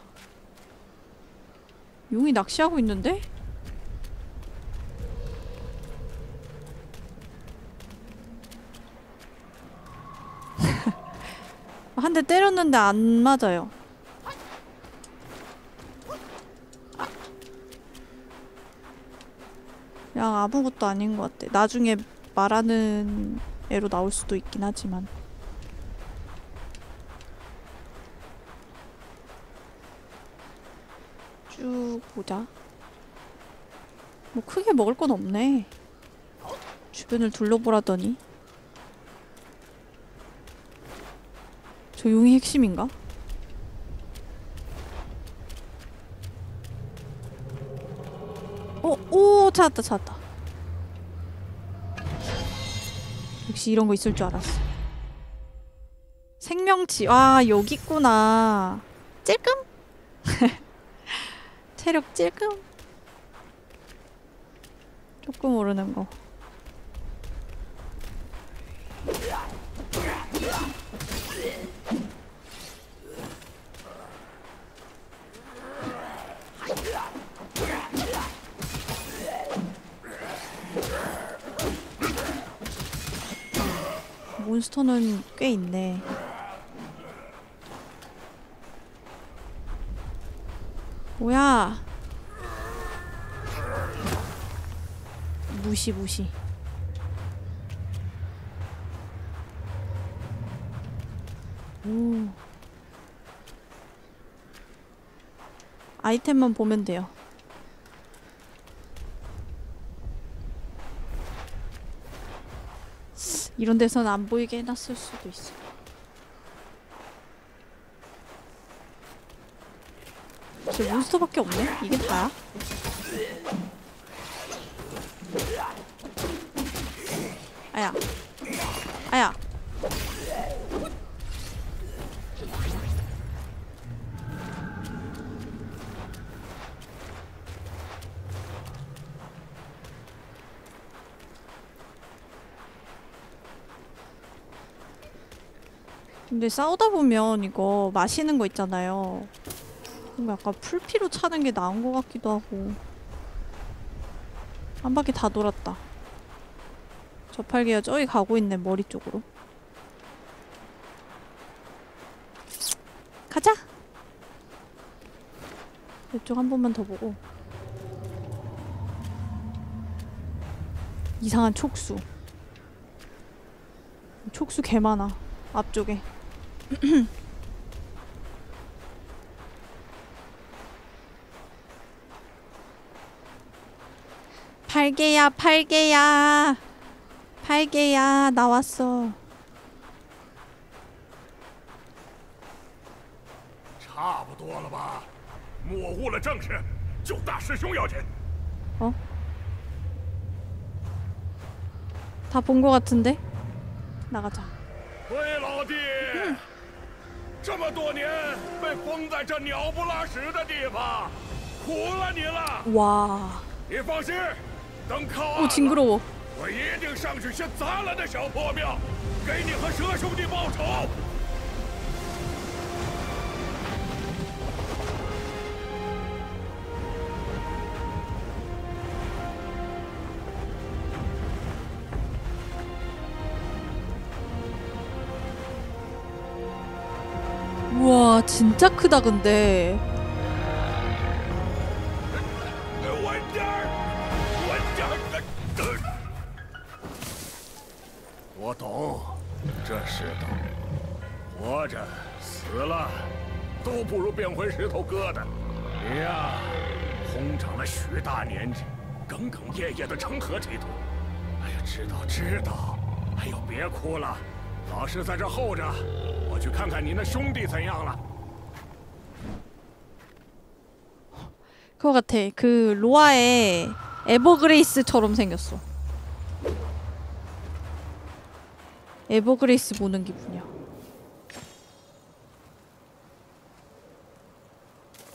용이 낚시하고 있는데? 한 대 때렸는데 안 맞아요. 그냥 아무것도 아닌 것 같아. 나중에 말하는 애로 나올 수도 있긴 하지만. 쭉 보자. 뭐 크게 먹을 건 없네. 주변을 둘러보라더니. 저 용이 핵심인가? 어, 오, 찾았다, 찾았다. 역시 이런 거 있을 줄 알았어. 생명치. 아, 여기 있구나. 찔끔? 체력 찔끔? 조금 오르는 거. 몬스터는 꽤 있네. 뭐야? 무시 무시. 오. 아이템만 보면 돼요. 이런 데선 안 보이게 해놨을 수도 있어. 저 몬스터밖에 없네? 이게 다야? 아야. 아야. 근데 싸우다 보면 이거 마시는 거 있잖아요. 뭔가 약간 풀피로 차는 게 나은 것 같기도 하고. 한 바퀴 다 돌았다. 저팔계가 저기 가고 있네, 머리 쪽으로. 가자! 이쪽 한 번만 더 보고. 이상한 촉수. 촉수 개 많아. 앞쪽에. 팔개야 팔개야 팔개야 나왔어 어? 다 본 것 같은데? 나가자 응. 这么多年被封在这鸟不拉屎的地方苦了你了。哇。你放心等靠岸我一定上去先砸了那小破庙给你和蛇兄弟报仇。 와 진짜 크다 근데. 稳点儿，稳点儿！呃我懂，这世道，活着死了，都不如变回石头疙瘩。你呀，红长了许大年纪，耿耿夜夜的成何体统？哎呀，知道知道，哎呦，别哭了，老师在这候着，我去看看你那兄弟怎样了。 그거 같아. 그 로아의 에버그레이스처럼 생겼어. 에버그레이스 보는 기분이야.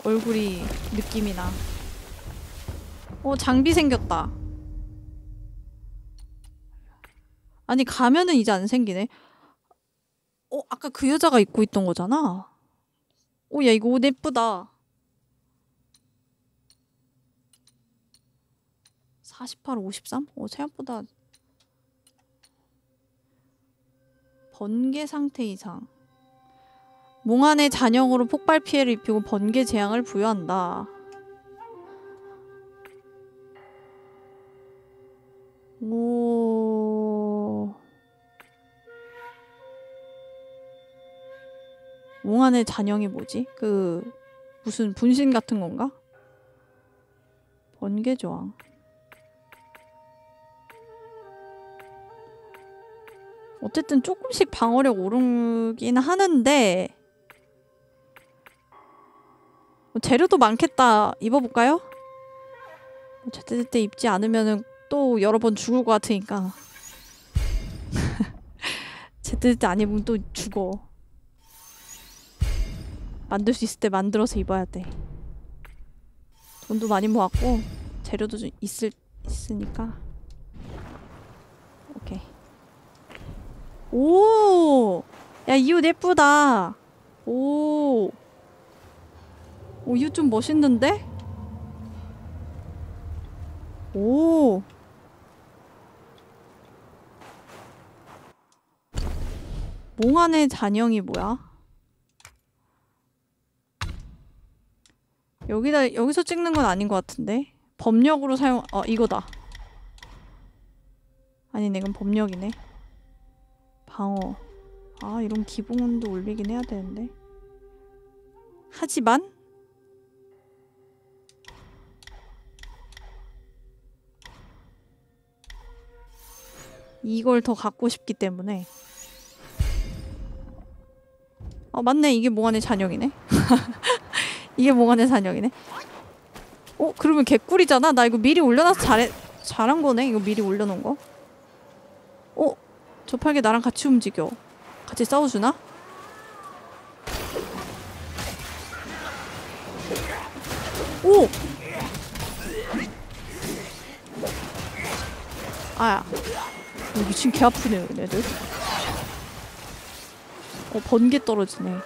얼굴이 느낌이 나. 어, 장비 생겼다. 아니, 가면은 이제 안 생기네. 어, 아까 그 여자가 입고 있던 거잖아. 오, 야, 이거 옷 예쁘다. 48, 53? 어, 생각보다 번개 상태 이상. 몽환의 잔영으로 폭발 피해를 입히고 번개 재앙을 부여한다. 오. 몽환의 잔영이 뭐지? 그 무슨 분신 같은 건가? 번개 저항. 어쨌든 조금씩 방어력 오르긴 하는데 뭐 재료도 많겠다 입어볼까요? 뭐 제때제때 입지 않으면은 또 여러 번 죽을 것 같으니까 제때제때 안 입으면 또 죽어 만들 수 있을 때 만들어서 입어야 돼 돈도 많이 모았고 재료도 좀 있을, 있으니까 오케이 오! 야, 이 옷 예쁘다. 오. 오, 이 옷 좀 멋있는데? 오. 몽환의 잔영이 뭐야? 여기다 여기서 찍는 건 아닌 것 같은데? 법력으로 사용 어 이거다. 아니네 이건 법력이네. 방어. 아, 이런 기본도 올리긴 해야 되는데. 하지만 이걸 더 갖고 싶기 때문에. 어 맞네. 이게 몽환의 잔영이네 이게 몽환의 잔영이네 어 그러면 개꿀이잖아 나 이거 미리 올려놔서 잘해 잘한 거네 이거 미리 올려놓은 거 어? 저팔계 나랑 같이 움직여. 같이 싸워주나? 오! 아야. 어, 미친 개 아프네, 얘네들. 어, 번개 떨어지네.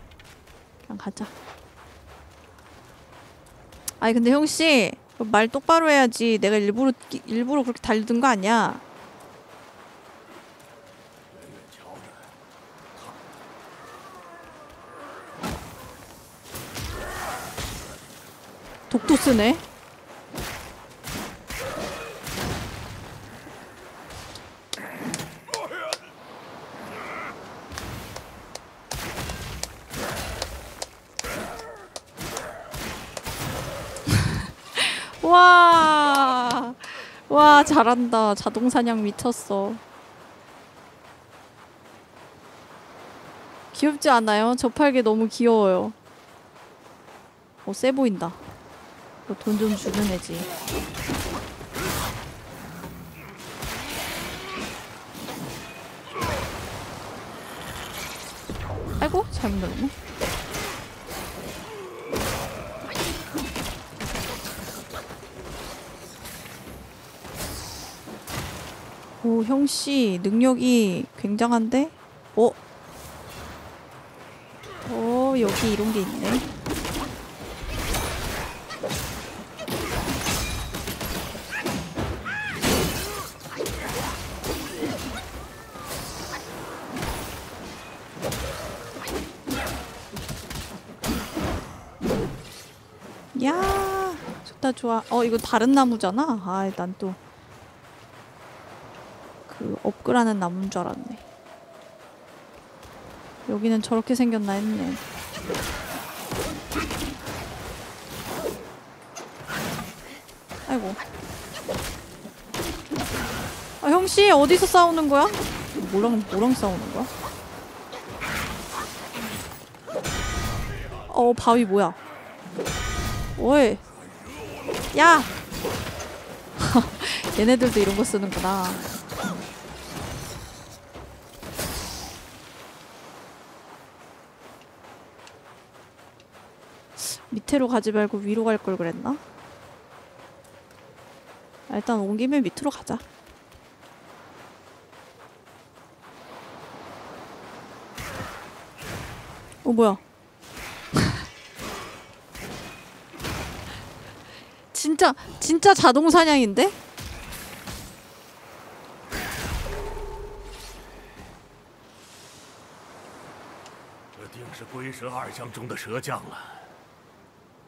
그냥 가자. 아니 근데 형 씨, 말 똑바로 해야지. 내가 일부러 일부러 그렇게 달리던 거 아니야. 독도 쓰네. 와. 와, 잘한다. 자동 사냥 미쳤어. 귀엽지 않아요? 저 팔개 너무 귀여워요. 어, 세 보인다. 돈 좀 주는 애지. 아이고, 잘못 눌렀네. 오, 형씨, 능력이 굉장한데? 어? 어, 여기 이런 게 있네. 야, 좋다 좋아. 어, 이거 다른 나무잖아. 아, 난또 그 업그라는 나무인 줄 알았네. 여기는 저렇게 생겼나 했네. 아이고. 아, 형씨, 어디서 싸우는 거야? 뭐랑, 뭐랑 싸우는 거야? 어, 바위 뭐야? 오이. 야! 얘네들도 이런 거 쓰는구나. 밑으로 가지 말고 위로 갈 걸 그랬나? 아, 일단 온 김에 밑으로 가자. 어 뭐야? 진짜 진짜 자동 사냥인데?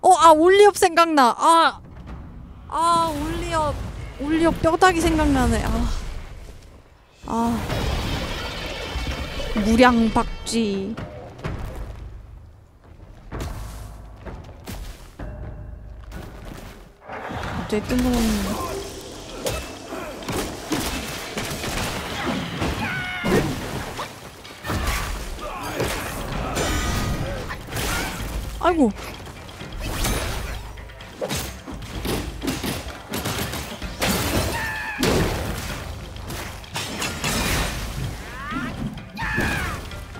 어, 아, 올리업 생각나. 아, 아, 올리업, 올리업 뼈다귀 생각나네. 아, 아, 무량박쥐. 갑자기 뜬금없는. 아이고.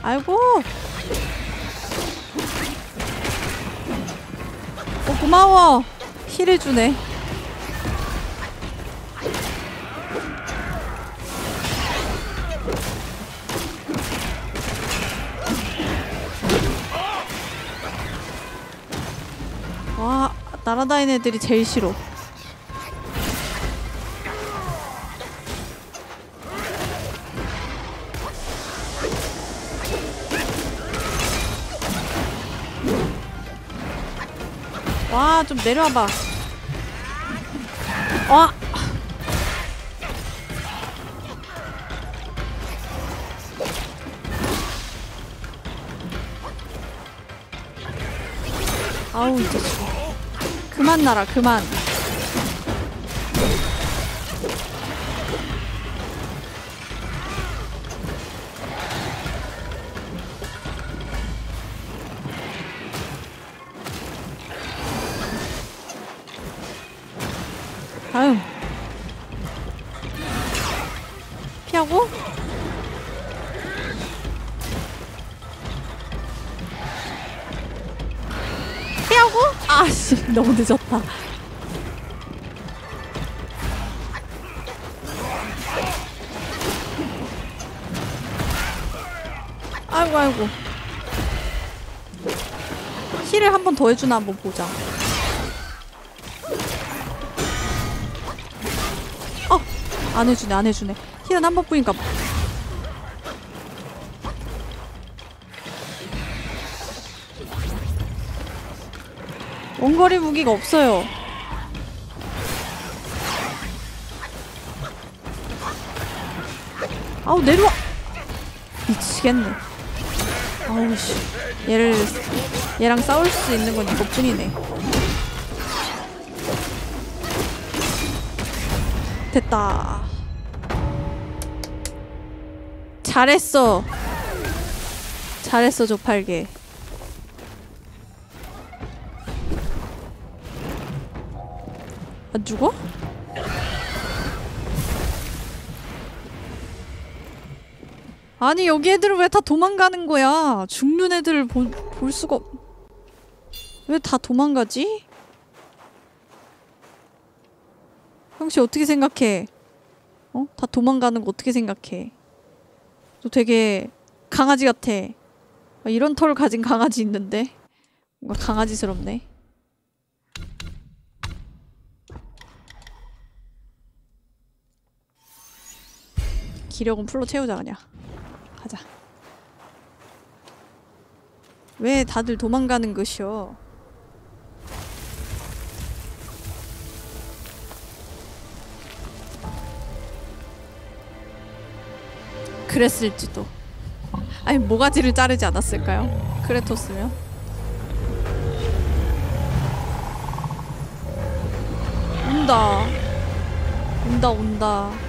아이고. 어, 고마워. 힐을 주네. 와, 날아다니는 애들이 제일 싫어. 내려와봐. 와! 아우, 이 자식. 그만 날아, 그만. 늦었다. 아이고 아이고 힐을 한 번 더 해주나 한번 보자. 어! 안 해주네 안 해주네. 힐은 한 번뿐인가 봐. 원거리 무기가 없어요. 아우 내려와. 미치겠네. 아우 씨. 얘를 얘랑 싸울 수 있는 건 이것뿐이네. 됐다. 잘했어. 잘했어 조팔계. 안 죽어? 아니 여기 애들은 왜 다 도망가는 거야? 죽는 애들을 볼, 볼 수가 없... 왜 다 도망가지? 형씨 어떻게 생각해? 어? 다 도망가는 거 어떻게 생각해? 너 되게 강아지 같아. 아, 이런 털 가진 강아지 있는데? 뭔가 강아지스럽네. 기력은 풀로 채우자 그냥. 가자. 왜 다들 도망가는 것이오? 그랬을지도. 아니 모가지를 자르지 않았을까요? 크레토스면? 온다. 온다 온다.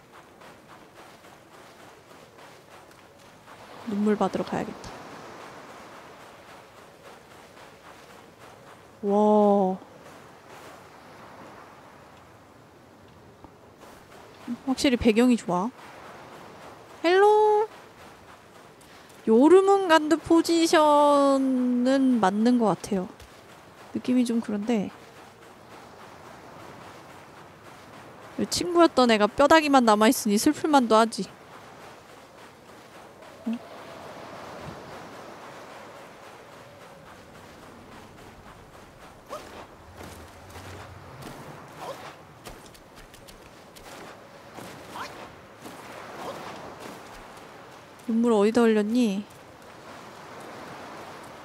눈물 받으러 가야겠다. 와. 확실히 배경이 좋아. Hello. 요르문간드 포지션은 맞는 것 같아요. 느낌이 좀 그런데 친구였던 애가 뼈다귀만 남아있으니 슬플만도 하지. 눈물 어디다 흘렸니?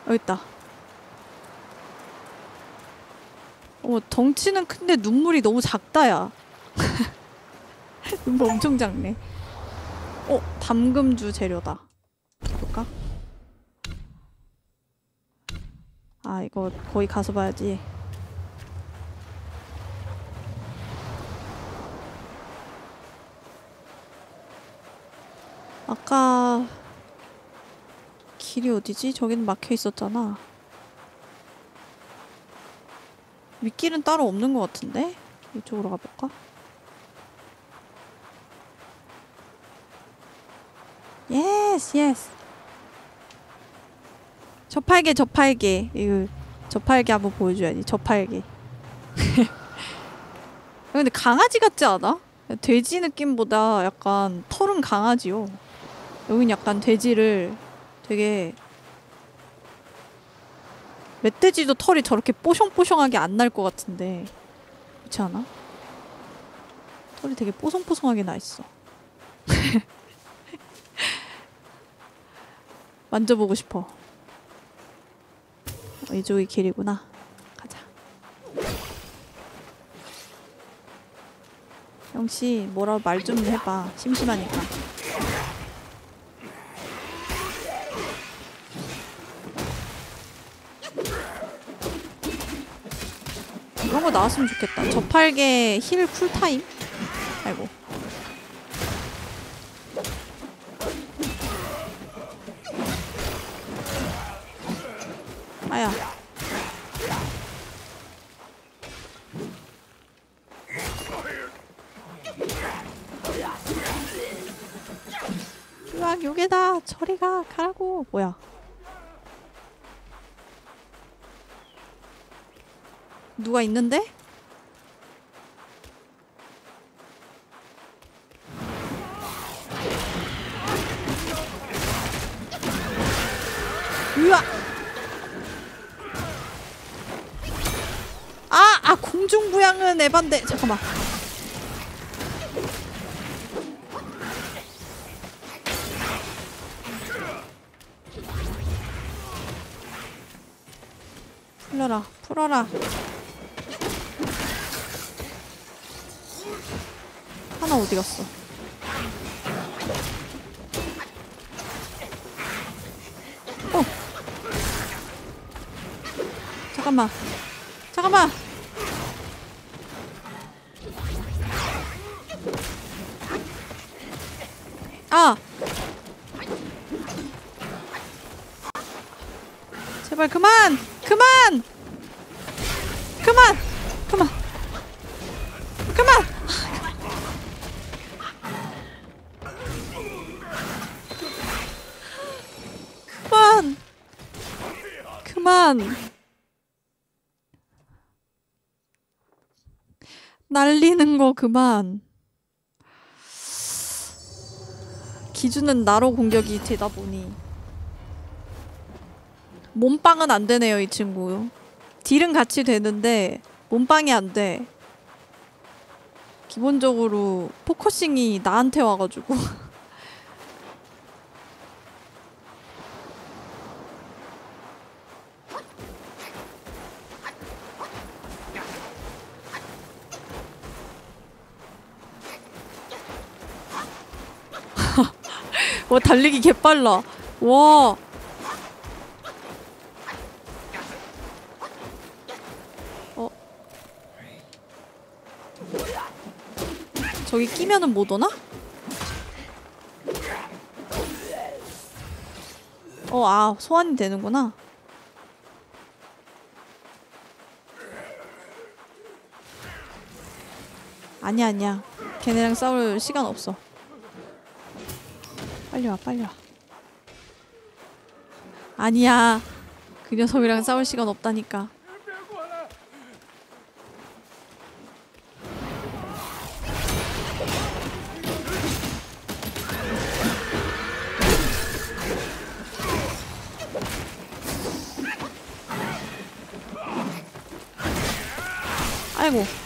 여기 있다. 어, 덩치는 큰데 눈물이 너무 작다 야. 눈물 엄청 작네. 어, 담금주 재료다. 볼까? 아, 이거 거기 가서 봐야지. 아까 길이 어디지? 저기는 막혀 있었잖아. 윗길은 따로 없는 것 같은데? 이쪽으로 가볼까? Yes yes 저팔계 저팔계 이거 저팔계 한번 보여줘야지 저팔계 근데 강아지 같지 않아? 돼지 느낌보다 약간 털은 강아지요 여긴 약간 돼지를 되게 멧돼지도 털이 저렇게 뽀송뽀송하게 안 날 것 같은데. 그렇지 않아? 털이 되게 뽀송뽀송하게 나 있어. 만져보고 싶어. 어, 이쪽이 길이구나. 가자. 형씨 뭐라 말좀 해봐. 심심하니까 이런 거 나왔으면 좋겠다. 저팔계 힐 쿨타임? 아이고. 아야. 으악, 요게다. 저리 가. 가라고. 뭐야. 누가 있는데? 으아! 아! 아 공중부양은 에반데 잠깐만 풀려라 풀어라 하나 어디 갔어? 어. 잠깐만. 잠깐만. 아! 제발 그만! 그만! 그만! 그만 그만 그만 날리는 거 그만. 기준은 나로 공격이 되다 보니. 몸빵은 안 되네요 이 친구. 딜은 같이 되는데 몸빵이 안 돼. 기본적으로 focusing이 나한테 와가지고 와 달리기 개빨라 와 어. 저기 끼면은 못 오나? 어, 아, 소환이 되는구나. 아니야, 아니야. 걔네랑 싸울 시간 없어. 빨리 와, 빨리 와. 아니야. 그 녀석이랑 싸울 시간 없다니까. 아이고.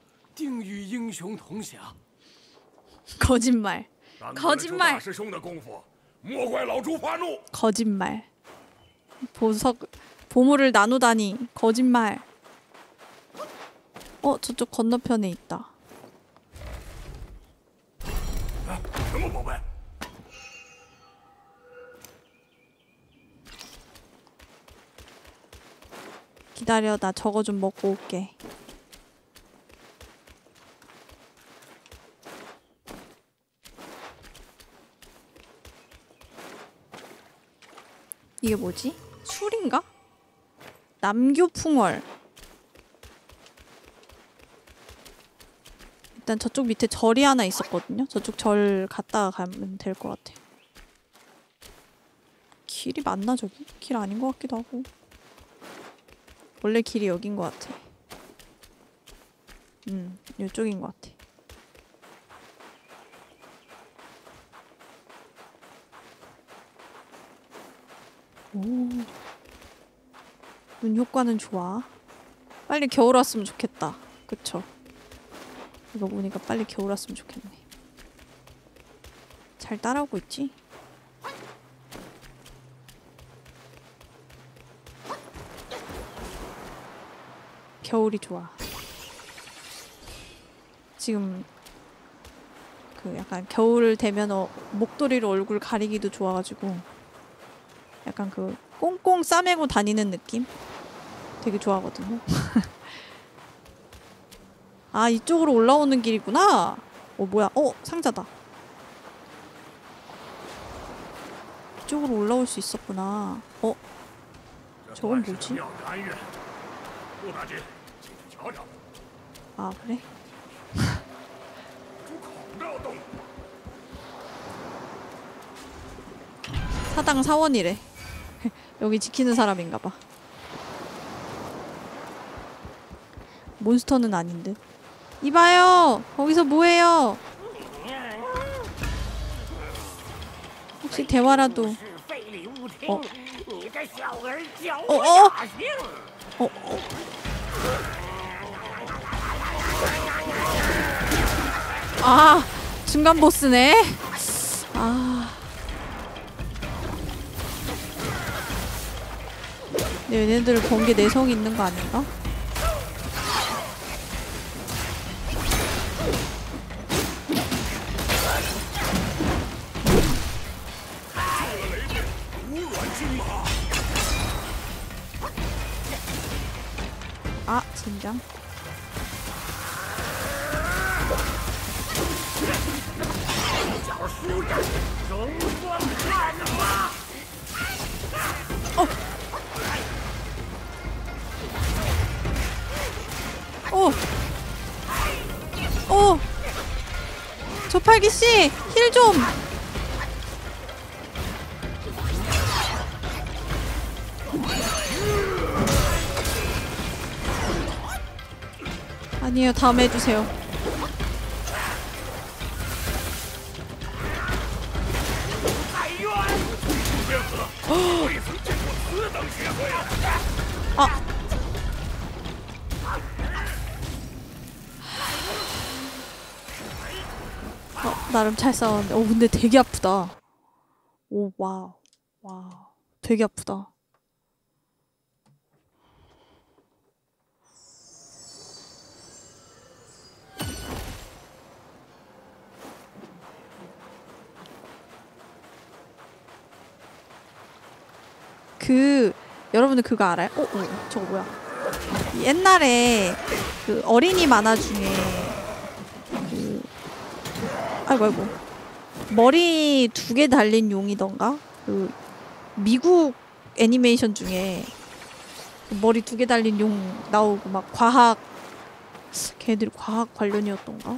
定与英雄同享。 거짓말. 难得了这 거짓말. 大师兄的功夫，莫怪老猪发怒。 거짓말. 보석 보물을 나누다니 거짓말. 어 저쪽 건너편에 있다. 什么宝贝？ 기다려 나 저거 좀 먹고 올게. 이게 뭐지? 술인가? 남교풍월. 일단 저쪽 밑에 절이 하나 있었거든요. 저쪽 절 갔다가 가면 될 것 같아. 길이 맞나 저기? 길 아닌 것 같기도 하고. 원래 길이 여긴 것 같아. 음, 이쪽인 것 같아. 오. 눈 효과는 좋아. 빨리 겨울 왔으면 좋겠다. 그쵸? 이거 보니까 빨리 겨울 왔으면 좋겠네. 잘 따라오고 있지? 겨울이 좋아. 지금 그 약간 겨울 되면 어, 목도리로 얼굴 가리기도 좋아가지고 약간 그 꽁꽁 싸매고 다니는 느낌? 되게 좋아하거든요. 아 이쪽으로 올라오는 길이구나. 어 뭐야? 어 상자다. 이쪽으로 올라올 수 있었구나. 어? 저건 뭐지? 아 그래? 사당 사원이래. 여기 지키는 사람인가 봐. 몬스터는 아닌데. 이봐요! 거기서 뭐해요? 혹시 대화라도. 어. 어, 어! 어, 어. 아! 중간 보스네? 아. 얘네들 번개 내성 있는 거 아닌가? 아, 진정. 좀. 아니에요, 다음에 해주세요. 나름 잘 싸웠는데. 어, 근데 되게 아프다. 오, wow. Wow. 되게 아프다. 그 여러분들 그거 알아요? 어, 어 저거 뭐야? 옛날에 그 어린이 만화 중에 그 아이고 아이고 머리 두 개 달린 용이던가 그 미국 애니메이션 중에 그 머리 두 개 달린 용 나오고 막 과학 걔들이 과학 관련이었던가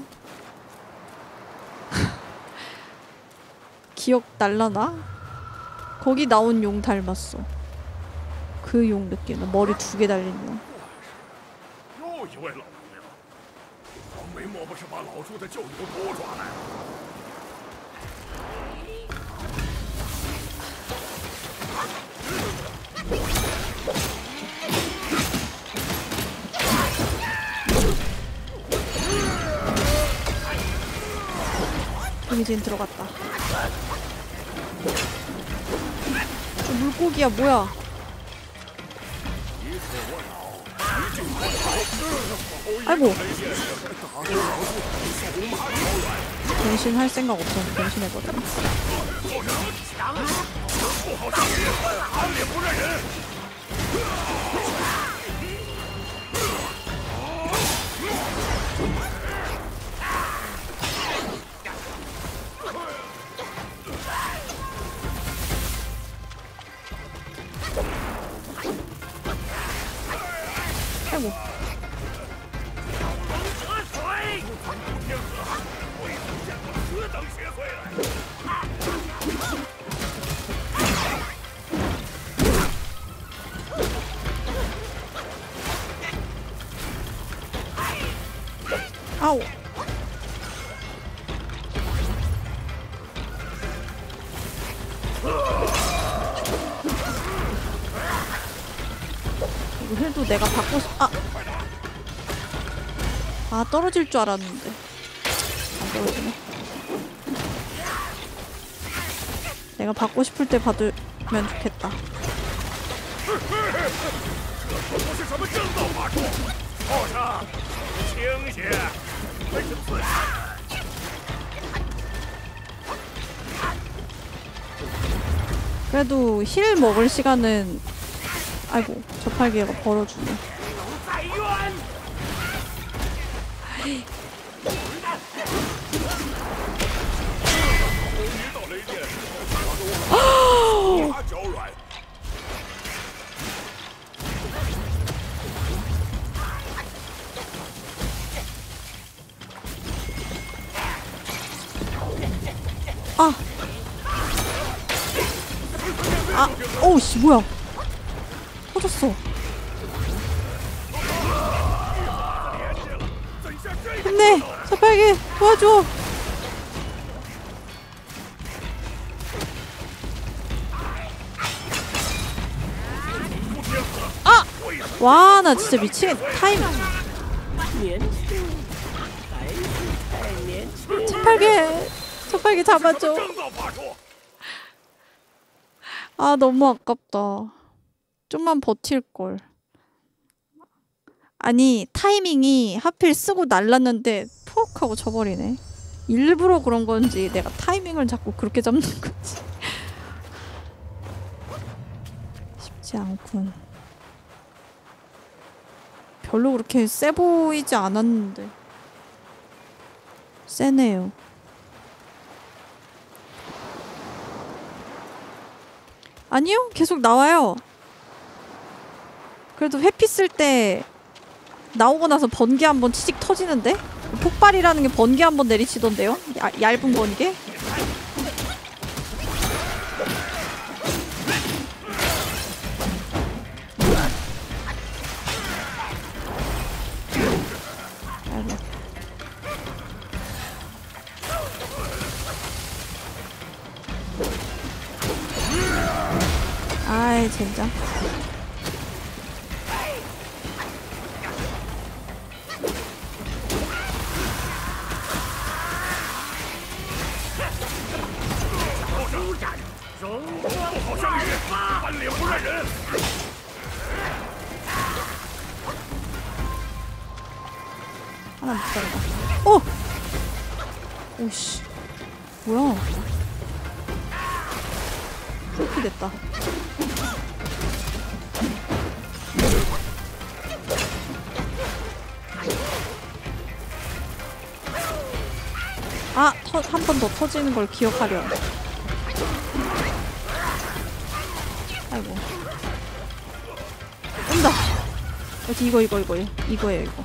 기억 날라나? 거기 나온 용 닮았어. 그 용 느낌. 머리 두 개 달린 용. 又一位老朋友，黄梅莫不是把老朱的旧友都抓来了？ 데미지는 들어갔다. 저 물고기야 뭐야? 아이고. 변신할 생각 없었는데 변신해버려. 아우. 이거 해도 내가 받고 싶... 아! 아 떨어질 줄 알았는데 안 떨어지네 내가 받고 싶을 때 받으면 좋겠다 그래도 힐 먹을 시간은 아이고 저팔기가 벌어주네. 아, 아. 아, 어우, 씨, 뭐야. 터졌어. 힘내! 자팔기! 도와줘! 아! 와, 나 진짜 미친 타임. 자팔기! 첫발기 잡아줘. 아 너무 아깝다. 좀만 버틸걸. 아니 타이밍이 하필 쓰고 날랐는데 푹 하고 져버리네. 일부러 그런 건지 내가 타이밍을 자꾸 그렇게 잡는 건지 쉽지 않군. 별로 그렇게 세 보이지 않았는데 세네요. 아니요, 계속 나와요. 그래도 회피 쓸 때 나오고 나서 번개 한 번 치직 터지는데? 폭발이라는 게 번개 한 번 내리치던데요? 야, 얇은 번개? 아이 진짜. 하나 못잡다 오! 오씨. 뭐야? 이렇게 됐다. 아! 한 번 더 터지는 걸 기억하려. 아이고. 온다! 여기 이거 이거 이거. 이거예요 이거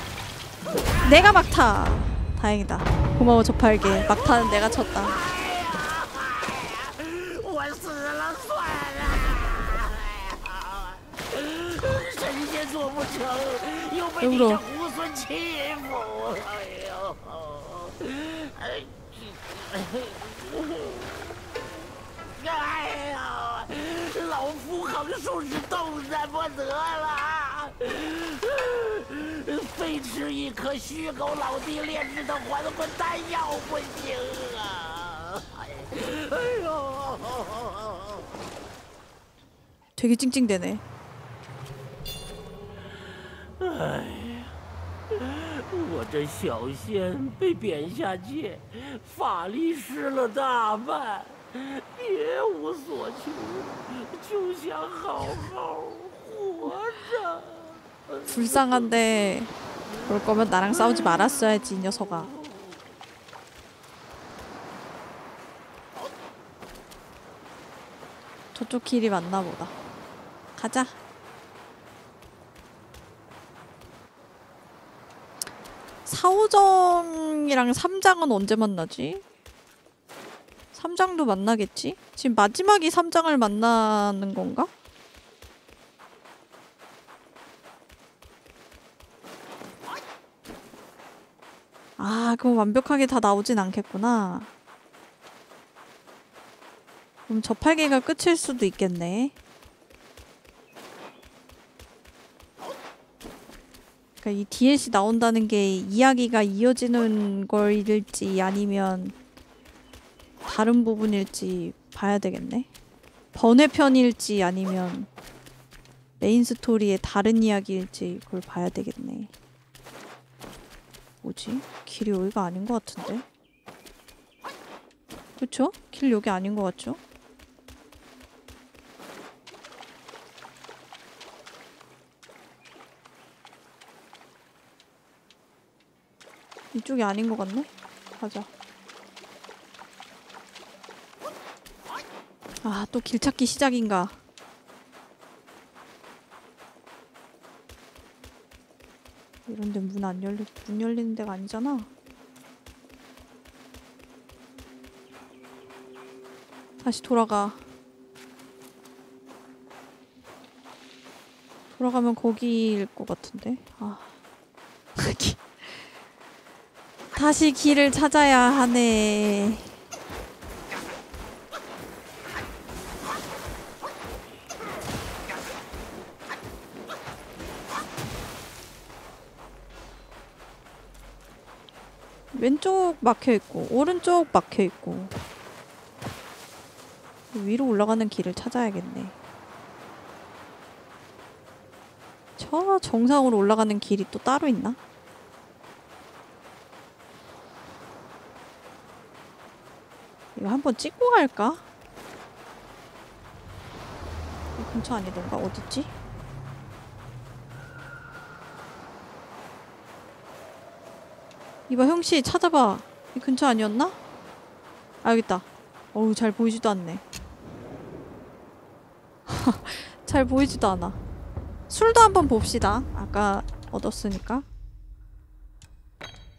내가 막타! 다행이다. 고마워 저팔계. 막타는 내가 쳤다. 여보로. 哎呦，哎，哎呀，老夫横竖是动弹不得了，非吃一颗虚狗老弟炼制的还魂丹药不行啊！哎呦！ 되게 찡찡대네. 哎呀，我这小仙被贬下界，法力失了大半， 别无所求，就想好好活着。 불쌍한데 그럴 거면 나랑 싸우지 말았어야지 이 녀석아. 저쪽 길이 맞나 보다. 가자. 사오정이랑 삼장은 언제 만나지? 삼장도 만나겠지? 지금 마지막이 삼장을 만나는 건가? 아, 그럼 완벽하게 다 나오진 않겠구나. 그럼 저팔계가 끝일 수도 있겠네. 그러니까 이 DLC 나온다는 게 이야기가 이어지는 걸일지 아니면 다른 부분일지 봐야 되겠네. 번외편일지 아니면 메인 스토리의 다른 이야기일지 그걸 봐야 되겠네. 뭐지? 길이 여기가 아닌 것 같은데? 그쵸? 길 여기 아닌 것 같죠? 이쪽이 아닌 것 같네? 가자. 아, 또 길 찾기 시작인가. 이런데 문 안 열리, 문 열리는 데가 아니잖아. 다시 돌아가. 돌아가면 거기일 것 같은데. 아. 기- 다시 길을 찾아야 하네. 왼쪽 막혀 있고 오른쪽 막혀 있고 위로 올라가는 길을 찾아야겠네. 저 정상으로 올라가는 길이 또 따로 있나? 이거 한번 찍고 갈까? 이 근처 아니던가? 어딨지? 이봐 형씨 찾아봐. 이 근처 아니었나? 아 여기 있다. 어우 잘 보이지도 않네. 잘 보이지도 않아. 술도 한번 봅시다. 아까 얻었으니까.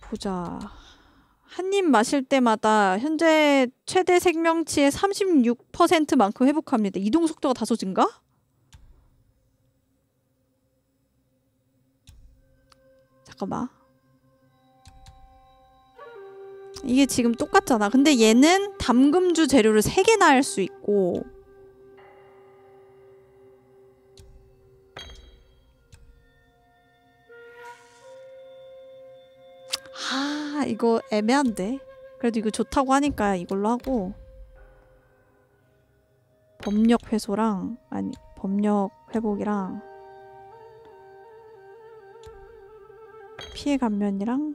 보자. 한 입 마실 때마다 현재 최대 생명치의 36%만큼 회복합니다. 이동 속도가 다소 증가? 잠깐만 이게 지금 똑같잖아. 근데 얘는 담금주 재료를 3개나 할 수 있고. 아 이거 애매한데. 그래도 이거 좋다고 하니까 이걸로 하고. 법력 회소랑 아니 법력 회복이랑 피해 감면이랑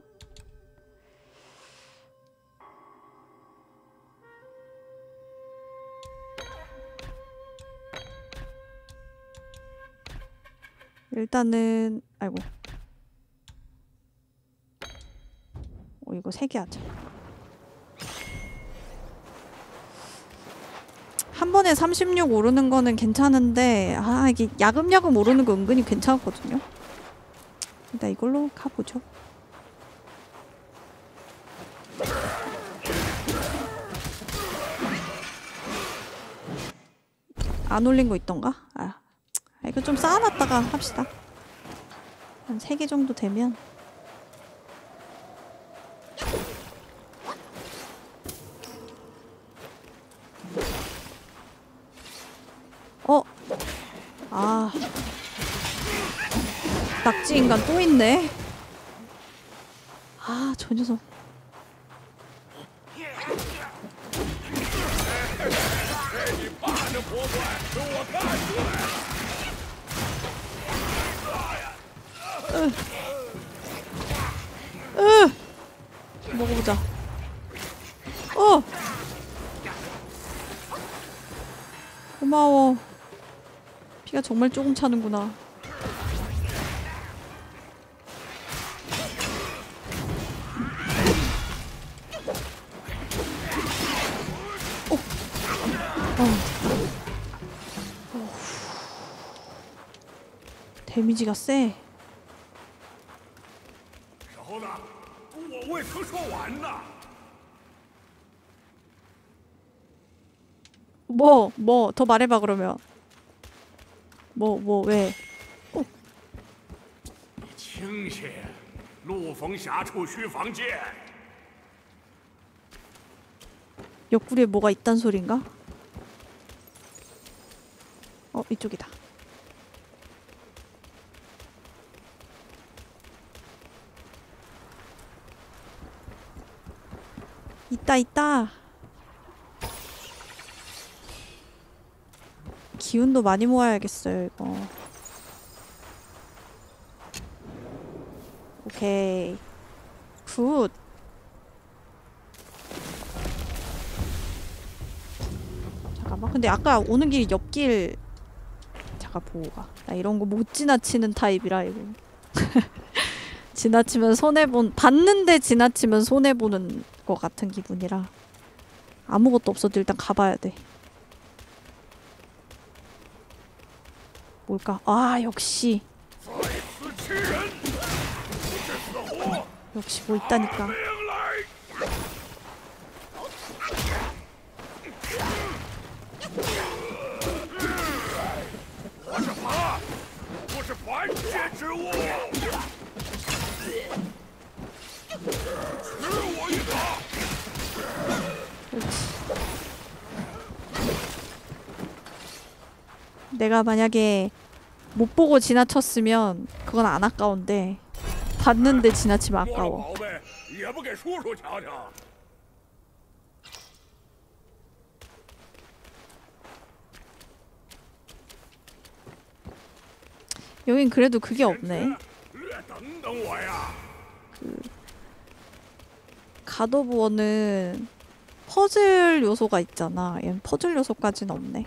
일단은 아이고. 어 이거 세 개 하자. 한 번에 36 오르는 거는 괜찮은데 아 이게 야금야금 오르는 거 은근히 괜찮거든요. 일단 이걸로 가보죠. 안 올린 거 있던가? 아 아, 이거 좀 쌓아놨다가 합시다. 한 3개 정도 되면. 어? 아. 낙지 인간 또 있네. 아, 저 녀석. 으. 으. 먹어보자. 어. 고마워. 피가 정말 조금 차는구나. 어. 어. 어. 데미지가 세. 뭐, 뭐, 더 말해봐, 그러면. 뭐, 뭐, 왜? 清些，陆逢峡处须防见。 옆구리에 뭐가 있단 소린가? 어, 이쪽이다. 있다, 있다. 기운도 많이 모아야겠어요, 이거. 오케이. Good. 잠깐만. 근데 아까 오는 길 옆길 잠깐 보고 가. 나 이런 거 못 지나치는 타입이라 이거. 지나치면 손해 본 봤는데 지나치면 손해 보는 것 같은 기분이라 아무것도 없어도 일단 가봐야 돼. 뭘까? 아 역시. 역시 뭐 있다니까. 내가 만약에 못 보고 지나쳤으면 그건 안 아까운데 봤는데 지나치면 아까워. 여긴 그래도 그게 없네. 그 가도부어는 퍼즐 요소가 있잖아. 얘는 퍼즐 요소까지는 없네.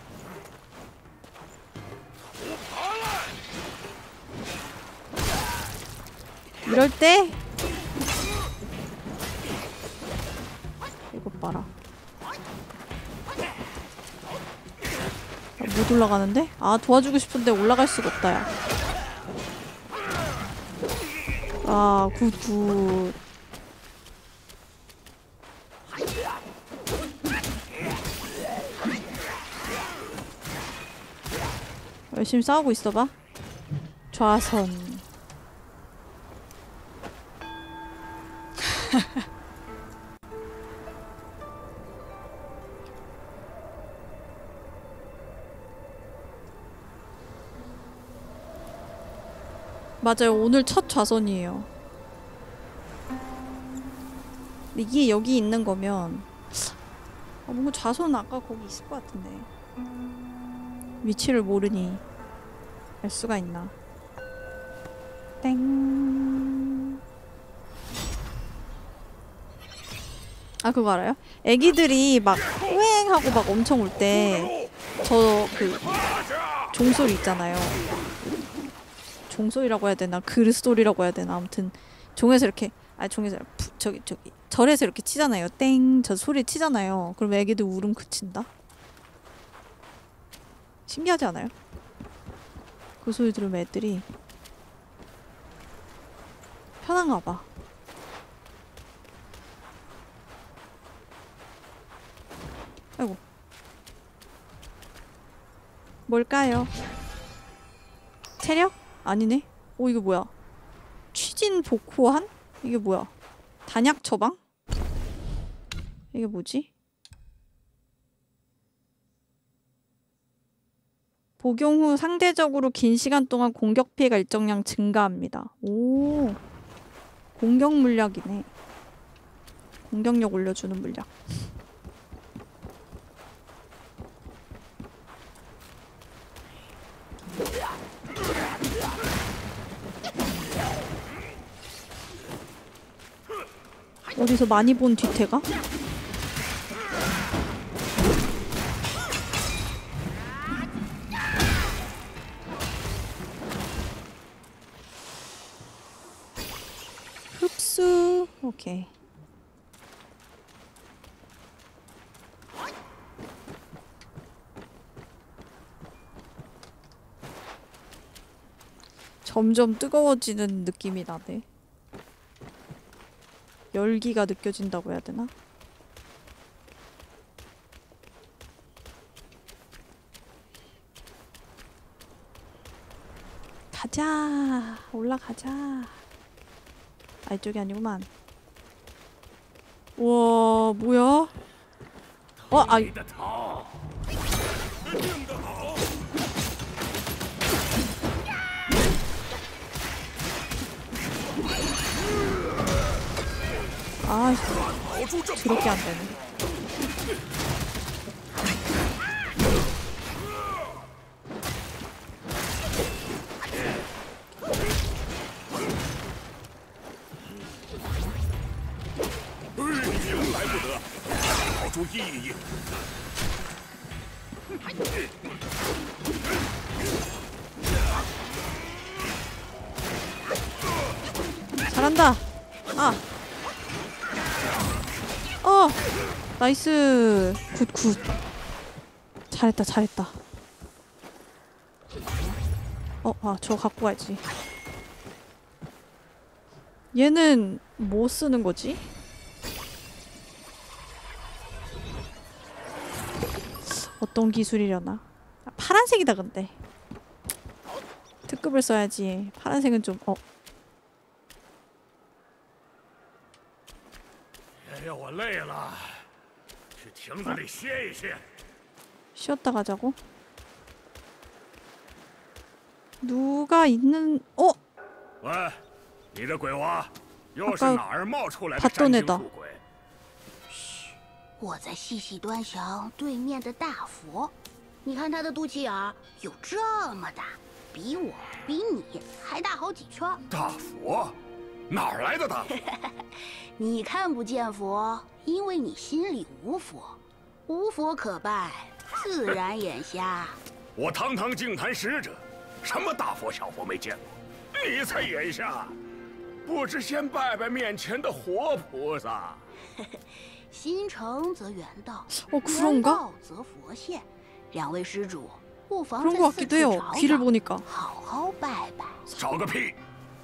이럴 때 이것 봐라. 아, 못 올라가는데? 아 도와주고 싶은데 올라갈 수가 없다 야. 아 굿굿 열심히 싸우고 있어봐 좌선 맞아요. 오늘 첫 좌선이에요. 근데 이게 여기 있는 거면 아, 뭔가 좌선은 아까 거기 있을 것 같은데 위치를 모르니 알 수가 있나? 땡. 아 그거 알아요? 애기들이 막 후행 하고 막 엄청 울때저 그 종소리 있잖아요. 종소리라고 해야 되나 그릇 소리라고 해야 되나 아무튼 종에서 이렇게 아 종에서 푸, 저기 저기 절에서 이렇게 치잖아요 땡 저 소리 치잖아요 그럼 애기들 울음 그친다 신기하지 않아요? 그 소리 들으면 애들이 편한가 봐 아이고 뭘까요? 체력? 아니네. 오 이거 뭐야? 취진 복호한? 이게 뭐야? 단약 처방? 이게 뭐지? 복용 후 상대적으로 긴 시간 동안 공격 피해가 일정량 증가합니다. 오. 공격 물약이네. 공격력 올려주는 물약. 어디서 많이 본 뒤태가? 흡수. 오케이. 점점 뜨거워지는 느낌이 나네. 열기가 느껴진다고 해야 되나? 가자. 올라가자. 아, 이쪽이 아니구만. 우와, 뭐야? 어, 아, 아, 더럽게 안 되네. 간다 아 어! nice good good 잘했다 잘했다 어? 아 저거 갖고 가야지 얘는 뭐 쓰는 거지? 어떤 기술이려나 아, 파란색이다 근데 특급을 써야지 파란색은 좀 어? 爷爷，我累了，去亭子里歇一歇。 쉬었다 가자고? 누가 있는 어? 喂，你这鬼娃，又是 아까 哪儿冒出来的 봤던 山精 애다 树鬼？我在细细端详对面的大佛，你看他的肚脐眼儿有这么大，比我比你还大好几圈儿。大佛， 哪儿来的他？你看不见佛，因为你心里无佛，无佛可拜，自然眼瞎。我堂堂净坛使者，什么大佛小佛没见过，你才眼瞎。不知先拜拜面前的活菩萨。心诚则缘到，缘到则佛现。两位施主，不妨在寺庙找找，好好拜拜。找个屁！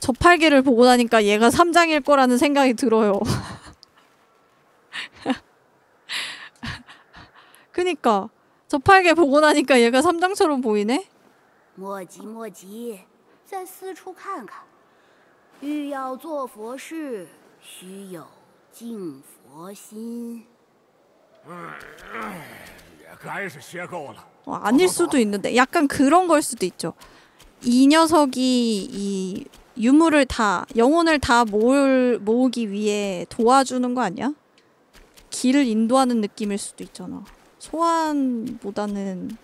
저팔계를 보고 나니까 얘가 삼장일 거라는 생각이 들어요. 그니까 저팔계 보고 나니까 얘가 삼장처럼 보이네. 莫急莫急，再四处看看。欲要做佛事，须有净佛心。也该是歇够了。 어, 아닐 수도 있는데 약간 그런 걸 수도 있죠. 이 녀석이 이 유물을 다 영혼을 다 모을, 모으기 위해 도와주는 거 아니야? 길을 인도하는 느낌일 수도 있잖아. 소환보다는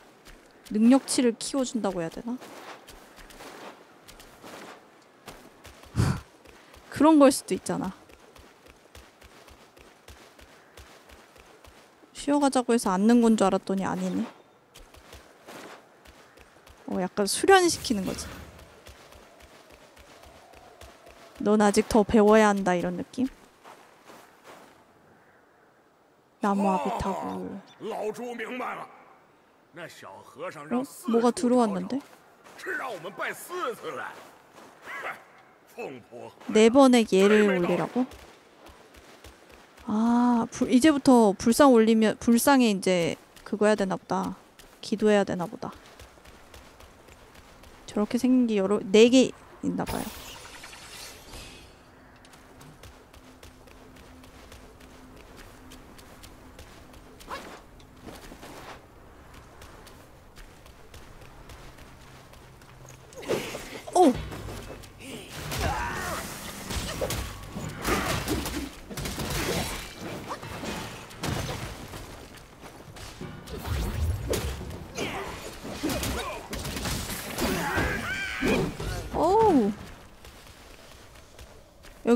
능력치를 키워준다고 해야 되나? 그런 걸 수도 있잖아. 쉬어가자고 해서 앉는 건 줄 알았더니 아니네. 어, 약간 수련시키는 거지. 넌 아직 더 배워야 한다 이런 느낌? 나무 아비타불 어? 뭐가 들어왔는데? 네 번의 예를 올리라고? 아 불, 이제부터 불상 올리면 불상에 이제 그거 해야 되나 보다 기도해야 되나 보다 저렇게 생긴 게 여러 네 개 있나 봐요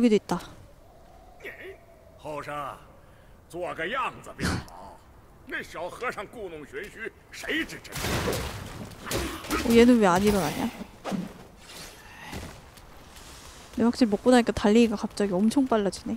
여기도 있다. 后生，做个样子便好。那小和尚故弄玄虚，谁知真？ 어, 얘는 왜 안 일어나냐? 근데 확실히 먹고 나니까 달리기가 갑자기 엄청 빨라지네.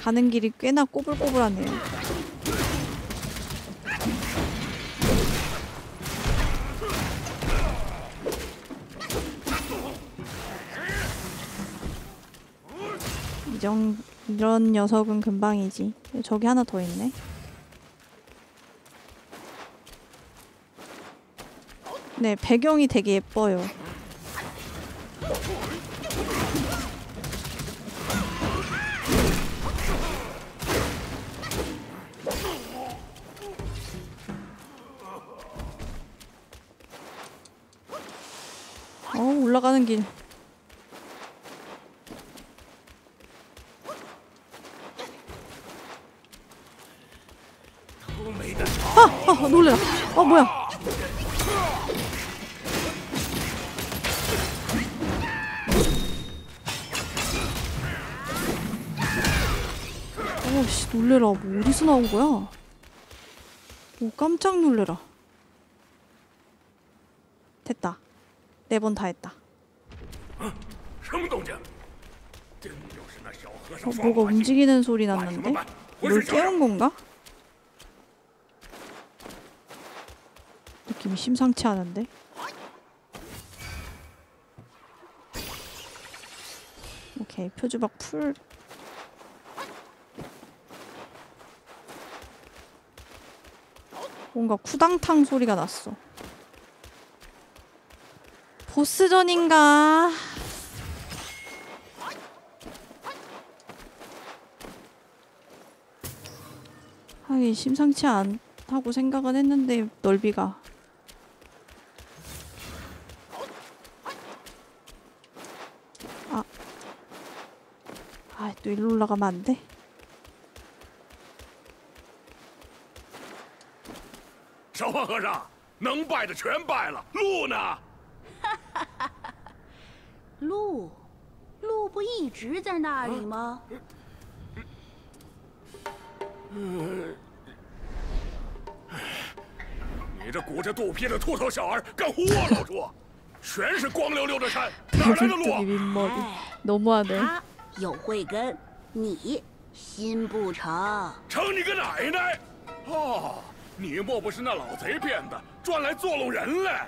가는 길이 꽤나 꼬불꼬불하네요. 이정 이런 녀석은 금방이지. 저기 하나 더 있네. 네, 배경이 되게 예뻐요. 어, 올라가는 길. 아, 아, 놀래라. 어, 뭐야? 어씨 놀래라 뭐 어디서 나온 거야? 오 깜짝 놀래라 됐다 네 번 다 했다. 어, 뭐가 움직이는 소리 났는데? 뭘 깨운 건가? 느낌이 심상치 않은데? 오케이, 표주박 풀 뭔가 쿠당탕 소리가 났어. 보스전인가? 하긴 심상치 않다고 생각은 했는데 넓이가 아, 아, 또 일로 올라가면 안 돼? 小黄和尚，能拜的全拜了，路呢？ 路路不一直在那里吗？你这鼓着肚皮的秃头小儿，敢唬我？老猪，全是光溜溜的山，哪来的路？都莫他有慧根，你心不成？成你个奶奶！哦，你莫不是那老贼变的，专来作弄人嘞？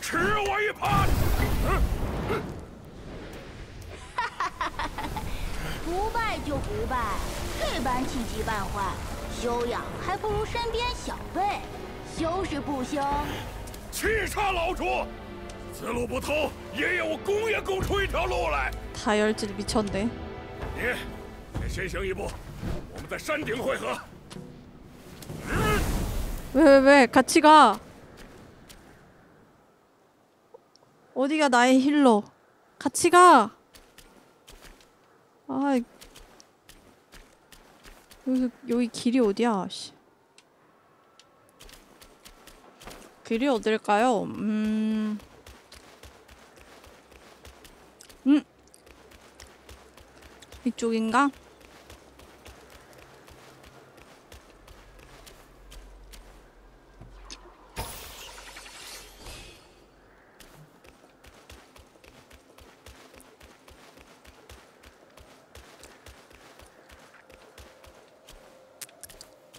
吃我一耙！不拜就不拜，这般气急败坏，修养还不如身边小辈。修是不修？气叉老猪！此路不通，爷爷我攻也攻出一条路来。 다혈질 미쳤네 你先行一步，我们在山顶会合。 왜 왜 왜 같이 가 어디가 나의 힐러 같이 가 아, 여기 여기 길이 어디야? 씨. 길이 어딜까요? 음, 음, 이쪽인가?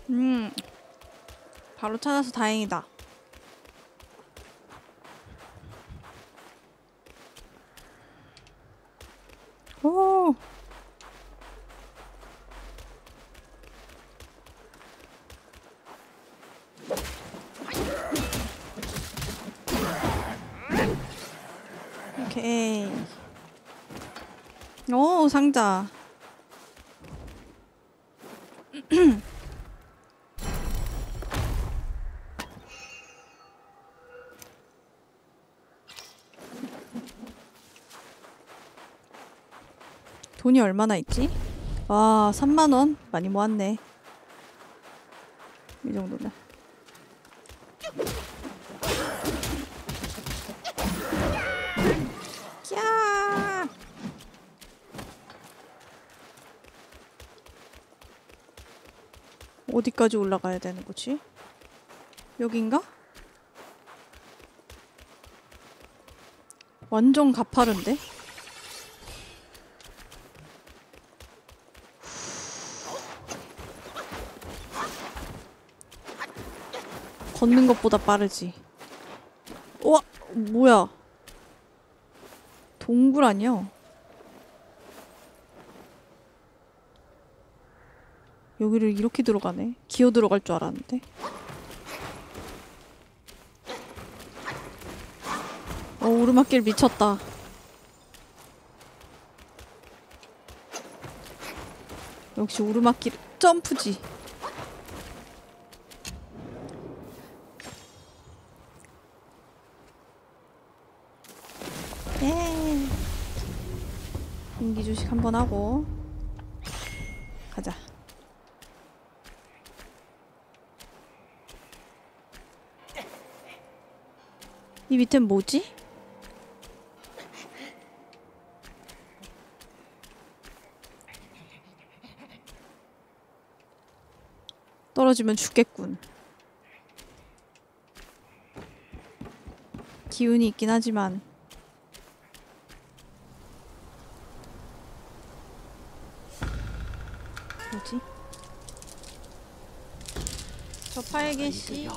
음. 바로 찾아서 다행이다. 오. 오케이. 오, 상자. 돈이 얼마나 있지? 와, 3만원? 많이 모았네. 이 정도면. 야! 어디까지 올라가야 되는 거지? 여긴가? 완전 가파른데? 걷는 것보다 빠르지. 우와! 뭐야? 동굴 아니야? 여기를 이렇게 들어가네. 기어 들어갈 줄 알았는데. 어, 오르막길 미쳤다. 역시 오르막길 점프지. 예. 인기 주식 한번 하고 가자. 이 밑엔 뭐지? 떨어지면 죽겠군. 기운이 있긴 하지만 뭐지? 활개 씨.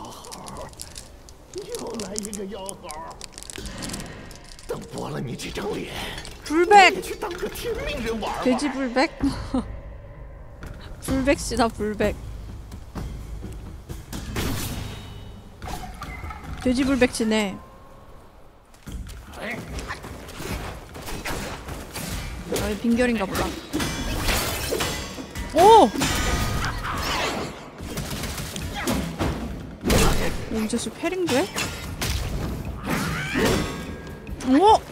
불백. 돼지 불백? 불백 씨다 불백. 돼지 불백 치네. 아, 빈결인가 보다. 오! 옹재수 패링도 해? 오!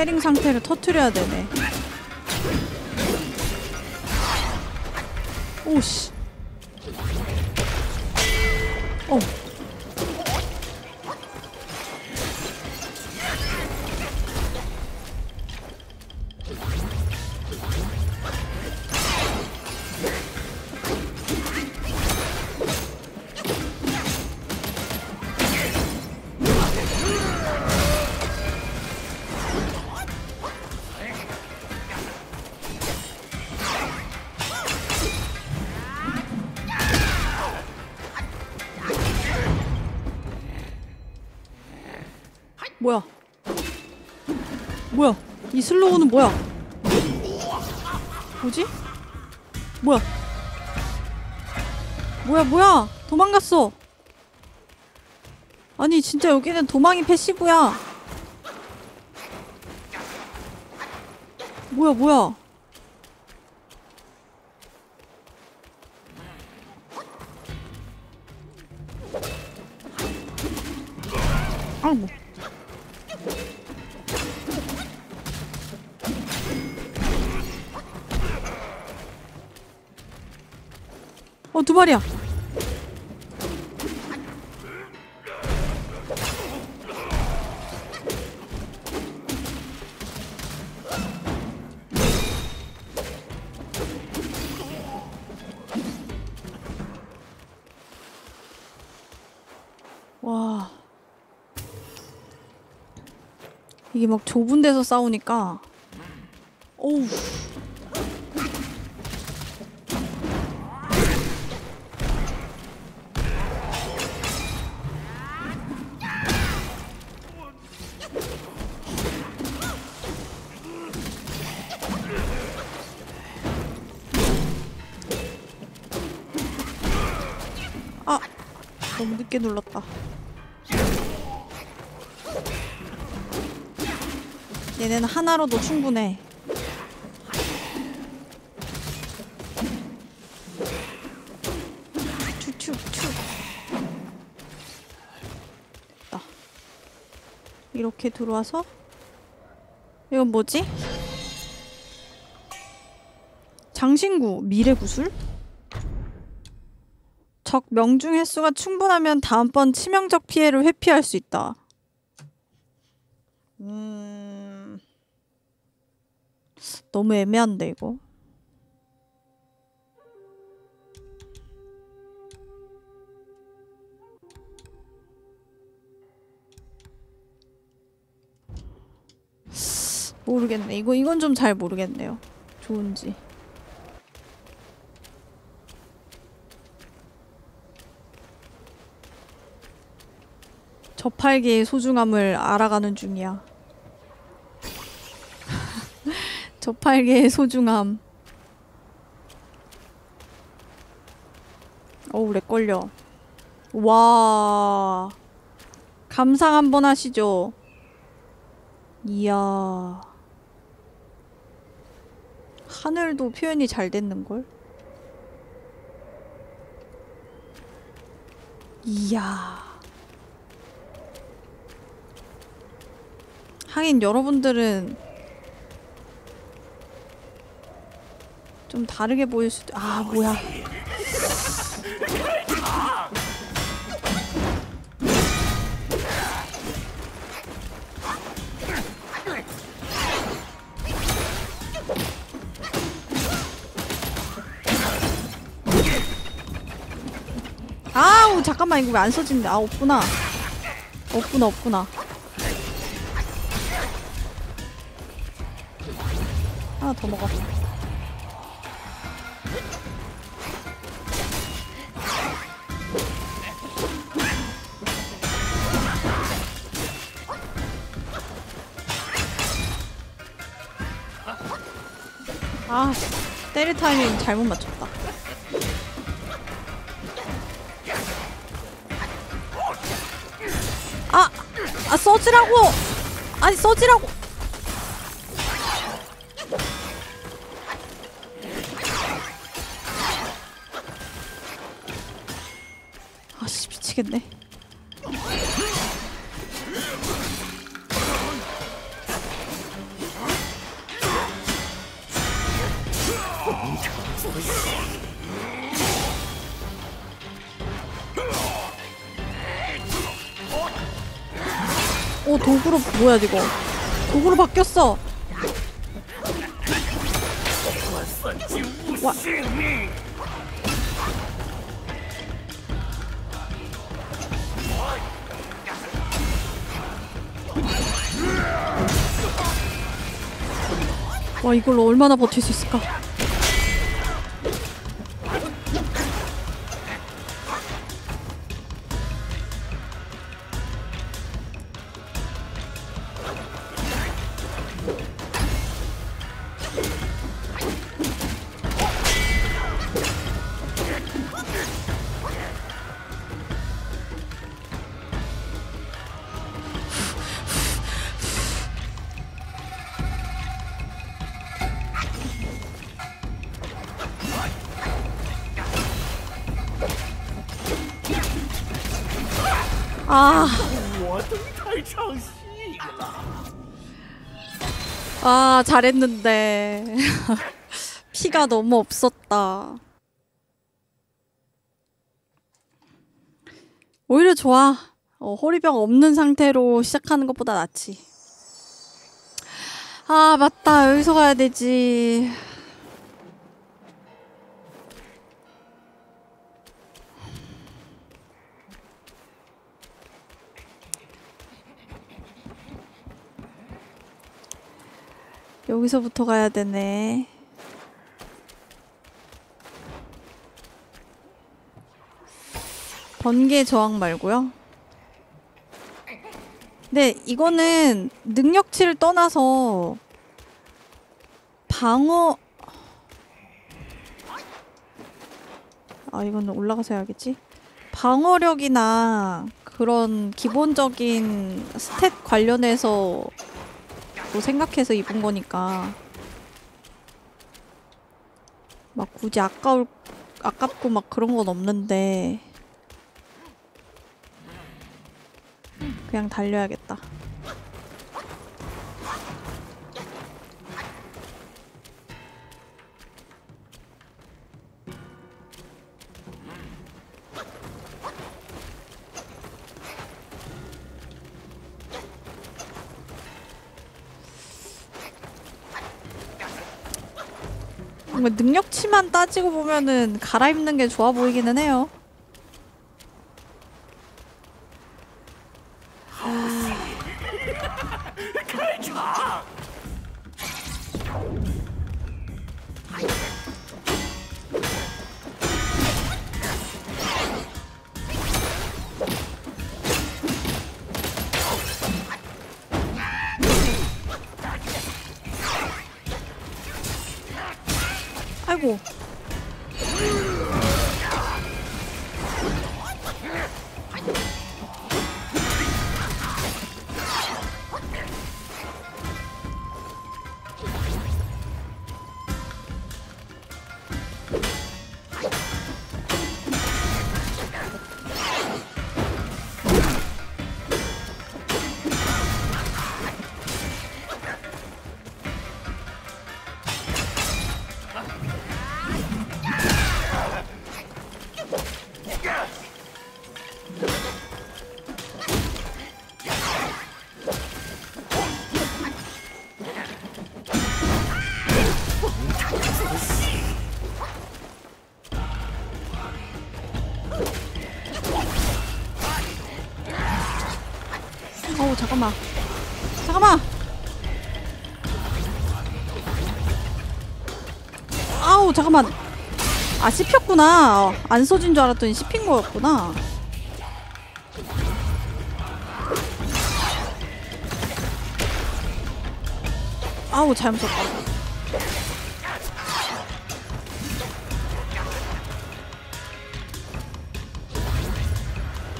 패링 상태를 터트려야 되네. 이 슬로우는 뭐야? 뭐지? 뭐야? 뭐야 뭐야? 도망갔어. 아니 진짜 여기는 도망이 패시브야. 뭐야 뭐야? 죽여버려. 이게 막 좁은 데서 싸우니까. 어우. 늦게 눌렀다 얘네는 하나로도 충분해 툭툭툭 됐다 이렇게 들어와서 이건 뭐지? 장신구 미래 구슬? 적 명중 횟수가 충분하면 다음번 치명적 피해를 회피할 수 있다. 음... 너무 애매한데 이거. 모르겠네. 이거 이건 좀 잘 모르겠네요. 좋은지. 저팔계의 소중함을 알아가는 중이야. 저팔계의 소중함. 어우, 렉 걸려. 와. 감상 한번 하시죠. 이야. 하늘도 표현이 잘 됐는걸? 이야. 하긴 여러분들은 좀 다르게 보일 수도 아 뭐야. 아우 잠깐만. 이거 왜 안 써지는데? 아 없구나. 없구나 없구나 하나 더 먹어. 아, 때릴 타이밍 잘못 맞췄다. 아! 아, 써지라고! 아니, 써지라고! 미치겠네. 오 도구로 뭐야 이거? 도구로 바뀌었어. 와. 와 이걸로 얼마나 버틸 수 있을까? 잘했는데. 피가 너무 없었다. 오히려 좋아. 어, 호리병 없는 상태로 시작하는 것보다 낫지. 아, 맞다. 여기서 가야 되지. 여기서부터 가야 되네. 번개 저항 말고요. 네, 이거는 능력치를 떠나서 방어 아, 이거는 올라가서 해야겠지? 방어력이나 그런 기본적인 스탯 관련해서 또 생각해서 입은 거니까 막 굳이 아까울 아깝고 막 그런 건 없는데 그냥 달려야겠다. 능력치만 따지고 보면은 갈아입는 게 좋아 보이기는 해요. 아 아 씹혔구나. 어, 안 써진 줄 알았더니 씹힌 거였구나. 아우 잘못 썼다.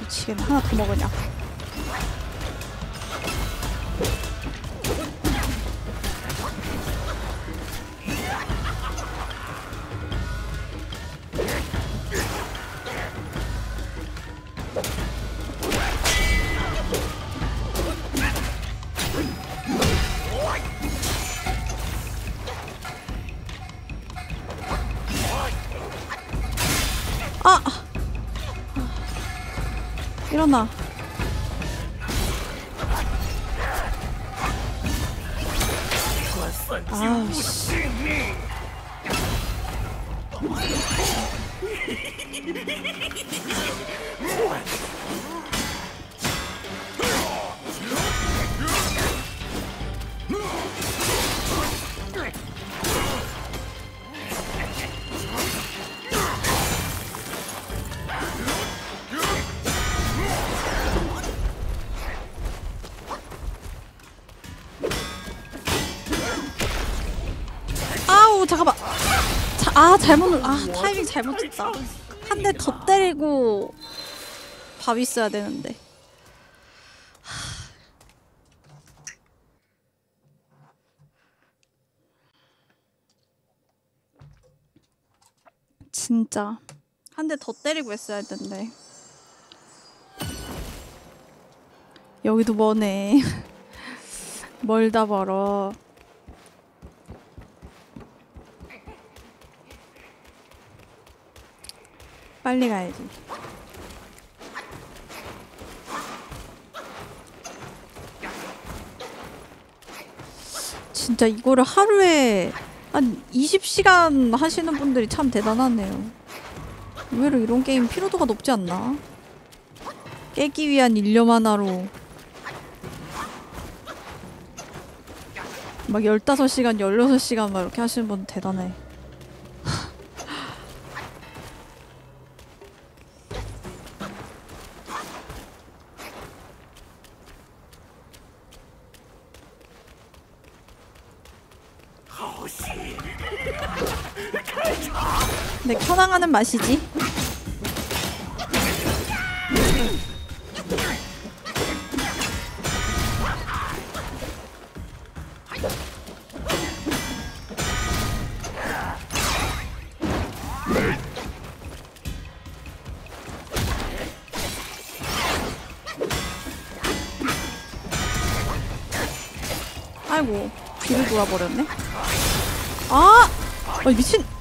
미치겠네. 하나 더 먹으냐. 타이밍 잘못했다. 한 대 더 때리고 밥 있어야 되는데. 하. 진짜 한 대 더 때리고 했어야 했는데. 여기도 머네. 멀다 멀어. 빨리 가야지. 진짜 이거를 하루에 한 20시간 하시는 분들이 참 대단하네요. 의외로 이런 게임 피로도가 높지 않나? 깨기 위한 일념 하나로 막 15시간, 16시간 막 이렇게 하시는 분 대단해. 네, 켜낭하는 맛이지. 아이고, 뒤를 돌아버렸네. 아! 아, 미친!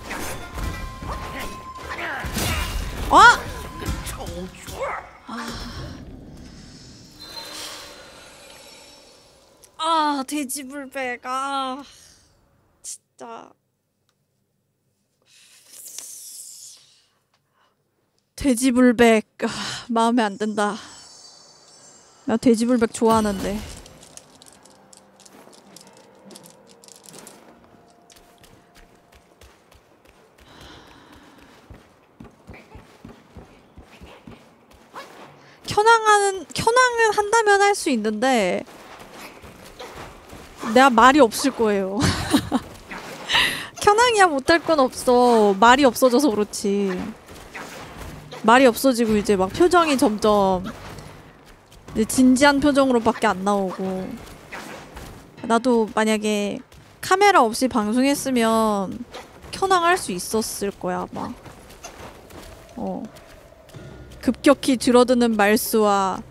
지불백. 아, 진짜. 돼지불백. 아, 마음에 안 든다. 나 돼지불백 좋아하는데. 켜낭하는 켜낭은 한다면 할 수 있는데 내가 말이 없을 거예요. 켜낭이야 못할 건 없어. 말이 없어져서 그렇지. 말이 없어지고 이제 막 표정이 점점 진지한 표정으로밖에 안 나오고 나도 만약에 카메라 없이 방송했으면 켜낭 할수 있었을 거야 아마. 어. 급격히 줄어드는 말수와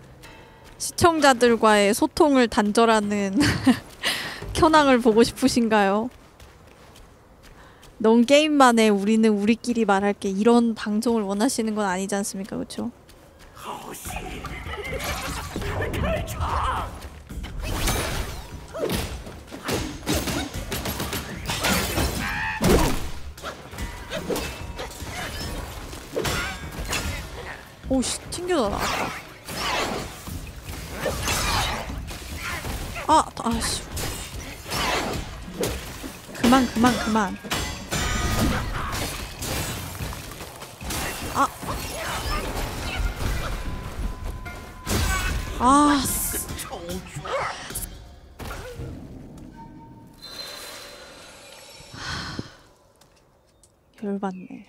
시청자들과의 소통을 단절하는 켜낭을 보고 싶으신가요? 넌 게임만에 우리는 우리끼리 말할게 이런 방송을 원하시는 건 아니지 않습니까? 그쵸? 오씨 튕겨져 나왔다 아 아씨 그만 그만 그만 아 아, 쓰- 열받네.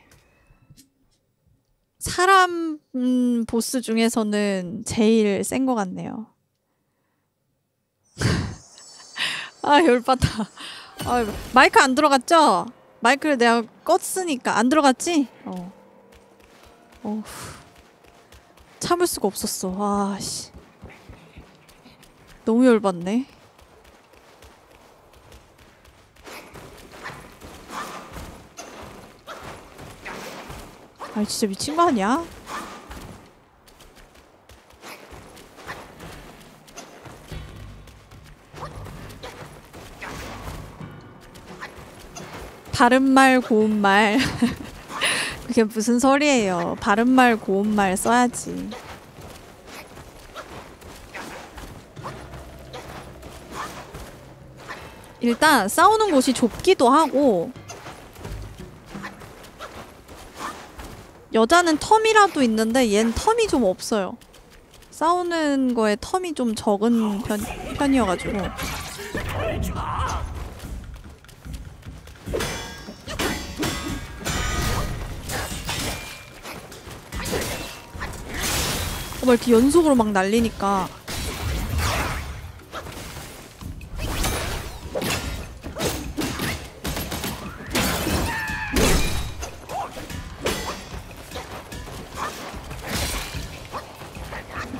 사람 음, 보스 중에서는 제일 센 것 같네요. 아 열받다. 아, 마이크 안 들어갔죠? 마이크를 내가 껐으니까 안 들어갔지? 어. 어. 참을 수가 없었어. 아 씨. 너무 열받네. 아 진짜 미친 거 아니야? 바른말 고운말. 그게 무슨 소리예요? 바른말 고운말 써야지. 일단 싸우는 곳이 좁기도 하고 여자는 텀이라도 있는데 얜 텀이 좀 없어요. 싸우는 거에 텀이 좀 적은 편, 편이어가지고 막 이렇게 연속으로 막 날리니까.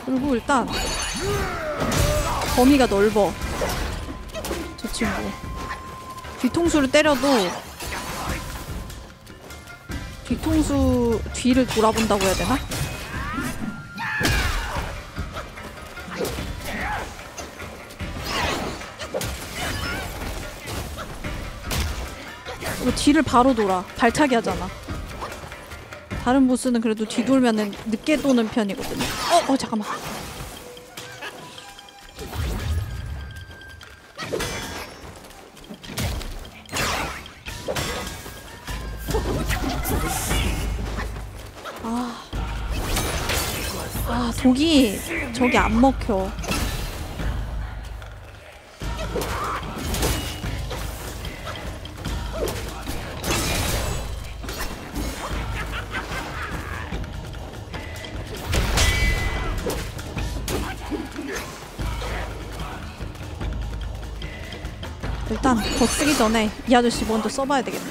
그리고 일단 범위가 넓어. 저 친구. 뒤통수를 때려도 뒤통수 뒤를 돌아본다고 해야 되나? 이거 뒤를 바로 돌아. 발차기 하잖아. 다른 보스는 그래도 뒤돌면은 늦게 도는 편이거든요. 어, 어, 잠깐만. 아. 아, 독이 저기 안 먹혀. 더 쓰기 전에 이 아저씨 먼저 써봐야 되겠다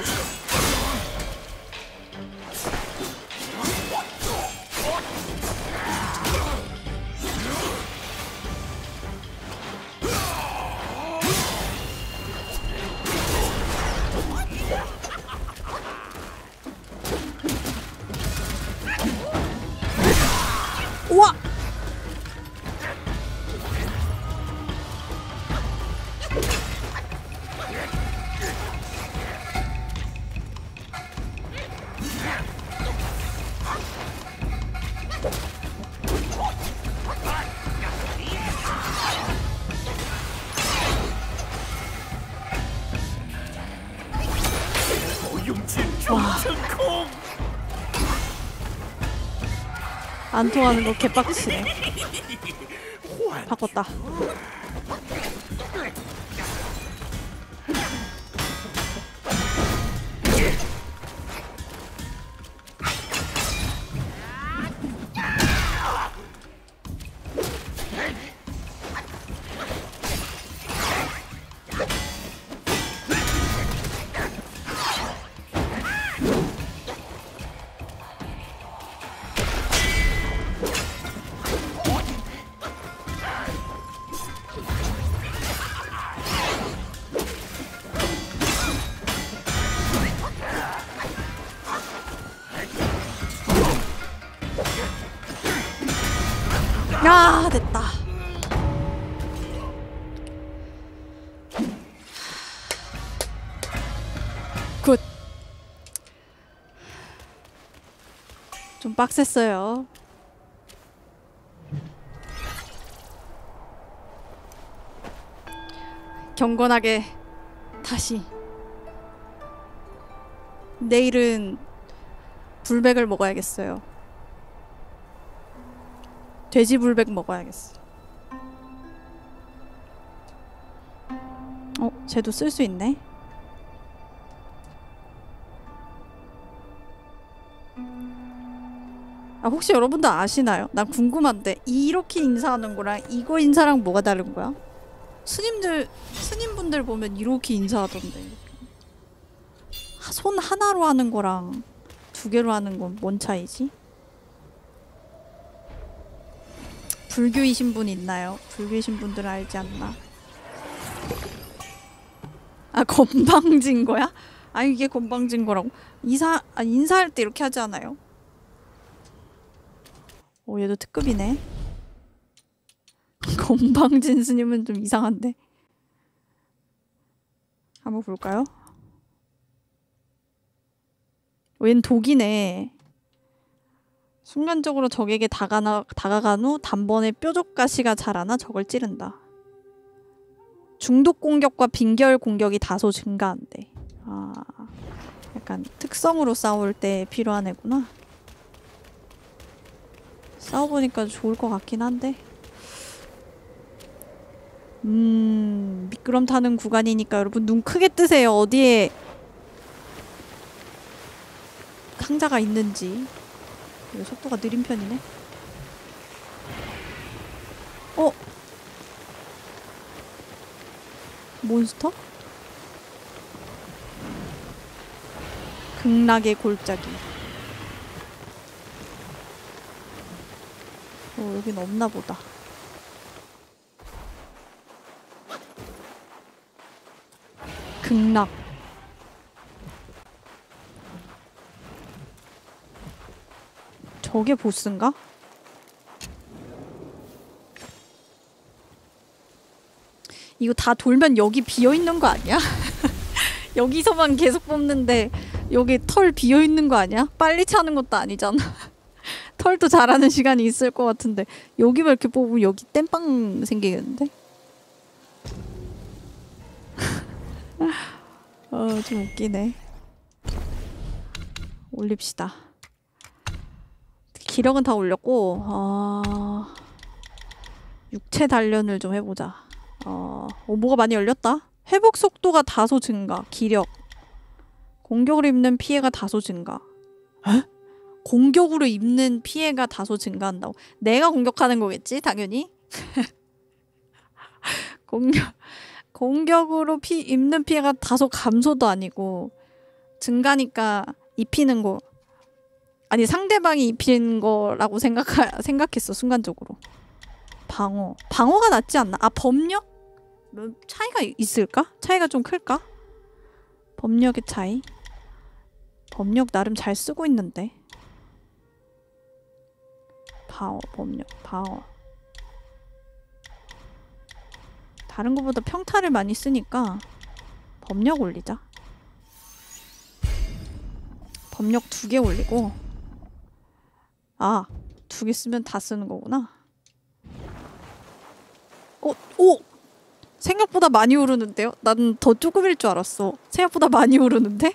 안 통하는 거 개빡치네. 바꿨다. 빡셌어요. 경건하게 다시 내일은 불백을 먹어야겠어요. 돼지 불백 먹어야겠어. 어, 쟤도 쓸 수 있네. 아, 혹시 여러분도 아시나요? 난 궁금한데 이렇게 인사하는 거랑 이거 인사랑 뭐가 다른 거야? 스님들 스님분들 보면 이렇게 인사하던데. 하- 손 하나로 하는 거랑 두 개로 하는 건 뭔 차이지? 불교이신 분 있나요? 불교이신 분들 알지 않나? 아 건방진 거야? 아 이게 건방진 거라고 이사 아, 인사할 때 이렇게 하지 않아요? 오 얘도 특급이네 건방진 스님은 좀 이상한데 한번 볼까요? 웬 독이네 순간적으로 적에게 다가나, 다가간 후 단번에 뾰족 가시가 자라나 적을 찌른다. 중독 공격과 빈결 공격이 다소 증가한대. 아, 약간 특성으로 싸울 때 필요한 애구나. 싸워보니까 좋을 것 같긴 한데. 음, 미끄럼 타는 구간이니까 여러분 눈 크게 뜨세요. 어디에 상자가 있는지. 속도가 느린 편이네. 어? 몬스터? 극락의 골짜기. 어, 여긴 없나 보다. 극락. 저게 보스인가? 이거 다 돌면 여기 비어있는 거 아니야? 여기서만 계속 뽑는데 여기 털 비어있는 거 아니야? 빨리 차는 것도 아니잖아. 털도 자라는 시간이 있을 것 같은데 여기만 이렇게 뽑으면 여기 땜빵 생기겠는데? 어, 좀 웃기네. 올립시다. 기력은 다 올렸고 어... 육체 단련을 좀 해보자. 어, 어 뭐가 많이 열렸다. 회복 속도가 다소 증가. 기력. 공격으로 입는 피해가 다소 증가. 에? 공격으로 입는 피해가 다소 증가한다고. 내가 공격하는 거겠지, 당연히. 공격 공격으로 피 입는 피해가 다소 감소도 아니고 증가니까 입히는 거 아니 상대방이 입히는 거라고 생각하 생각했어 순간적으로. 방어. 방어가 낫지 않나? 아, 법력? 뭐 차이가 있을까? 차이가 좀 클까? 법력의 차이? 법력 나름 잘 쓰고 있는데. 방어, 법력, 방어. 다른 것보다 평타를 많이 쓰니까 법력 올리자. 법력 두 개 올리고 아, 두 개 쓰면 다 쓰는 거구나. 어, 오! 생각보다 많이 오르는데요? 나는 더 조금일 줄 알았어. 생각보다 많이 오르는데?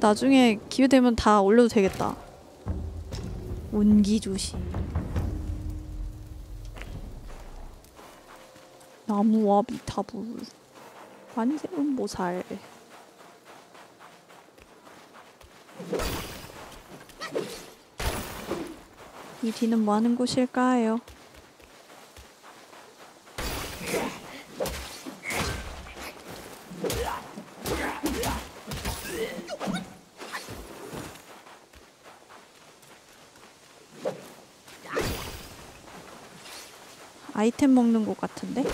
나중에 기회 되면 다 올려도 되겠다. 운기 조심. 나무와 비타불. 완세운 모살. 이 뒤는 뭐 하는 곳일까요? 아이템 먹는 곳 같은데?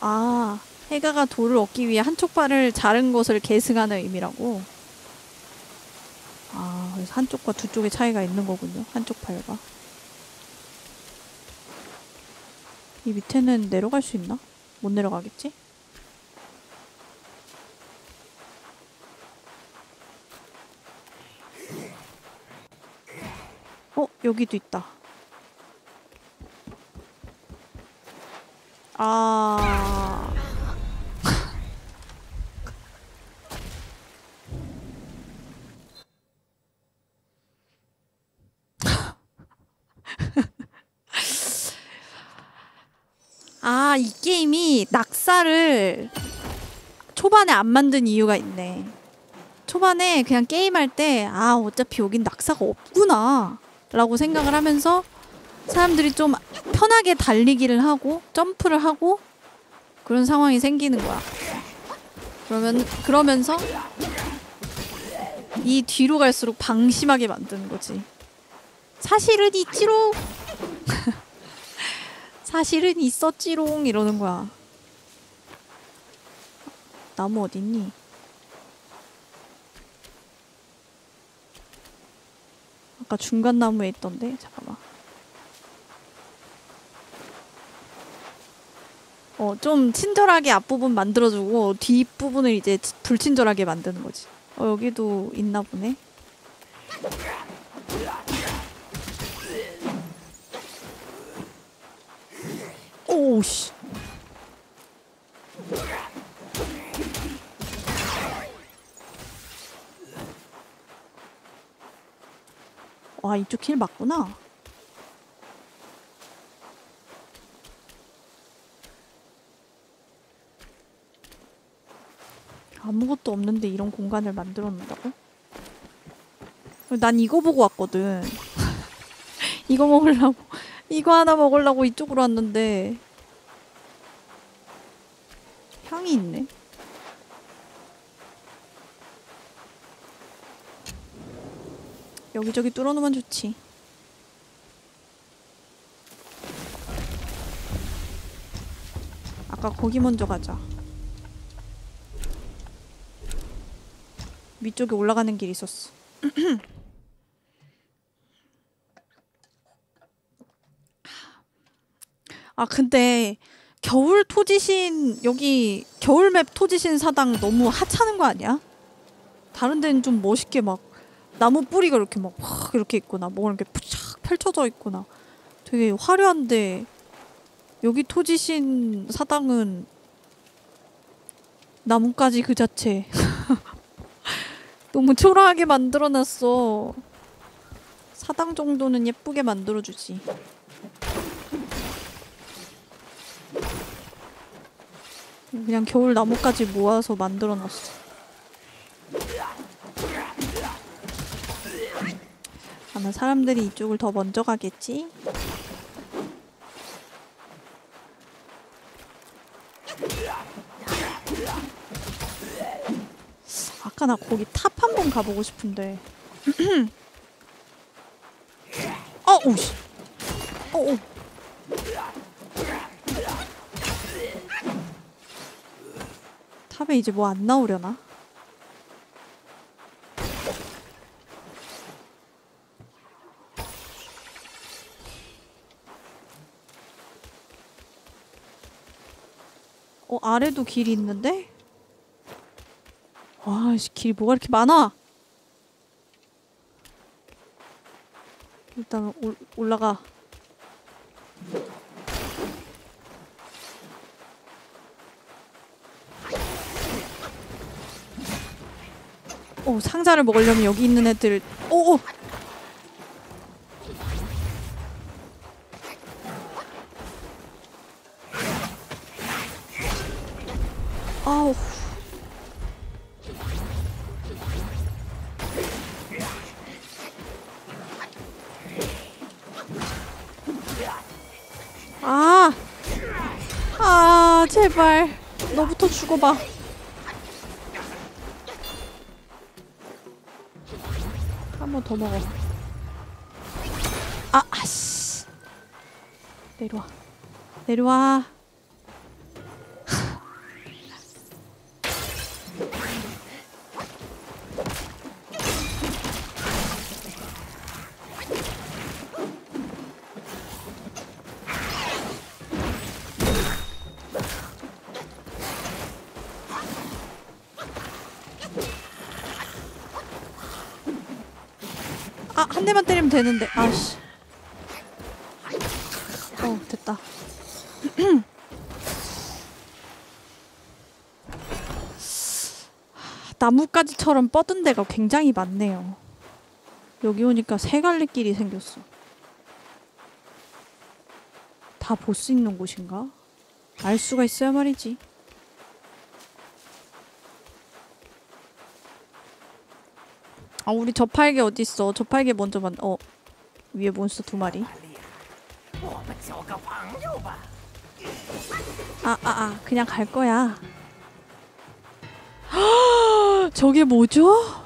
아, 해가가 돌을 얻기 위해 한쪽 발을 자른 것을 계승하는 의미라고? 아, 그래서 한쪽과 두 쪽의 차이가 있는 거군요. 한쪽 발과. 이 밑에는 내려갈 수 있나? 못 내려가겠지? 어, 여기도 있다. 아. 아, 이 게임이 낙사를 초반에 안 만든 이유가 있네. 초반에 그냥 게임할 때, 아, 어차피 여긴 낙사가 없구나. 라고 생각을 하면서 사람들이 좀 편하게 달리기를 하고 점프를 하고 그런 상황이 생기는 거야. 그러면 그러면서 이 뒤로 갈수록 방심하게 만드는 거지. 사실은 있지롱. 사실은 있었지롱 이러는 거야. 나무 어딨니? 아까 중간 나무에 있던데 잠깐만. 어, 좀 친절하게 앞부분 만들어주고 뒷부분을 이제 불친절하게 만드는 거지. 어, 여기도 있나 보네. 오우씨. 와, 이쪽 길 맞구나. 아무것도 없는데 이런 공간을 만들어 놓는다고? 난 이거 보고 왔거든. 이거 먹으려고 이거 하나 먹으려고 이쪽으로 왔는데 향이 있네. 여기저기 뚫어놓으면 좋지. 아까 거기 먼저 가자. 위쪽에 올라가는 길이 있었어. 아 근데 겨울 토지신 여기 겨울맵 토지신 사당 너무 하찮은 거 아니야? 다른 데는 좀 멋있게 막 나무 뿌리가 이렇게 막확 이렇게 있거나. 뭐가 이렇게 푸착 펼쳐져 있거나. 되게 화려한데 여기 토지신 사당은 나뭇가지 그 자체. 너무 초라하게 만들어놨어. 사당 정도는 예쁘게 만들어주지 그냥 겨울 나뭇가지 모아서 만들어 놨어 아마 사람들이 이쪽을 더 먼저 가겠지? 아까 나 거기 탑 한 번 가보고 싶은데 어 오씨 어 오. 탑에 이제 뭐 안 나오려나? 어 아래도 길이 있는데? 와씨 길 뭐가 이렇게 많아? 일단 올, 올라가 오 상자를 먹으려면 여기 있는 애들 오 오 아우 아, 아, 제발. 너부터 죽어봐. 더 먹어. 아, 아씨. 내려와. 내려와. 되는데. 아씨. 어, 됐다. 나뭇가지처럼 뻗은 데가 굉장히 많네요. 여기 오니까 세 갈래 길이 생겼어. 다 볼 수 있는 곳인가? 알 수가 있어야 말이지. 아 우리 저팔계 어디 있어? 저팔계 먼저 만.. 어 위에 몬스터 두 마리 아아아 아, 아. 그냥 갈 거야 저게 뭐죠?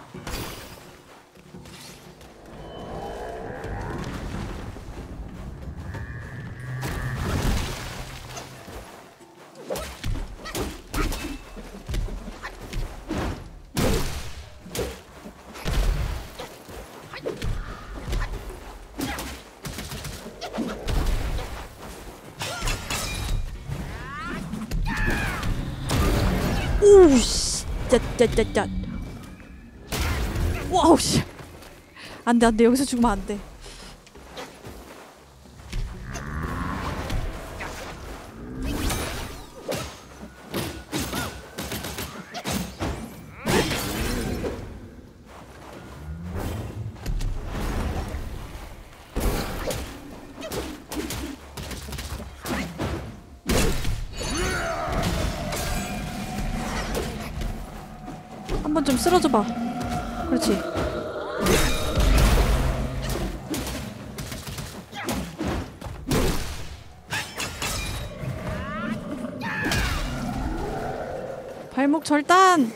짜짜짜짜 와우 씨 안돼 안돼. 여기서 죽으면 안돼 한번 좀 쓰러져 봐. 그렇지. 발목 절단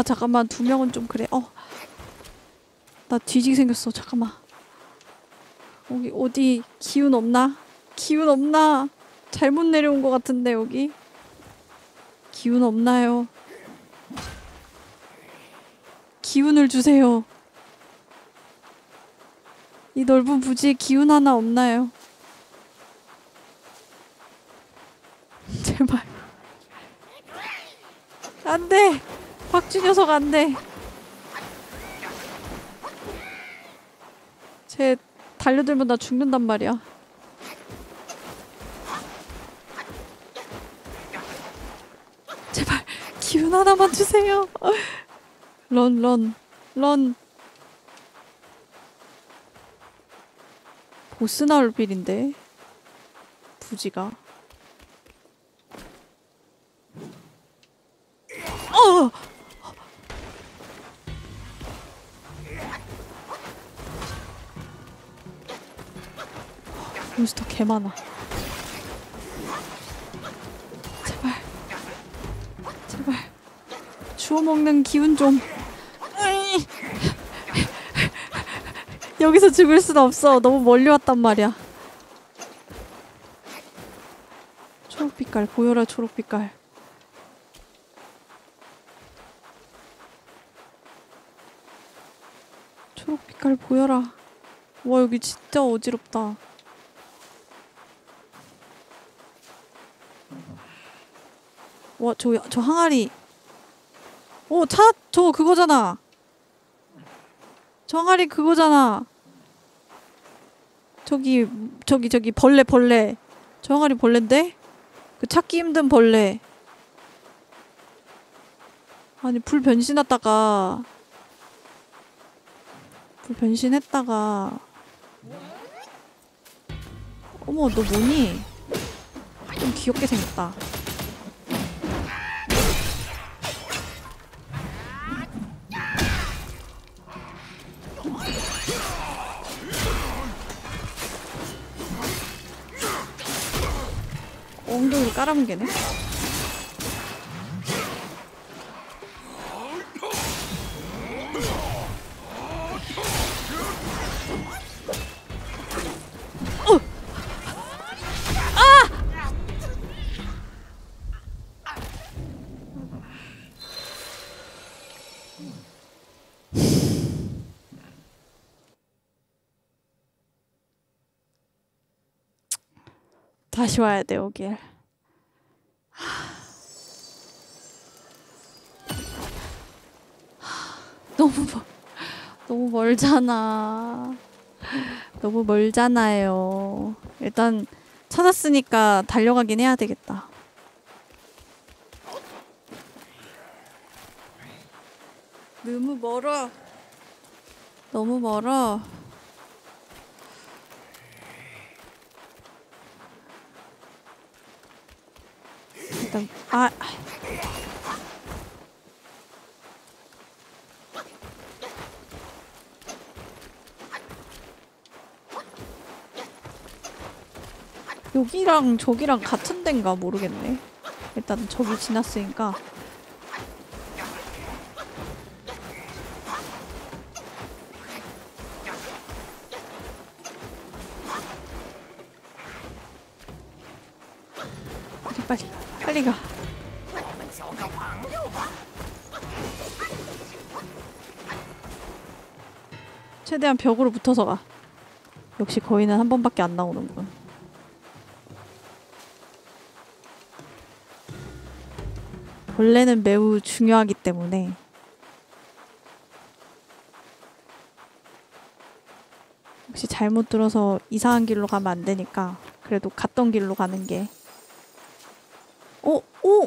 야 잠깐만 두 명은 좀 그래 어 나 뒤지게 생겼어 잠깐만 여기 어디 기운 없나 기운 없나 잘못 내려온 것 같은데 여기 기운 없나요 기운을 주세요. 이 넓은 부지에 기운 하나 없나요? 제발. 안 돼! 박쥐 녀석 안 돼! 쟤 달려들면 나 죽는단 말이야. 제발 기운 하나만 주세요. 런, 런, 런. 보스 나올 빌인데 부지가. 어! 몬스터 개 많아. 제발. 제발. 주워 먹는 기운 좀. 여기서 죽을 순 없어. 너무 멀리 왔단 말이야. 초록빛깔 보여라 초록빛깔. 초록빛깔 보여라. 와 여기 진짜 어지럽다. 와, 저, 저 항아리. 오, 차, 저 그거잖아. 저 항아리 그거잖아. 저기, 저기, 저기, 벌레, 벌레. 저 항아리 벌레인데? 그 찾기 힘든 벌레. 아니, 불 변신했다가. 불 변신했다가. 어머, 너 뭐니? 좀 귀엽게 생겼다. 엉덩이를 깔아뭉개네. 다시 와야 돼 여길. 너무 멀, 너무 멀잖아. 너무 멀잖아요. 일단 찾았으니까 달려가긴 해야 되겠다. 너무 멀어. 너무 멀어. 일단 아 여기랑 저기랑 같은 데인가 모르겠네. 일단 저기 지났으니까 최대한 벽으로 붙어서 가. 역시 거인은 한 번밖에 안 나오는군. 벌레는 매우 중요하기 때문에 혹시 잘못 들어서 이상한 길로 가면 안 되니까 그래도 갔던 길로 가는 게 오! 오!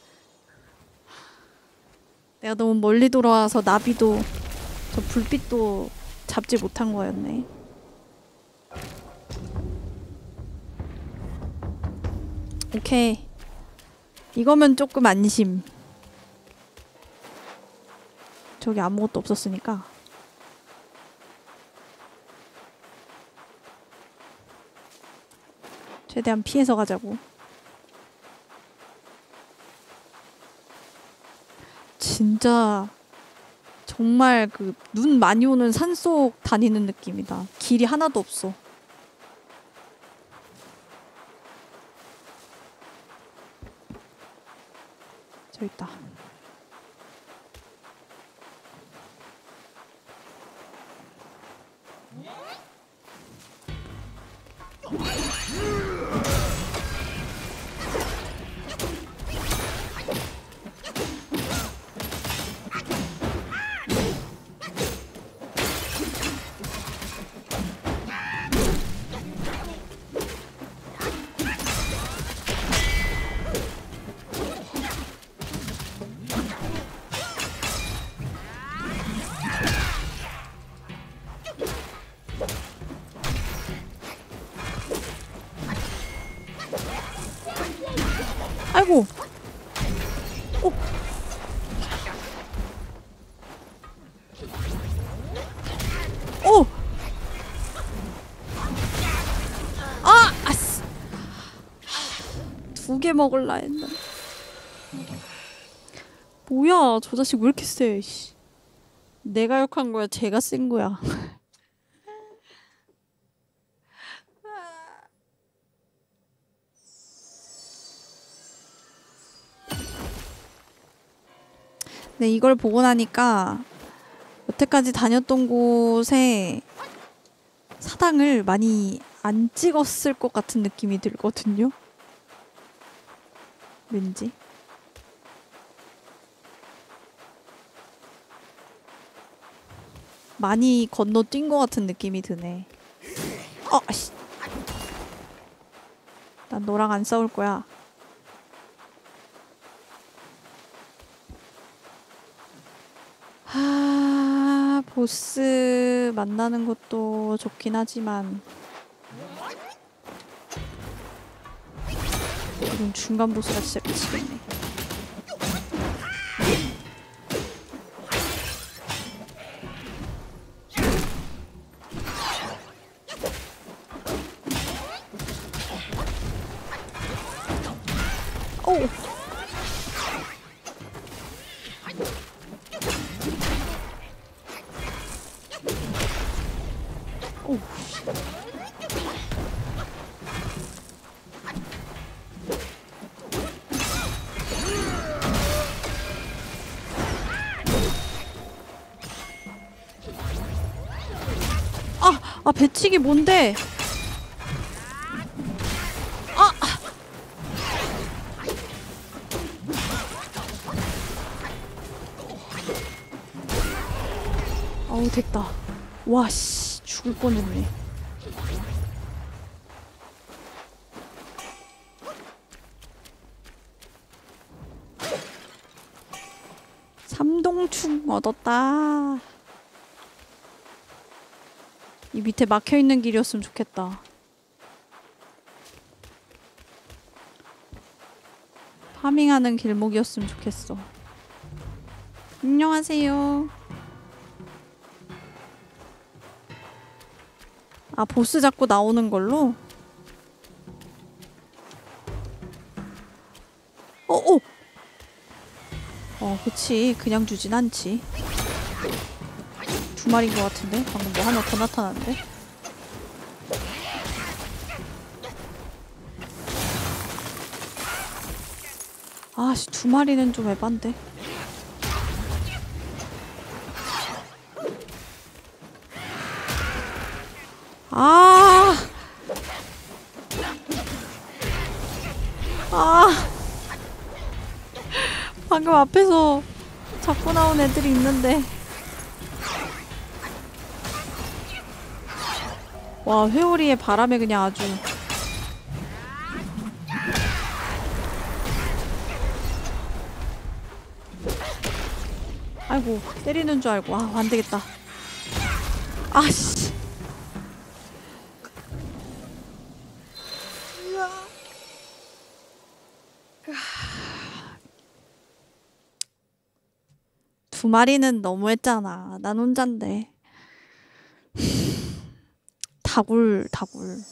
내가 너무 멀리 돌아와서 나비도 저 불빛도 잡지 못한 거였네. 오케이. 이거면 조금 안심. 저기 아무것도 없었으니까. 최대한 피해서 가자고. 진짜 정말 그 눈 많이 오는 산속 다니는 느낌이다. 길이 하나도 없어. 저 있다. 두개 먹을라 했는데. 뭐야, 저 자식 왜 이렇게 세? 씨. 내가 욕한 거야, 제가 센 거야. 네, 이걸 보고 나니까 여태까지 다녔던 곳에 사당을 많이 안 찍었을 것 같은 느낌이 들거든요. 왠지. 많이 건너뛴 것 같은 느낌이 드네. 어, 씨. 난 너랑 안 싸울 거야. 하, 보스 만나는 것도 좋긴 하지만 이건 중간 보스가 진짜 미치겠네. 배치기 뭔데? 아. 어우 됐다. 와 씨, 죽을 뻔했네. 삼동충 얻었다. 이 밑에 막혀 있는 길이었으면 좋겠다. 파밍하는 길목이었으면 좋겠어. 안녕하세요. 아, 보스 잡고 나오는 걸로? 어, 어! 어, 그치. 그냥 주진 않지. 두 마리인 것 같은데? 방금 뭐 하나 더 나타났는데? 아씨, 두 마리는 좀 에반데. 아. 아. 방금 앞에서 자꾸 나온 애들이 있는데. 와, 회오리의 바람에 그냥 아주. 아이고, 때리는 줄 알고. 아, 안 되겠다. 아씨. 두 마리는 너무했잖아. 난 혼잔데. 다굴, 다굴.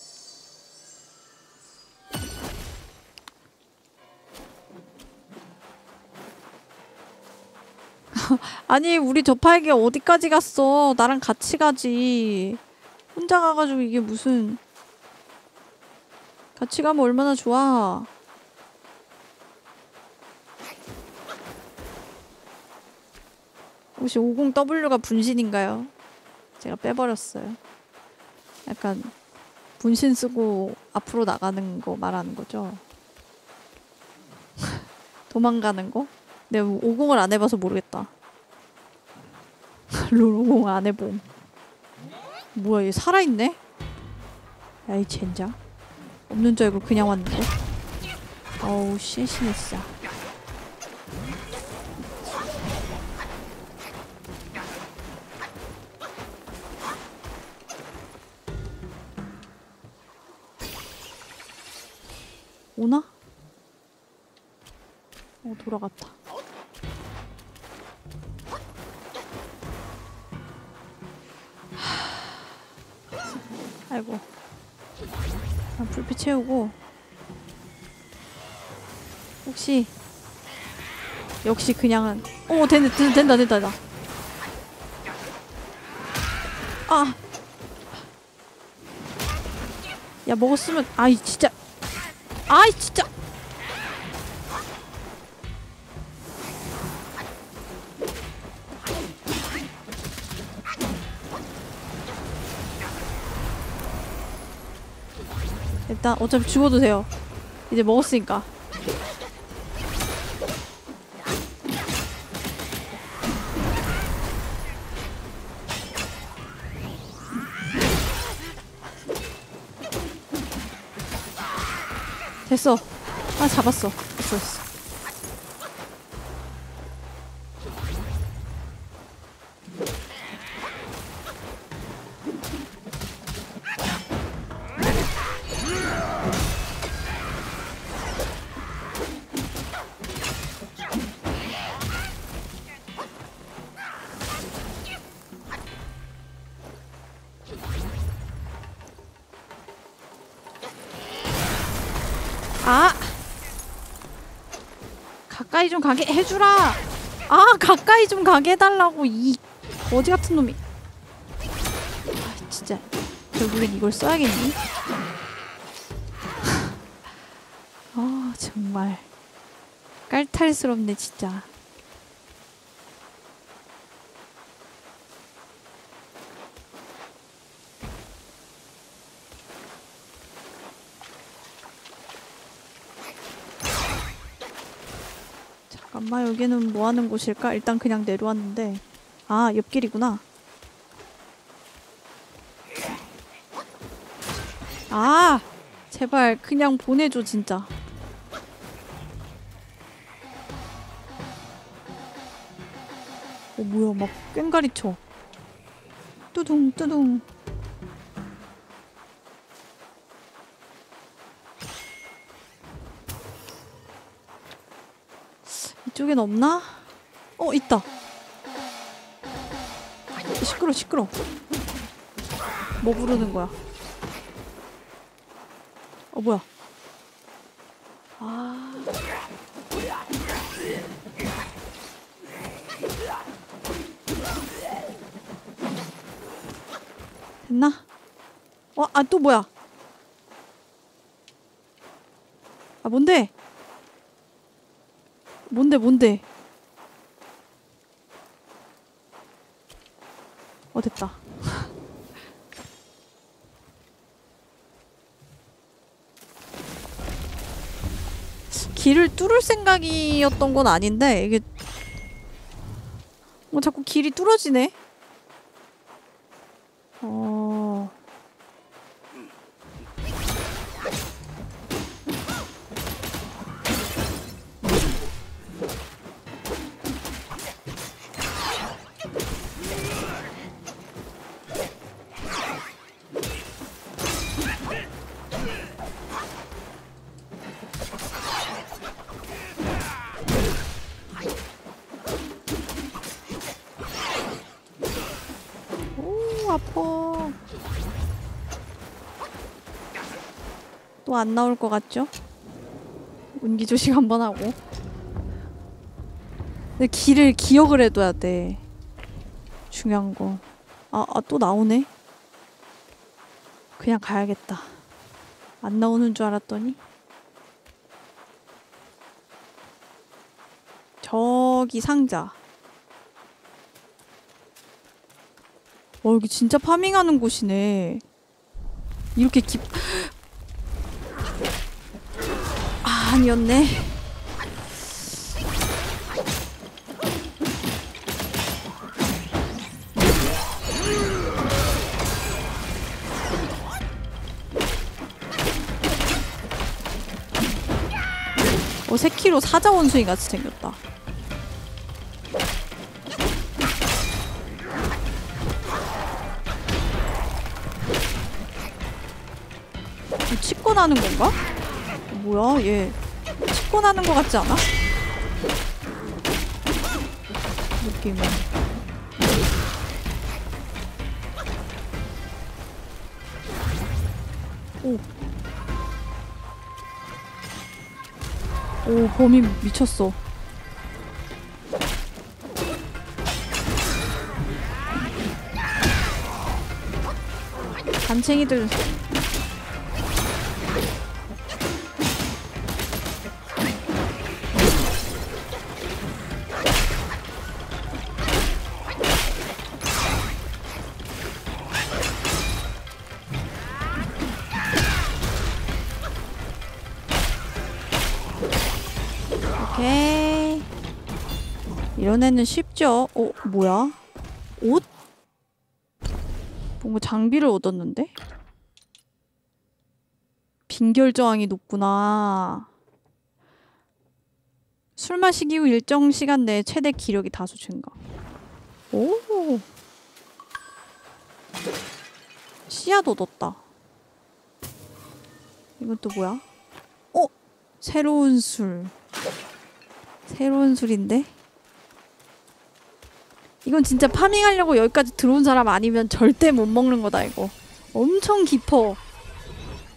아니, 우리 저팔계 어디까지 갔어? 나랑 같이 가지. 혼자 가가지고 이게 무슨. 같이 가면 얼마나 좋아. 혹시 50W가 분신인가요? 제가 빼버렸어요. 약간 분신 쓰고 앞으로 나가는 거 말하는 거죠? 도망가는 거? 내가 50을 안 해봐서 모르겠다. 롤50 안 해봄. 뭐야 얘 살아있네? 야이 젠장. 없는 줄 알고 그냥 왔는데. 어우 진짜. 오나? 어 돌아갔다. 아이고. 아, 불빛 채우고. 혹시 역시 그냥은 오 된다 된다 된다 된다, 된다. 아. 야 먹었으면 아이 진짜 아이 진짜. 일단 어차피 죽어도 돼요. 이제 먹었으니까 됐어. 아 잡았어. 됐어 됐어 좀 가게 해주라. 아 가까이 좀 가게 해달라고 이 거지 같은 놈이. 아 진짜. 결국엔 이걸 써야겠니? 아 정말. 깔탈스럽네 진짜 잠깐만 여기는 뭐 하는 곳일까? 일단 그냥 내려왔는데. 아 옆길이구나. 아 제발 그냥 보내줘 진짜. 어 뭐야 막 꽹가리 쳐. 뚜둥 뚜둥 이쪽엔 없나? 어 있다 시끄러 시끄러 뭐 부르는 거야 어 뭐야 아 됐나? 어, 아, 또 뭐야? 아, 뭔데? 뭔데, 뭔데? 어, 됐다. 길을 뚫을 생각이었던 건 아닌데, 이게. 뭐 자꾸 길이 뚫어지네? 어. 안 나올 것 같죠? 운기 조식 한번 하고. 근데 길을 기억을 해둬야 돼. 중요한 거. 아, 아, 또 나오네? 그냥 가야겠다. 안 나오는 줄 알았더니. 저기 상자. 어, 여기 진짜 파밍하는 곳이네. 이렇게 깊... 아, 아니었네. 어, 세키로 사자 원숭이 같이 생겼다. 치고 나는 건가? 뭐야, 얘. 치고 나는 거 같지 않아? 느낌은. 오. 오, 범위 미쳤어. 간챙이들. 이런 애는 쉽죠? 어, 뭐야? 옷? 뭔가 장비를 얻었는데? 빈결 저항이 높구나. 술 마시기 후 일정 시간 내에 최대 기력이 다소 증가. 오. 씨앗 얻었다. 이건 또 뭐야? 어? 새로운 술. 새로운 술인데? 이건 진짜 파밍하려고 여기까지 들어온 사람 아니면 절대 못 먹는 거다 이거. 엄청 깊어.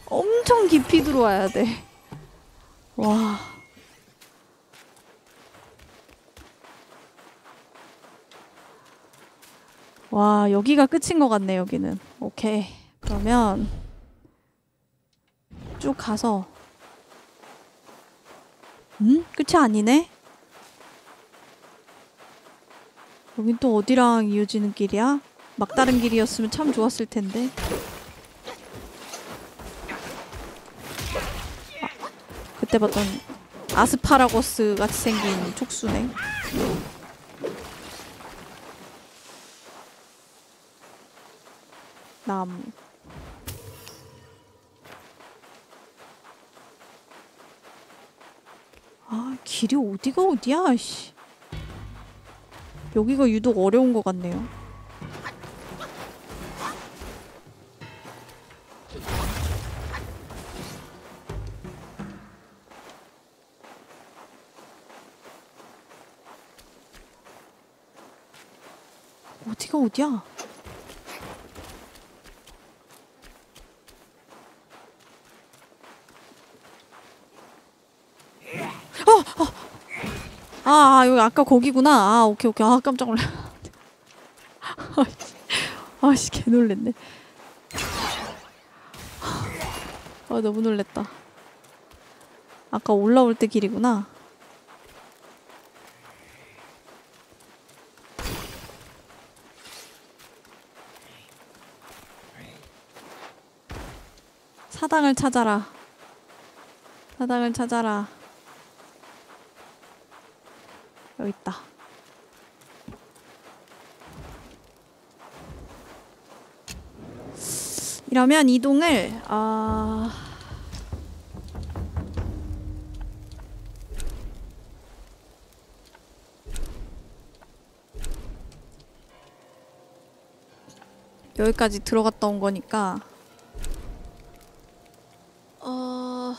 엄청 깊이 들어와야 돼와. 와 여기가 끝인 것 같네 여기는. 오케이. 그러면 쭉 가서. 음? 끝이 아니네? 여긴 또 어디랑 이어지는 길이야? 막다른 길이었으면 참 좋았을 텐데. 아, 그때 봤던 아스파라거스 같이 생긴 촉수네. 나무. 아, 길이 어디가 어디야, 씨. 여기가 유독 어려운 것 같네요. 어디가 어디야? 어! 어! 아, 아, 여기 아까 거기구나. 아, 오케이, 오케이. 아, 깜짝. 아씨, 아씨, 개 놀랬네. 아, 너무 놀랬다. 아까 올라올 때 길이구나. 사당을 찾아라. 사당을 찾아라. 여기 있다. 이러면 이동을 아 여기까지 들어갔다 온 거니까 어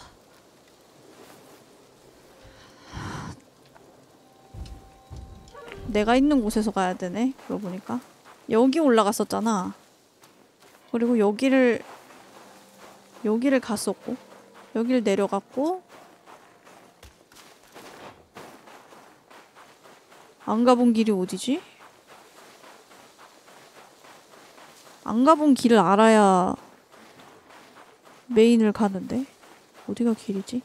내가 있는 곳에서 가야 되네. 그러고 보니까 여기 올라갔었잖아. 그리고 여기를 여기를 갔었고 여길 내려갔고 안 가본 길이 어디지? 안 가본 길을 알아야 메인을 가는데 어디가 길이지?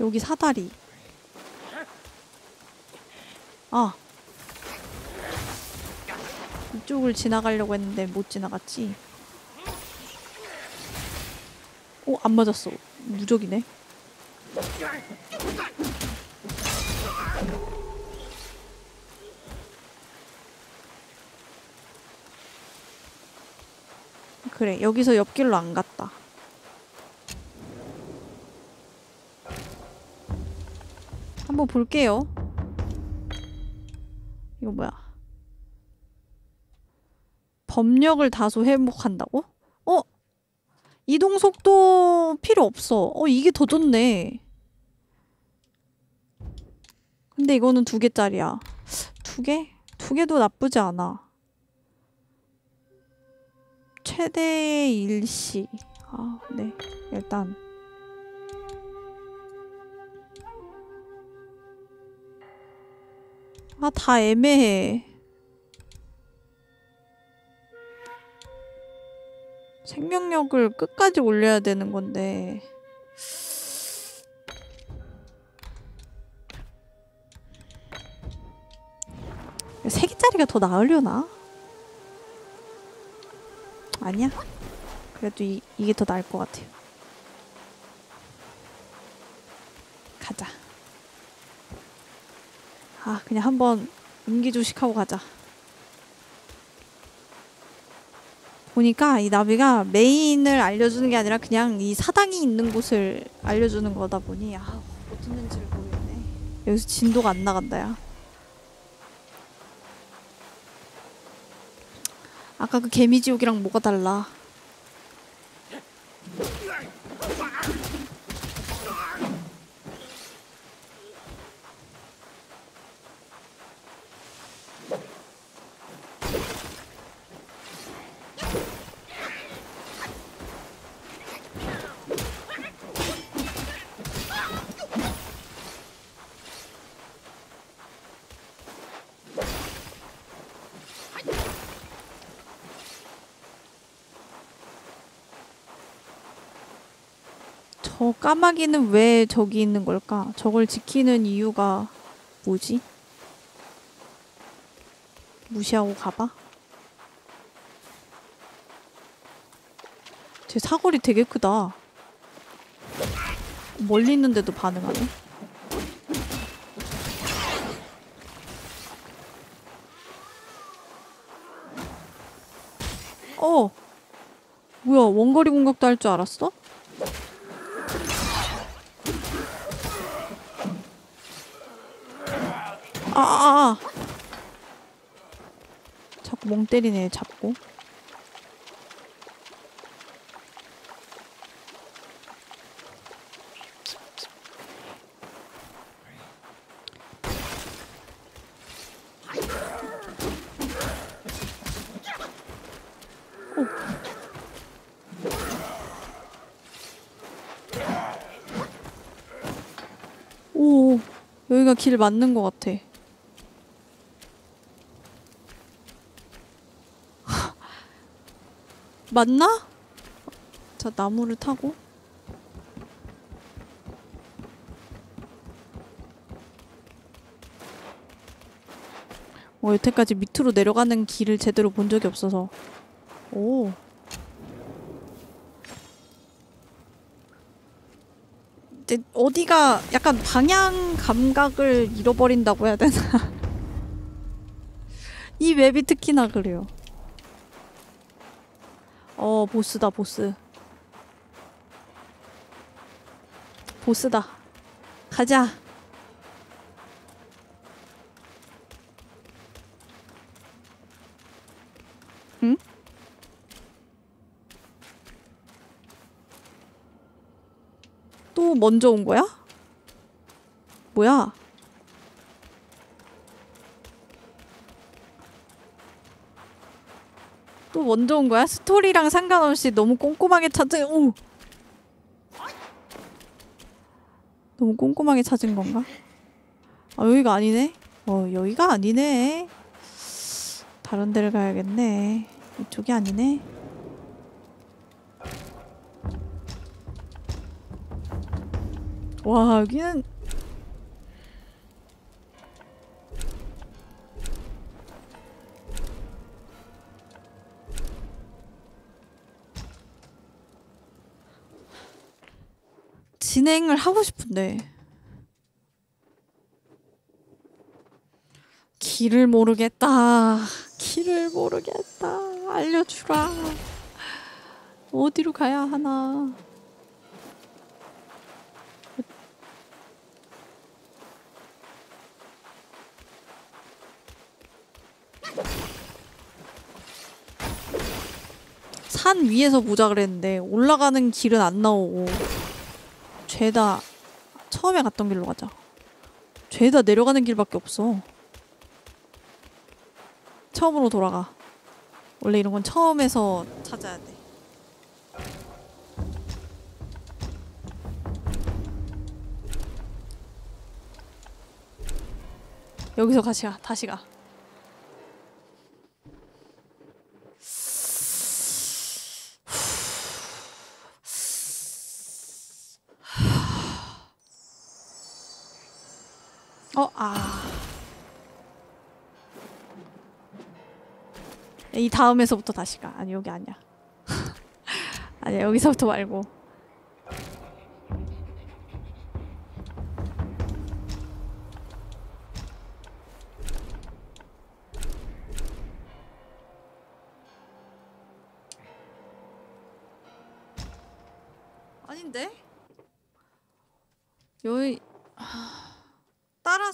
여기 사다리 아 이쪽을 지나가려고 했는데 못 지나갔지 오, 안 맞았어. 무적이네. 그래, 여기서 옆길로 안 갔다. 한번 볼게요. 이거 뭐야? 법력을 다소 회복한다고? 어? 이동 속도 필요 없어. 어, 이게 더 좋네. 근데 이거는 두 개짜리야. 두 개? 두 개도 나쁘지 않아. 최대 일시. 아, 네. 일단. 아, 다 애매해. 생명력을 끝까지 올려야 되는 건데. 세 개짜리가 더 나으려나? 아니야. 그래도 이, 이게 더 나을 것 같아요. 가자. 아, 그냥 한번 음기조식하고 가자. 보니까 이 나비가 메인을 알려주는 게 아니라 그냥 이 사당이 있는 곳을 알려주는 거다 보니 아, 어디 있는지를 모르겠네. 여기서 진도가 안 나간다, 야. 아까 그 개미지옥이랑 뭐가 달라? 저 까마귀는 왜 저기 있는 걸까? 저걸 지키는 이유가 뭐지? 무시하고 가봐? 제 사거리 되게 크다. 멀리 있는데도 반응하네. 어! 뭐야, 원거리 공격도 할 줄 알았어? 아, 아, 아. 자꾸 멍 때리네, 잡고. 오, 여기가 길 맞는 것 같아. 맞나? 자, 나무를 타고. 어, 여태까지 밑으로 내려가는 길을 제대로 본 적이 없어서. 오. 이제 어디가 약간 방향 감각을 잃어버린다고 해야 되나? 이 맵이 특히나 그래요. 어, 보스다, 보스. 보스다. 가자. 응? 또 먼저 온 거야? 뭐야? 또온 거야? 스토리랑 상관없이 너무 꼼꼼하게 찾은 오 너무 꼼꼼하게 찾은 건가? 아 여기가 아니네? 어 여기가 아니네 다른 데를 가야겠네 이쪽이 아니네 와 여기는 진행을 하고 싶은데 길을 모르겠다. 길을 모르겠다. 알려주라. 어디로 가야 하나. 산 위에서 보자 그랬는데 올라가는 길은 안 나오고 죄다 처음에 갔던 길로 가자. 죄다 내려가는 길밖에 없어. 처음으로 돌아가. 원래 이런 건 처음에서 찾아야 돼. 여기서 같이 가. 다시 가. 어, 아. 이 다음에서부터 다시 가. 아니, 여기 아니야. 아니야, 여기서부터 말고.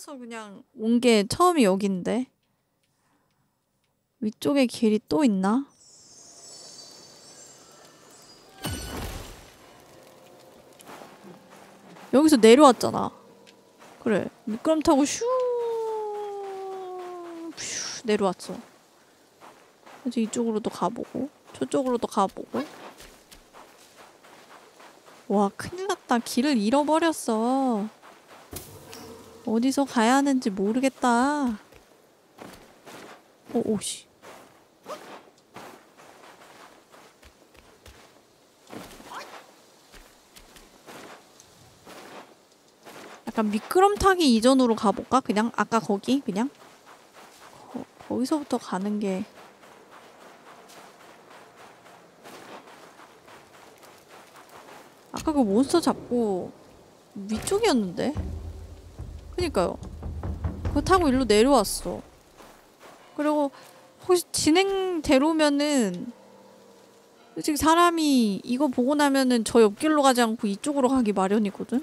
따라서 그냥 온 게 처음이 여긴데 위쪽에 길이 또 있나? 여기서 내려왔잖아. 그래 미끄럼 타고 슈, 슈 내려왔어. 이제 이쪽으로도 가보고 저쪽으로도 가보고. 와 큰일 났다. 길을 잃어버렸어. 어디서 가야 하는지 모르겠다. 오, 오씨. 약간 미끄럼 타기 이전으로 가볼까? 그냥 아까 거기 그냥 거, 거기서부터 가는 게 아까 그 몬스터 잡고 위쪽이었는데? 그니까요. 그거 타고 일로 내려왔어. 그리고 혹시 진행대로면은 솔직히 사람이 이거 보고 나면은 저 옆길로 가지 않고 이쪽으로 가기 마련이거든?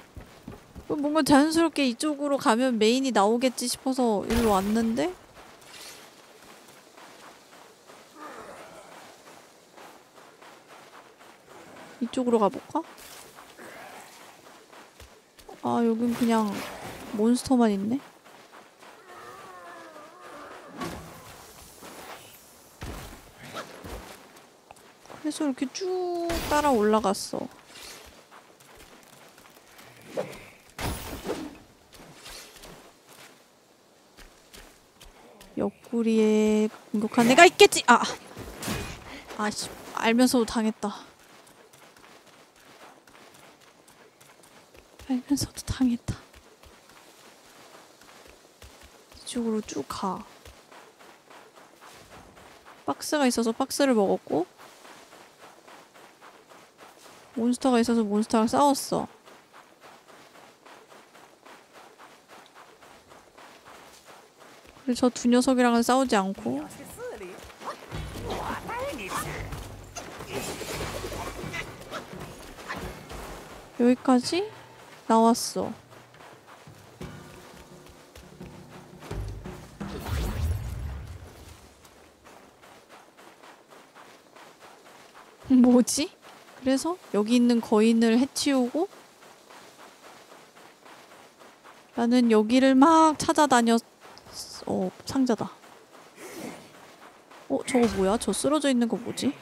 뭔가 자연스럽게 이쪽으로 가면 메인이 나오겠지 싶어서 일로 왔는데? 이쪽으로 가볼까? 아 여긴 그냥 몬스터만 있네? 그래서 이렇게 쭉 따라 올라갔어. 옆구리에 공격한 애가 있겠지! 아! 아씨, 알면서도 당했다. 알면서도 당했다. 이쪽으로 쭉 가. 박스가 있어서 박스를 먹었고 몬스터가 있어서 몬스터랑 싸웠어. 그리고 저 두 녀석이랑은 싸우지 않고 여기까지 나왔어. 뭐지? 그래서 여기 있는 거인을 해치우고 나는 여기를 막 찾아다녔 어 상자다 어 저거 뭐야? 저 쓰러져 있는 거 뭐지?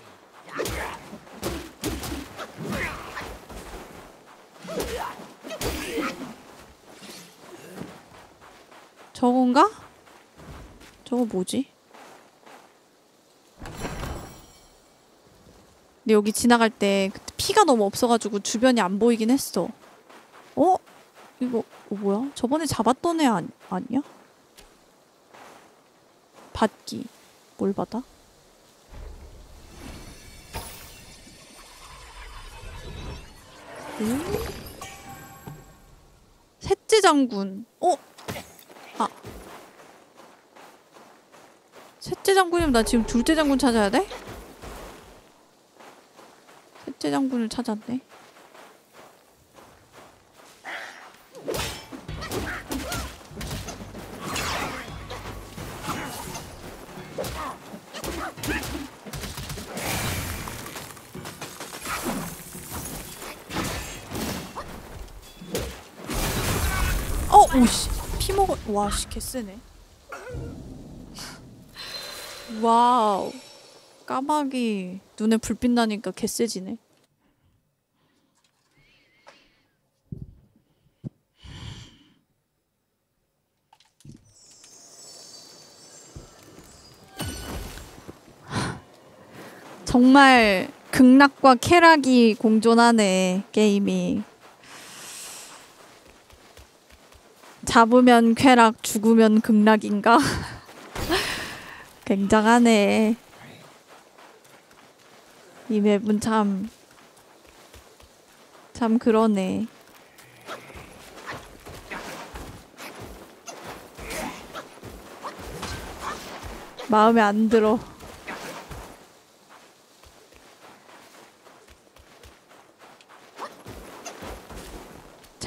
저건가? 저거 뭐지? 근데 여기 지나갈 때 그때 피가 너무 없어가지고 주변이 안 보이긴 했어. 어? 이거 어, 뭐야? 저번에 잡았던 애 아니, 아니야? 받기. 뭘 받아? 음? 셋째 장군. 어? 아. 셋째 장군이면 나 지금 둘째 장군 찾아야 돼? 셋째 장군을 찾았네. 어, 오씨. 피 먹어. 와, 씨, 개쎄네. 와우. 까마귀 눈에 불빛 나니까 개쎄지네. 정말 극락과 쾌락이 공존하네 게임이. 잡으면 쾌락 죽으면 극락인가? 굉장하네. 이 맵은 참 참 그러네. 마음에 안 들어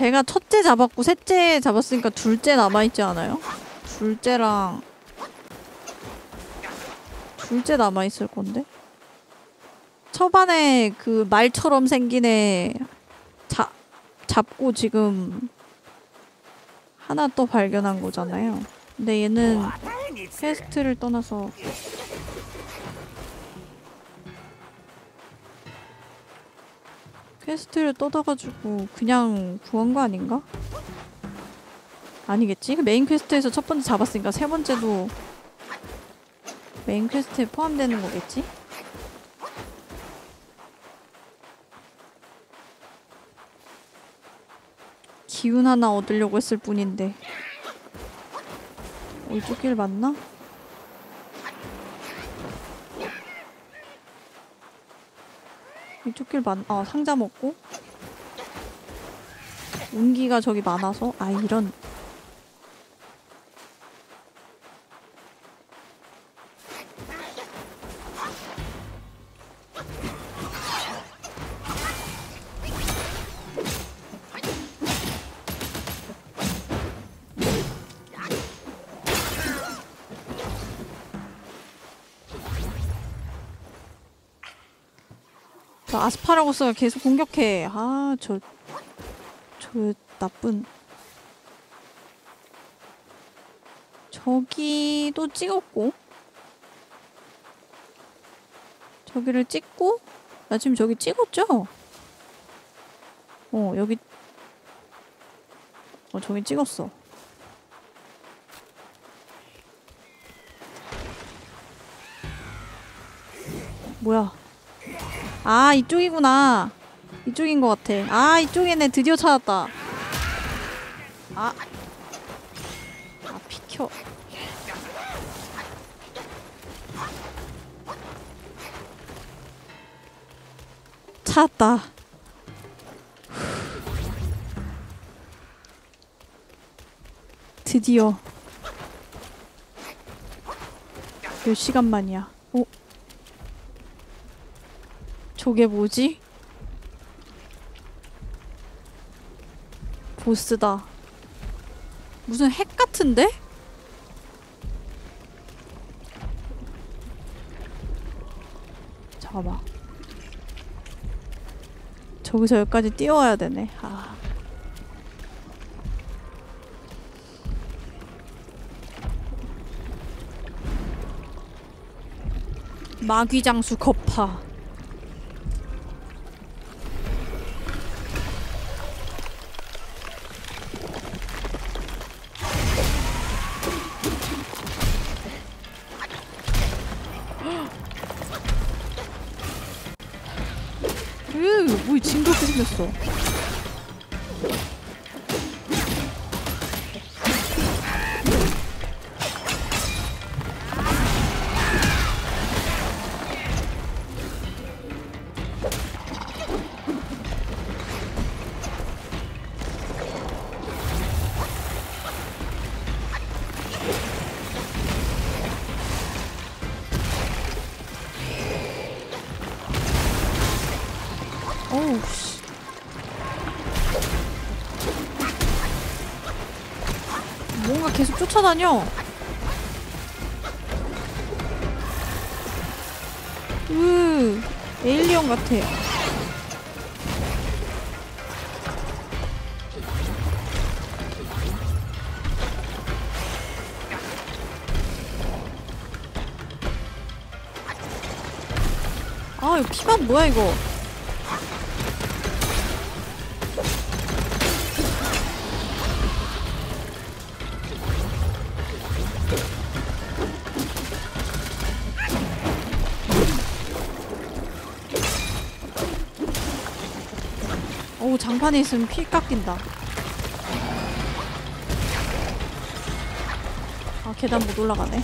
제가 첫째 잡았고 셋째 잡았으니까 둘째 남아있지 않아요? 둘째랑 둘째 남아있을 건데? 초반에 그 말처럼 생긴 애 자, 잡고 지금 하나 또 발견한 거잖아요. 근데 얘는 quest를 떠나서 quest를 떠나가지고 그냥 구한 거 아닌가? 아니겠지? 그 main quest에서 첫 번째 잡았으니까 세 번째도 main quest에 포함되는 거겠지? 기운 하나 얻으려고 했을 뿐인데 어, 이쪽 길 맞나? 이쪽 길 맞.. 아 상자 먹고. 운기가 저기 많아서 아 이런 아스파라거스가 계속 공격해. 아, 저, 저 나쁜. 저기도 찍었고. 저기를 찍고. 나 지금 저기 찍었죠? 어, 여기. 어, 저기 찍었어. 뭐야. 아 이쪽이구나. 이쪽인 것 같아. 아 이쪽이네 드디어 찾았다. 아, 아 비켜. 찾았다. 드디어. 몇 시간 만이야 어? 저게 뭐지? 보스다. 무슨 핵 같은데? 잠깐만. 저기서 여기까지 뛰어와야 되네. 아. 마귀장수 거파 생겼어. 다녀. 으, 에일리언 같아. 아, 이거 피만 뭐야 이거? 오 장판에 있으면 피 깎인다. 아 계단 못 올라가네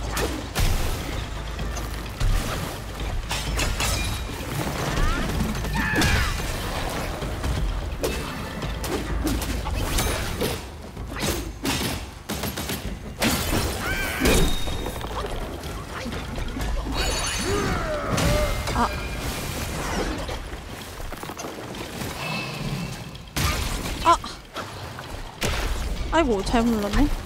아이고 잘못 눌렀네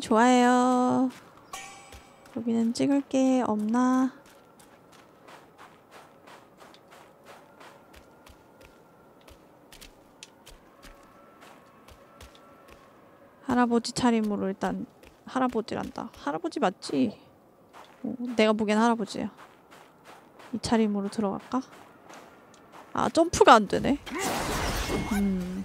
좋아요 여기는 찍을 게 없나 할아버지 차림으로 일단 할아버지란다. 할아버지 맞지? 어, 내가 보기엔 할아버지야. 이 차림으로 들어갈까? 아 점프가 안 되네. 음.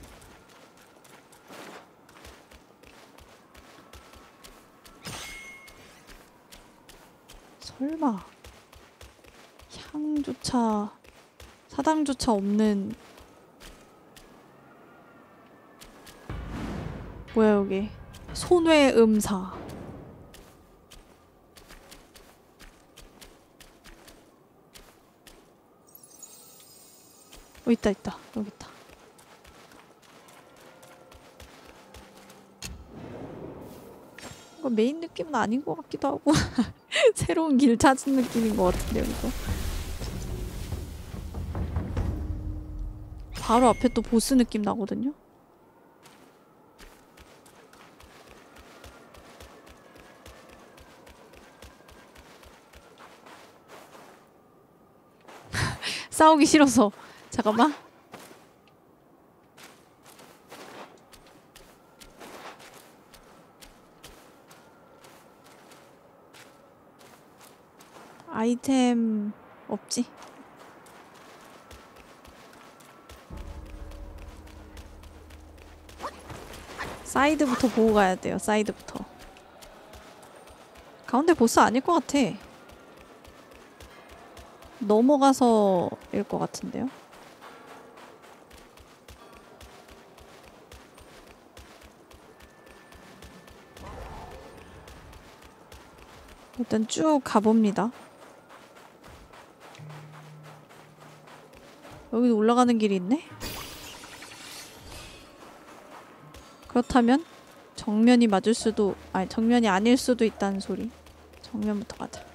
설마. 향조차 사당조차 없는. 뭐야 여기? 손외음사. 어 있다 있다. 여기 있다 이거 메인 느낌은 아닌 것 같기도 하고 새로운 길 찾은 느낌인 것 같은데요 이거. 바로 앞에 또 보스 느낌 나거든요? 싸우기 싫어서. 잠깐만 아이템 없지? 사이드부터 보고 가야 돼요. 사이드부터. 가운데 보스 아닐 것 같아. 넘어가서일 것 같은데요? 일단 쭉 가봅니다. 여기도 올라가는 길이 있네? 그렇다면 정면이 맞을 수도 아니 정면이 아닐 수도 있다는 소리. 정면부터 가자.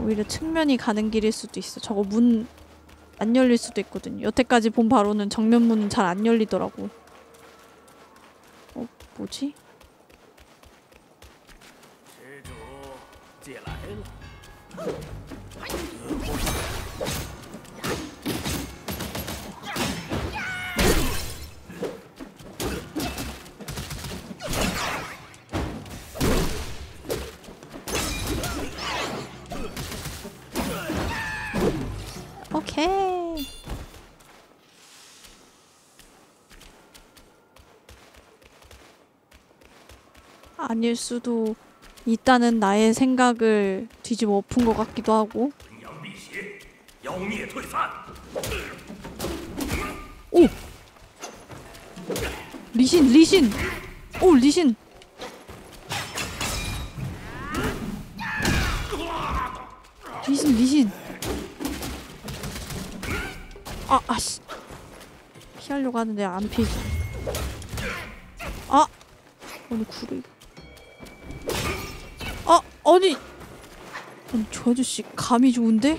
오히려 측면이 가는 길일 수도 있어. 저거 문 안 열릴 수도 있거든요. 여태까지 본 바로는 정면 문은 잘 안 열리더라고. 어 뭐지? 오케이. 아닐 수도 있다는 나의 생각을 뒤집어 엎은 것 같기도 하고 오! 리신 리신! 오 리신! 리신 리신! 아 아씨 피하려고 하는데 안 피해 아! 오늘 구르 아! 아니 저 아저씨 감이 좋은데?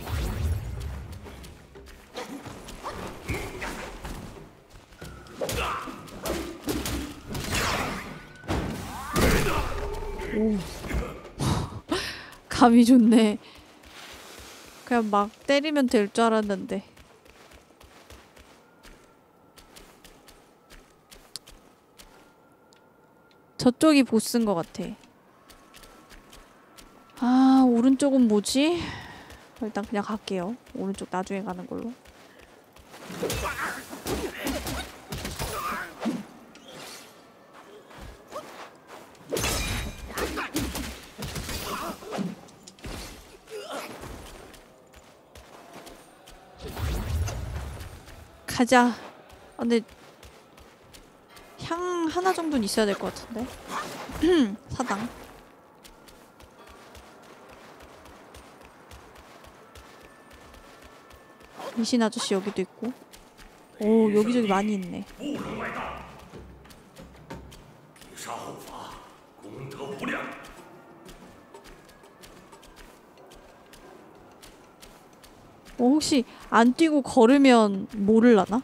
오. 감이 좋네. 그냥 막 때리면 될 줄 알았는데. 저쪽이 보스인 것 같아. 아, 오른쪽은 뭐지? 일단 그냥 갈게요. 오른쪽 나중에 가는 걸로. 가자. 아, 근데 향 하나 정도는 있어야 될 것 같은데. 사당. 미신 아저씨 여기도 있고. 오 여기저기 많이 있네. 어, 혹시 안 뛰고 걸으면 모를라나?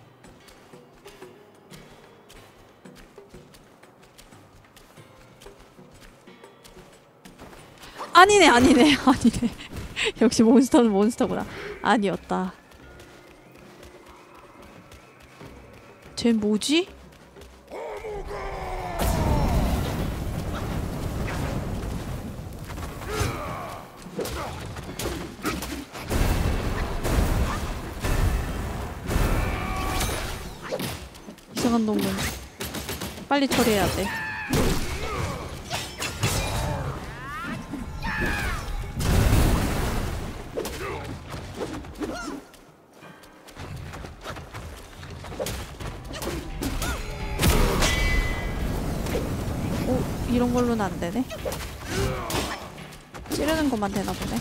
아니네 아니네 아니네. 역시 몬스터는 몬스터구나. 아니었다. 쟤 뭐지? 이상한 놈은 빨리 처리해야 돼. 이런 걸로는 안 되네. 찌르는 것만 되나 보네.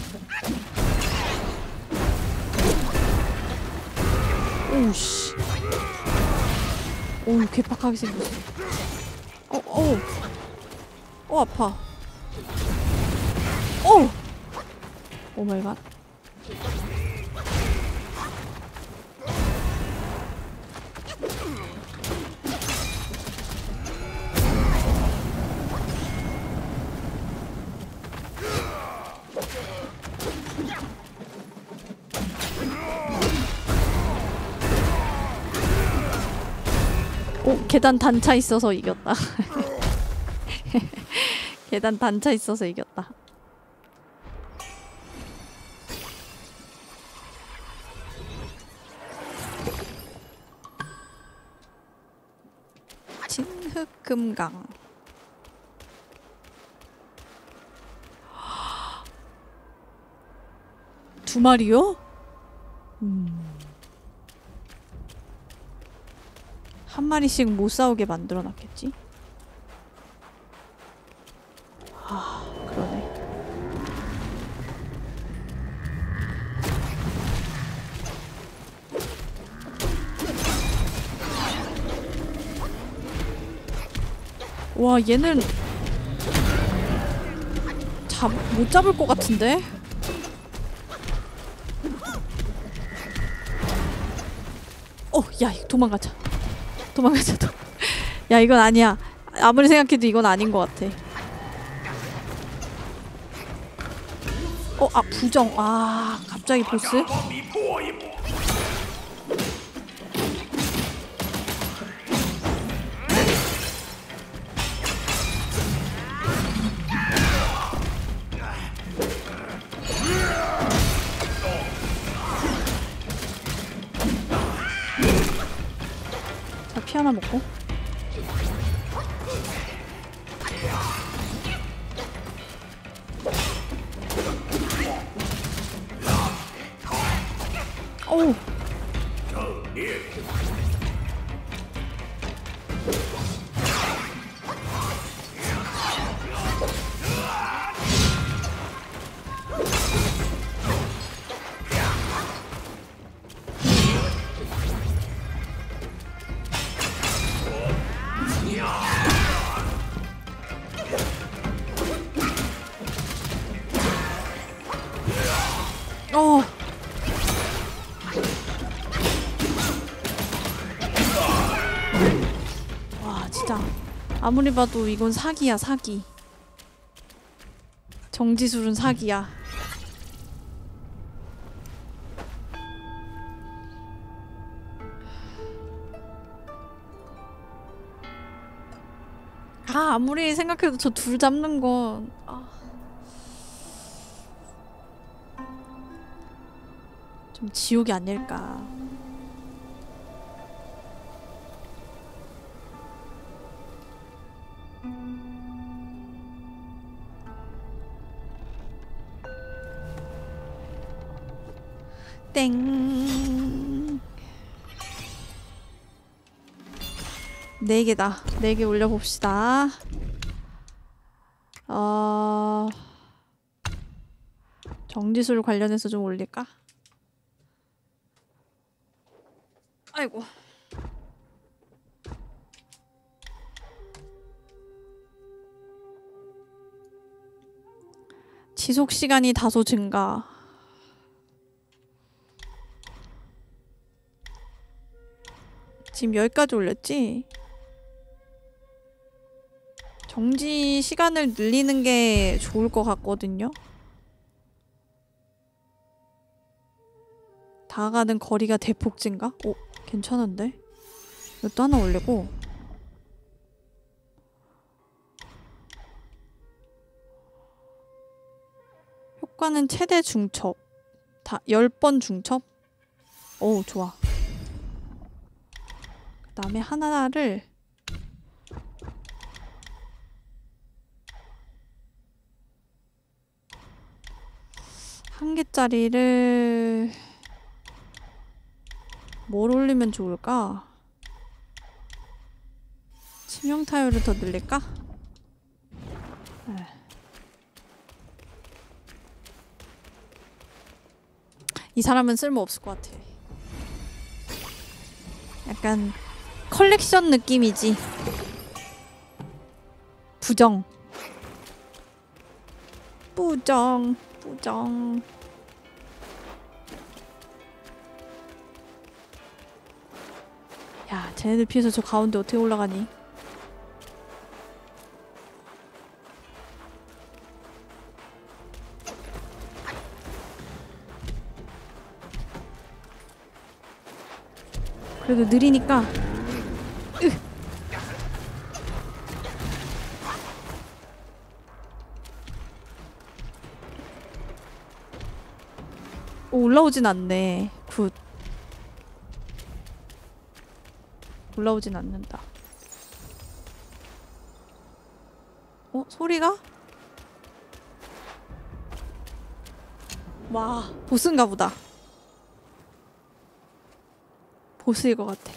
오우씨. 오, 개빡하게 생겼어. 어, 어. 어, 아파. 어! 오 마이 갓. 계단 단차 있어서 이겼다. 계단 단차 있어서 이겼다. 진흙금강. 두 마리요? 음. 한 마리씩 못 싸우게 만들어 놨겠지? 아, 그러네. 와, 얘는 잡, 못 잡을 것 같은데? 어, 야, 도망가자. 도망가자, 도. 야, 이건 아니야. 아무리 생각해도 이건 아닌 것 같아. 어, 아, 부정. 아, 갑자기 보스? 아무리 봐도 이건 사기야, 사기. 정지술은 사기야. 아, 아무리 생각해도 저 둘 잡는 건 아. 좀 지옥이 아닐까. 땡. 네 개다. 네 개 올려봅시다. 어... 정지술 관련해서 좀 올릴까? 아이고. 지속 시간이 다소 증가. 지금 여기까지 올렸지? 정지 시간을 늘리는 게 좋을 것 같거든요. 다가가는 거리가 대폭 증가? 오, 괜찮은데? 이것도 하나 올리고 효과는 최대 중첩 다 10번 중첩? 오 좋아 그 다음에 하나를 한 개짜리를 뭘 올리면 좋을까? 치명 타율을 더 늘릴까? 네. 이 사람은 쓸모 없을 것 같아. 약간 컬렉션 느낌이지. 부정. 부정. 부정. 야, 쟤네들 피해서 저 가운데 어떻게 올라가니? 그래도 느리니까 올라오진 않네. 굿. 올라오진 않는다. 어? 소리가? 와, 보스인가 보다. 보스일 것 같아.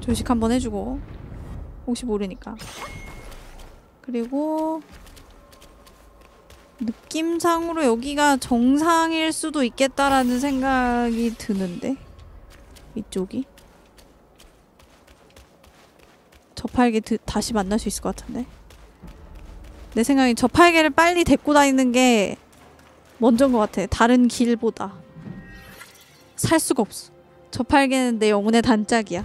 조식 한번 해주고 혹시 모르니까. 그리고 느낌상으로 여기가 정상일 수도 있겠다라는 생각이 드는데? 이쪽이? 저팔계 드, 다시 만날 수 있을 것 같은데? 내 생각엔 저팔계를 빨리 데리고 다니는 게 먼저인 것 같아. 다른 길보다. 살 수가 없어. 저팔계는 내 영혼의 단짝이야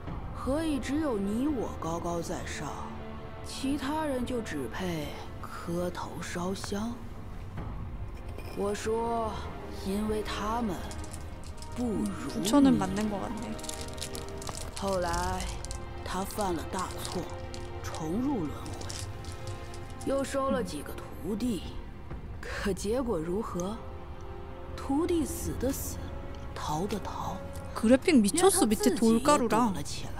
何以只有你我高高在上，其他人就只配磕头烧香？”我说：“因为他们不如 부처는 你。” 맞는 것 같네 后来，他犯了大错，重入轮回，又收了几个徒弟，可结果如何？徒弟死的死，逃的逃， 그래픽 连 미쳤어 他 밑에 自己也躲 돌가루랑 了起来。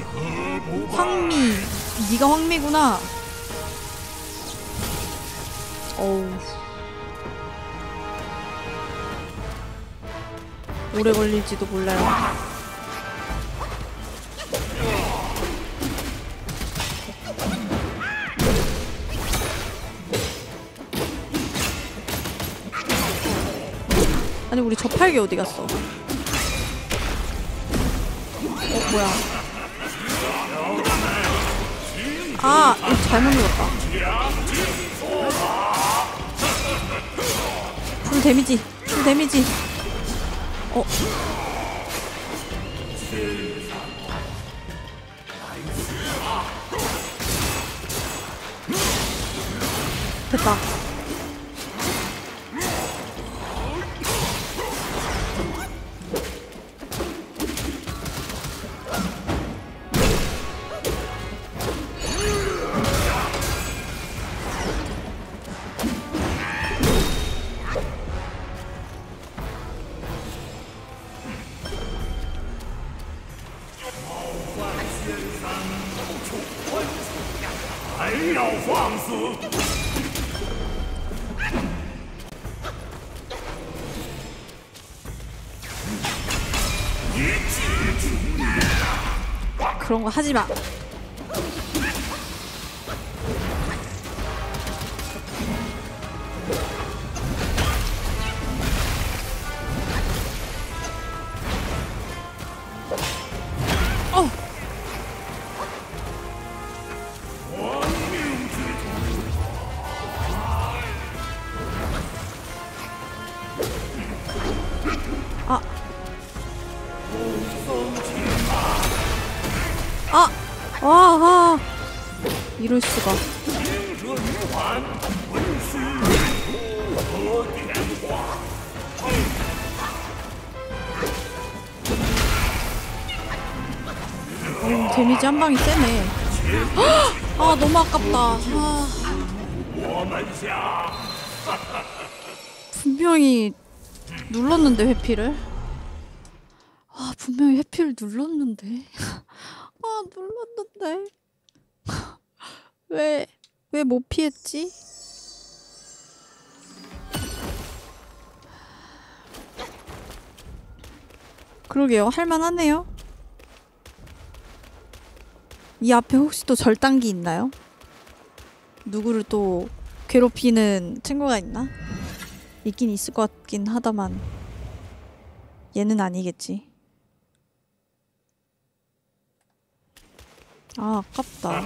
황미 네가 황미구나 어우 오래 걸릴지도 몰라요 아니 우리 저팔계 어디 갔어? 어 뭐야? 아 이거 잘못 눌렀다. 풀 데미지, 풀 데미지. 어. 됐다. 그 한 방이 세네. 아 너무 아깝다. 아. 분명히 눌렀는데 회피를. 아 분명히 회피를 눌렀는데. 아 눌렀는데. 왜 왜 못 피했지? 그러게요. 할만하네요. 이 앞에 혹시 또 절단기 있나요? 누구를 또 괴롭히는 친구가 있나? 있긴 있을 것 같긴 하다만 얘는 아니겠지. 아 아깝다.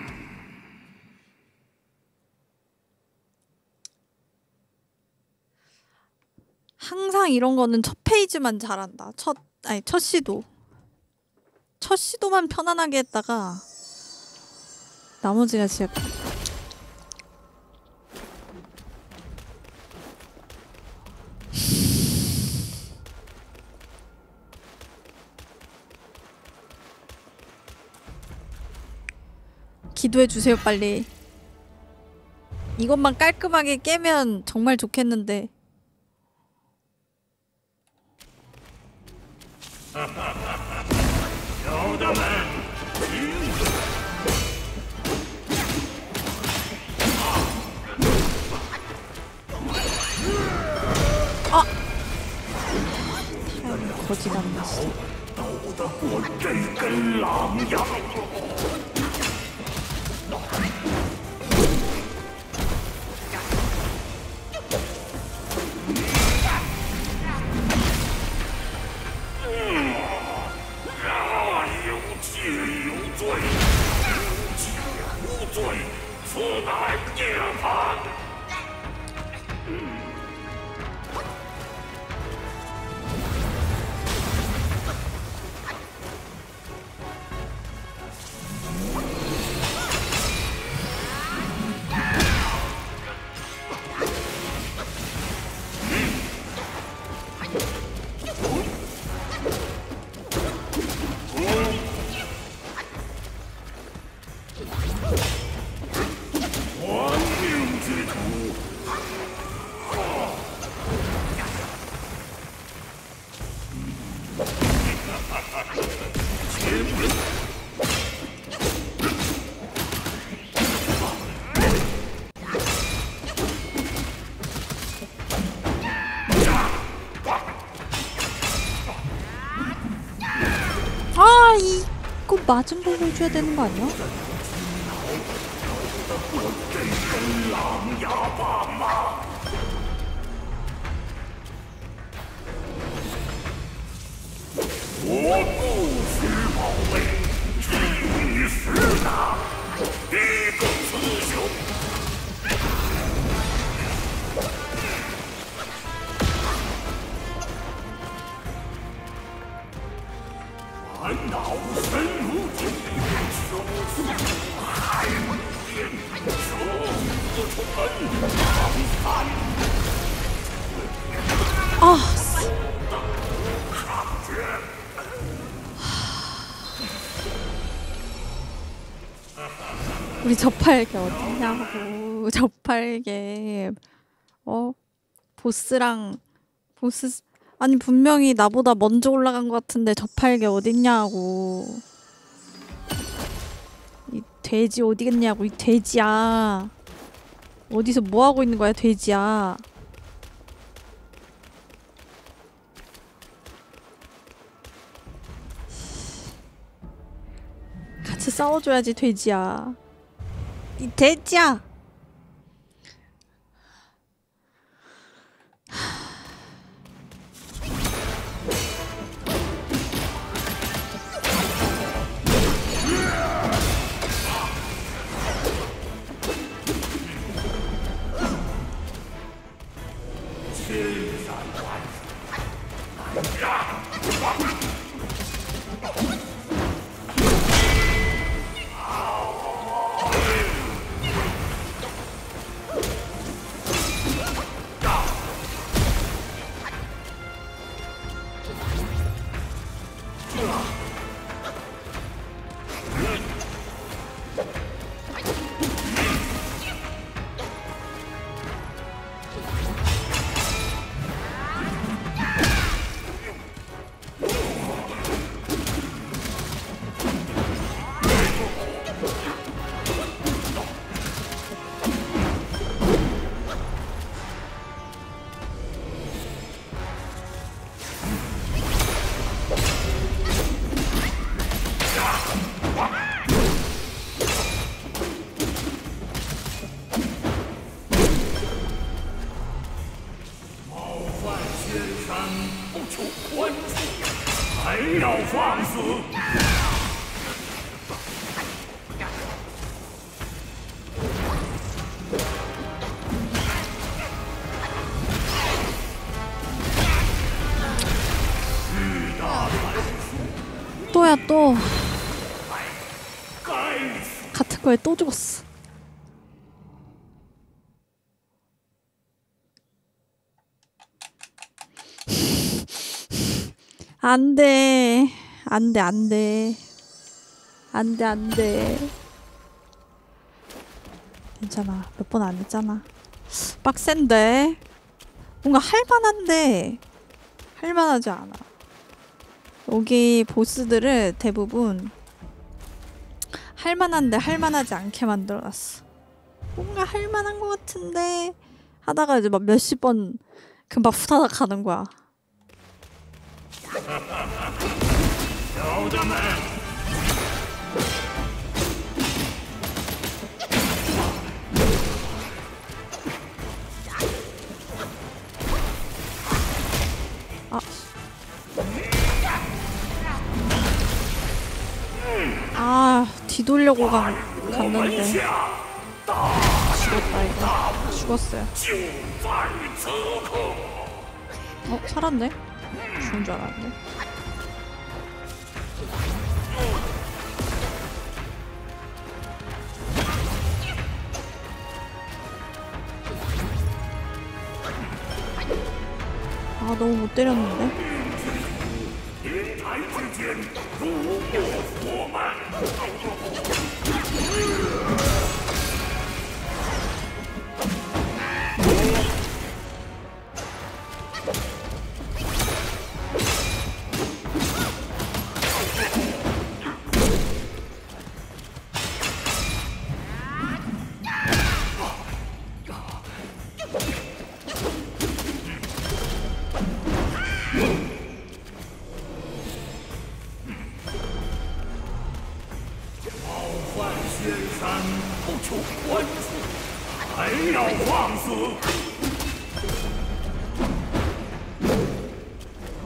항상 이런 거는 첫 페이지만 잘한다. 첫 아니 첫 시도. 첫 시도만 편안하게 했다가 나머지가 진짜 기도해 주세요 빨리. 이것만 깔끔하게 깨면 정말 좋겠는데. You're the man! Ah! Time to go down. 罪，此乃涅槃。 맞은 걸로 해줘야 되는 거 아니야? 저팔계 어디냐고. 저팔계. 어? 보스랑 보스 아니 분명히 나보다 먼저 올라간 것 같은데 저팔계 어딨냐고. 이 돼지 어디겠냐고 이 돼지야. 어디서 뭐 하고 있는 거야 돼지야. 같이 싸워줘야지 돼지야. 이 돼지야 거에 또 죽었어. 안 돼. 안 돼, 안 돼. 안 돼, 안 돼. 괜찮아. 몇 번 안 했잖아. 빡센데? 뭔가 할만한데, 할만하지 않아. 여기 보스들을 대부분 할만한데 할만하지 않게 만들어놨어. 뭔가 할만한 것 같은데 하다가 이제 막 몇십 번 금방 후다닥 하는 거야. 아. 아, 뒤돌려고 가, 갔는데 죽었다 이거 죽었어요 어? 살았네? 죽은 줄 알았는데 아 너무 못 때렸는데 天台之间，如有所满。 冒犯仙山，不求宽恕，还要放肆！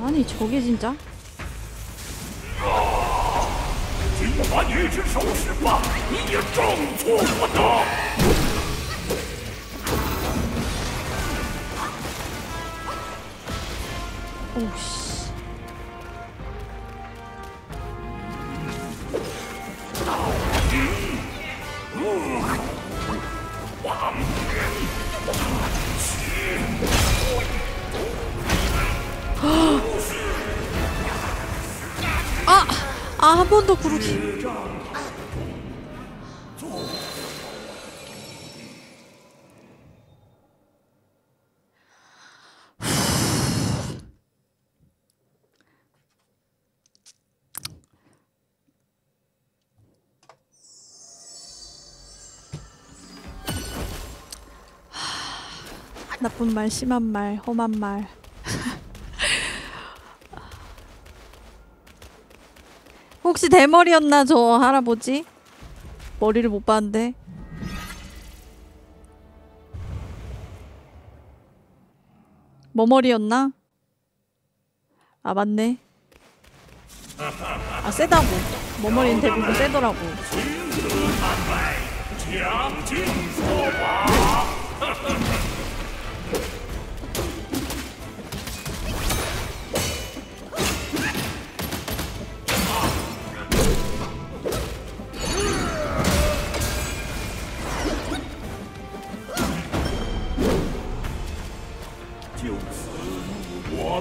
아니 저게 진짜? 오씨 구르기 나쁜 말, 심한 말, 험한 말. 혹시 대머리였나 저 할아버지? 머리를 못 봤는데. 머머리였나? 아 맞네. 아 세다고. 머머리는 대부분 세더라고.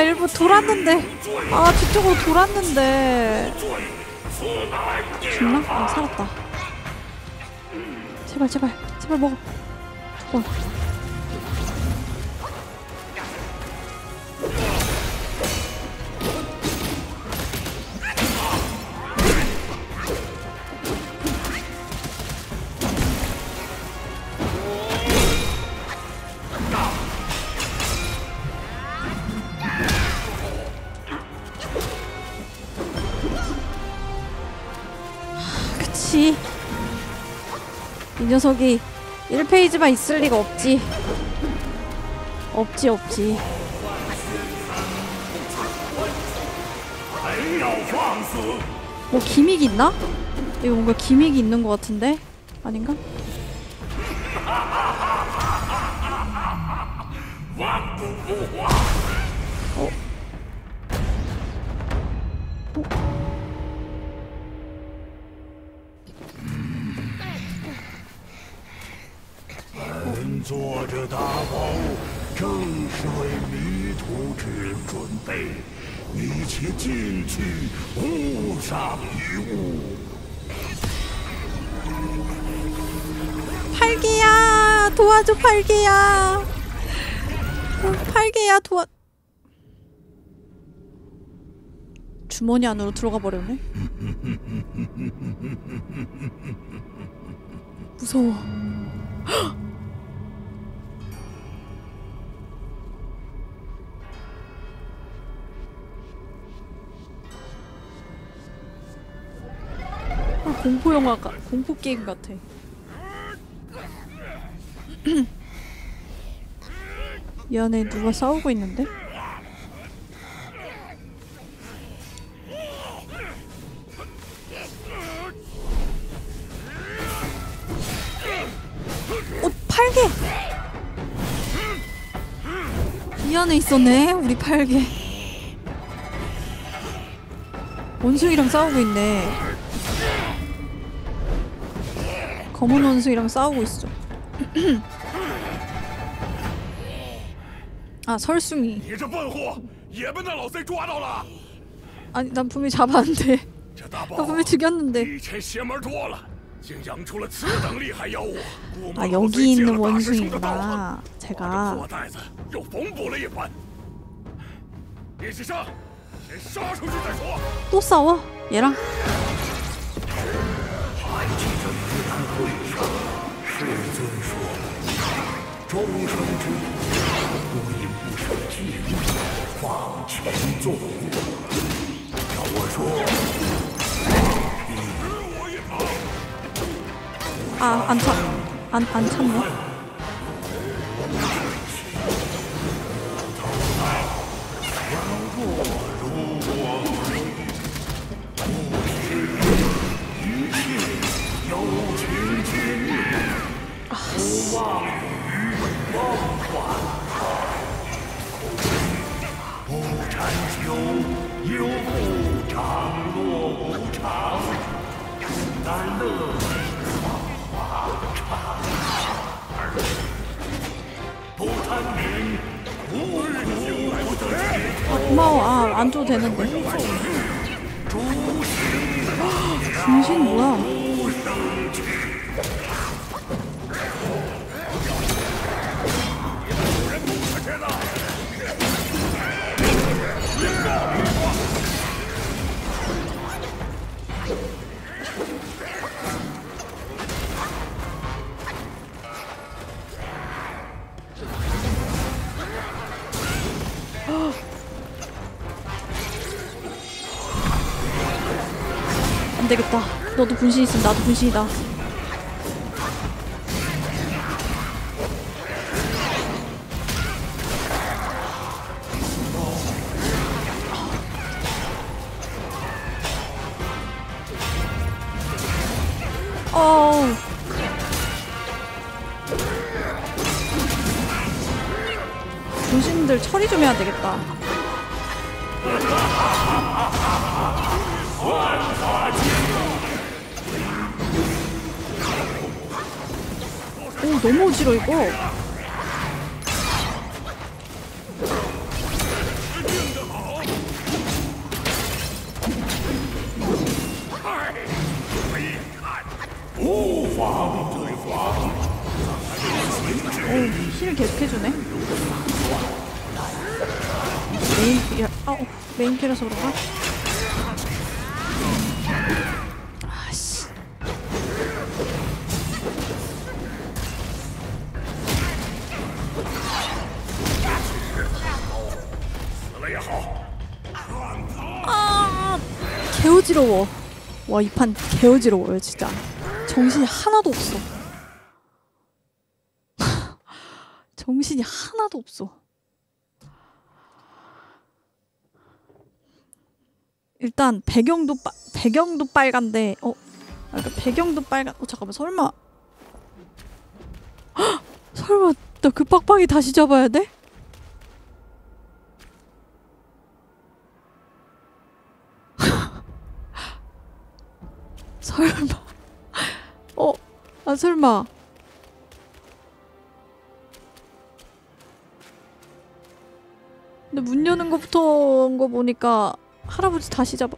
아 일부러 돌았는데 아 뒤쪽으로 돌았는데 죽나? 아 살았다 제발 제발 제발 먹어 어. 녀석이 1페이지만 있을 리가 없지 없지 없지 뭐 기믹 있나? 이거 뭔가 기믹이 있는 것 같은데? 아닌가? 도와줘 팔개야 어, 팔개야 도와 주머니 안으로 들어가 버렸네 무서워 헉! 아, 공포 영화가 공포 게임 같아. 이 안에 누가 싸우고 있는데? 어, 팔개! 이 안에 있었네, 우리 팔개. 원숭이랑 싸우고 있네. 검은 원숭이랑 싸우고 있어. 아 설숭이. 아니 난 분명히 잡았는데. 나 분명히 죽였는데. 아 여기 있는 원숭이구나 제가. 또 싸워? 얘랑? 终生之不，放权纵。要我说，你我。啊，安错，安安错了。啊 아 고마워 아안 줘도 되는데 중신 뭐야 안 되겠다. 너도 분신 있으면 나도 분신이다 와, 이 판 개어지러워요, 진짜. 정신이 하나도 없어. 정신이 하나도 없어. 일단 배경도 빠, 배경도 빨간데 어 아, 그러니까 배경도 빨간 어 잠깐만 설마 헉! 설마 나 그 빡빡이 다시 잡아야 돼? 설마. 어? 아 설마. 근데 문 여는 거부터 온 거 보니까 할아버지 다시 잡아.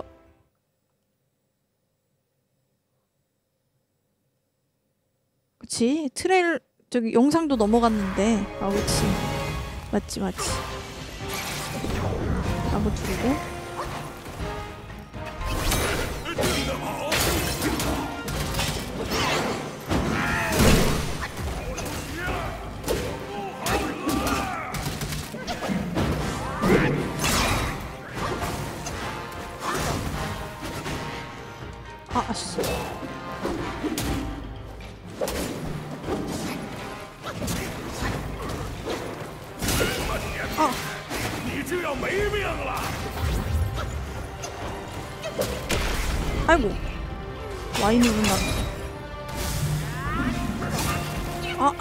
그치? 트레일 저기 영상도 넘어갔는데. 아 그치. 맞지 맞지. 하고 두고 아 아씨 啊！你就要没命了！ 아이고 와인이 오른다 아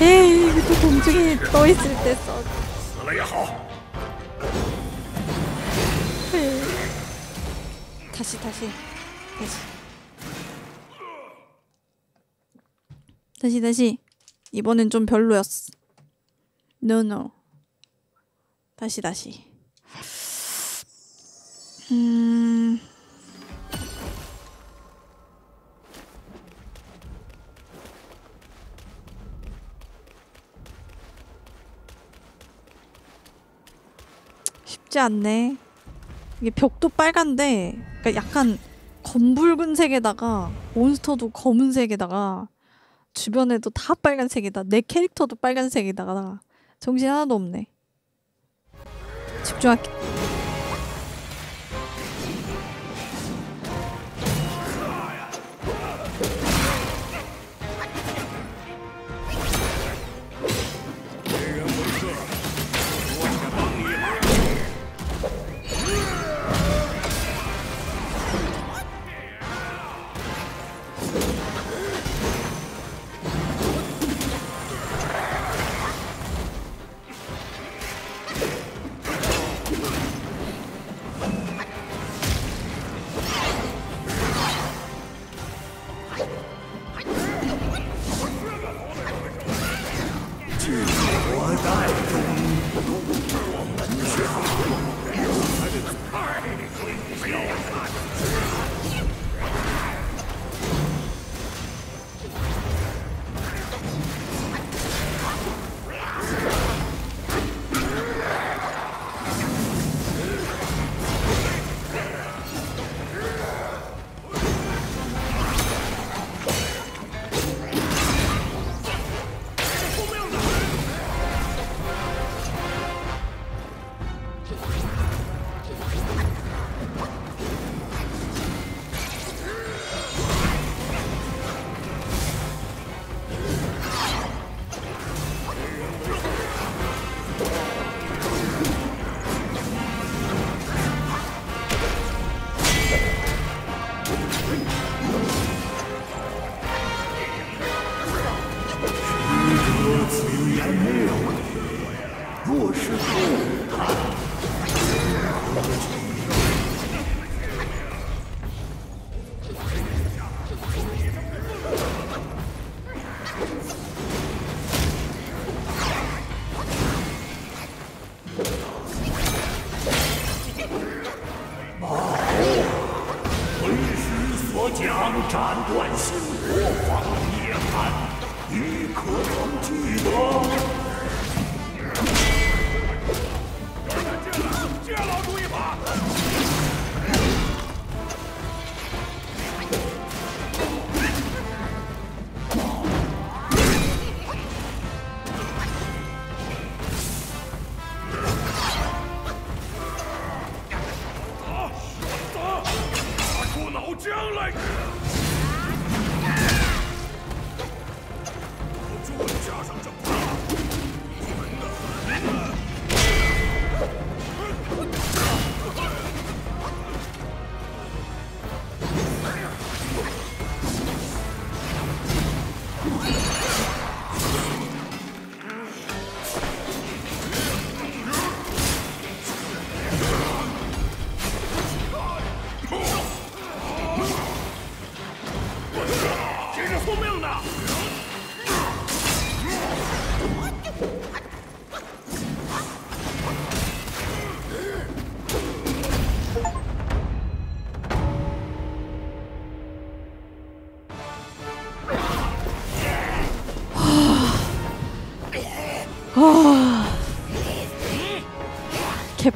에이 또 공중에 떠 있을 때 써. 다시 다시 다시 다시 다시 이번엔 좀 별로였어. No no. 다시 다시. 음. 쉽지 않네 이게 벽도 빨간데 그러니까 약간 검붉은색에다가 몬스터도 검은색에다가 주변에도 다 빨간색이다. 내 캐릭터도 빨간색에다가 정신 하나도 없네. 집중할게.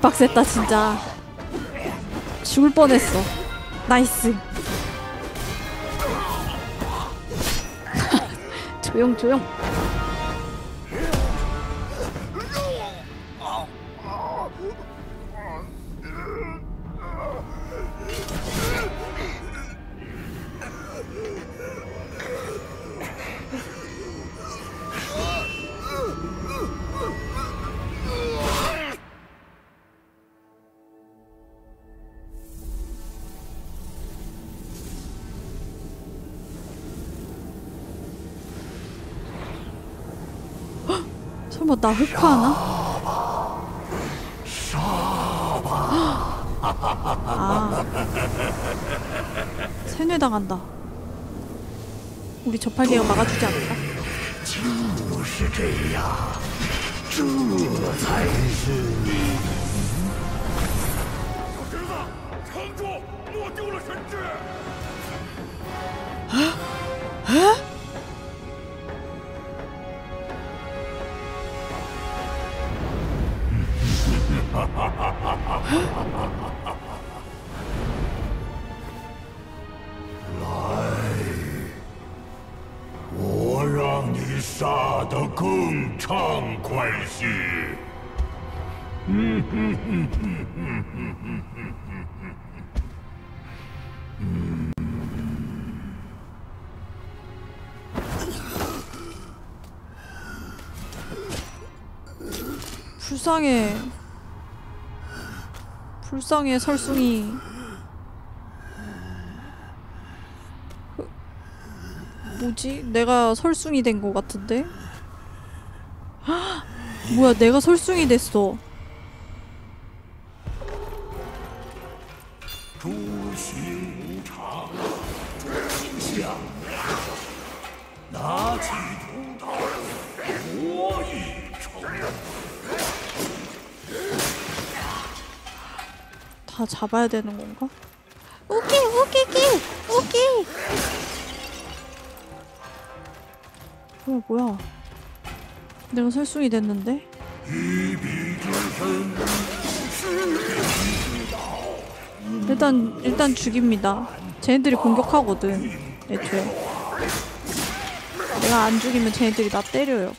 빡셌다 진짜. 죽을 뻔했어. 나이스. 조용 조용. 설마 나 흑화하나? 아 세뇌당한다. 우리 저팔계가 막아주지 않을까? 就 역시. 불쌍해. 불쌍해 설숭이. 뭐지? 내가 설숭이 된 것 같은데? 뭐야 내가 설숭이 됐어. 다 잡아야 되는 건가? 오케이 오케이 오케이 오케이. 어, 뭐야 뭐야? 내가 살쏨이 됐는데? 일단 일단 죽입니다. 쟤네들이 공격하거든. 애초에. 내가 안 죽이면 쟤네들이 나 때려요.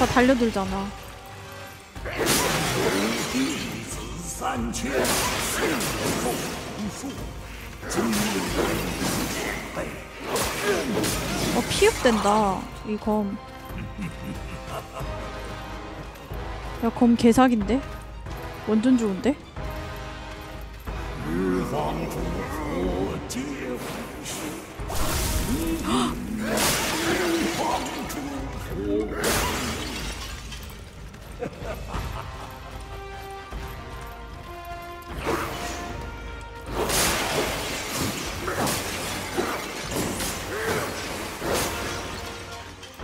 다 달려들잖아. 어 피흡된다 이 검. 야 검 개사기인데? 완전 좋은데?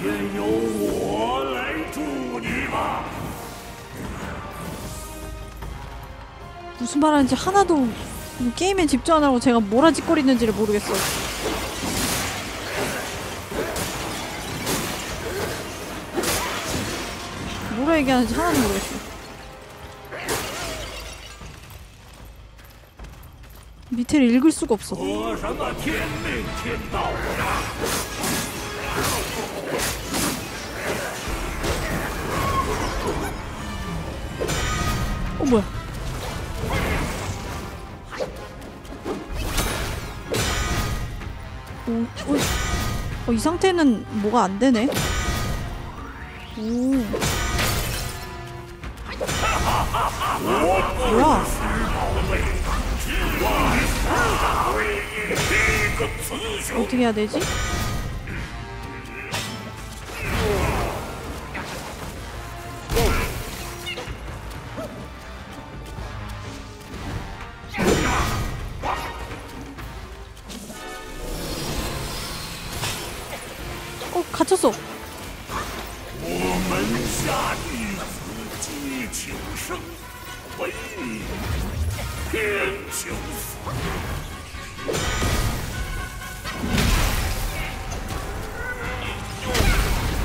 便由我来助你吧。 무슨 말하는지 하나도 이 게임에 집중 안 하고 제가 뭐라 짓거리는지를 모르겠어. 뭐라 얘기하는지 하나도 모르겠어. 밑에를 읽을 수가 없어. 어 뭐야? 오, 오, 어, 이 상태는 뭐가 안 되네. 오. 뭐야? 어떻게 해야 되지? 갇혔어.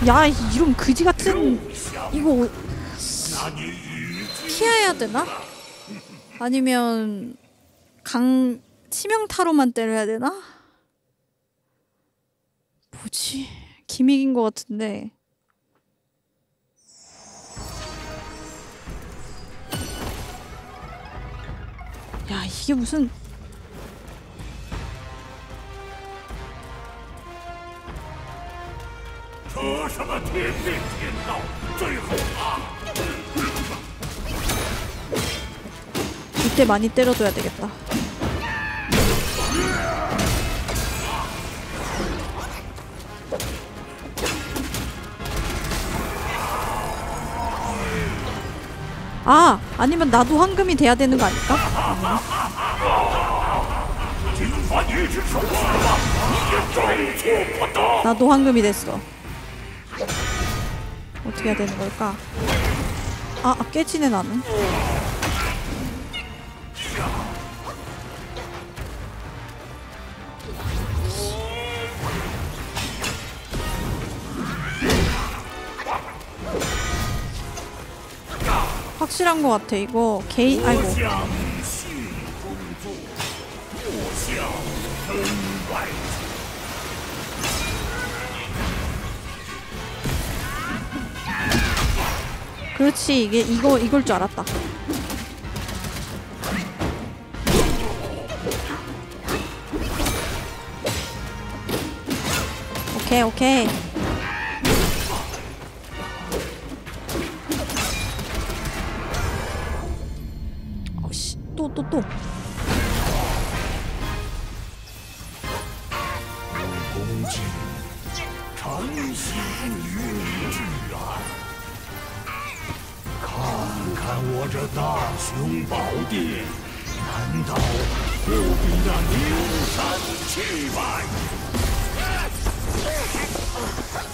야 이런 그지 같은 이거 피해야 되나? 아니면 강 치명타로만 때려야 되나? 뭐지? 기믹인 것 같은데. 야 이게 무슨 이때 많이 때려둬야 되겠다. 아! 아니면 나도 황금이 돼야 되는 거 아닐까? 아니네. 나도 황금이 됐어 어떻게 해야 되는 걸까? 아, 아 깨지네 나는 확실한 것 같아 이거. 개인 아이고. 그렇지 이게 이거 이걸 줄 알았다. 오케이 오케이. 嘟嘟嘟攻击沉袭与你致远看看我这大雄宝殿难道不比那灵山气派？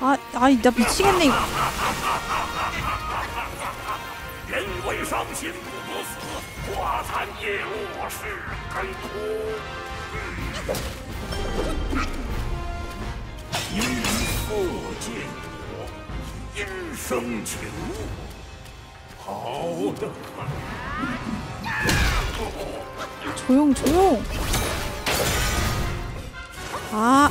아, 아이, 나 미치겠네, 조용, 조용. 아.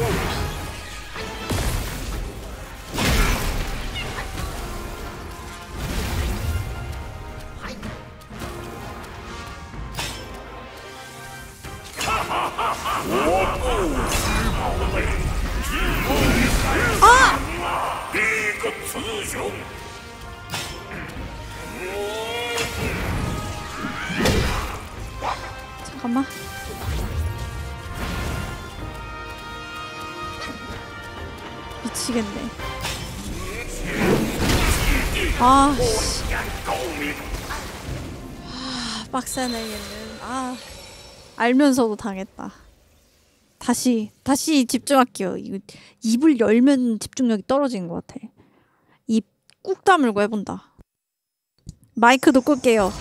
잠깐만. 미치겠네. 아, 씨. 아, 빡세네 얘는. 아, 알면서도 당했다. 다시 다시 집중할게요. 입을 열면 집중력이 떨어지는 것 같아. 입 꾹 다물고 해본다. 마이크도 끌게요.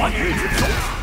One, two, three,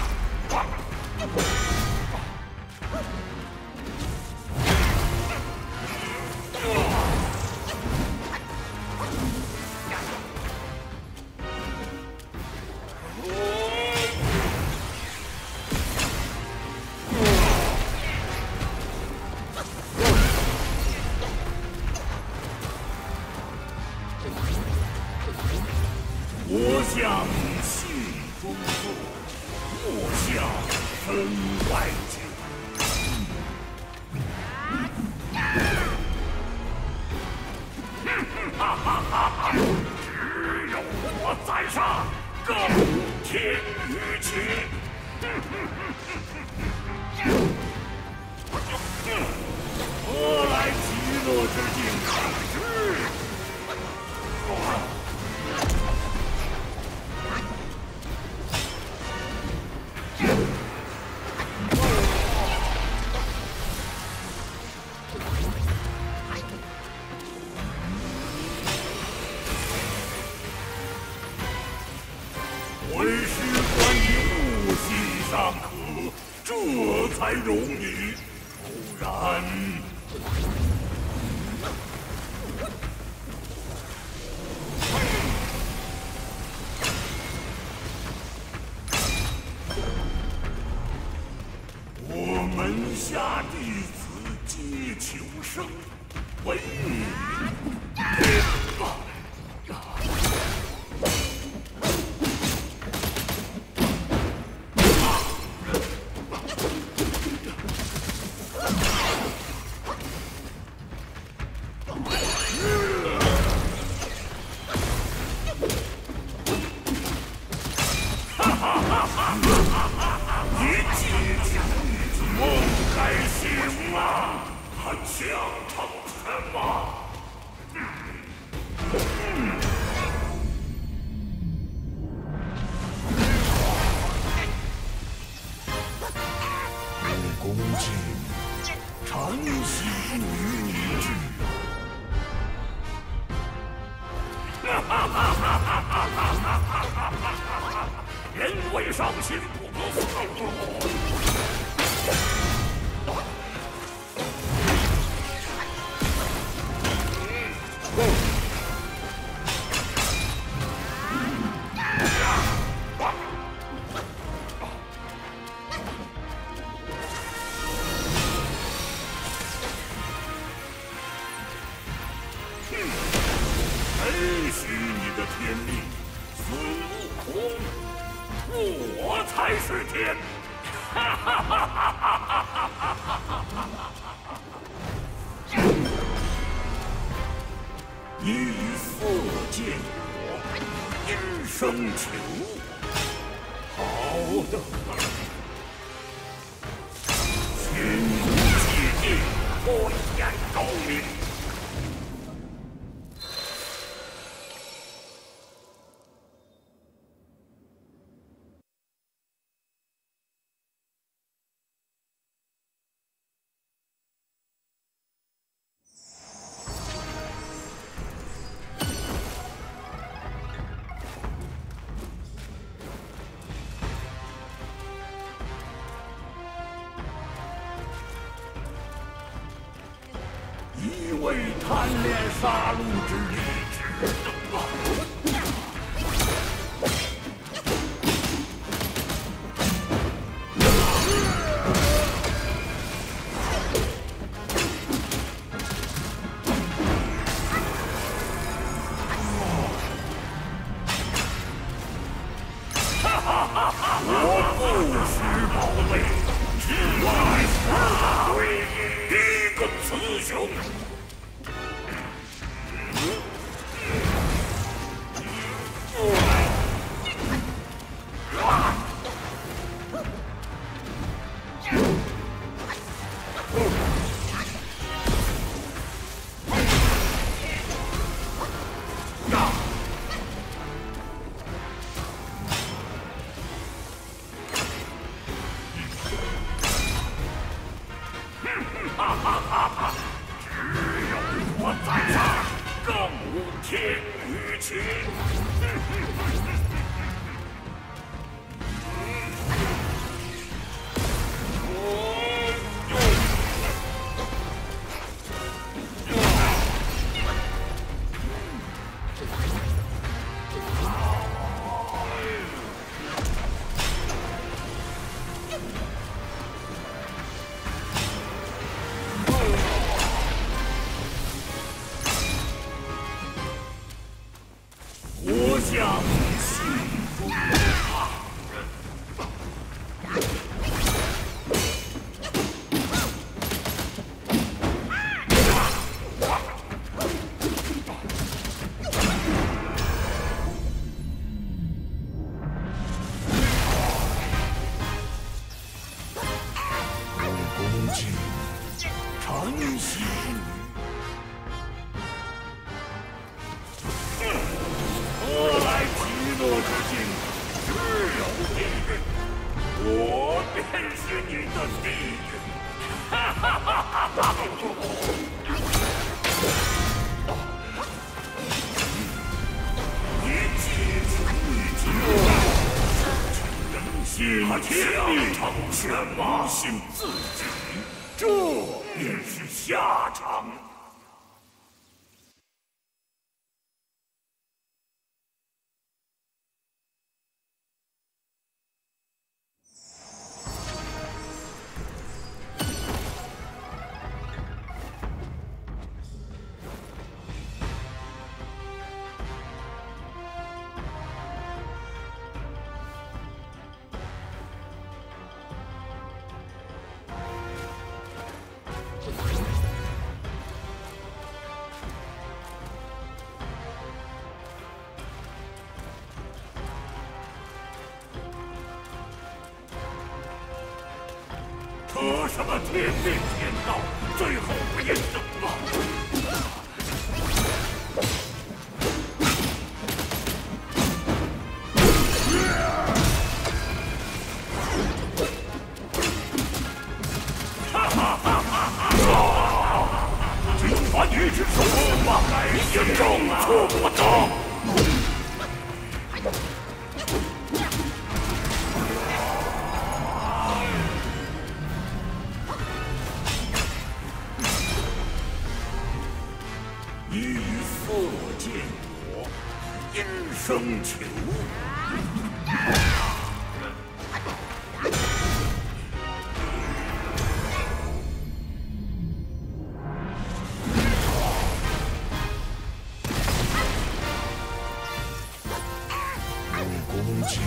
功绩，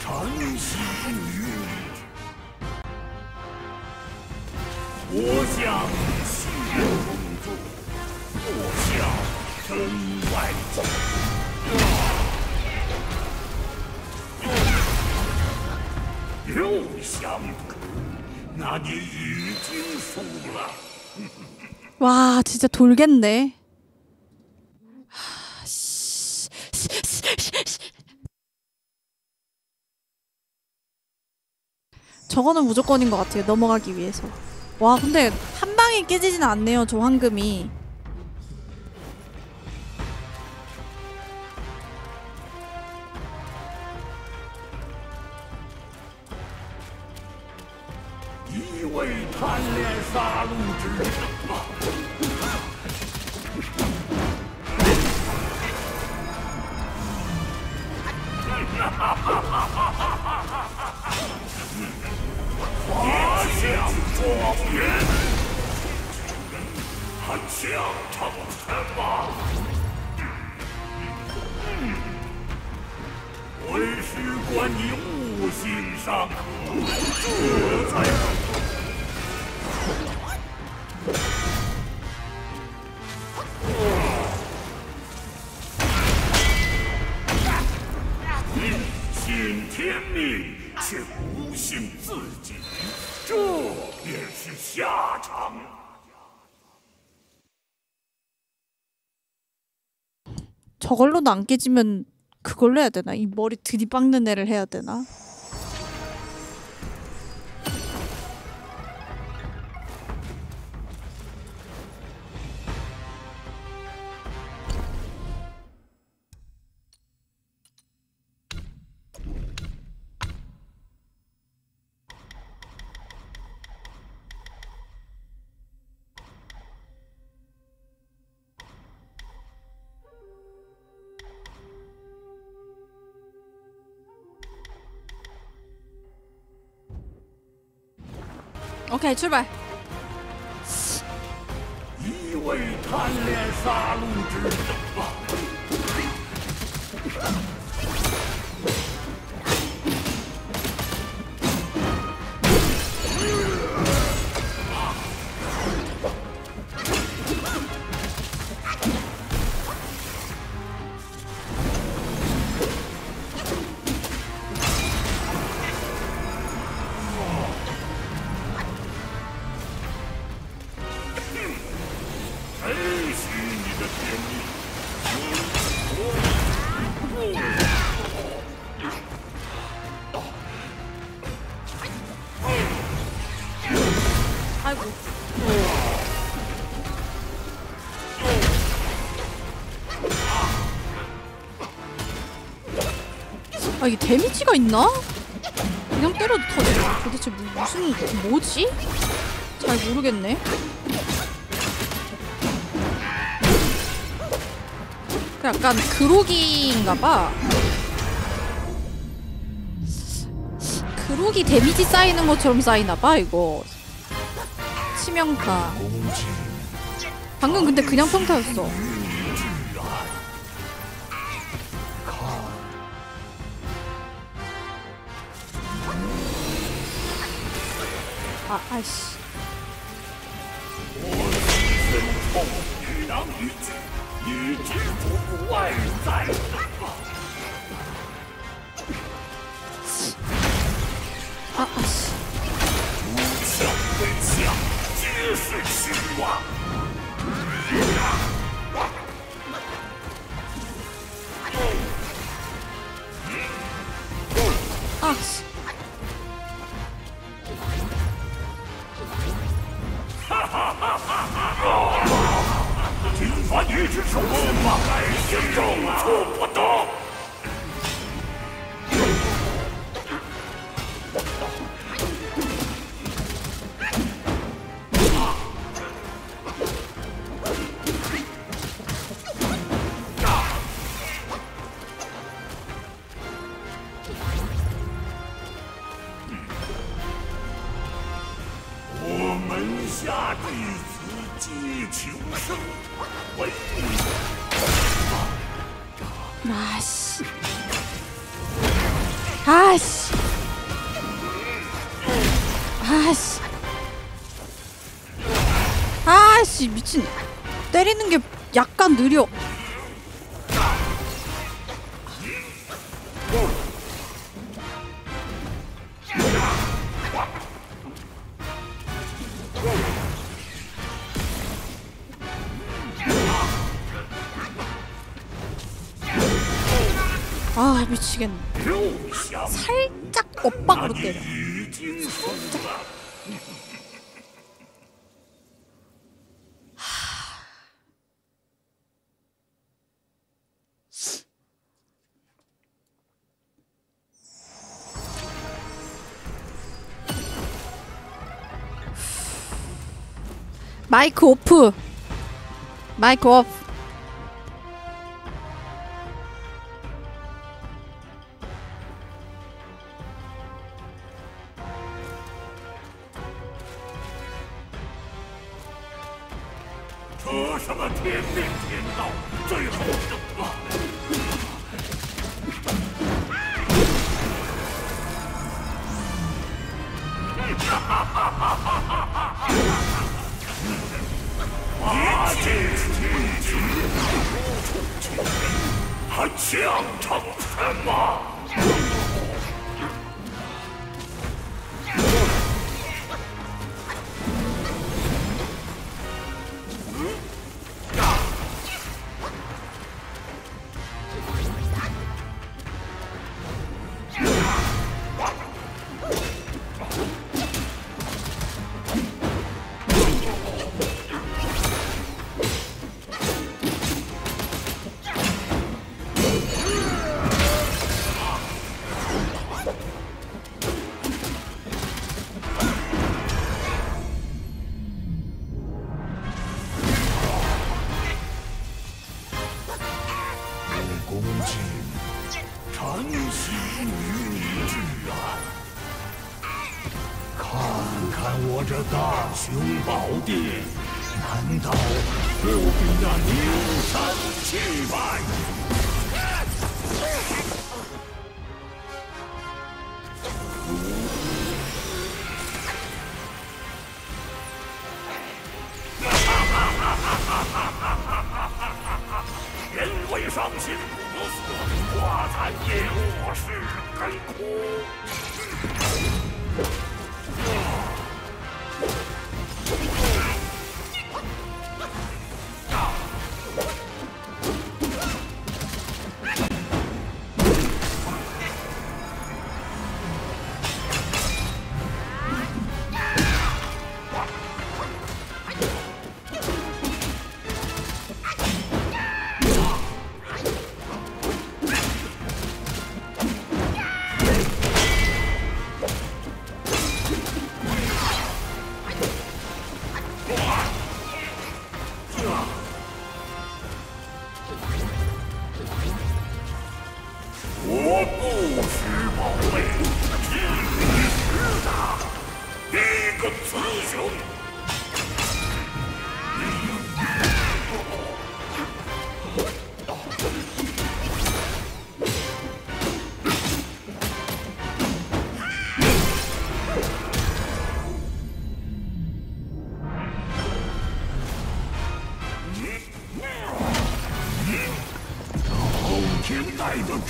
长溪；我向，我身外走。 와 진짜 돌겠네. 저거는 무조건인 것 같아요. 넘어가기 위해서. 와 근데 한 방에 깨지진 않네요. 저 황금이. 贪恋杀戮之人吗？哈哈哈哈哈！庄，成？为师你悟性尚可，这才。 信天命，却不信自己，这便是下场。 저걸로도 안 깨지면 그걸로 해야 되나? 이 머리 들이박는 애를 해야 되나? 去吧。一味贪恋杀戮之。 아 이게 데미지가 있나? 그냥 때려도 터져. 도대체 무, 무슨 뭐지? 잘 모르겠네. 그 약간 그로기인가봐. 그로기 데미지 쌓이는 것처럼 쌓이나봐 이거. 치명타. 방금 근데 그냥 평타였어. 아, 미친. 때리는 게 약간 느려. Bike up. Bike off.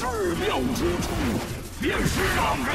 致妙之处，便是让人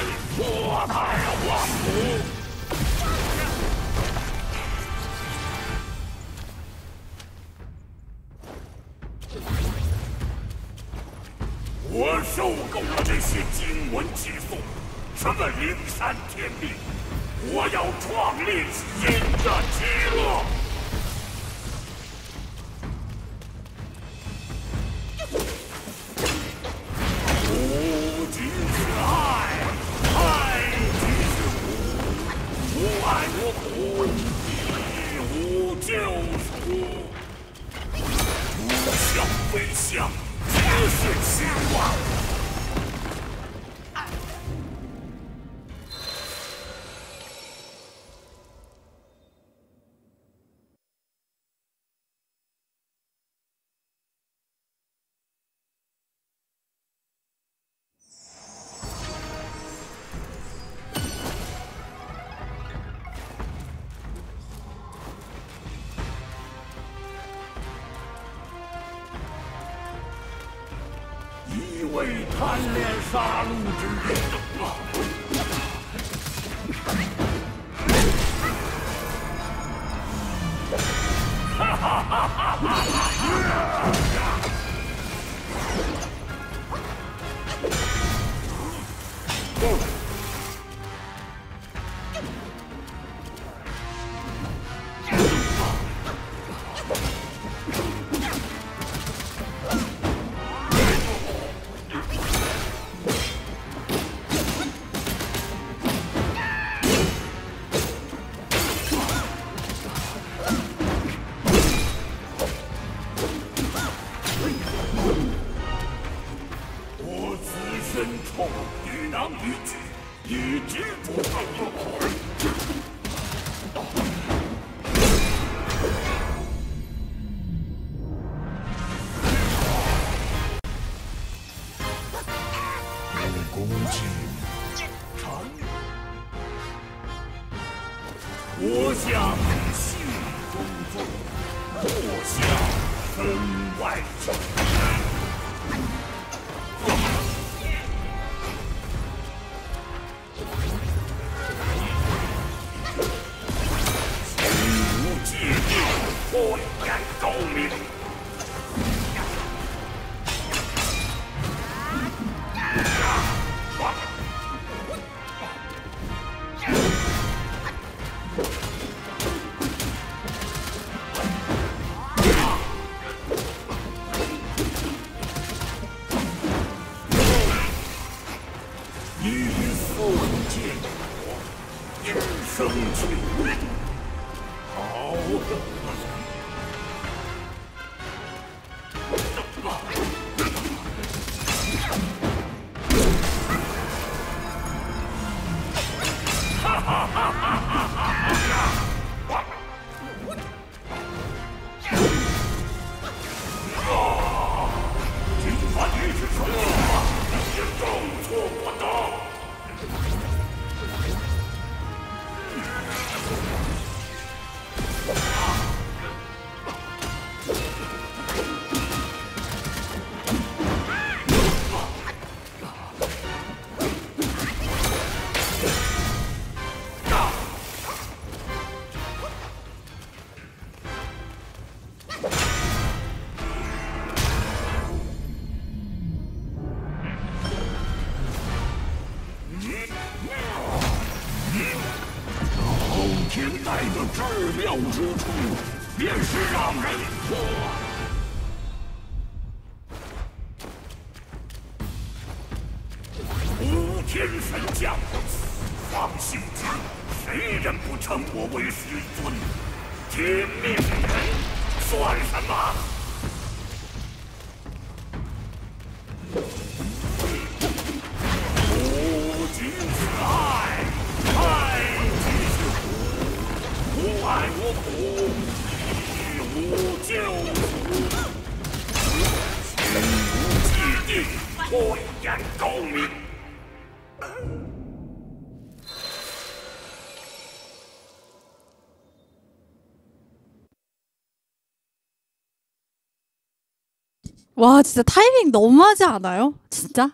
와 진짜 타이밍 너무하지 않아요? 진짜?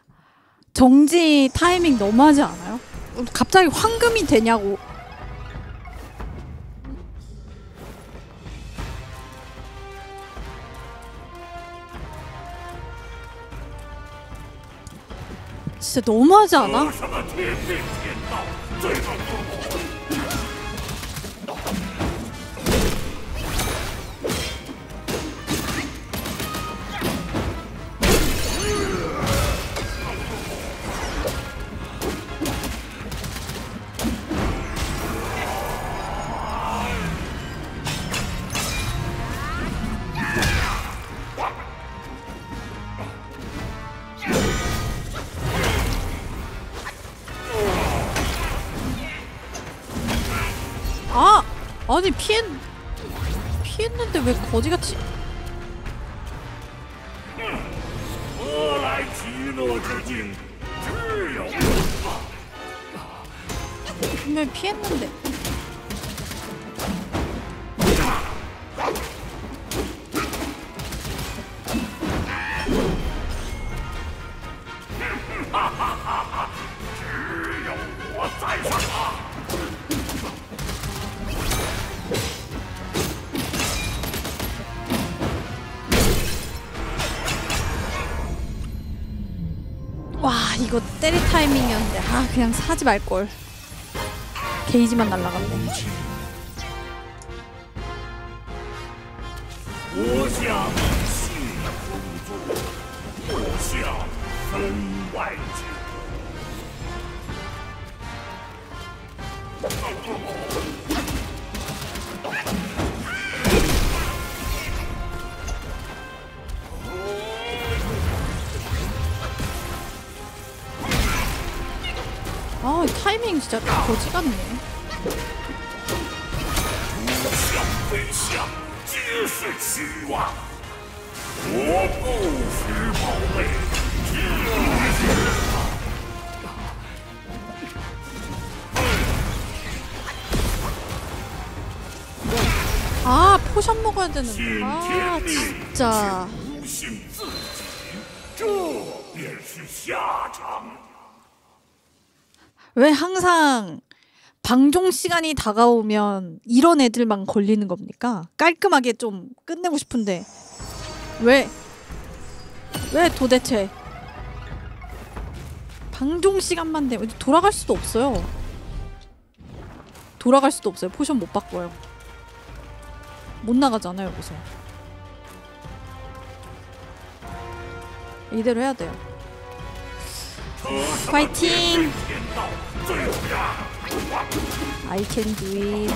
정지 타이밍 너무하지 않아요? 갑자기 황금이 되냐고 진짜 너무하지 않아? 아니 피했 피했는데 왜 거지같이 하지 말걸. 게이지만 날라갔네. 거지 같네. 아 포션 먹어야 되는 거아 진짜 왜 항상 방종 시간이 다가오면 이런 애들만 걸리는 겁니까? 깔끔하게 좀 끝내고 싶은데 왜? 왜 도대체 방종 시간만 되면 돌아갈 수도 없어요. 돌아갈 수도 없어요. potion 못 바꿔요. 못 나가잖아요, 여기서. 이대로 해야 돼요. 파이팅! I can do it.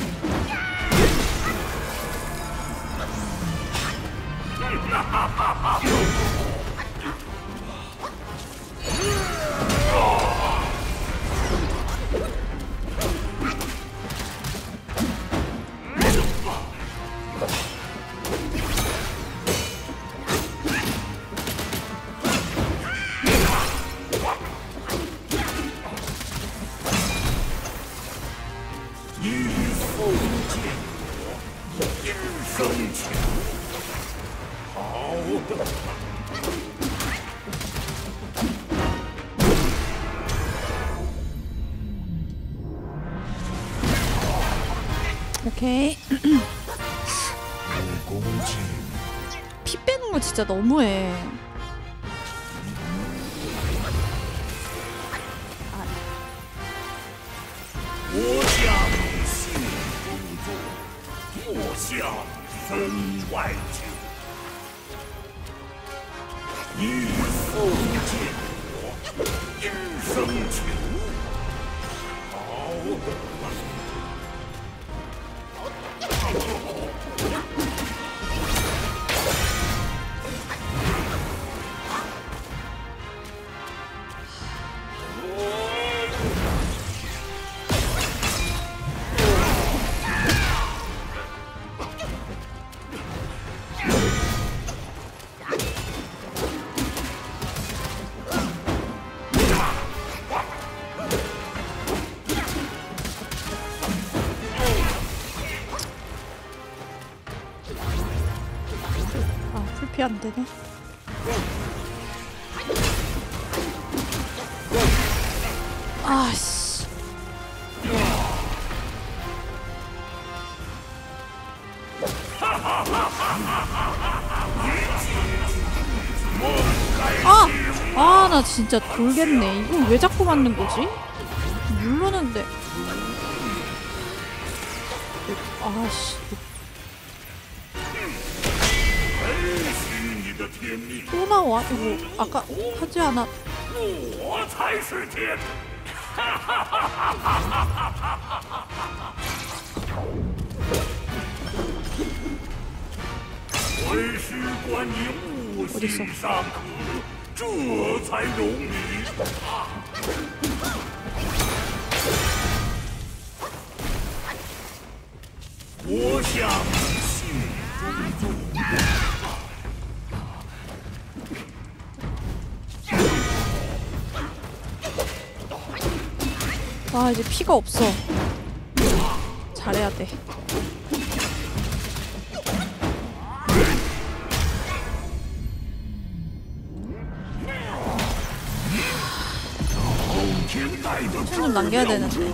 진짜 너무해. 되네. 아, 씨. 아! 아, 나 진짜 돌겠네. 이거 왜 자꾸 맞는 거지? 누르는데. 아, 씨. 我那我，我，啊，哥，他是那。我才是天。哈哈哈哈哈哈哈哈！为师观你悟性尚可，这才容你。 아, 이제 피가 없어. 잘해야 돼. 좀 남겨야 되는데.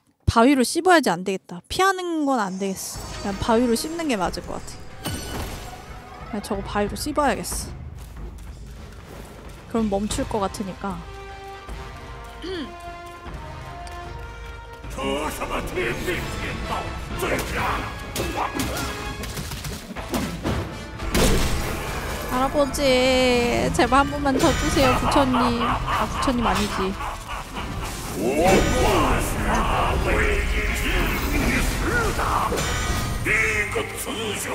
바위로 씹어야지 안 되겠다. 피하는 건 안 되겠어. 그냥 바위로 씹는 게 맞을 것 같아. 그냥 저거 바위로 씹어야겠어. 그럼 멈출 것 같으니까. 할아버지 제발 한 번만 더 주세요 부처님 아 부처님 아니지 不过是为救你死一个雌雄。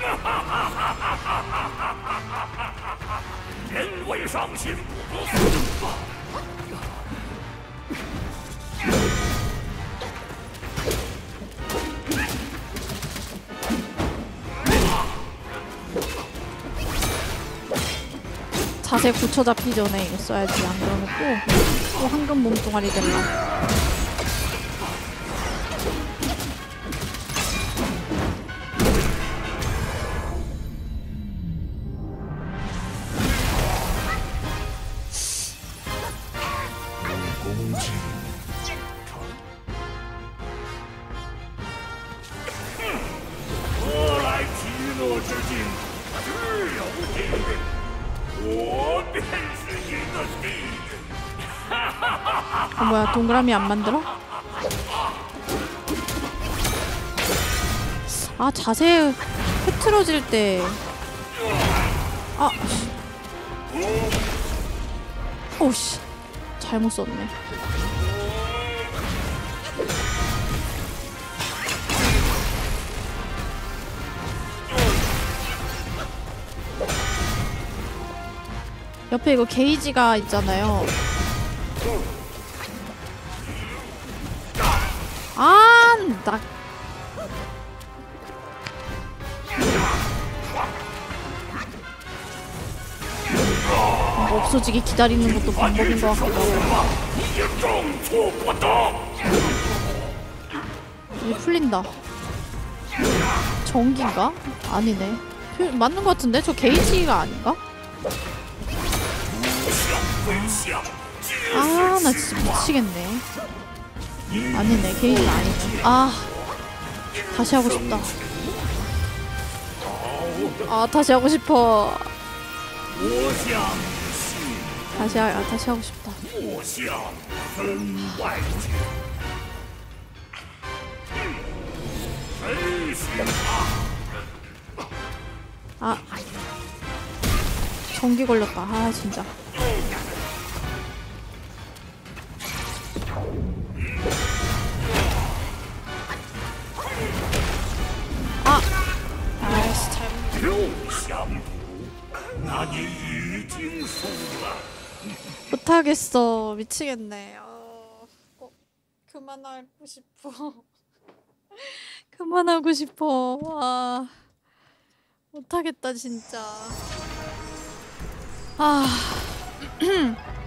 哈哈哈哈哈哈哈哈哈哈！人为伤心，不自。 자세 굳혀 잡기 전에 이거 써야지 안 그러면 또, 또 황금 몸뚱아리 될라. 동그라미 안 만들어? 아 자세 흐트러질 때 아, 씨. 오씨 잘못 썼네. 옆에 이거 게이지가 있잖아요. 아, 나. 없어지기 기다리는 것도 방법인 것 같기도 하고. 이게 풀린다. 전기인가? 아니네. 그, 맞는 것 같은데? 저 게이지가 아닌가? 아, 나 진짜 미치겠네. 아니네 개인 아니고 아 다시 하고 싶다. 아 다시 하고 싶어. 다시 하, 아, 다시 하고 싶다. 아 전기 걸렸다. 아 진짜. 아! 아이씨 잘못 못하겠어. 미치겠네. 어, 꼭 그만하고 싶어. 그만하고 싶어. 와 못하겠다 진짜. 아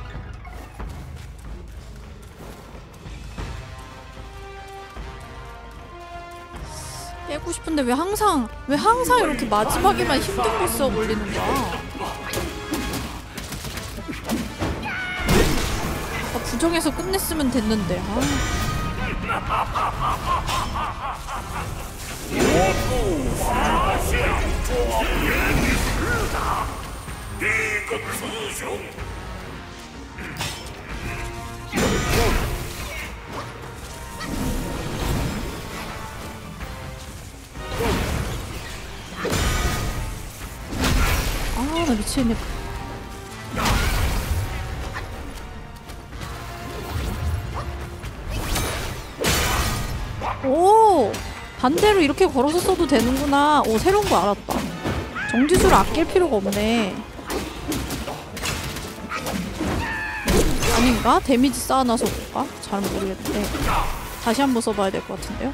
깨고 싶은데 왜 항상 왜 항상 이렇게 마지막에만 힘든 보스 올리는 거야? 아, 부정해서 끝냈으면 됐는데. 아. 아, 나 미치겠네. 오! 반대로 이렇게 걸어서 써도 되는구나. 오, 새로운 거 알았다. 정지수를 아낄 필요가 없네. 아닌가? 데미지 쌓아놔서 볼까? 잘 모르겠는데. 다시 한번 써봐야 될 것 같은데요?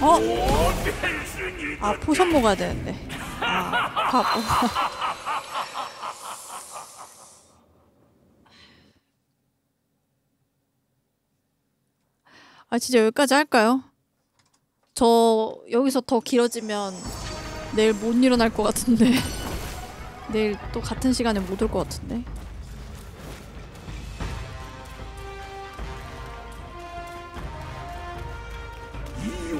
어? 아 potion 먹어야 되는데 아 바보 아 진짜 여기까지 할까요? 저 여기서 더 길어지면 내일 못 일어날 것 같은데 내일 또 같은 시간에 못 올 것 같은데 一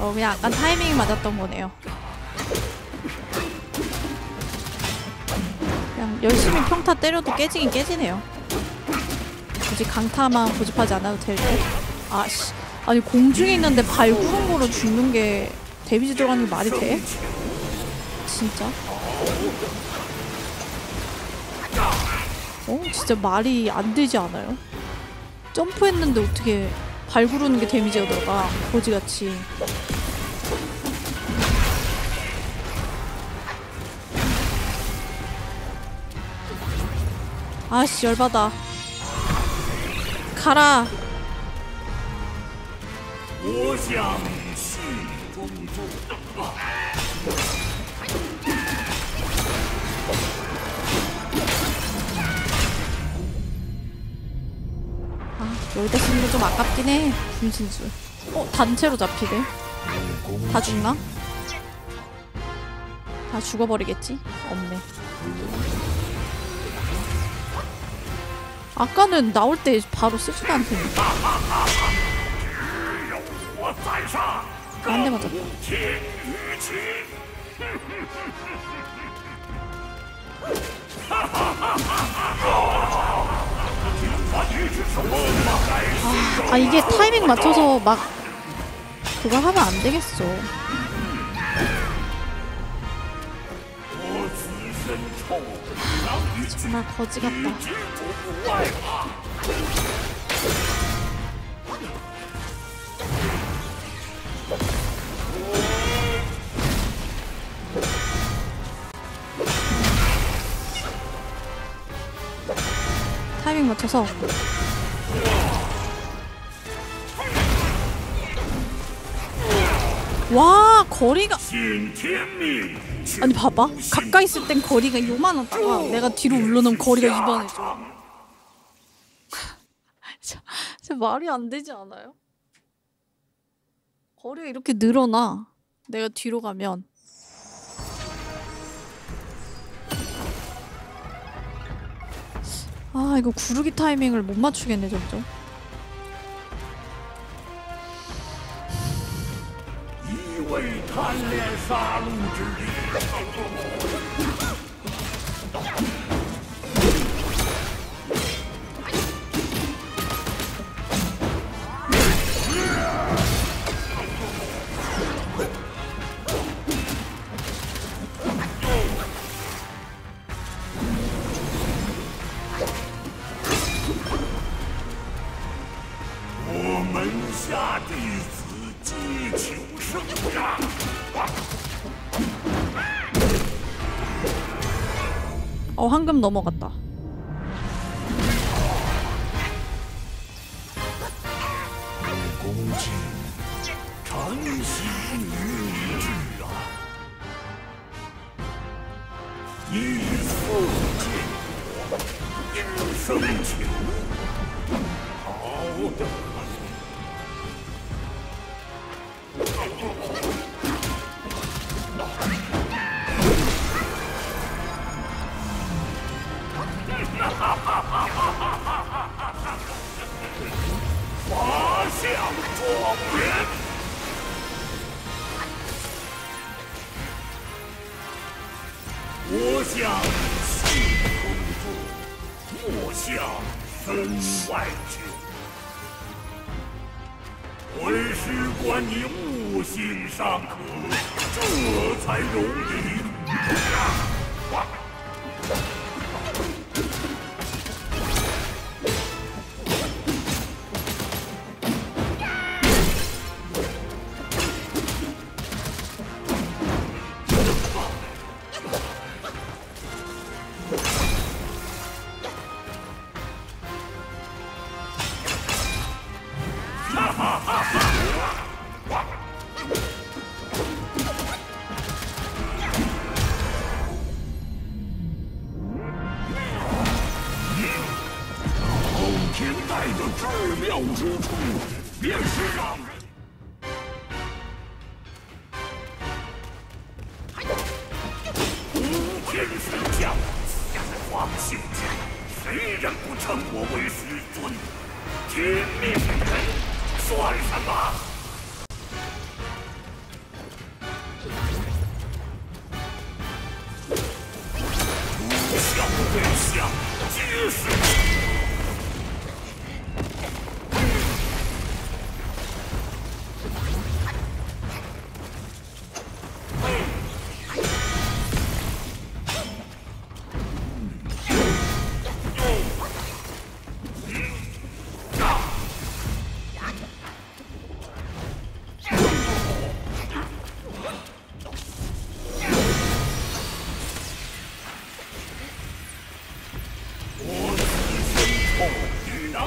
어 그냥 약간 타이밍이 맞았던 거네요 그냥 열심히 평타 때려도 깨지긴 깨지네요 굳이 강타만 고집하지 않아도 될듯 아씨 아니 공중에 있는데 발구름으로 죽는 게 데미지 들어가는 게 말이 돼? 진짜? 어? 진짜 말이 안 되지 않아요? 점프했는데 어떻게 발 구르는 게 데미지가 들어가. 거지같이. 아씨 열받아. 가라. 오시아. 여기다 쓰는 건 좀 아깝긴 해. 분신술. 어, 단체로 잡히네. 다 죽나? 다 죽어버리겠지? 없네. 아까는 나올 때 바로 쓰지도 않더니. 안돼 맞았다. 아, 아 이게 타이밍 맞춰서 막 그거 하면 안 되겠어. 하, 정말 거지 같다. 타이밍 맞춰서. 와 거리가. 아니 봐봐. 가까이 있을 땐 거리가 요만하다가 내가 뒤로 물러놓으면 거리가 이만해져. 진짜 말이 안 되지 않아요? 거리가 이렇게 늘어나. 내가 뒤로 가면. 아 이거 구르기 타이밍을 못 맞추겠네 점점 어 황금 넘어갔다 我想虚空住，莫向分外去。魂师观你悟性尚可，这才容易。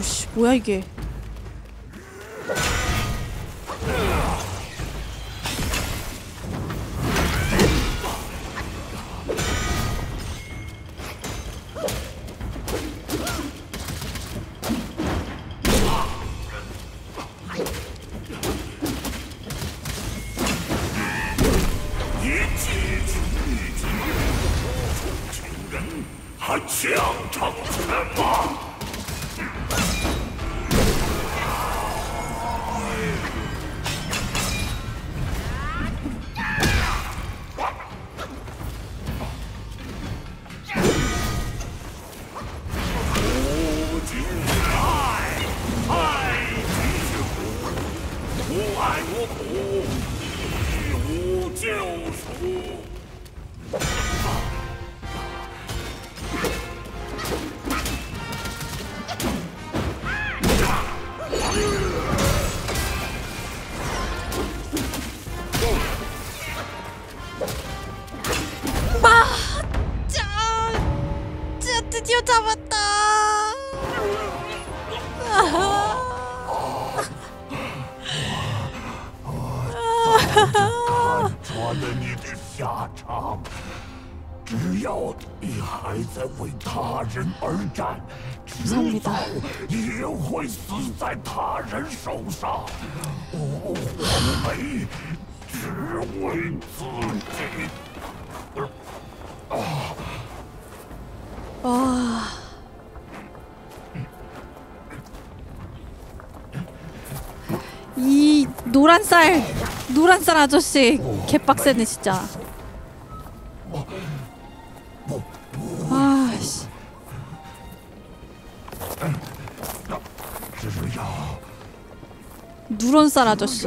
오씨 뭐야 이게. 아저씨 개빡세네 진짜. 아씨. 누런쌀 아저씨.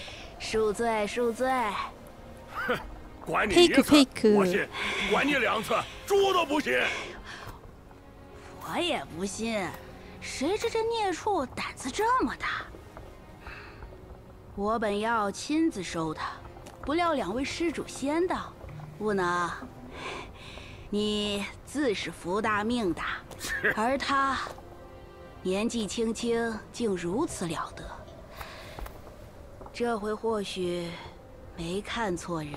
恕罪，恕罪！哼，管你一次我信，管你两次猪都不信。我也不信，谁知这孽畜胆子这么大？我本要亲自收他，不料两位施主先到。不能，你自是福大命大，而他年纪轻轻竟如此了得。这回或许没看错人。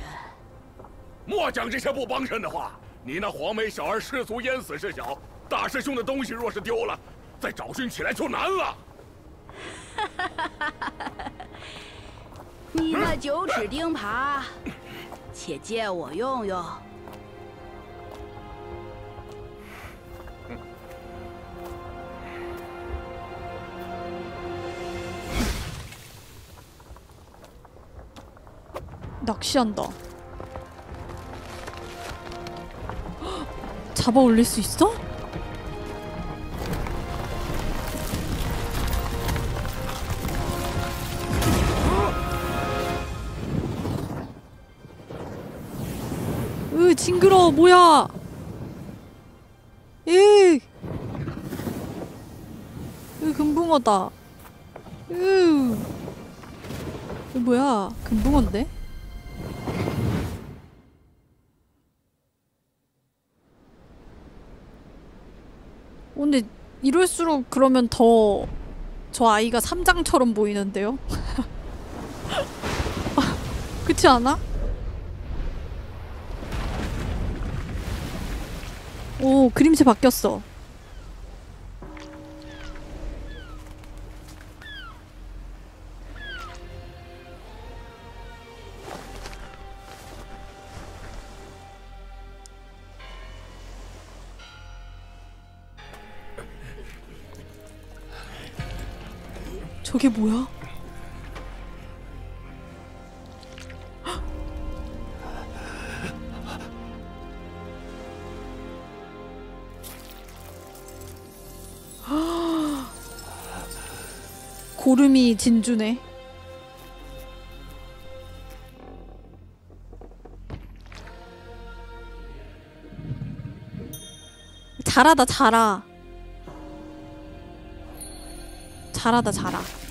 莫讲这些不帮衬的话。你那黄眉小儿失足淹死是小，大师兄的东西若是丢了，再找寻起来就难了。你那九齿钉耙，且借我用用。 낚시한다. 헉, 잡아 올릴 수 있어? 으 징그러 뭐야? 으, 으 금붕어다. 으, 뭐야? 금붕어인데? 근데 이럴수록 그러면 더 저 아이가 삼장처럼 보이는데요? 그렇지 않아? 오 그림체 바뀌었어 저게 뭐야? 고름이 진주네. 잘하다 잘하. 잘하다 잘하.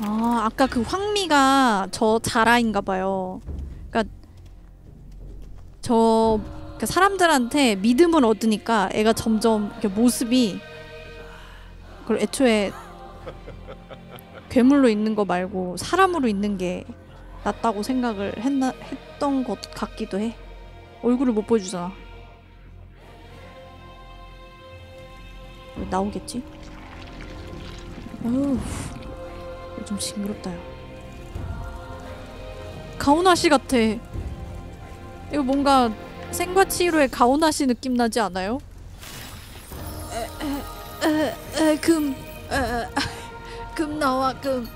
아, 아까 그 황미가 저 자라인가 봐요. 그러니까 저 그러니까 사람들한테 믿음을 얻으니까 애가 점점 이렇게 모습이 그걸 애초에 괴물로 있는 거 말고 사람으로 있는 게 낫다고 생각을 했나 했던 것 같기도 해. 얼굴을 못 보여주잖아. 왜 나오겠지? 어우, 좀 징그럽다. 야. 가오나 씨 같아. 이거 뭔가 생과치히로의 가오나 씨 느낌 나지 않아요? 에, 에, 에, 금, 에, 금 나와 금,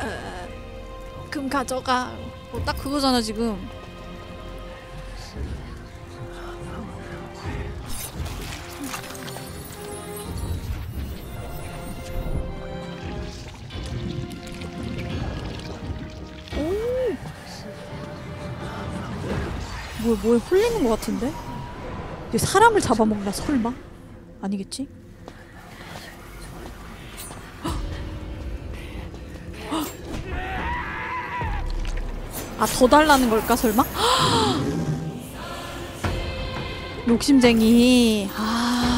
에, 금 가져가. 뭐딱 그거잖아 지금. 뭐 뭐에 홀리는 것 같은데? 이게 사람을 잡아먹나 설마? 아니겠지? 아 더 달라는 걸까 설마? 욕심쟁이. 아.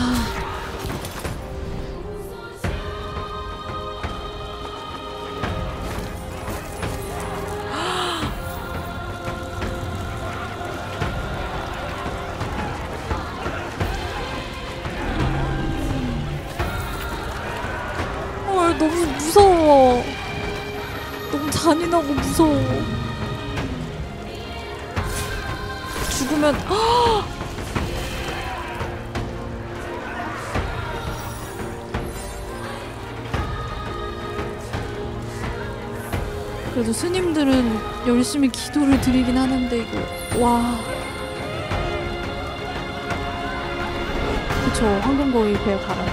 열심히 기도를 드리긴 하는데 이거 와. 그쵸 황금거위 배 가라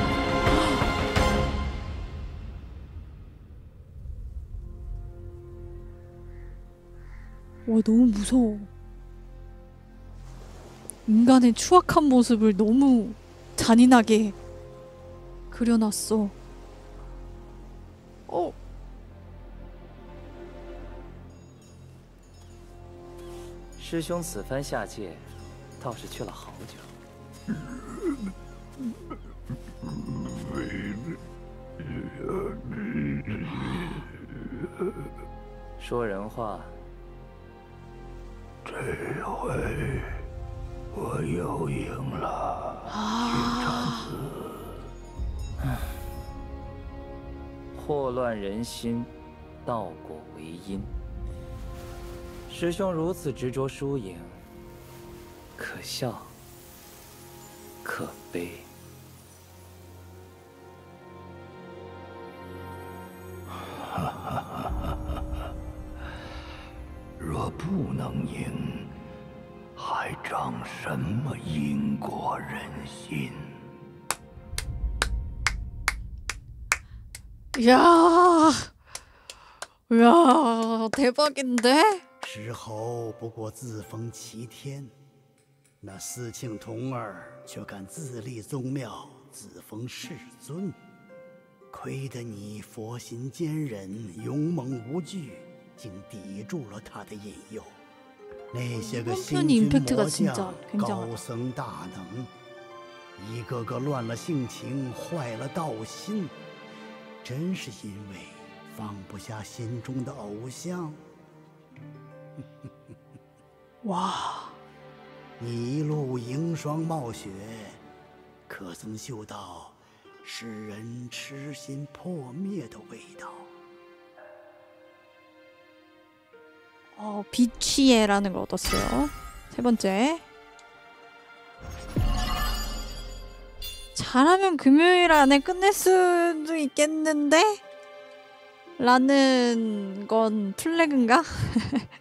와 너무 무서워. 인간의 추악한 모습을 너무 잔인하게 그려놨어. 어 师兄此番下界，倒是去了好久。说人话，这回我又赢了，金蝉子。祸乱人心，道果为因。师兄如此执着输赢，可笑，可悲。若不能赢，还长什么因果人心？ 이야 이야 대박인데 石猴不过自封齐天，那四庆童儿却敢自立宗庙，自封世尊。亏得你佛心坚忍，勇猛无惧，竟抵住了他的引诱。那些个星君魔将、高僧大能，一个个乱了性情，坏了道心，真是因为放不下心中的偶像。哇！你一路迎霜冒雪，可曾嗅到使人痴心破灭的味道？ 어, 비취에라는 걸 얻었어요. 세 번째. 잘하면 금요일 안에 끝낼 수도 있겠는데? 라는 건 플래그인가?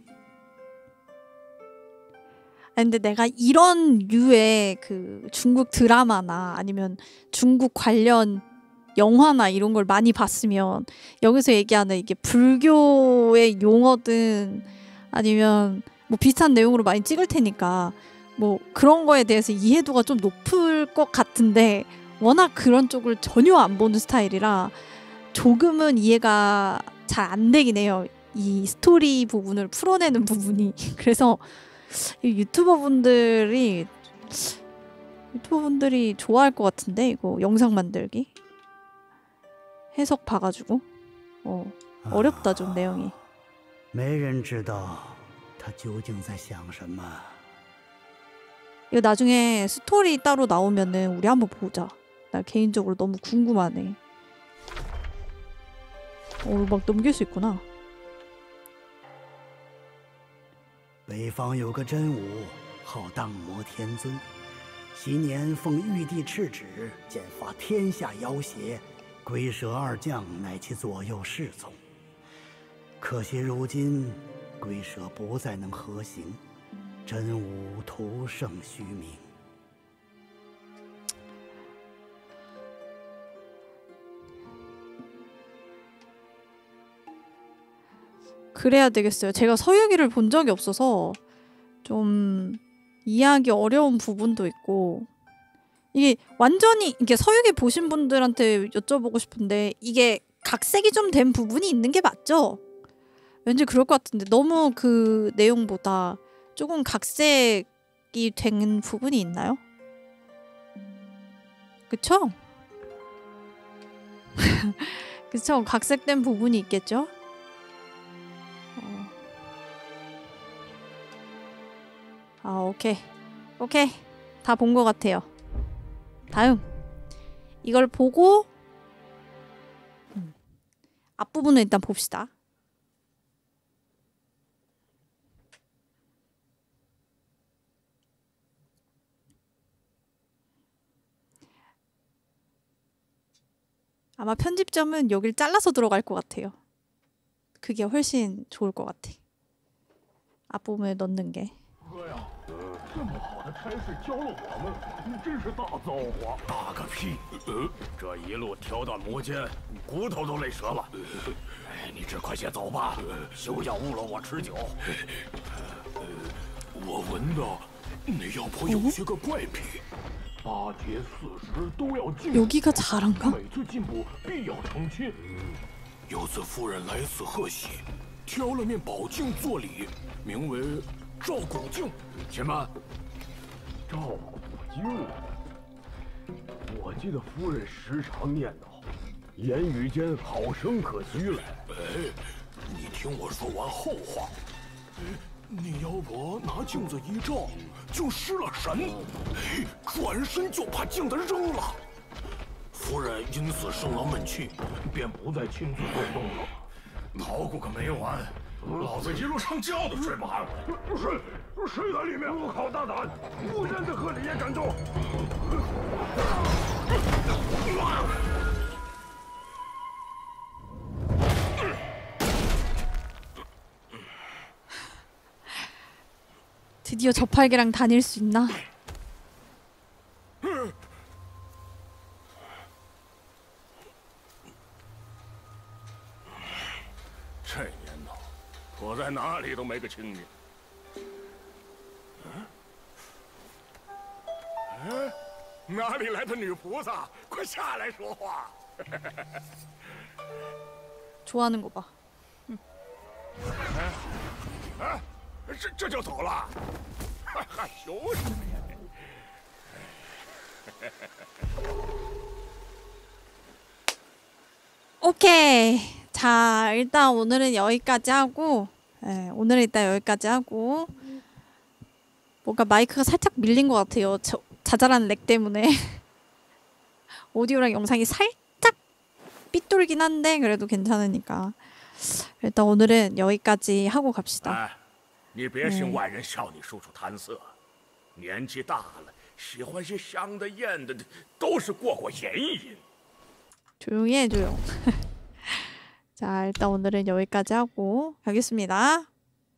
근데 내가 이런 류의 그 중국 드라마나 아니면 중국 관련 영화나 이런 걸 많이 봤으면 여기서 얘기하는 이게 불교의 용어든 아니면 뭐 비슷한 내용으로 많이 찍을 테니까 뭐 그런 거에 대해서 이해도가 좀 높을 것 같은데 워낙 그런 쪽을 전혀 안 보는 스타일이라 조금은 이해가 잘 안 되긴 해요. 이 스토리 부분을 풀어내는 부분이. 그래서 이 유튜버 분들이 유튜버 분들이 좋아할 것 같은데 이거 영상 만들기 해석 봐가지고 어 어렵다 좀 내용이 没人知道他究竟在想什么。 이거 나중에 스토리 따로 나오면은 우리 한번 보자 나 개인적으로 너무 궁금하네 어막 넘길 수 있구나 北方有个真武，号荡魔天尊，昔年奉玉帝敕旨，剑发天下妖邪，龟蛇二将乃其左右侍从。可惜如今龟蛇不再能合行，真武徒剩虚名。 그래야 되겠어요. 제가 서유기를 본 적이 없어서 좀 이해하기 어려운 부분도 있고 이게 완전히 이게 서유기 보신 분들한테 여쭤보고 싶은데 이게 각색이 좀 된 부분이 있는 게 맞죠? 왠지 그럴 것 같은데 너무 그 내용보다 조금 각색이 된 부분이 있나요? 그쵸? 그쵸? 각색된 부분이 있겠죠? 아 오케이 오케이 다 본 것 같아요 다음 이걸 보고 음. 앞부분을 일단 봅시다 아마 편집점은 여길 잘라서 들어갈 것 같아요. 그게 훨씬 좋을 것 같아. 앞부분에 넣는 게. 哎呀，这么好的差事交了我们，你真是大造化！大个屁！呃，这一路挑到魔间，骨头都累折了。哎，你只快些走吧，休要误了我吃酒。我闻到那药铺有些个怪癖，八节四时都要进步，每次进步必要成亲。有次夫人来此贺喜，挑了面宝镜做礼，名为。照古镜。且慢，照古镜。我记得夫人时常念叨，言语间好生可掬来。哎，你听我说完后话。那妖婆拿镜子一照，就失了神，哎，转身就把镜子扔了。夫人因此生了闷气，便不再亲自做动了。捣鼓个没完，老子一路上觉都睡不安稳。谁谁在里面？好大胆！不认得贺礼也敢动！ 드디어 저팔계랑 다닐 수 있나? 躲在哪里都没个清静。嗯？哎，哪里来的女菩萨？快下来说话！ 좋아하는 거 봐. 哎，这这就走了？还害羞什么呀？ 오케이. 자, 일단 오늘은 여기까지 하고, 예, 오늘은 일단 여기까지 하고, 뭔가 마이크가 살짝 밀린 것 같아요. 저, 자잘한 렉 때문에. 오디오랑 영상이 살짝 삐뚤긴 한데, 그래도 괜찮으니까. 일단 오늘은 여기까지 하고 갑시다. 哎，你别信外人笑你叔叔贪色，年纪大了，喜欢些香的艳的，都是过过眼瘾。 조용히 해, 조용. 자, 일단 오늘은 여기까지 하고 가겠습니다.